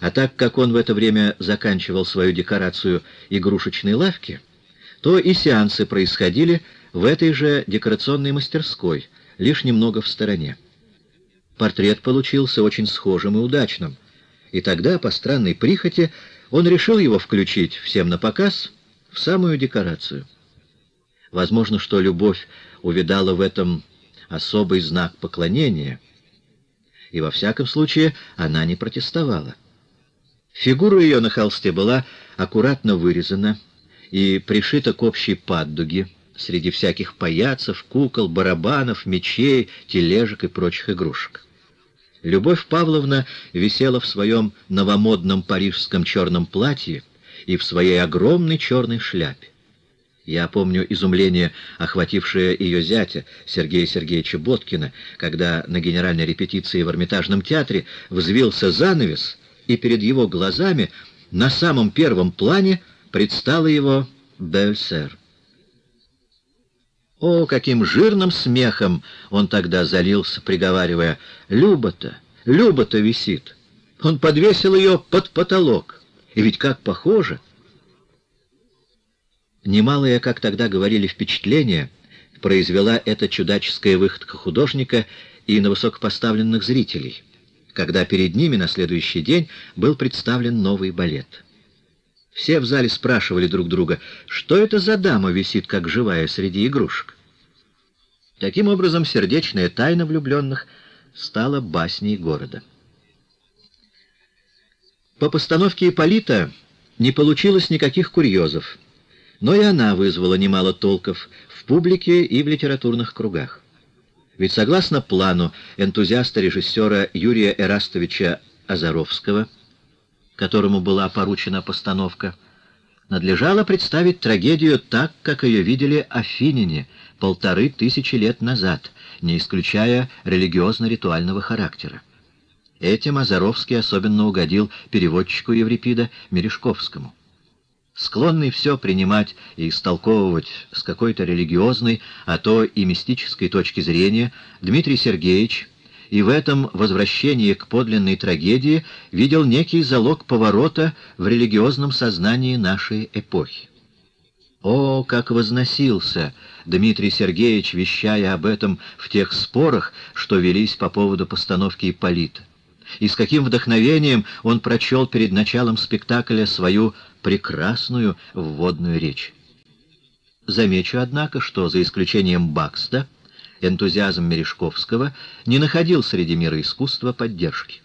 А так как он в это время заканчивал свою декорацию игрушечной лавки, то и сеансы происходили в этой же декорационной мастерской, лишь немного в стороне. Портрет получился очень схожим и удачным, и тогда, по странной прихоти, он решил его включить всем на показ в самую декорацию. Возможно, что любовь увидала в этом особый знак поклонения — и во всяком случае она не протестовала. Фигура ее на холсте была аккуратно вырезана и пришита к общей паддуге среди всяких паяцев, кукол, барабанов, мечей, тележек и прочих игрушек. Любовь Павловна висела в своем новомодном парижском черном платье и в своей огромной черной шляпе. Я помню изумление, охватившее ее зятя, Сергея Сергеевича Боткина, когда на генеральной репетиции в Эрмитажном театре взвился занавес, и перед его глазами на самом первом плане предстала его Бельсер. О, каким жирным смехом он тогда залился, приговаривая «Люба-то, Люба-то висит!» Он подвесил ее под потолок. И ведь как похоже! Немалое, как тогда говорили, впечатление произвела эта чудаческая выходка художника и на высокопоставленных зрителей, когда перед ними на следующий день был представлен новый балет. Все в зале спрашивали друг друга, что это за дама висит, как живая, среди игрушек. Таким образом, сердечная тайна влюбленных стала басней города. По постановке Ипполита не получилось никаких курьезов, но и она вызвала немало толков в публике и в литературных кругах. Ведь согласно плану энтузиаста-режиссера Юрия Эрастовича Азаровского, которому была поручена постановка, надлежало представить трагедию так, как ее видели афиняне полторы тысячи лет назад, не исключая религиозно-ритуального характера. Этим Азаровский особенно угодил переводчику Еврипида Мережковскому склонный все принимать и истолковывать с какой-то религиозной, а то и мистической точки зрения, Дмитрий Сергеевич и в этом возвращении к подлинной трагедии видел некий залог поворота в религиозном сознании нашей эпохи. О, как возносился Дмитрий Сергеевич, вещая об этом в тех спорах, что велись по поводу постановки Ипполита! И с каким вдохновением он прочел перед началом спектакля свою прекрасную вводную речь. Замечу, однако, что за исключением Бакста, энтузиазм Мережковского не находил среди мира искусства поддержки.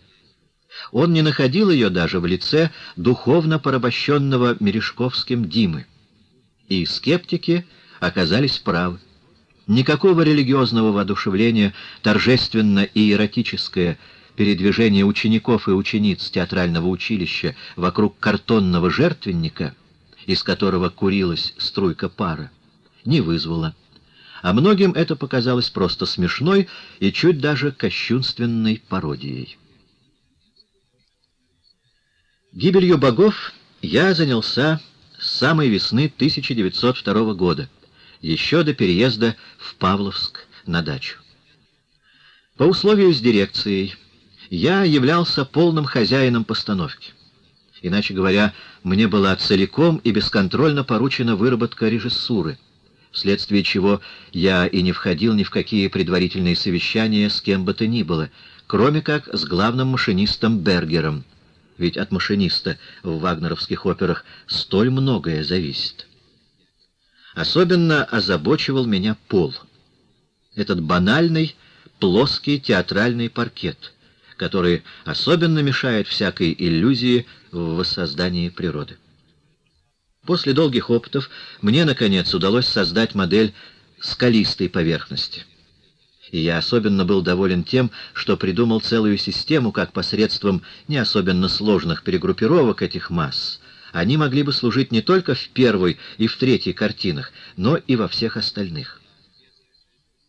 Он не находил ее даже в лице духовно порабощенного Мережковским Димы. И скептики оказались правы. Никакого религиозного воодушевления, торжественно и эротическое – передвижение учеников и учениц театрального училища вокруг картонного жертвенника, из которого курилась струйка пара, не вызвало. А многим это показалось просто смешной и чуть даже кощунственной пародией. Гибелью богов я занялся с самой весны 1902 года, еще до переезда в Павловск на дачу. По условию с дирекцией я являлся полным хозяином постановки. Иначе говоря, мне была целиком и бесконтрольно поручена выработка режиссуры, вследствие чего я и не входил ни в какие предварительные совещания с кем бы то ни было, кроме как с главным машинистом Бергером, ведь от машиниста в вагнеровских операх столь многое зависит. Особенно озабочивал меня пол. Этот банальный, плоский театральный паркет, который особенно мешает всякой иллюзии в воссоздании природы. После долгих опытов мне, наконец, удалось создать модель скалистой поверхности. И я особенно был доволен тем, что придумал целую систему, как посредством не особенно сложных перегруппировок этих масс они могли бы служить не только в первой и в третьей картинах, но и во всех остальных.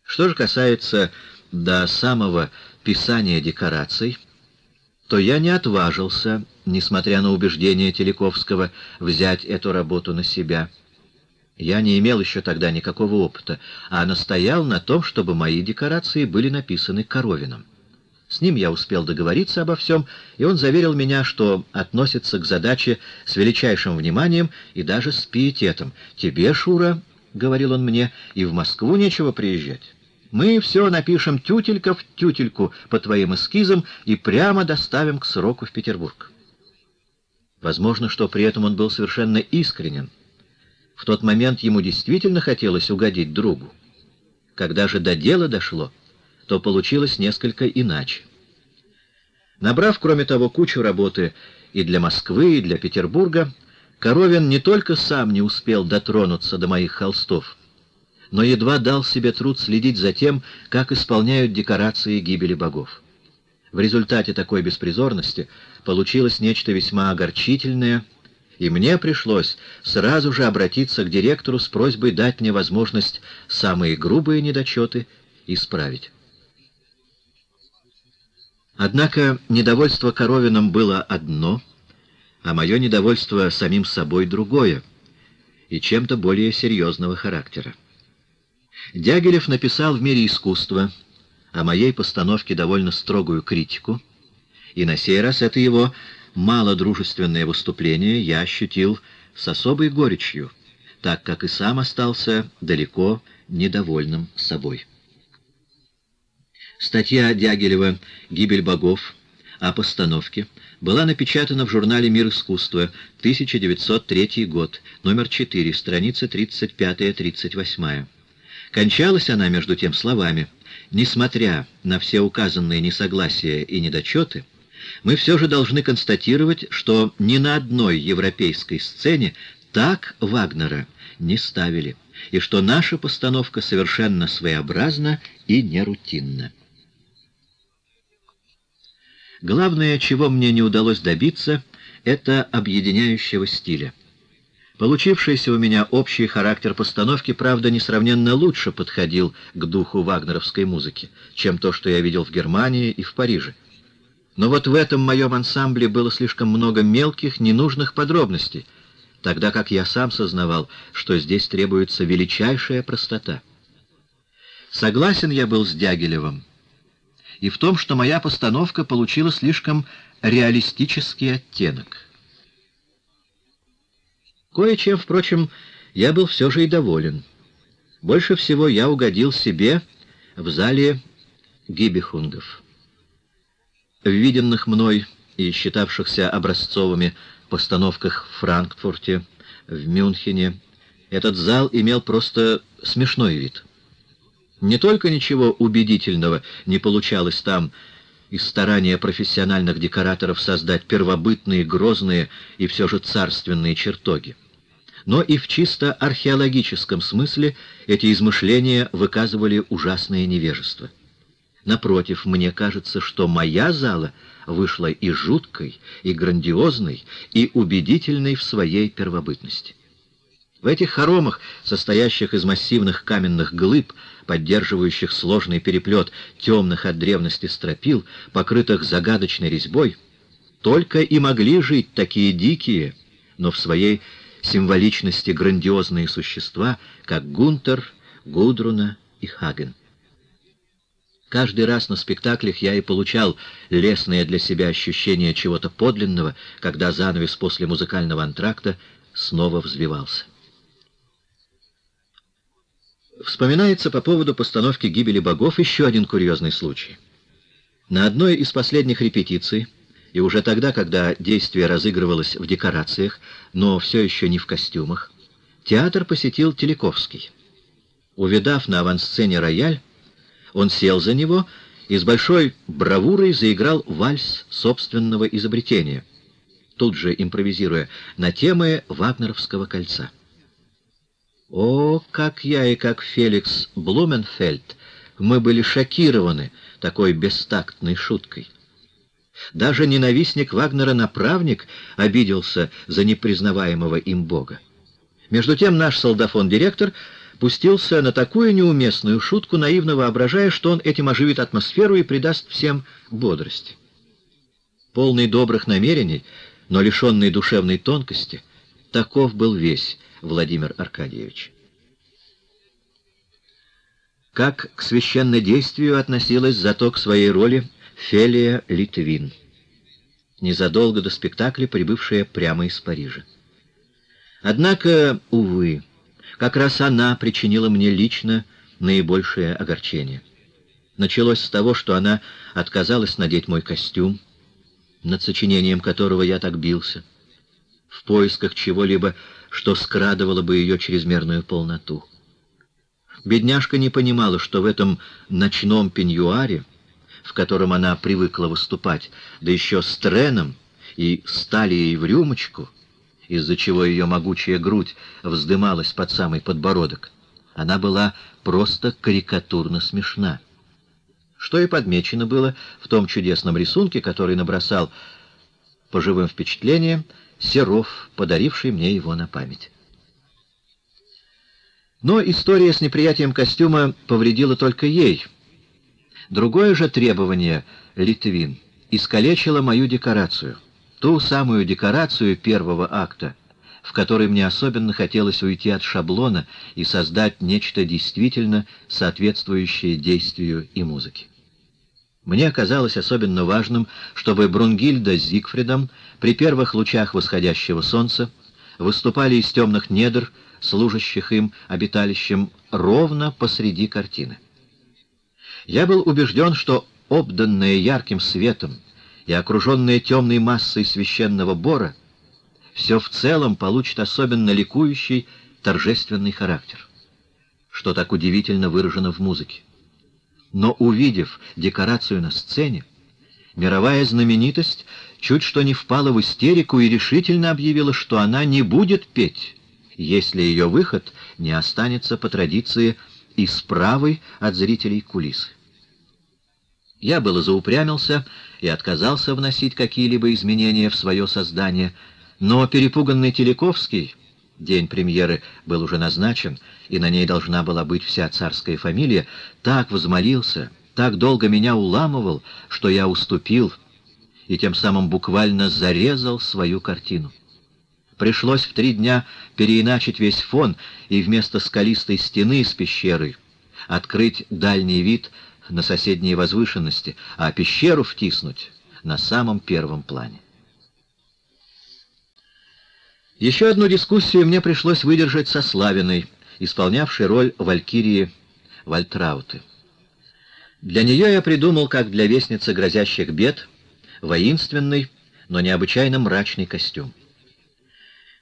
Что же касается до самого писания декораций, то я не отважился, несмотря на убеждение Телековского, взять эту работу на себя. Я не имел еще тогда никакого опыта, а настоял на том, чтобы мои декорации были написаны Коровиным. С ним я успел договориться обо всем, и он заверил меня, что относится к задаче с величайшим вниманием и даже с пиететом. «Тебе, Шура, — говорил он мне, — и в Москву нечего приезжать». Мы все напишем тютелька в тютельку по твоим эскизам и прямо доставим к сроку в Петербург. Возможно, что при этом он был совершенно искренен. В тот момент ему действительно хотелось угодить другу. Когда же до дела дошло, то получилось несколько иначе. Набрав, кроме того, кучу работы и для Москвы, и для Петербурга, Коровин не только сам не успел дотронуться до моих холстов, но едва дал себе труд следить за тем, как исполняют декорации гибели богов. В результате такой беспризорности получилось нечто весьма огорчительное, и мне пришлось сразу же обратиться к директору с просьбой дать мне возможность самые грубые недочеты исправить. Однако недовольство Коровиным было одно, а мое недовольство самим собой другое, и чем-то более серьезного характера. Дягилев написал в «Мире искусства» о моей постановке довольно строгую критику, и на сей раз это его малодружественное выступление я ощутил с особой горечью, так как и сам остался далеко недовольным собой. Статья Дягилева «Гибель богов» о постановке была напечатана в журнале «Мир искусства», 1903 год, номер 4, страница 35-38. Кончалась она, между тем, словами «Несмотря на все указанные несогласия и недочеты, мы все же должны констатировать, что ни на одной европейской сцене так Вагнера не ставили, и что наша постановка совершенно своеобразна и нерутинна. Главное, чего мне не удалось добиться, это объединяющего стиля. Получившийся у меня общий характер постановки, правда, несравненно лучше подходил к духу вагнеровской музыки, чем то, что я видел в Германии и в Париже. Но вот в этом моем ансамбле было слишком много мелких, ненужных подробностей, тогда как я сам сознавал, что здесь требуется величайшая простота. Согласен я был с Дягилевым и в том, что моя постановка получила слишком реалистический оттенок. Кое-чем, впрочем, я был все же и доволен. Больше всего я угодил себе в зале гибихунгов. В виденных мной и считавшихся образцовыми постановках в Франкфурте, в Мюнхене, этот зал имел просто смешной вид. Не только ничего убедительного не получалось там, из старания профессиональных декораторов создать первобытные, грозные и все же царственные чертоги но и в чисто археологическом смысле эти измышления выказывали ужасное невежество. Напротив, мне кажется, что моя зала вышла и жуткой, и грандиозной, и убедительной в своей первобытности. В этих хоромах, состоящих из массивных каменных глыб, поддерживающих сложный переплет темных от древности стропил, покрытых загадочной резьбой, Только и могли жить такие дикие, но в своей символичности грандиозные существа, как Гунтер, Гудруна и Хаген. Каждый раз на спектаклях я и получал лесное для себя ощущение чего-то подлинного, когда занавес после музыкального антракта снова взвивался. Вспоминается по поводу постановки «Гибели богов» еще один курьезный случай. На одной из последних репетиций, и уже тогда, когда действие разыгрывалось в декорациях, но все еще не в костюмах, театр посетил Телековский. Увидав на авансцене рояль, он сел за него и с большой бравурой заиграл вальс собственного изобретения, тут же импровизируя на темы Вагнеровского кольца. О, как я и как Феликс Блуменфельд мы были шокированы такой бестактной шуткой. Даже ненавистник Вагнера-направник обиделся за непризнаваемого им бога. Между тем наш солдафон-директор пустился на такую неуместную шутку, наивно воображая, что он этим оживит атмосферу и придаст всем бодрость. Полный добрых намерений, но лишенный душевной тонкости, таков был весь Владимир Аркадьевич. Как к священнодействию относилась зато к своей роли Фелия Литвин, незадолго до спектакля прибывшая прямо из Парижа. Однако, увы, как раз она причинила мне лично наибольшее огорчение. Началось с того, что она отказалась надеть мой костюм, над сочинением которого я так бился, в поисках чего-либо, что скрадывало бы ее чрезмерную полноту. Бедняжка не понимала, что в этом ночном пеньюаре, в котором она привыкла выступать, да еще с треном и сталией в рюмочку — из-за чего ее могучая грудь вздымалась под самый подбородок. Она была просто карикатурно смешна. Что и подмечено было в том чудесном рисунке, который набросал по живым впечатлениям Серов, подаривший мне его на память. Но история с неприятием костюма повредила только ей. Другое же требование Литвин искалечило мою декорацию — ту самую декорацию первого акта, в которой мне особенно хотелось уйти от шаблона и создать нечто действительно соответствующее действию и музыке. Мне казалось особенно важным, чтобы Брунгильда с Зигфридом при первых лучах восходящего солнца выступали из темных недр, служащих им обиталищем, ровно посреди картины. Я был убежден, что обданное ярким светом и окруженная темной массой священного бора, все в целом получит особенно ликующий, торжественный характер, что так удивительно выражено в музыке. Но увидев декорацию на сцене, мировая знаменитость чуть что не впала в истерику и решительно объявила, что она не будет петь, если ее выход не останется по традиции и справой от зрителей кулисы. Я было заупрямился и отказался вносить какие-либо изменения в свое создание, но перепуганный Телековский, день премьеры был уже назначен, и на ней должна была быть вся царская фамилия, так взмолился, так долго меня уламывал, что я уступил и тем самым буквально зарезал свою картину. Пришлось в три дня переиначить весь фон и вместо скалистой стены с пещерой открыть дальний вид на соседние возвышенности, а пещеру втиснуть на самом первом плане. Еще одну дискуссию мне пришлось выдержать со Славиной, исполнявшей роль валькирии Вальтрауты. Для нее я придумал, как для вестницы грозящих бед, воинственный, но необычайно мрачный костюм.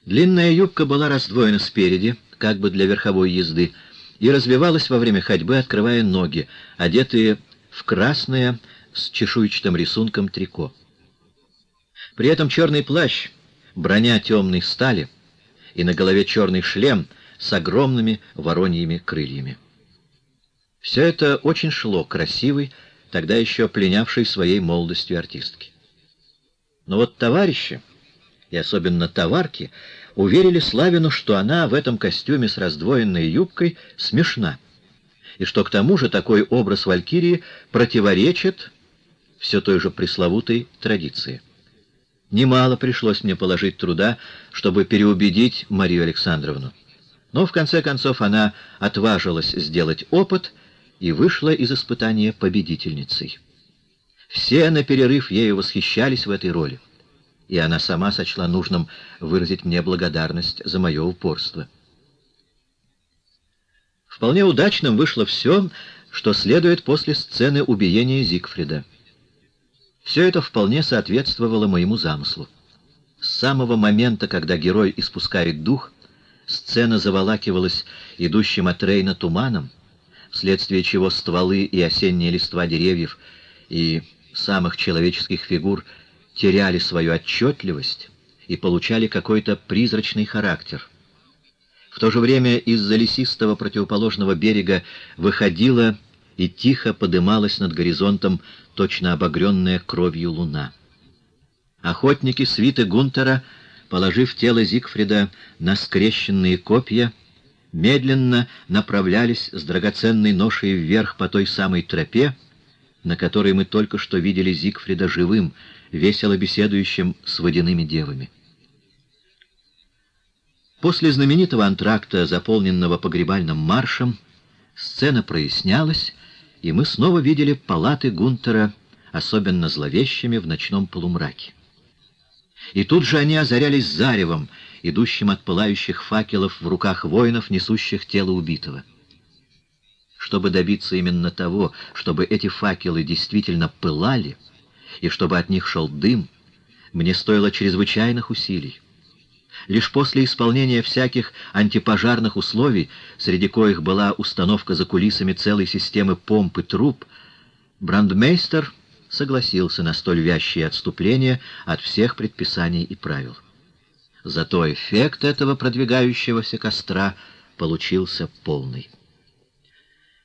Длинная юбка была раздвоена спереди, как бы для верховой езды, и развивалась во время ходьбы, открывая ноги, одетые в красное с чешуйчатым рисунком трико. При этом черный плащ, броня темной стали и на голове черный шлем с огромными вороньими крыльями. Все это очень шло красивой, тогда еще пленявшей своей молодостью артистки. Но вот товарищи, и особенно товарки, уверили Славину, что она в этом костюме с раздвоенной юбкой смешна, и что к тому же такой образ Валькирии противоречит все той же пресловутой традиции. Немало пришлось мне положить труда, чтобы переубедить Марию Александровну. Но в конце концов она отважилась сделать опыт и вышла из испытания победительницей. Все на перерыв ею восхищались в этой роли, и она сама сочла нужным выразить мне благодарность за мое упорство. Вполне удачным вышло все, что следует после сцены убиения Зигфрида. Все это вполне соответствовало моему замыслу. С самого момента, когда герой испускает дух, сцена заволакивалась идущим от Рейна туманом, вследствие чего стволы и осенние листва деревьев и самых человеческих фигур теряли свою отчетливость и получали какой-то призрачный характер. В то же время из-за лесистого противоположного берега выходила и тихо подымалась над горизонтом точно обогренная кровью луна. Охотники свиты Гунтера, положив тело Зигфрида на скрещенные копья, медленно направлялись с драгоценной ношей вверх по той самой тропе, на которой мы только что видели Зигфрида живым, весело беседующим с водяными девами. После знаменитого антракта, заполненного погребальным маршем, сцена прояснялась, и мы снова видели палаты Гунтера, особенно зловещими в ночном полумраке. И тут же они озарялись заревом, идущим от пылающих факелов в руках воинов, несущих тело убитого. Чтобы добиться именно того, чтобы эти факелы действительно пылали, и чтобы от них шел дым, мне стоило чрезвычайных усилий. Лишь после исполнения всяких антипожарных условий, среди коих была установка за кулисами целой системы помп и труб, брандмейстер согласился на столь вязчие отступления от всех предписаний и правил. Зато эффект этого продвигающегося костра получился полный.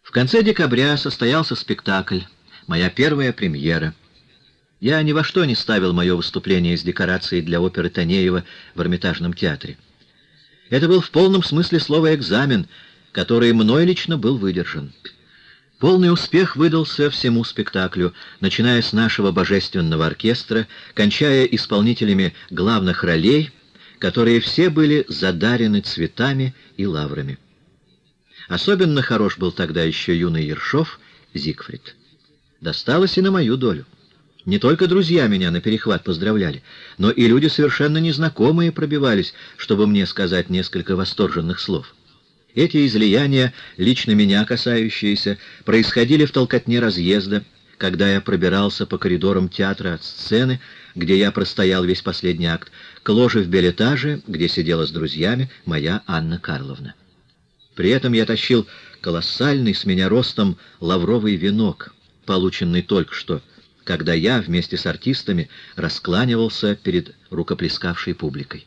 В конце декабря состоялся спектакль, моя первая премьера — я ни во что не ставил мое выступление с декорацией для оперы Танеева в Эрмитажном театре. Это был в полном смысле слова экзамен, который мной лично был выдержан. Полный успех выдался всему спектаклю, начиная с нашего божественного оркестра, кончая исполнителями главных ролей, которые все были задарены цветами и лаврами. Особенно хорош был тогда еще юный Ершов, Зигфрид. Досталось и на мою долю. Не только друзья меня на перехват поздравляли, но и люди совершенно незнакомые пробивались, чтобы мне сказать несколько восторженных слов. Эти излияния, лично меня касающиеся, происходили в толкотне разъезда, когда я пробирался по коридорам театра от сцены, где я простоял весь последний акт, к ложе в билетаже, где сидела с друзьями моя Анна Карловна. При этом я тащил колоссальный с меня ростом лавровый венок, полученный только что, когда я вместе с артистами раскланивался перед рукоплескавшей публикой.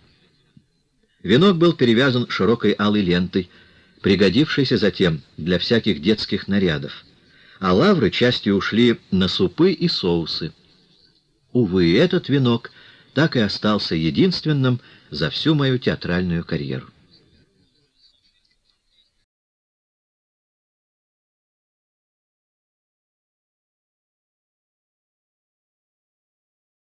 Венок был перевязан широкой алой лентой, пригодившейся затем для всяких детских нарядов, а лавры частью ушли на супы и соусы. Увы, этот венок так и остался единственным за всю мою театральную карьеру.